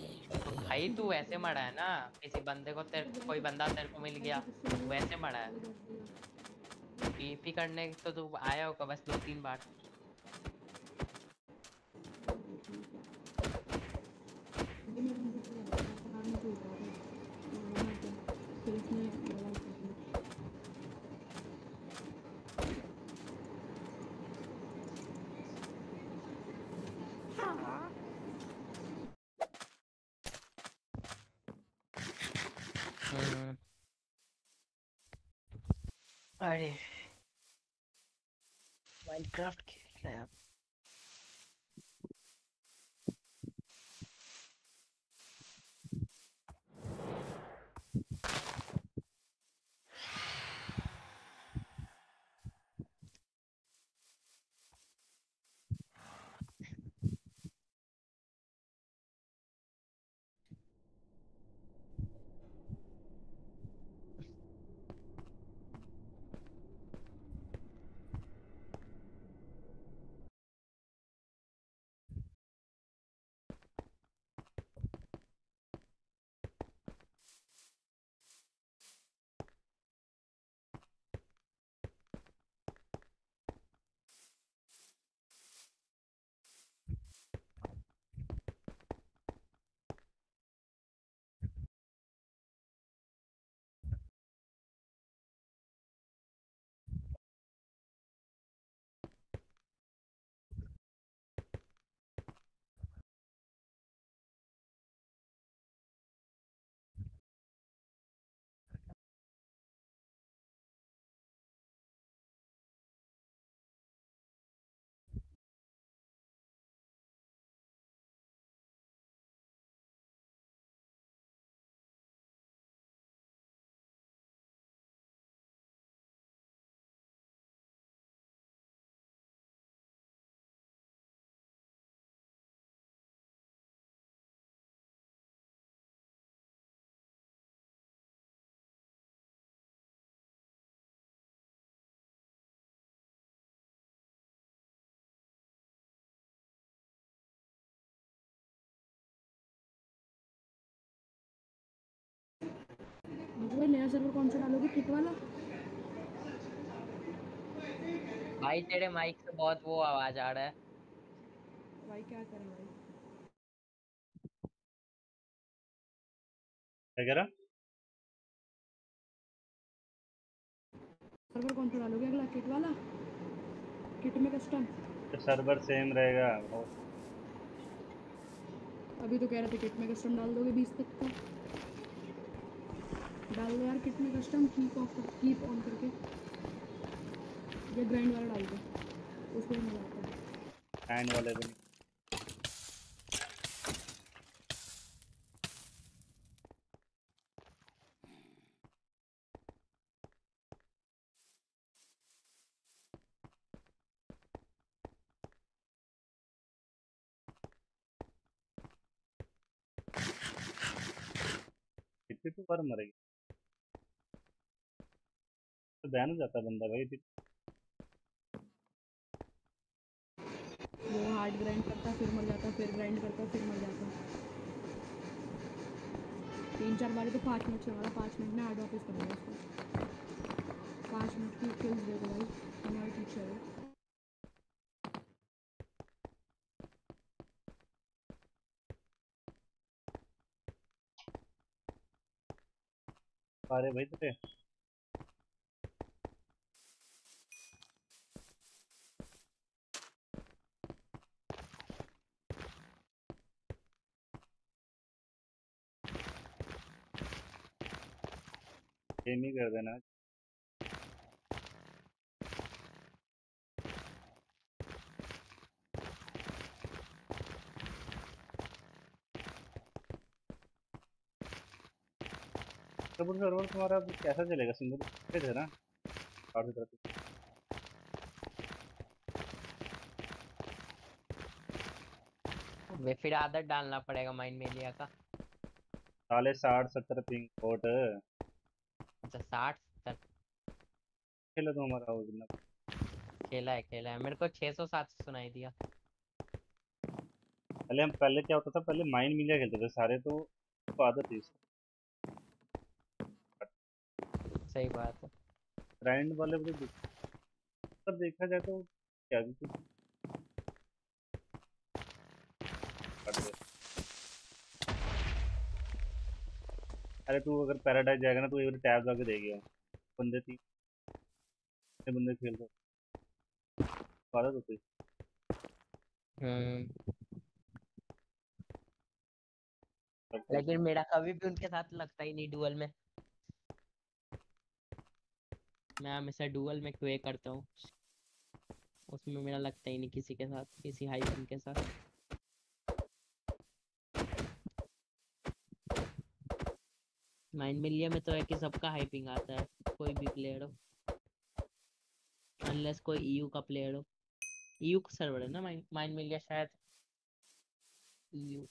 भाई तो भाई तू वैसे मरा है ना किसी बंदे को तेरे कोई बंदा तेरे को मिल गया वैसे मरा है। पीपी करने तो तू आया होगा बस दो तीन बार। ये मैं अरे माइनक्राफ्ट खेल रहे हैं आप भाई नया सर्वर कौन सा डालोगे? किट वाला? भाई तेरे माइक से बहुत वो आवाज़ आ रहा है। भाई क्या करें भाई? क्या कह रहा सर्वर कौन सा डालोगे अगला? किट वाला? किट में कस्टम तो सर्वर सेम रहेगा। अभी तो कह रहे थे किट में कस्टम डाल दोगे बीस तक का। डाल दो यार में custom keep off keep on करके। ये ग्राइंड वाला डाल दो। उसमें मज़ा आता है। हैंड वाले भी कितने तो बार मरेगी? तो बैन हो जाता बंदा भाई वो हार्ड ग्राइंड करता फिर मर जाता फिर ग्राइंड करता फिर मर जाता। तीन चार बार तो पाँच मिनट चला पाँच मिनट में हार्ड वापस कर दिया उसको। पाँच मिनट की किल्स दे दो भाई हमारे टीचर है सारे भाई तेरे। गेम ही कर देना। सर्वर सर्वर तुम्हारा कैसा चलेगा? सिंगल पे है ना? और तरफ़ वे फिर आदत डालना पड़ेगा माइंड मेलिया का साले साठ सत्तर पिंग कोट अच्छा साठ खेला तो हमारा वो जितना खेला है खेला है। मेरे को 600 700 सुनाई दिया। पहले हम पहले क्या होता था? पहले माइंड मिलिया खेलते थे सारे तो आदत थी सही बात है। ग्राइंड वाले तो देखा जाए तो क्या भी कुछ कर दे। अरे तू अगर पैराडाइज जाएगा ना तो बार टैब जाके देगी बंदे थी कितने बंदे खेल रहे आदत होती हम्म। लेकिन मेरा कभी भी उनके साथ लगता ही नहीं डुअल में। मैं हमेशा डुअल में क्वे करता हूँ। उसमें मेरा लगता ही नहीं किसी के साथ, किसी हाइपन के साथ। माइंड मिलिया में तो है कि सबका हाइपिंग आता है, कोई भी प्लेयर हो। अनलेस कोई ईयू का प्लेयर हो। ईयू का सर्वर है ना माइंड मिलिया शायद। ईयू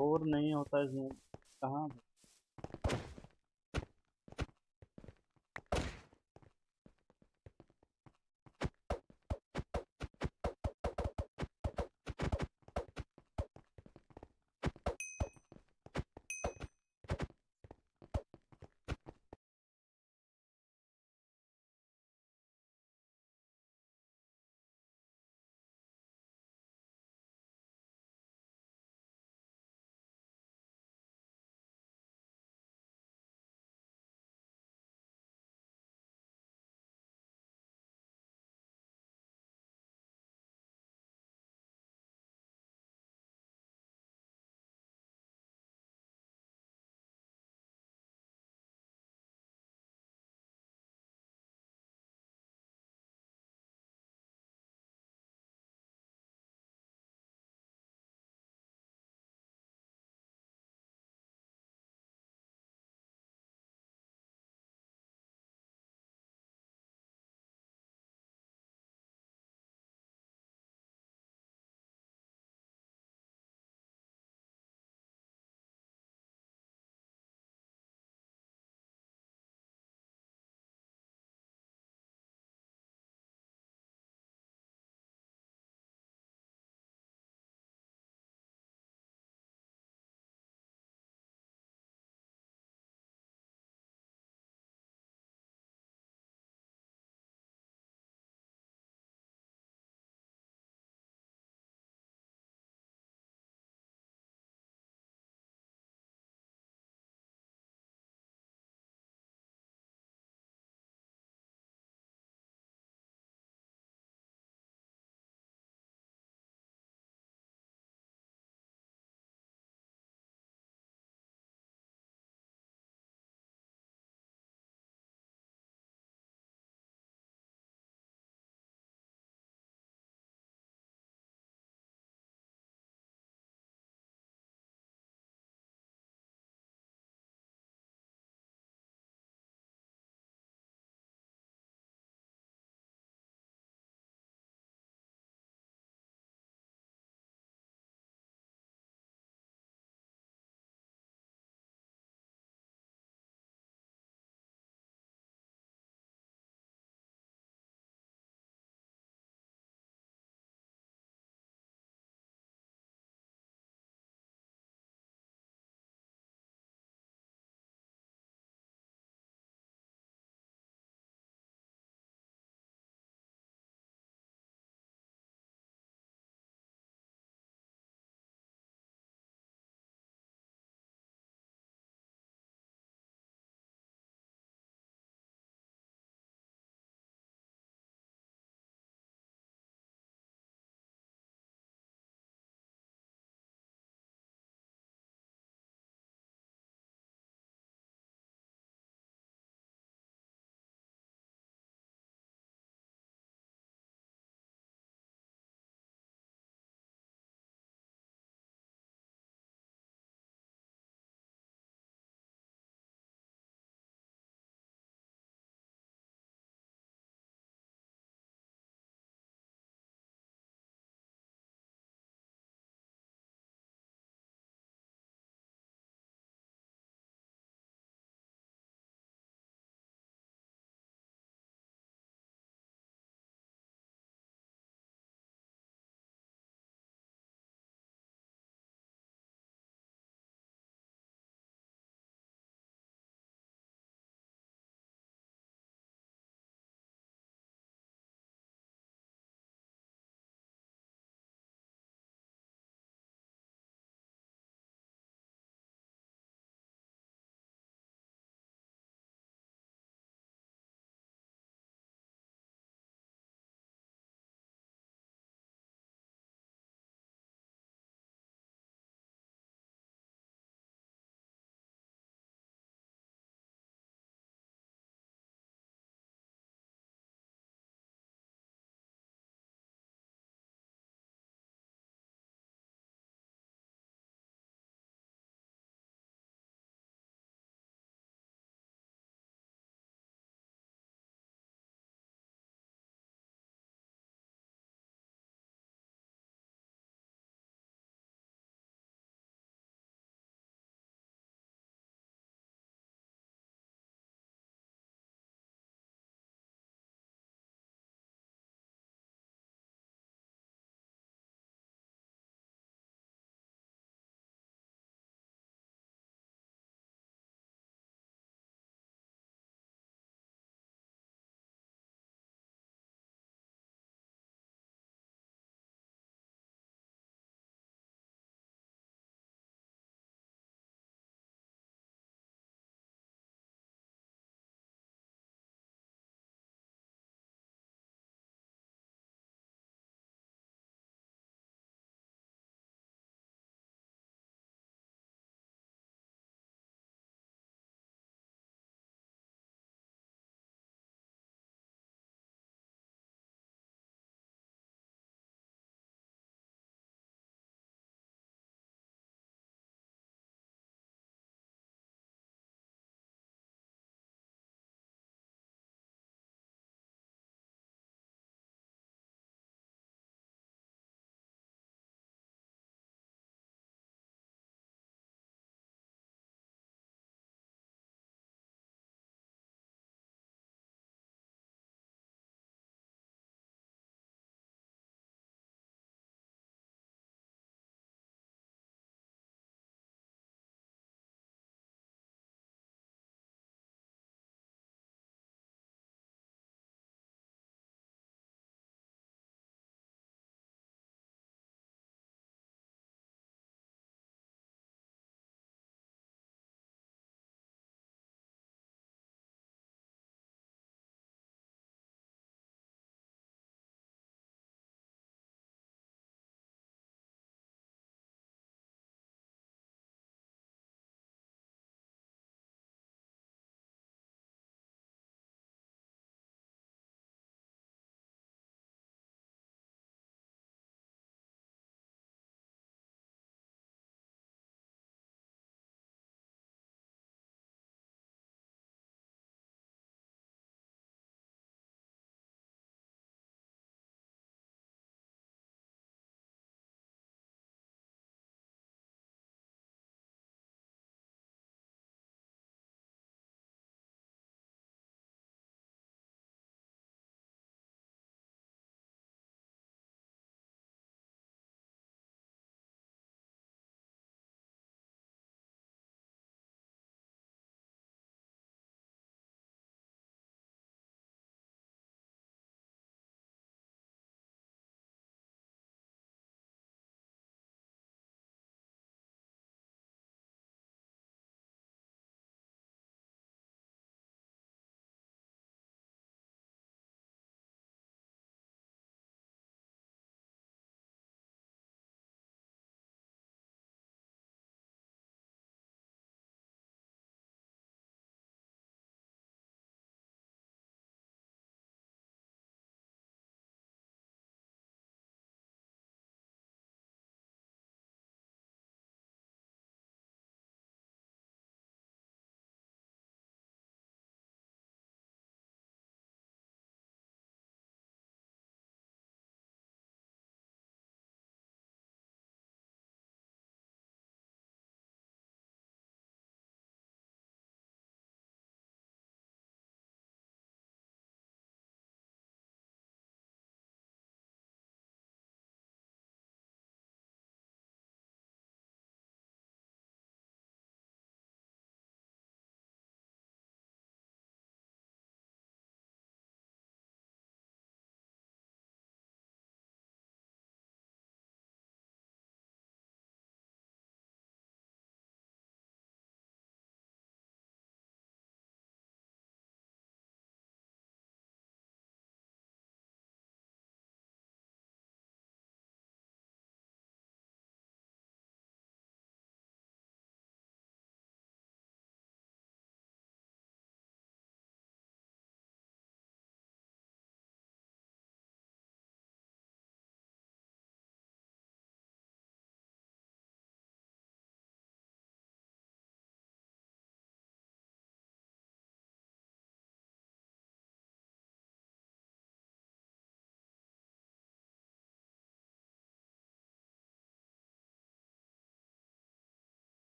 और नहीं होता जूम कहाँ?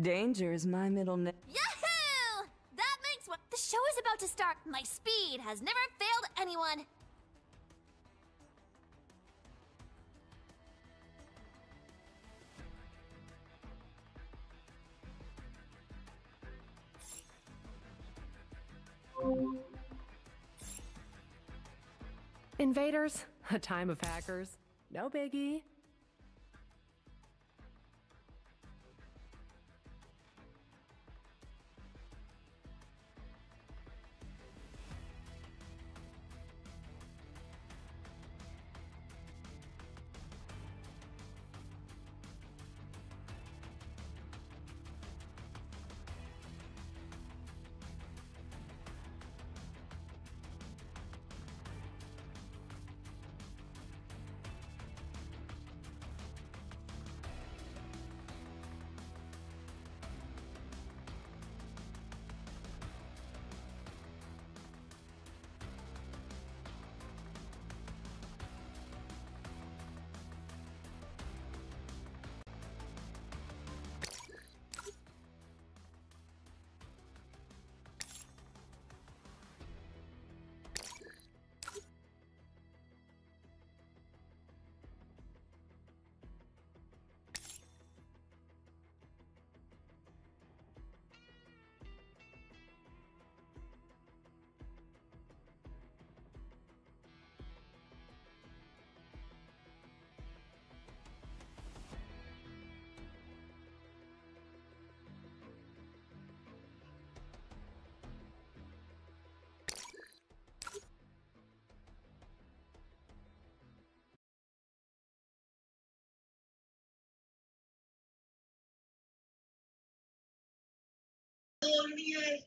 Danger is my middle name. Yahoo! That makes what the show is about to start. My speed has never failed anyone. Invaders, a time of hackers. No biggie. dormir.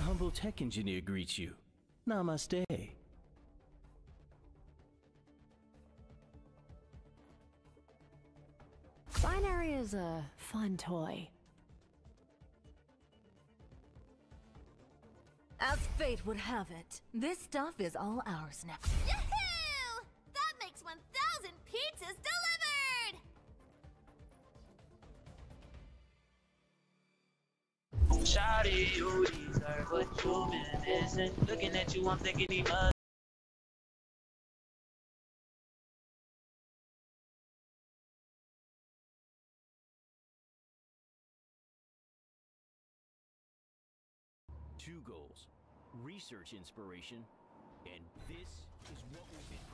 A humble tech engineer greets you. Namaste. Binary is a fun toy. As fate would have it, this stuff is all ours now. Two goals, research inspiration, and this is what we've been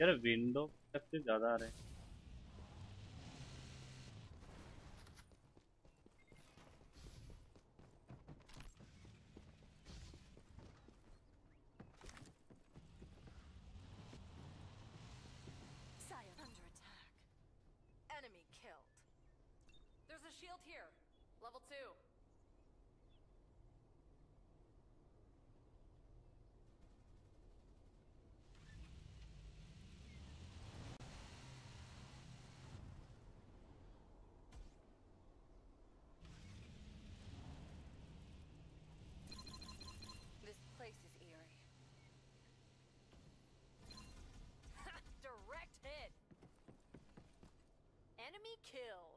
यार window से ज़्यादा आ रहे हैं। kill.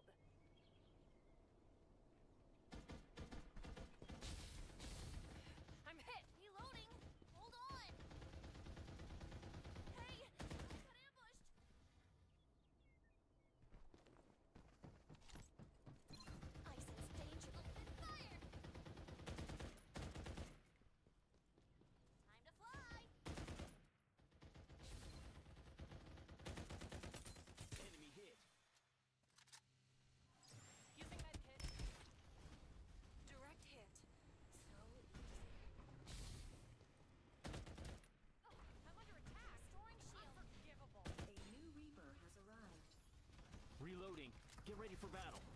Get ready for battle.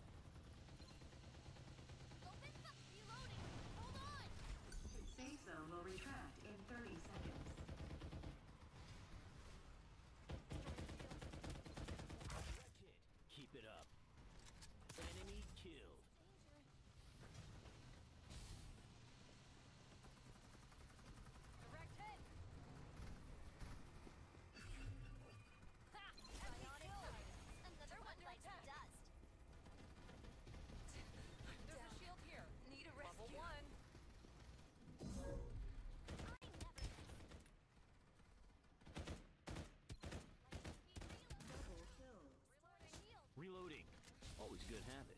good habit.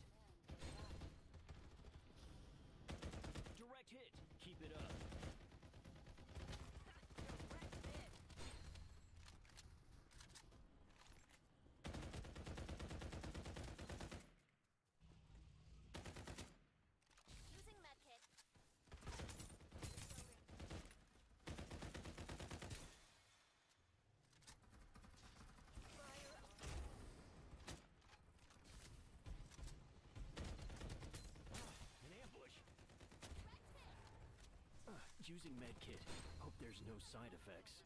Using medkit. Hope there's no side effects.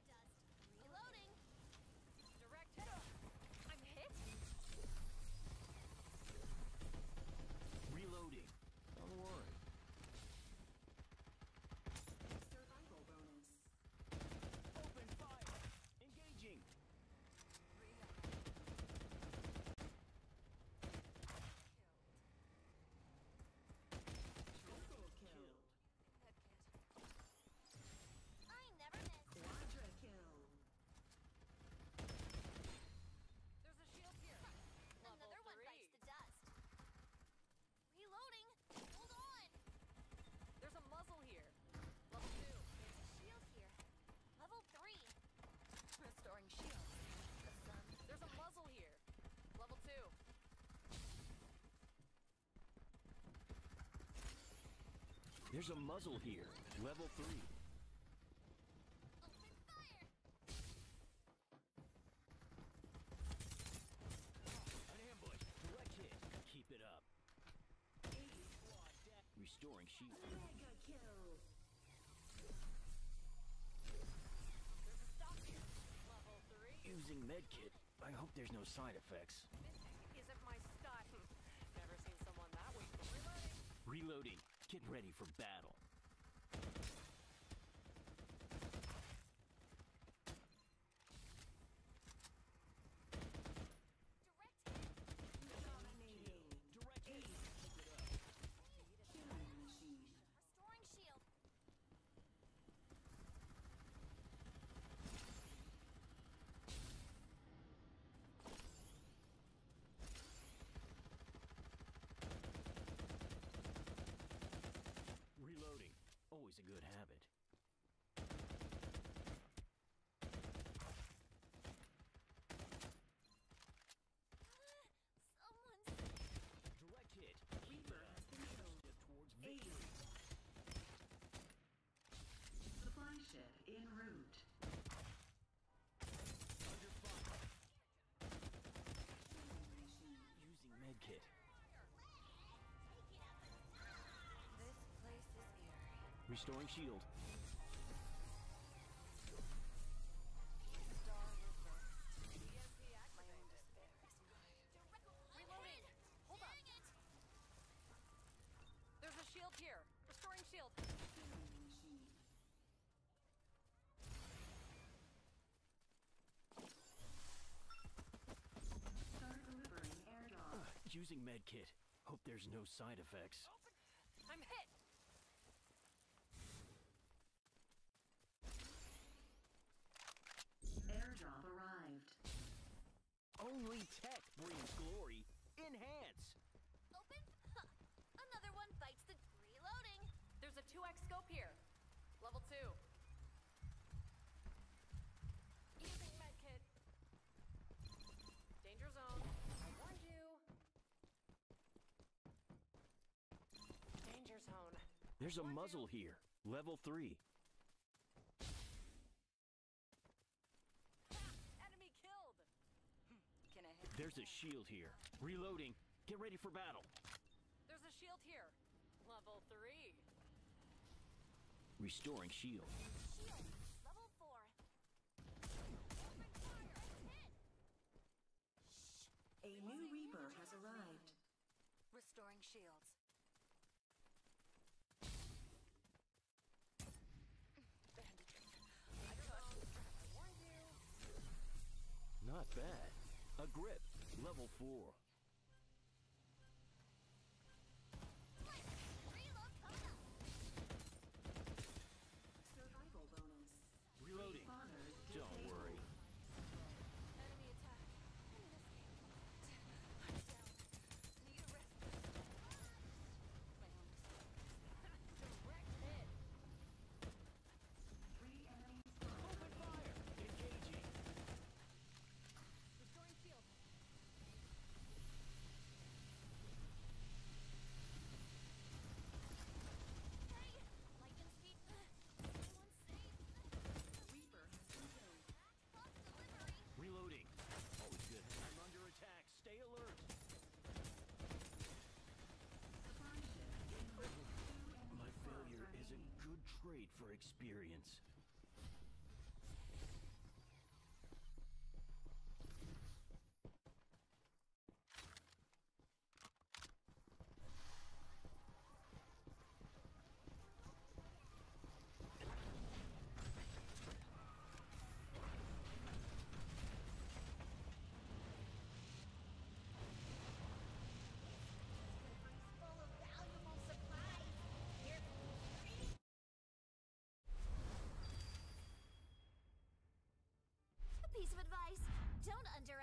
There's a muzzle here, level three. Keep it up. Restoring shield. Mega kill. Using medkit. I hope there's no side effects. This isn't my style. Never seen someone that weak. Reloading. Reloading getting ready for battle. Restoring shield. There's a shield here. Restoring shield. Start delivering air dog. Uh, using medkit. Hope there's no side effects. Oh. There's a muzzle here. Level 3. Ah, enemy killed! Hmm, There's a shield here. Reloading. Get ready for battle. There's a shield here. Level 3. Restoring shield. Shield. Level 4. A new Reaper has arrived. Restoring shields. Not bad. A grip, level 4. experience. piece of advice. Don't under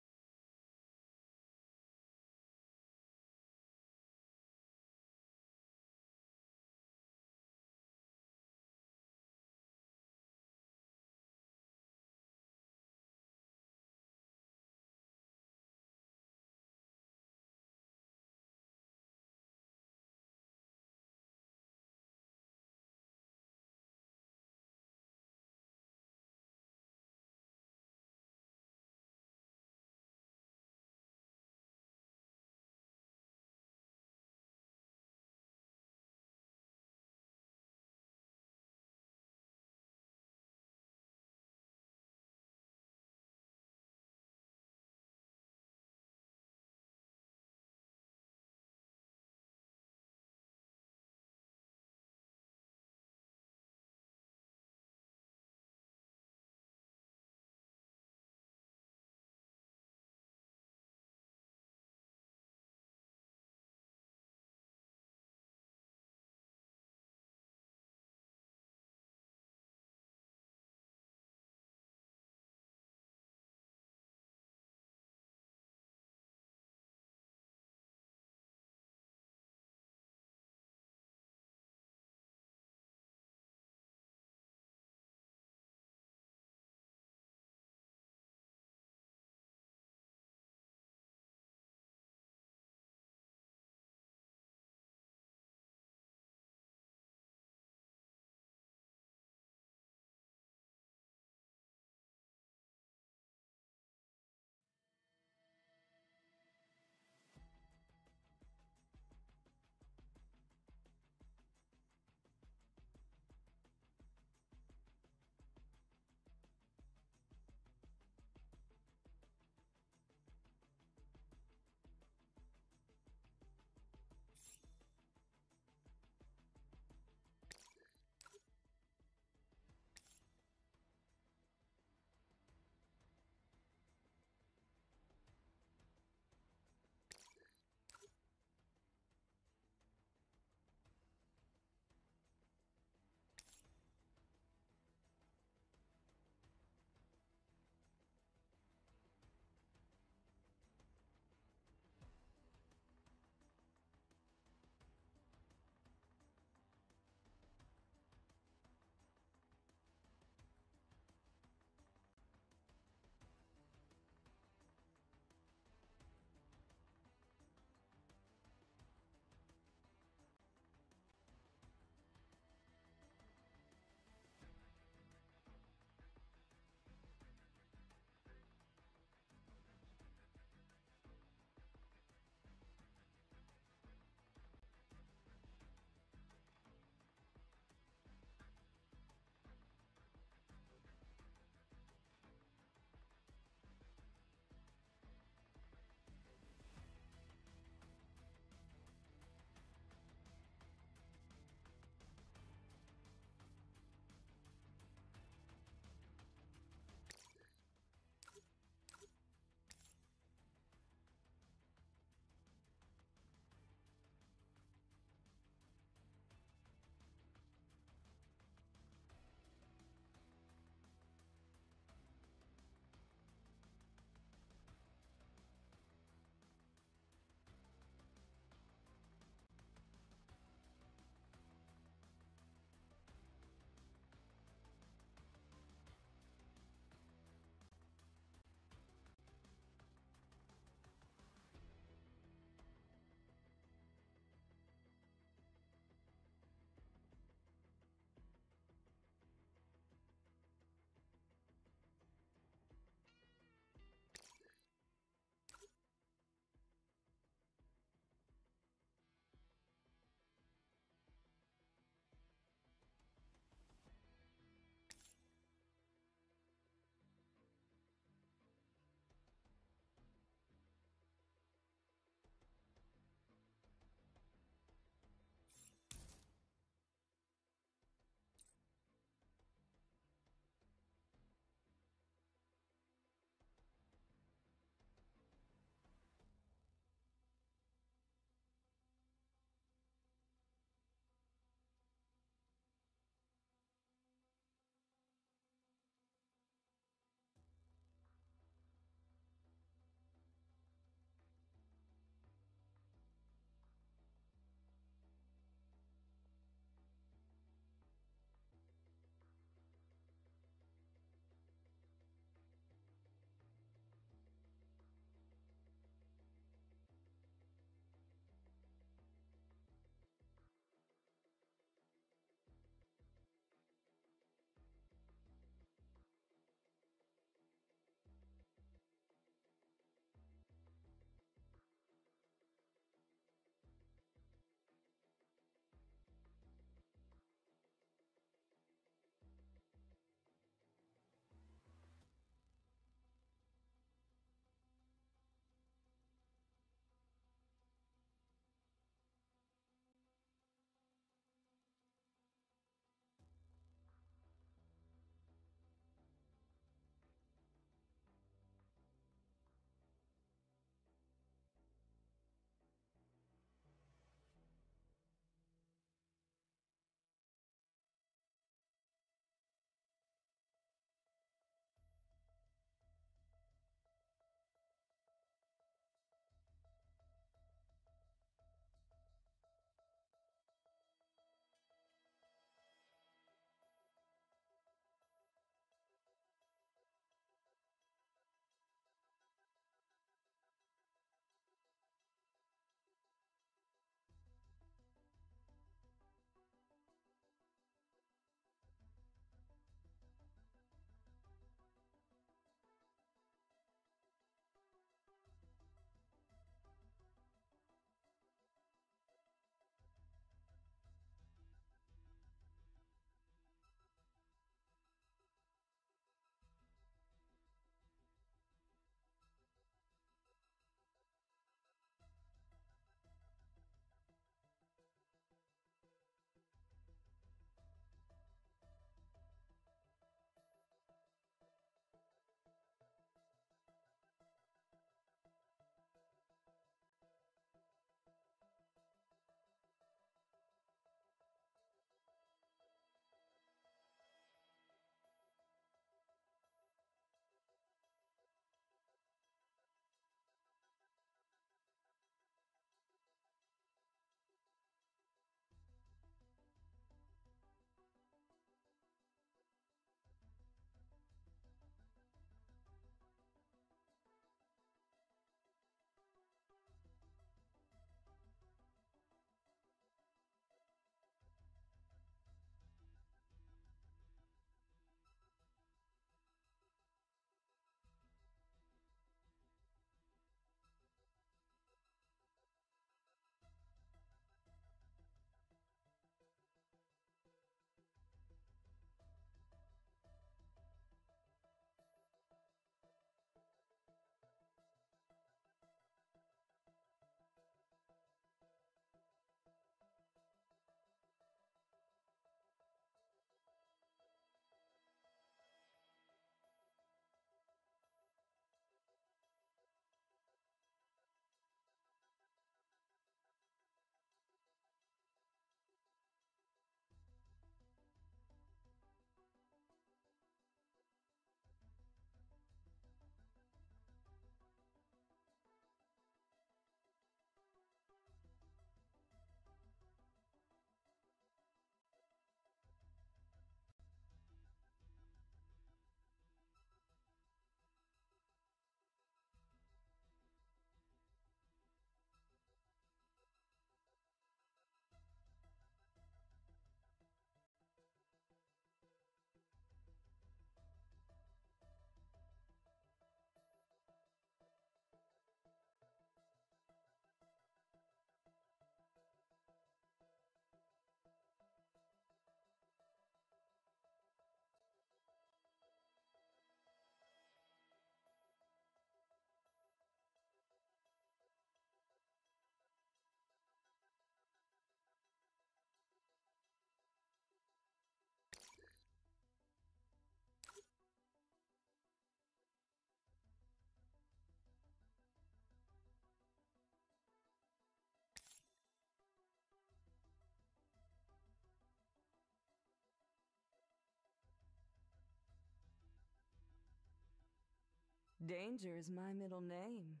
Danger is my middle name.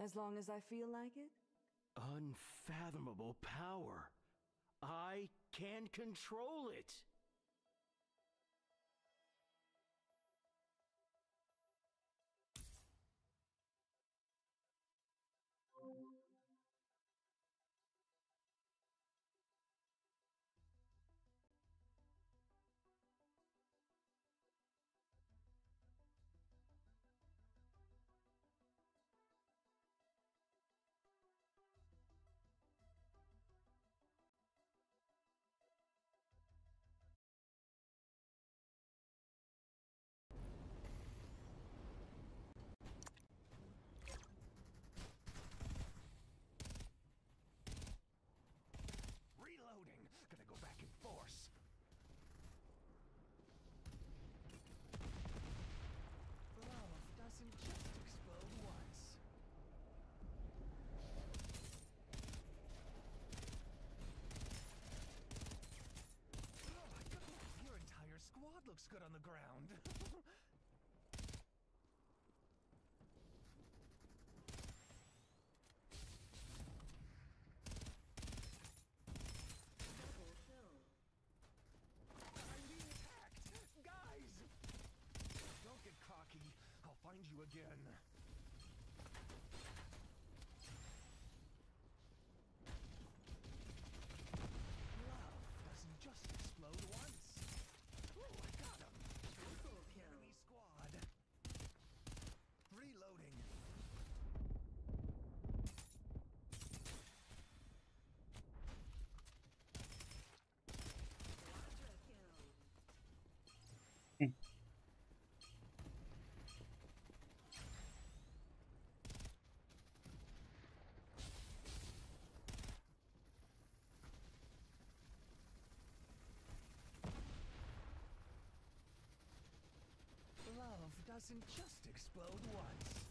As long as I feel like it? Unfathomable power. I can control it. Looks good on the ground. Double kill. I'm being attacked! Guys! Don't get cocky. I'll find you again. Love doesn't just explode once. Ooh, I got him! Triple kill. Enemy squad. Reloading. Quadra kill. Love doesn't just explode once.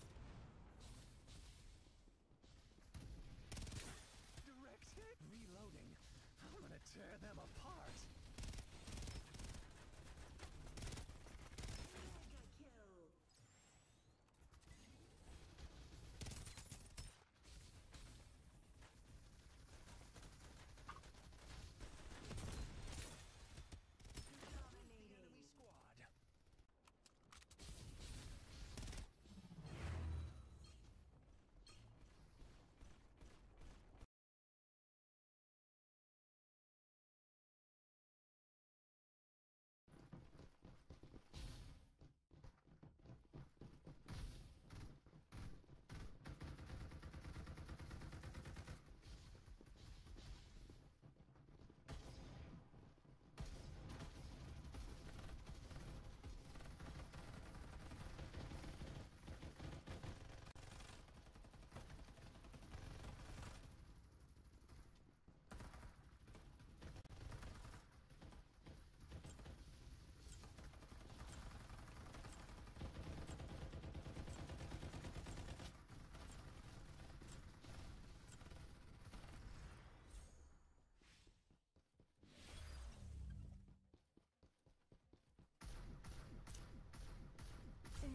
Direct hit. Reloading. I'm gonna tear them apart. Mega kill. Dominating. Enemy squad.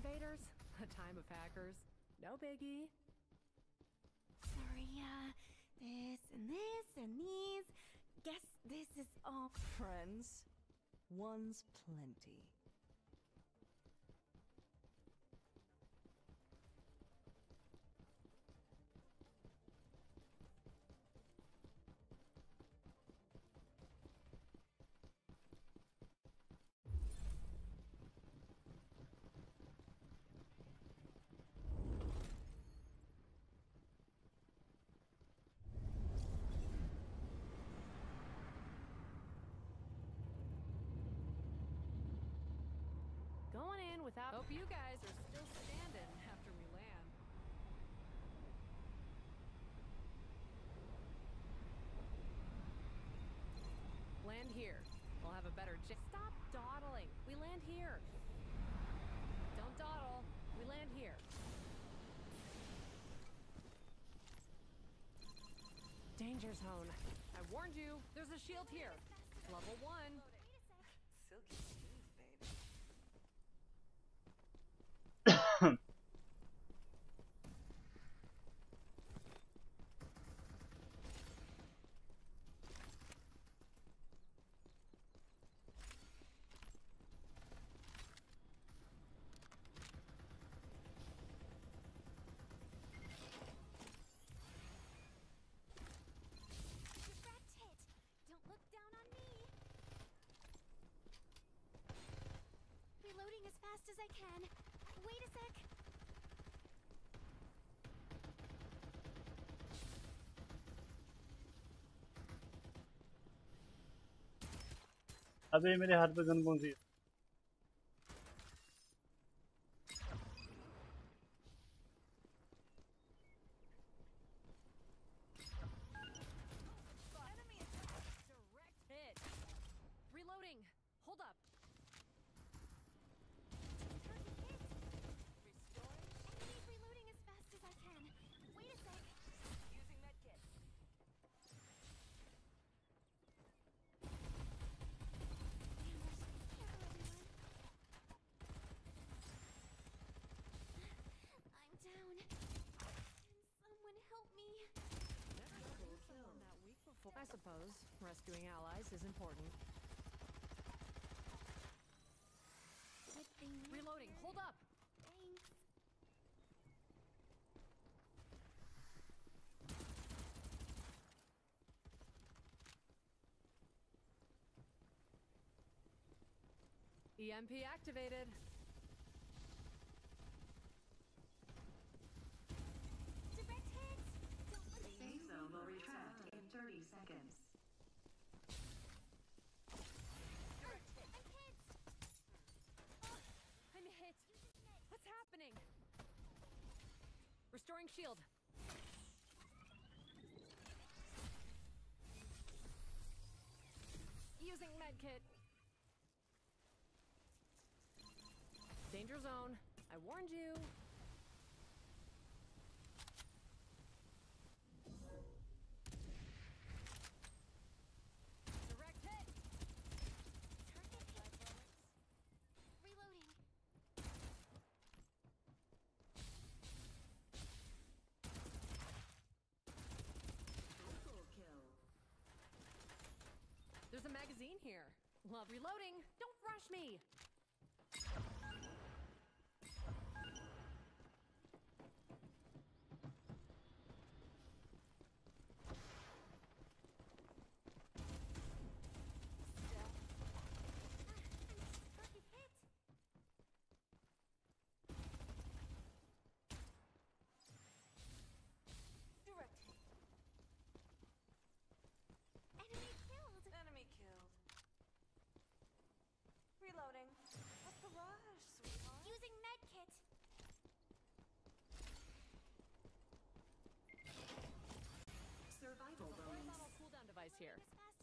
Invaders, a time of hackers. No biggie. Sorry, uh, this and this and these. Guess this is all. Friends, one's plenty. Going in without. Hope you guys are still standing after we land. Land here. We'll have a better j- Stop dawdling. We land here. Don't dawdle. We land here. Danger zone. I warned you. There's a shield here. Level one. Silky smooth, baby. Direct hit. Don't look down on me. Reloading as fast as I can. Wait a sec. अबे मेरे हाथ पे gun कौन सी है rescuing allies is important. Good thing you're Reloading. Hold up. Thanks. EMP E activated. Direct hit. Don't look The safe zone will retract in 30 seconds. I'm hit. I'm hit. What's happening? Restoring shield. Using medkit. Danger zone. I warned you. Direct hit. Reloading. Triple kill. There's a magazine here. Love reloading. Don't rush me.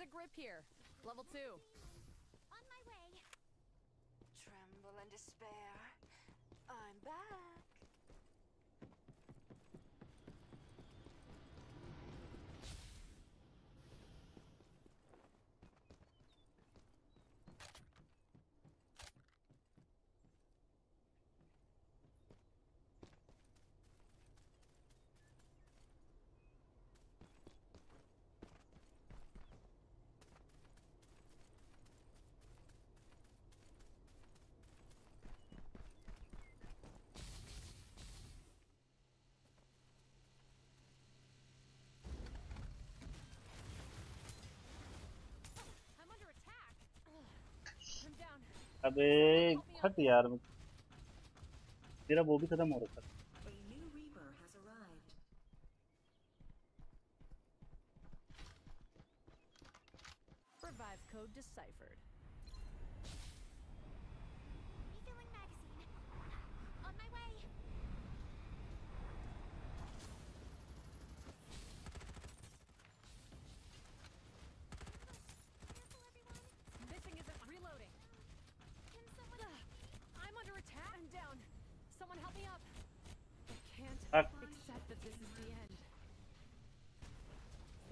There's a grip here. Level two. On my way. Tremble and despair. I'm back. अबे हट यार मेरा वो भी खत्म हो रखा Revive code deciphered.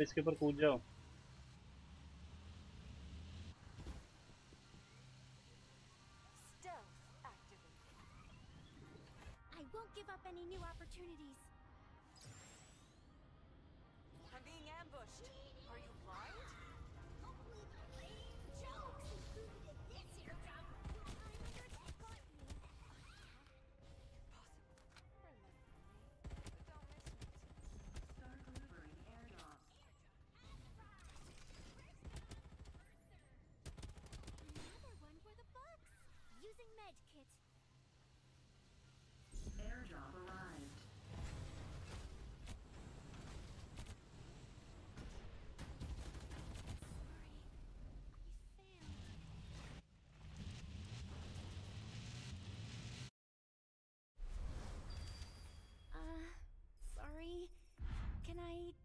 इसके ऊपर कूद जाओ I won't give up any new opportunities. night.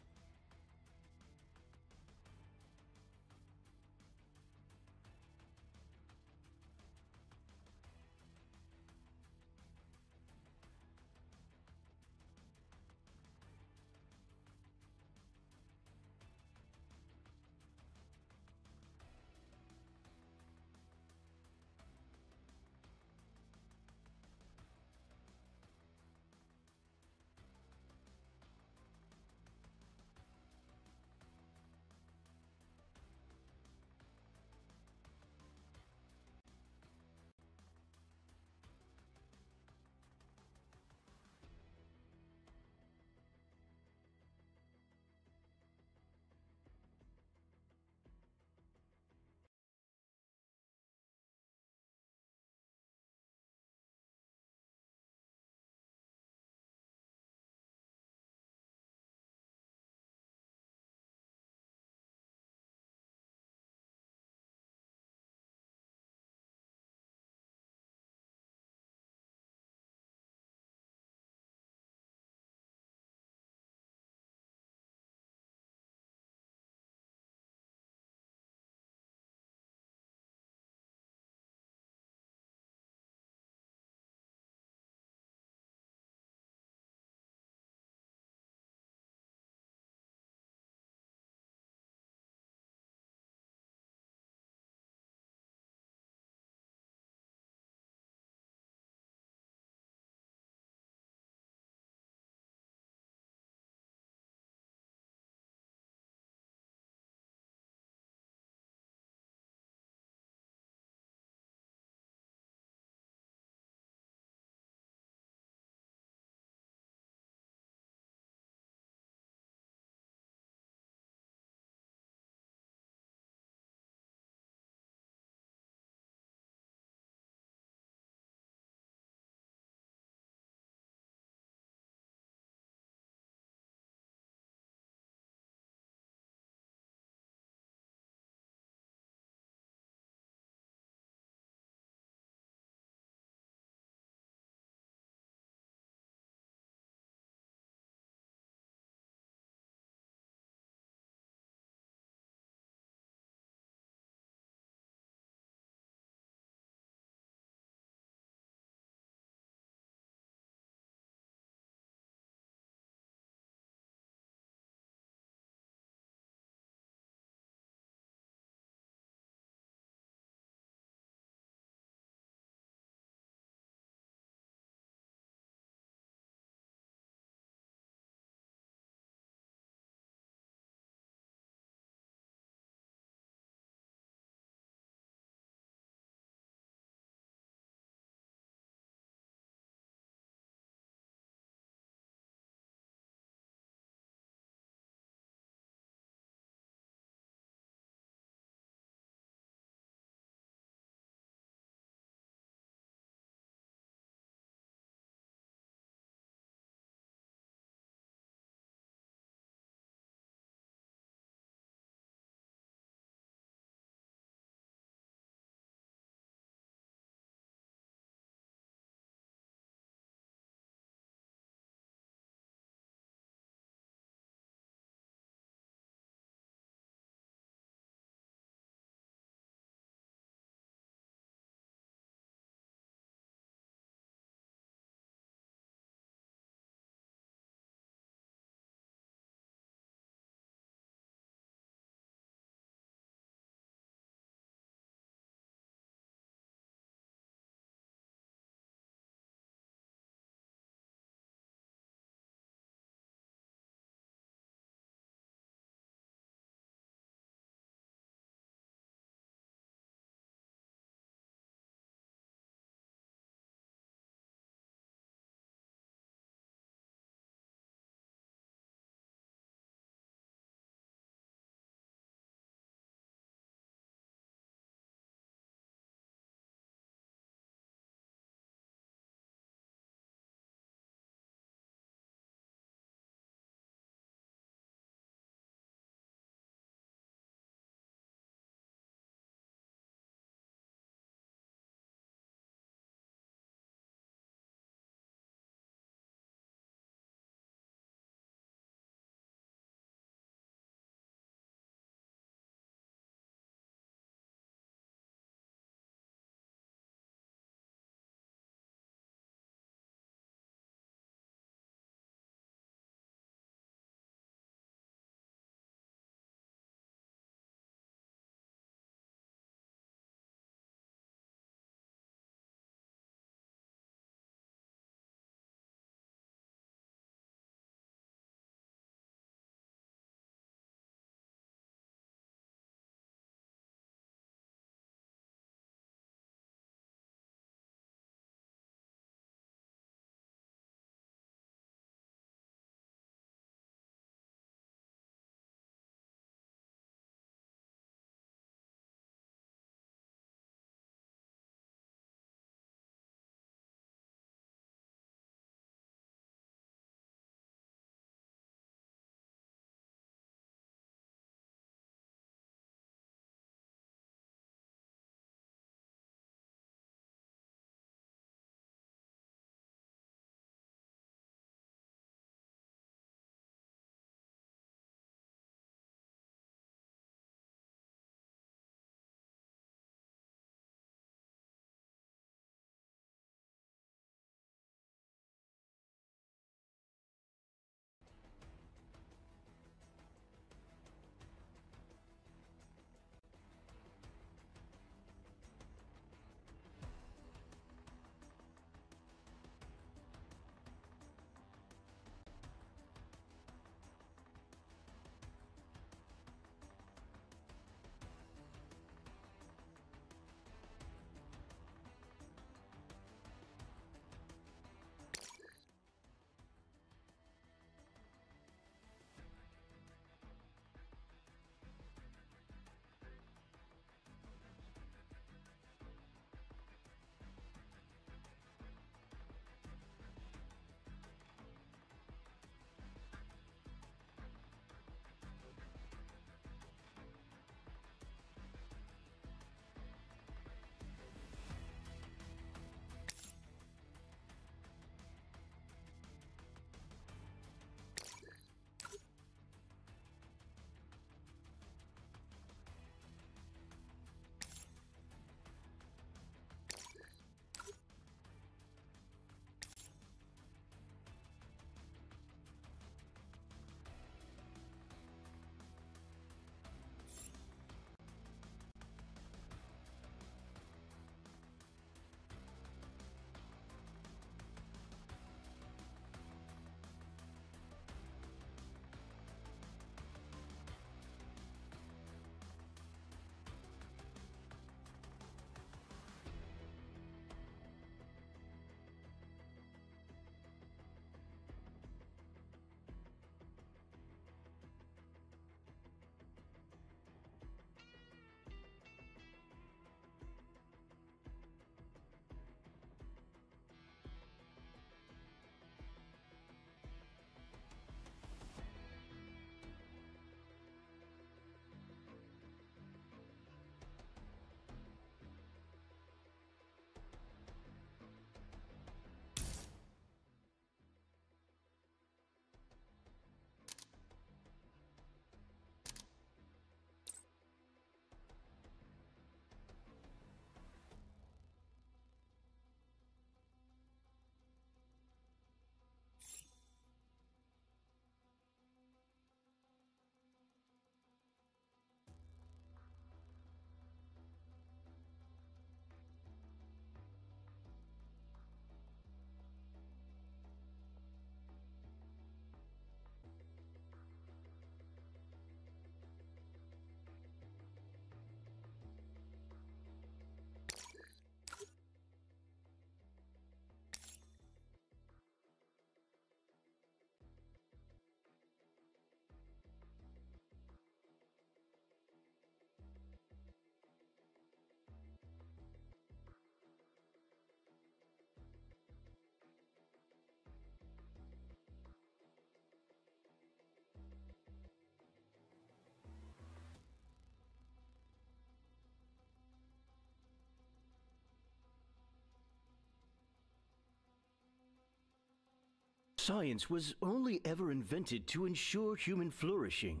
Science was only ever invented to ensure human flourishing.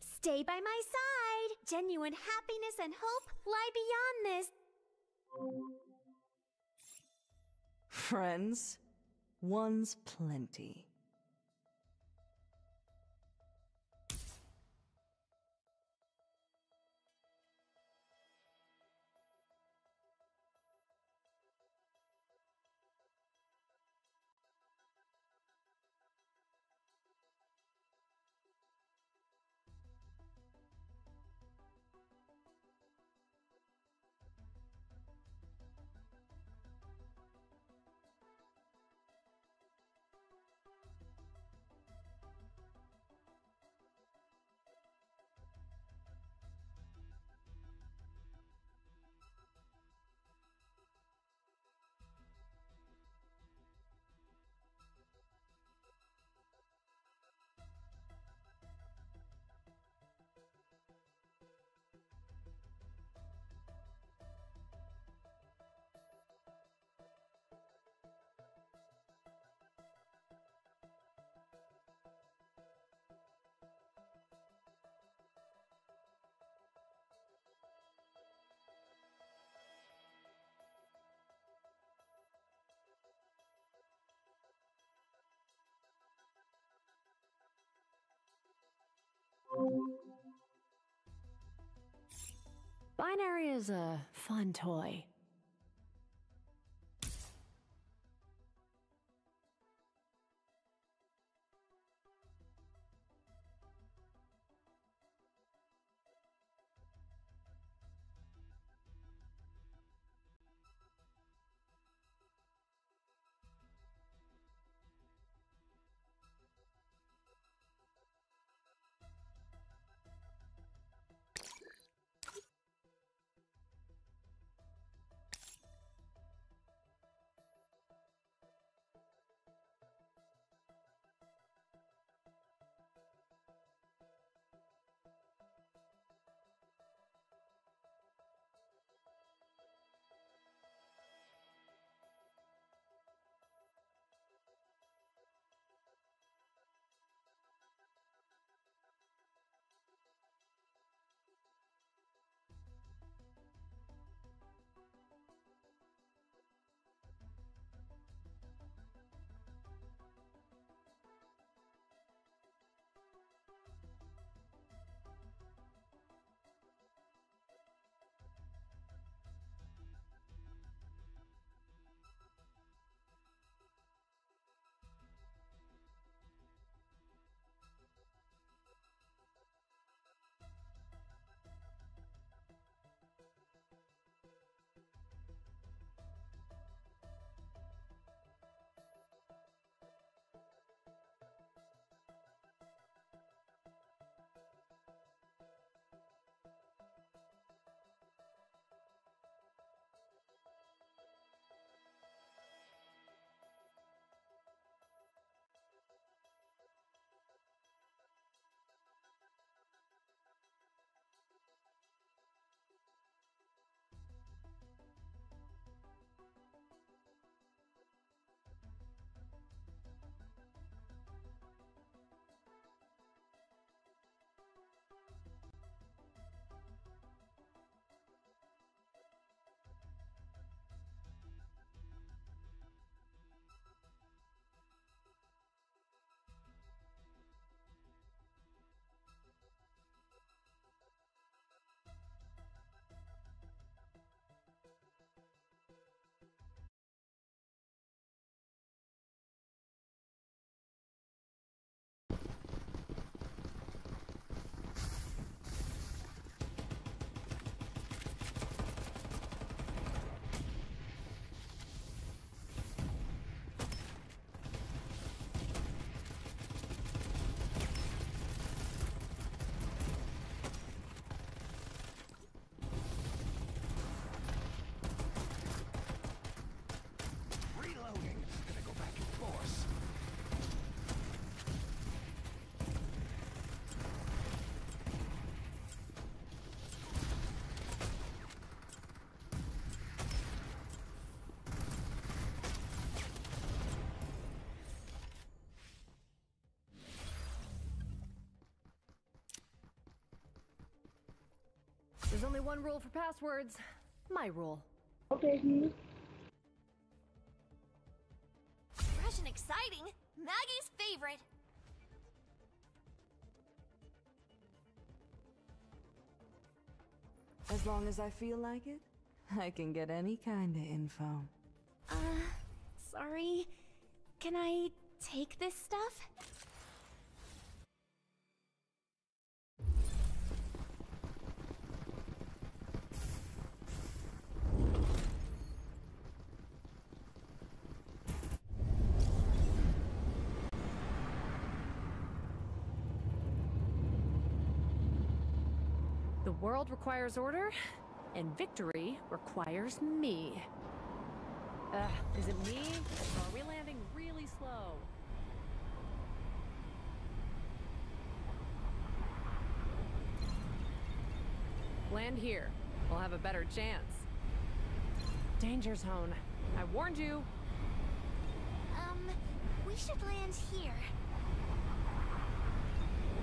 Stay by my side. Genuine happiness and hope lie beyond this. Friends, one's plenty. Binary is a fun toy. There's only one rule for passwords. My rule. Okay. Fresh and exciting. Maggie's favorite. As long as I feel like it, I can get any kind of info. Uh, sorry. Can I take this stuff? The world requires order, and victory requires me. Uh, is it me? Or are we landing really slow? Land here. We'll have a better chance. Danger zone. I warned you. Um, we should land here.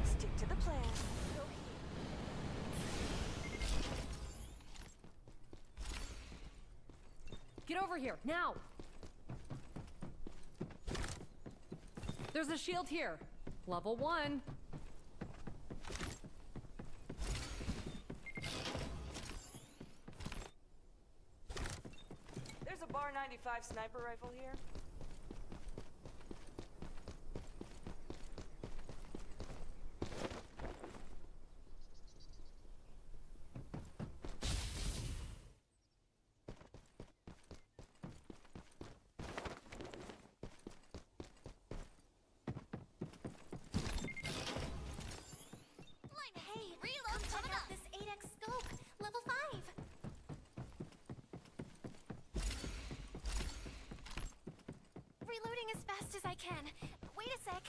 Stick to the plan. Go Get over here, now! There's a shield here. Level one. There's a Bar 95 sniper rifle here. can. Wait a sec.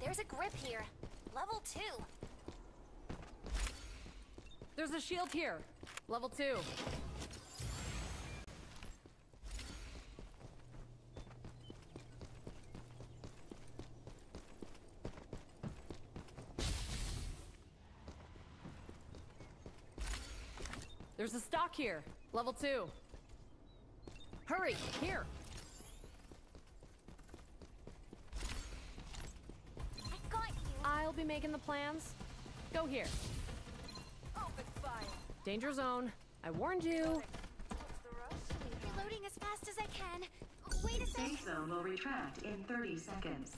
There's a grip here. Level 2. There's a shield here. Level 2. lock here. Level two. Hurry, here. I got you. I'll be making the plans. Go here. Open fire. Danger zone. I warned you. Reloading as fast as I can. Wait a. Safe zone will retract in 30 seconds.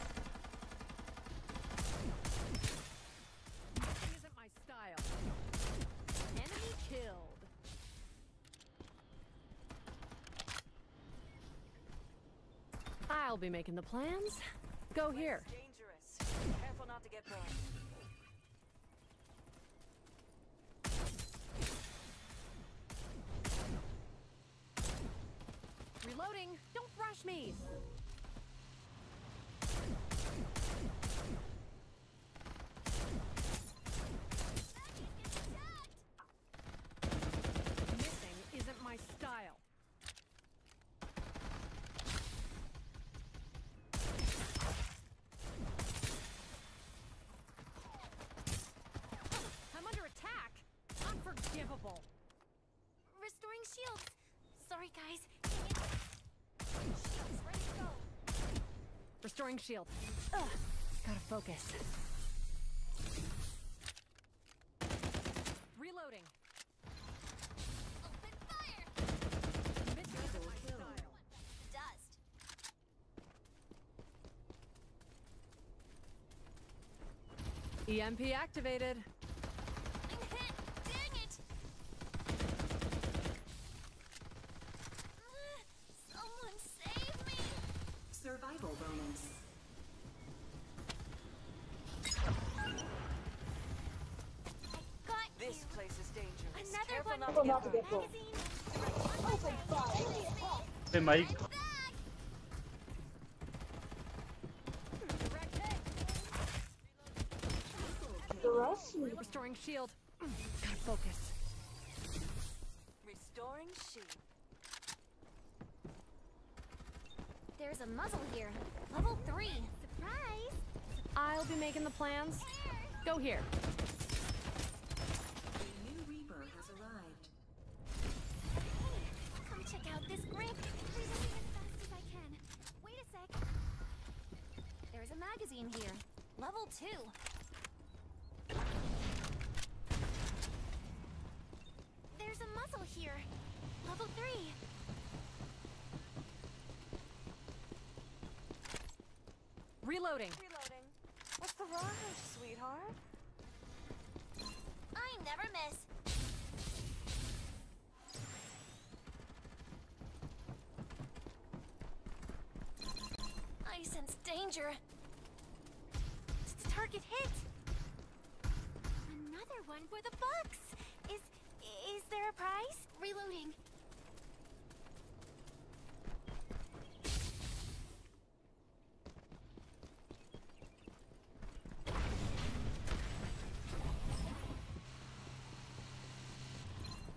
Making the plans. Go here. Dangerous. Careful not to get burned. Reloading. Don't rush me. Missing isn't my style. I'm under attack. Unforgivable. Restoring shields. Sorry, guys. Shields ready to go. Restoring shield. Ugh. Gotta focus. Reloading. Open fire. My style. Dust. EMP activated. Fire. Hey, Mike. The rest? Restoring shield. Gotta focus. Restoring shield. There's a muzzle here. Level three. Surprise! I'll be making the plans. Go here. A new Reaper has arrived. Come check out this grip. Reloading as fast as I can. Wait a sec. There's here. Level two. There's a muzzle here. Level three. Reloading. Reloading. What's the rush, sweetheart? I never miss. I sense danger. For the bucks. Is is there a prize? Reloading.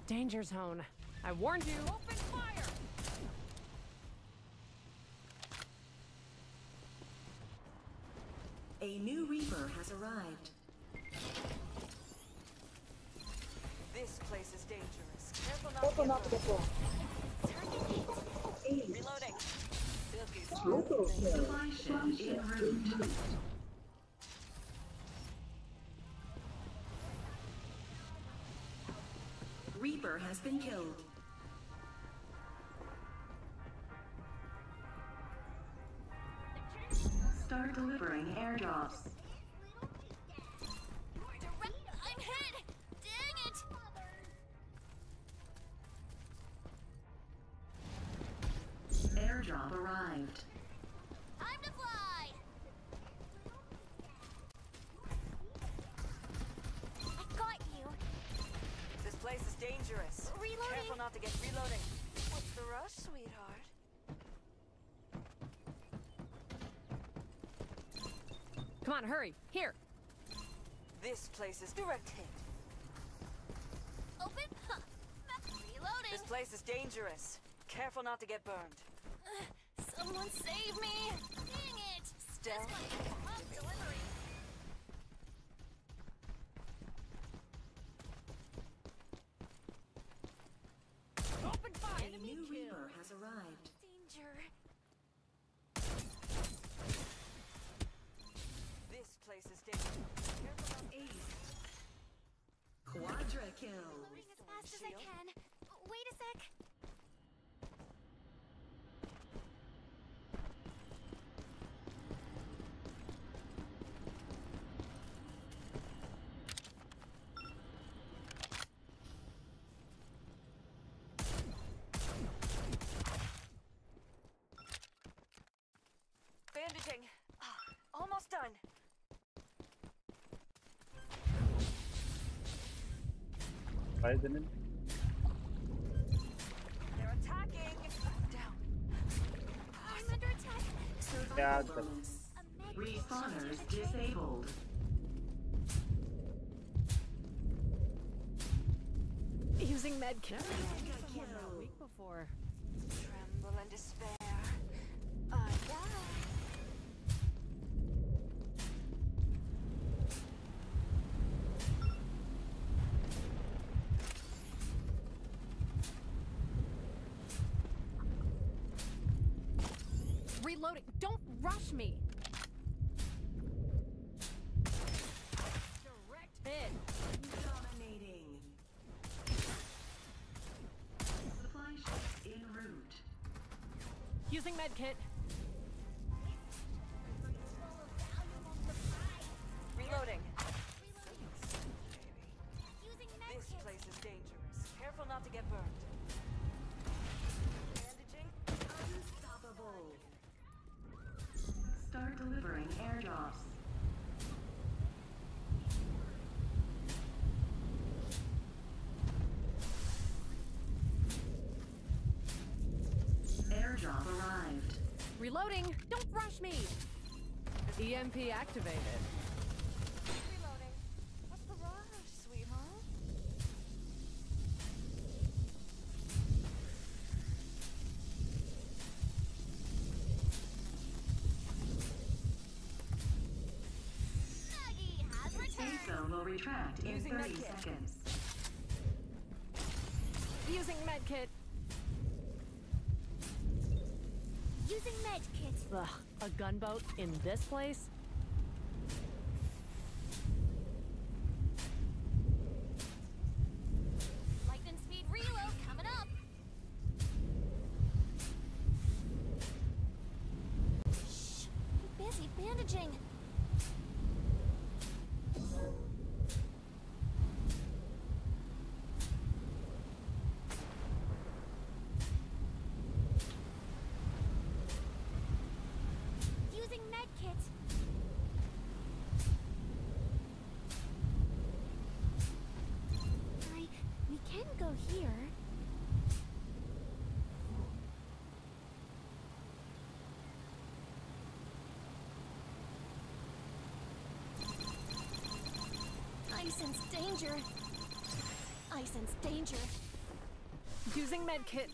Danger zone. I warned you. Open Reloading. Reaper has been killed. Start delivering airdrops. On, hurry. Here. This place is direct hit. Open. Huh. Reloading. This place is dangerous. Careful not to get burned. Uh, someone save me. Dang it. Stealth. This one love delivery. Open fire! A new Reaper has arrived. Danger. This place is dangerous. Careful not Ace. Quadra kill. Reloading as fast as I can. Wait a sec. Bandaging. Ah, almost done. Five minutes. They're attacking. Down. I'm under attack. Yeah, Survival bonus. Respawners disabled. Using medkit. Medkit. Reloading. Using This medkit. place is dangerous. Careful not to get burned. Bandaging. Unstoppable. Start delivering airdrops. Airdrop arrived. Reloading. Don't rush me. EMP activated. In this place? Lightning speed reload coming up. Shh. I'm busy bandaging. Using med kit. I. We can go here. I sense danger. I sense danger. Using medkit.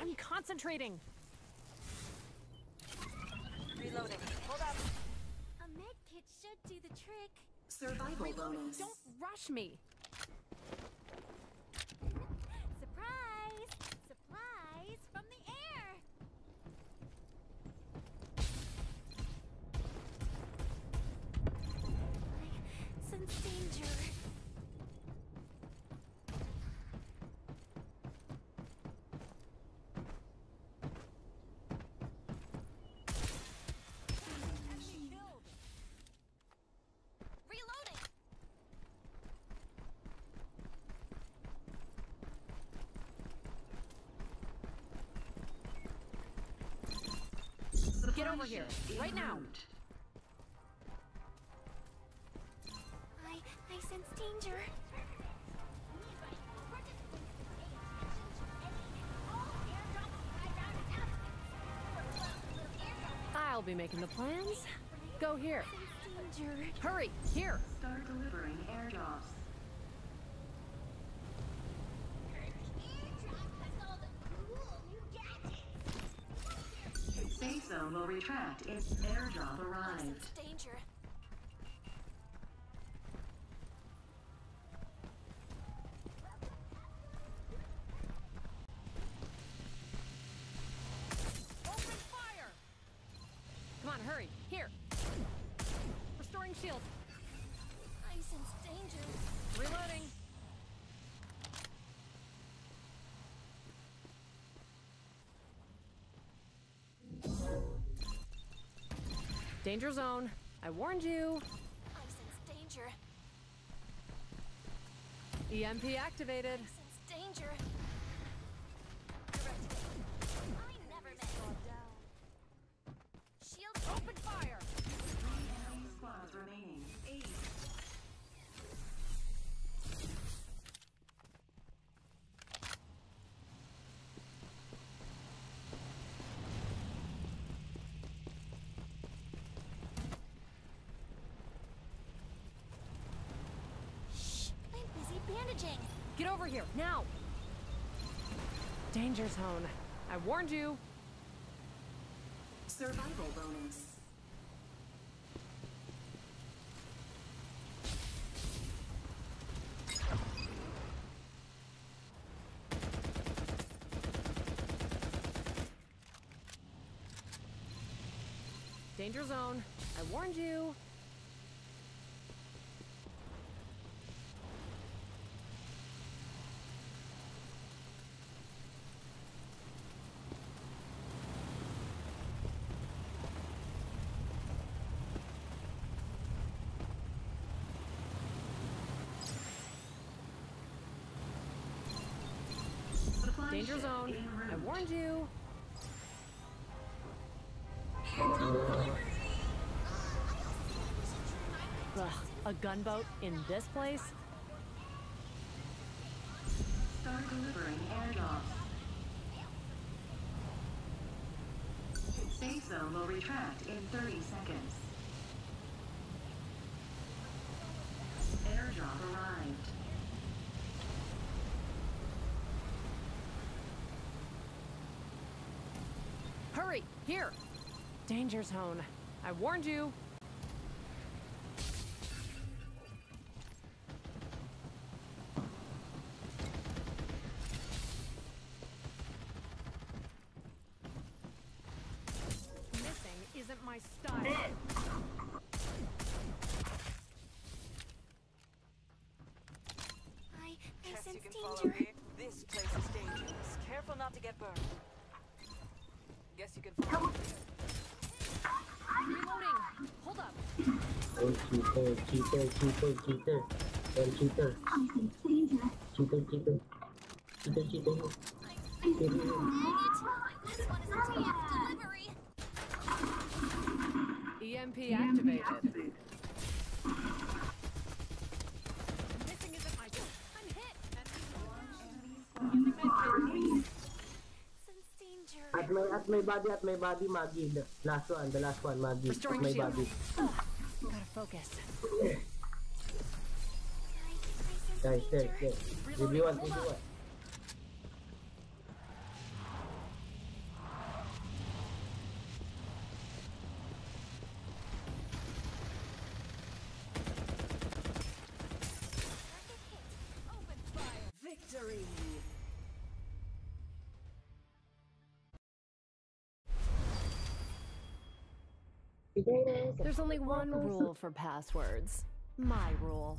I'm concentrating. Reloading. Hold up. A med kit should do the trick. Survival Reloading. bonus. Don't rush me. Surprise! Supplies from the air! I sense danger. Reloading! Get over here, right now. I I sense danger. I'll be making the plans. Go here. Danger. Hurry, here. Start delivering airdrops. Safe zone will retract if airdrop arrived. Danger zone. I warned you. I sense danger. EMP activated. I sense danger. I never miss. Shield Open fire! Enemy squads remaining. Eight. Shh. I'm busy bandaging. Get over here, now! Danger zone. I warned you. Survival bonus. Danger zone. I warned you. Supply Danger zone. I warned you. Ugh, a gunboat in this place? Start delivering airdrops. Safe zone will retract in 30 seconds. Here! Danger zone. I warned you. Missing isn't my style. I, I sense danger. This place is dangerous. Careful not to get burned looking for. Reloading. Hold up. Keeper, keeper, keeper. Keeper, keeper. Keeper, keeper. EMP activated. At may, at may body, at may body, Maggie. The last one, the last one, Maggie. At Restoring may shield. body. Gotta focus. Guys, there, there. Review one, review one. There's only one rule for passwords. My rule.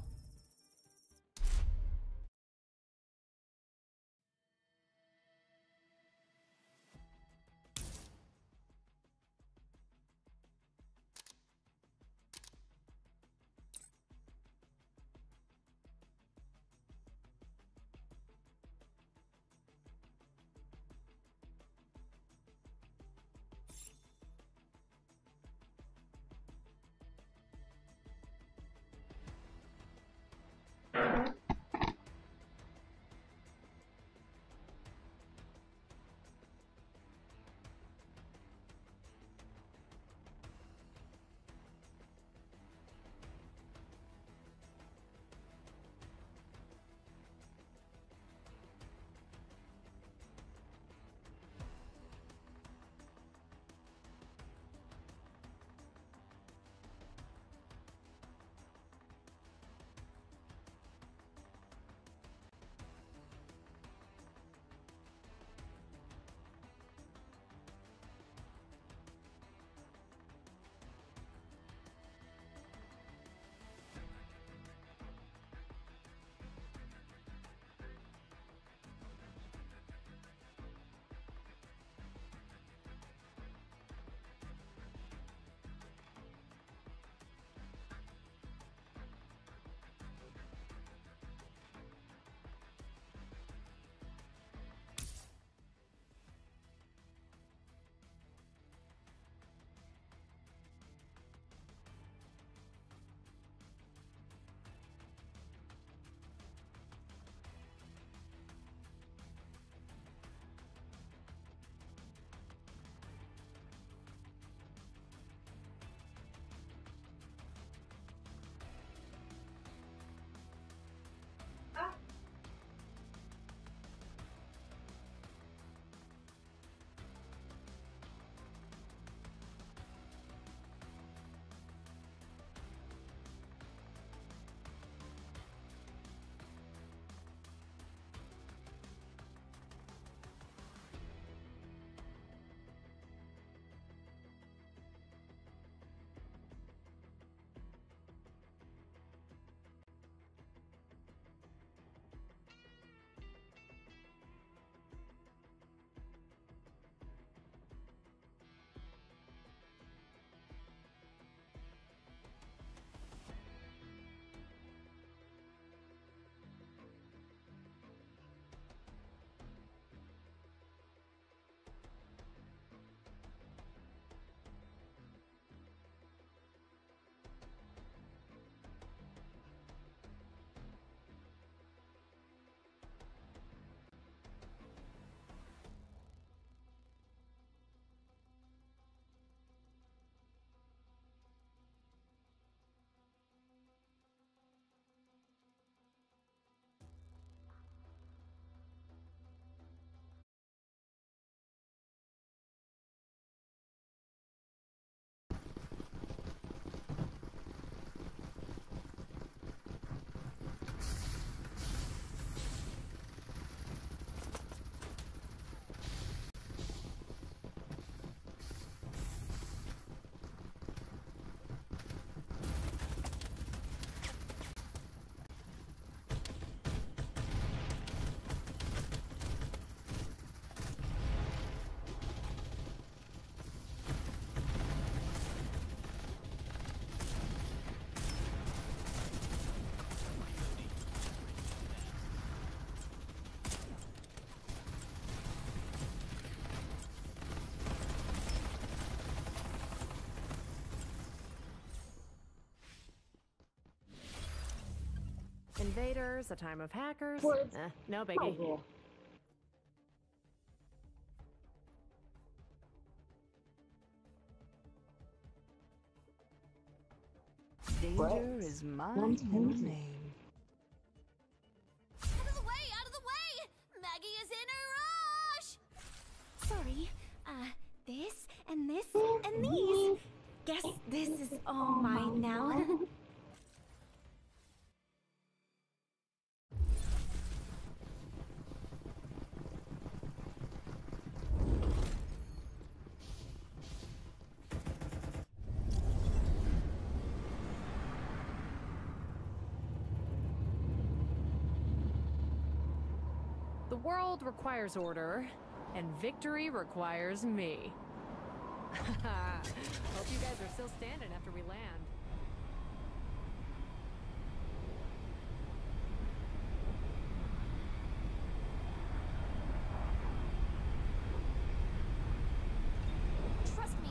Invaders, a time of hackers. Well, Eh, no Oh, biggie. well. Danger is my One's middle name. Out of the way! Out of the way! Maggie is in a rush! Sorry. Uh, this and this and these. Guess this is all mine now. The world requires order, and victory requires me. Hope you guys are still standing after we land. Trust me.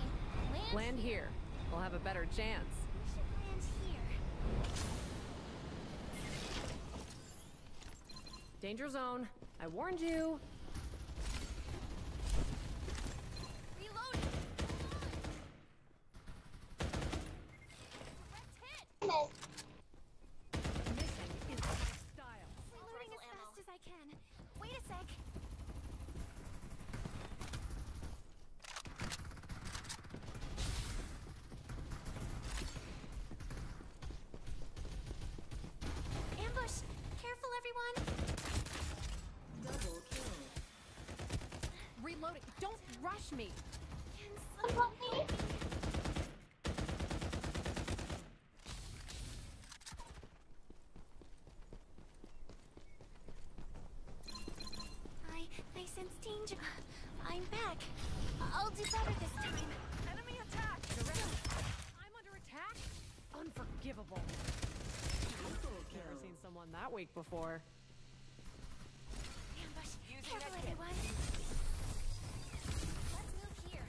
Land, Land here. We'll have a better chance. Danger zone. I warned you. Reloading. Missing is my style. Reloading as fast as I can. Wait a sec. Ambush! Careful, everyone! Double kill. Reloading. Don't rush me. Can someone help me? I I sense danger. I'm back. I'll do better this time. Enemy attack! I'm under attack? Unforgivable. Never seen someone that weak before. Ambush! Using Careful, that kit. everyone. Let's move here.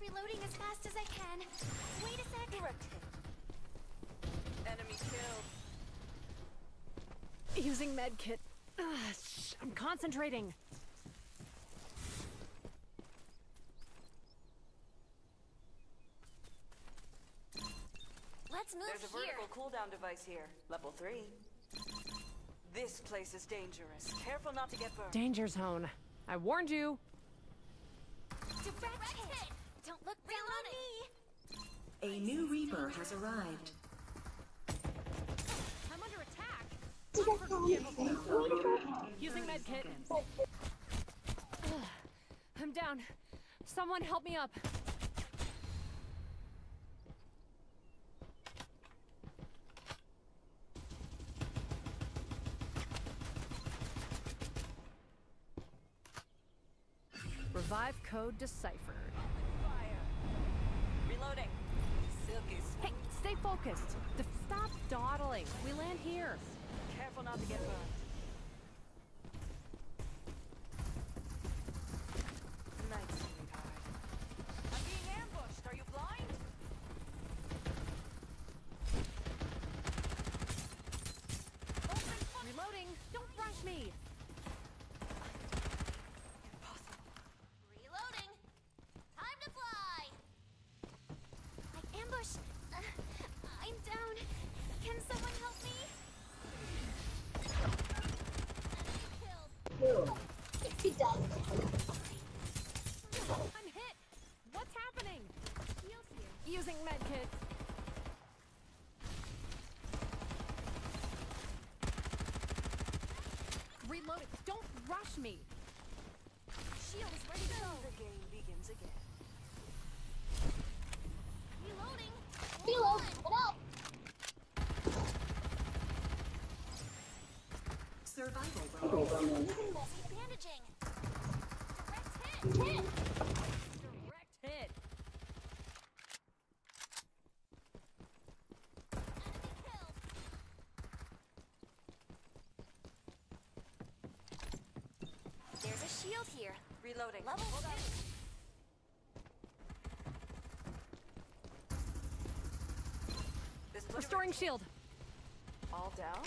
Reloading as fast as I can. Wait a sec. Direct hit. Enemy killed. Using medkit. Ugh, shh, I'm concentrating. Let's move There's a here. vertical cooldown device here. Level 3. This place is dangerous. Careful not to get burned. Danger zone. I warned you. Direct hit. Don't look down on me. A new Reaper has arrived. I'm under attack. Unforgivable. Using medkit. I'm down. Someone help me up. Revive code deciphered. Reloading. Hey, stay focused. Stop dawdling. We land here. Careful not to get burned. Nice, sweetheart. I'm being ambushed. Are you blind? Reloading. Don't rush me. Reloading. Time to fly. I ambush. Uh, I'm down. Can someone help me? Enemy killed. I'm hit. What's happening? Using medkit. Reloading. Don't rush me. Shield is ready to Level Hold two. Restoring shield. All down?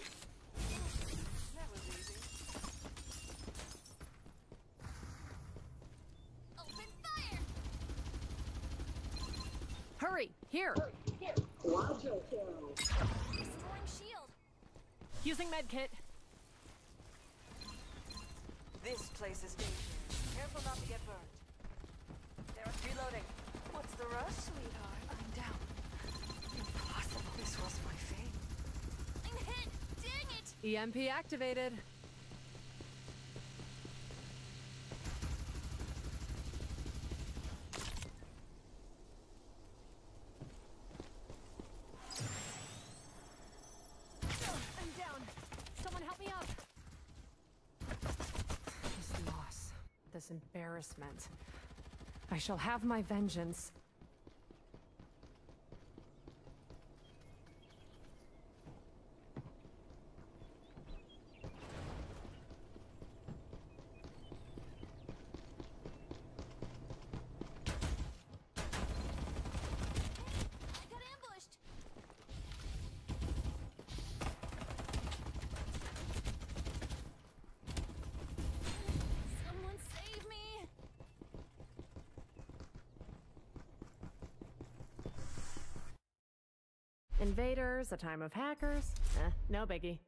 EMP activated. this embarrassment. I shall have my vengeance. hackers, time of hackers. Eh, no biggie.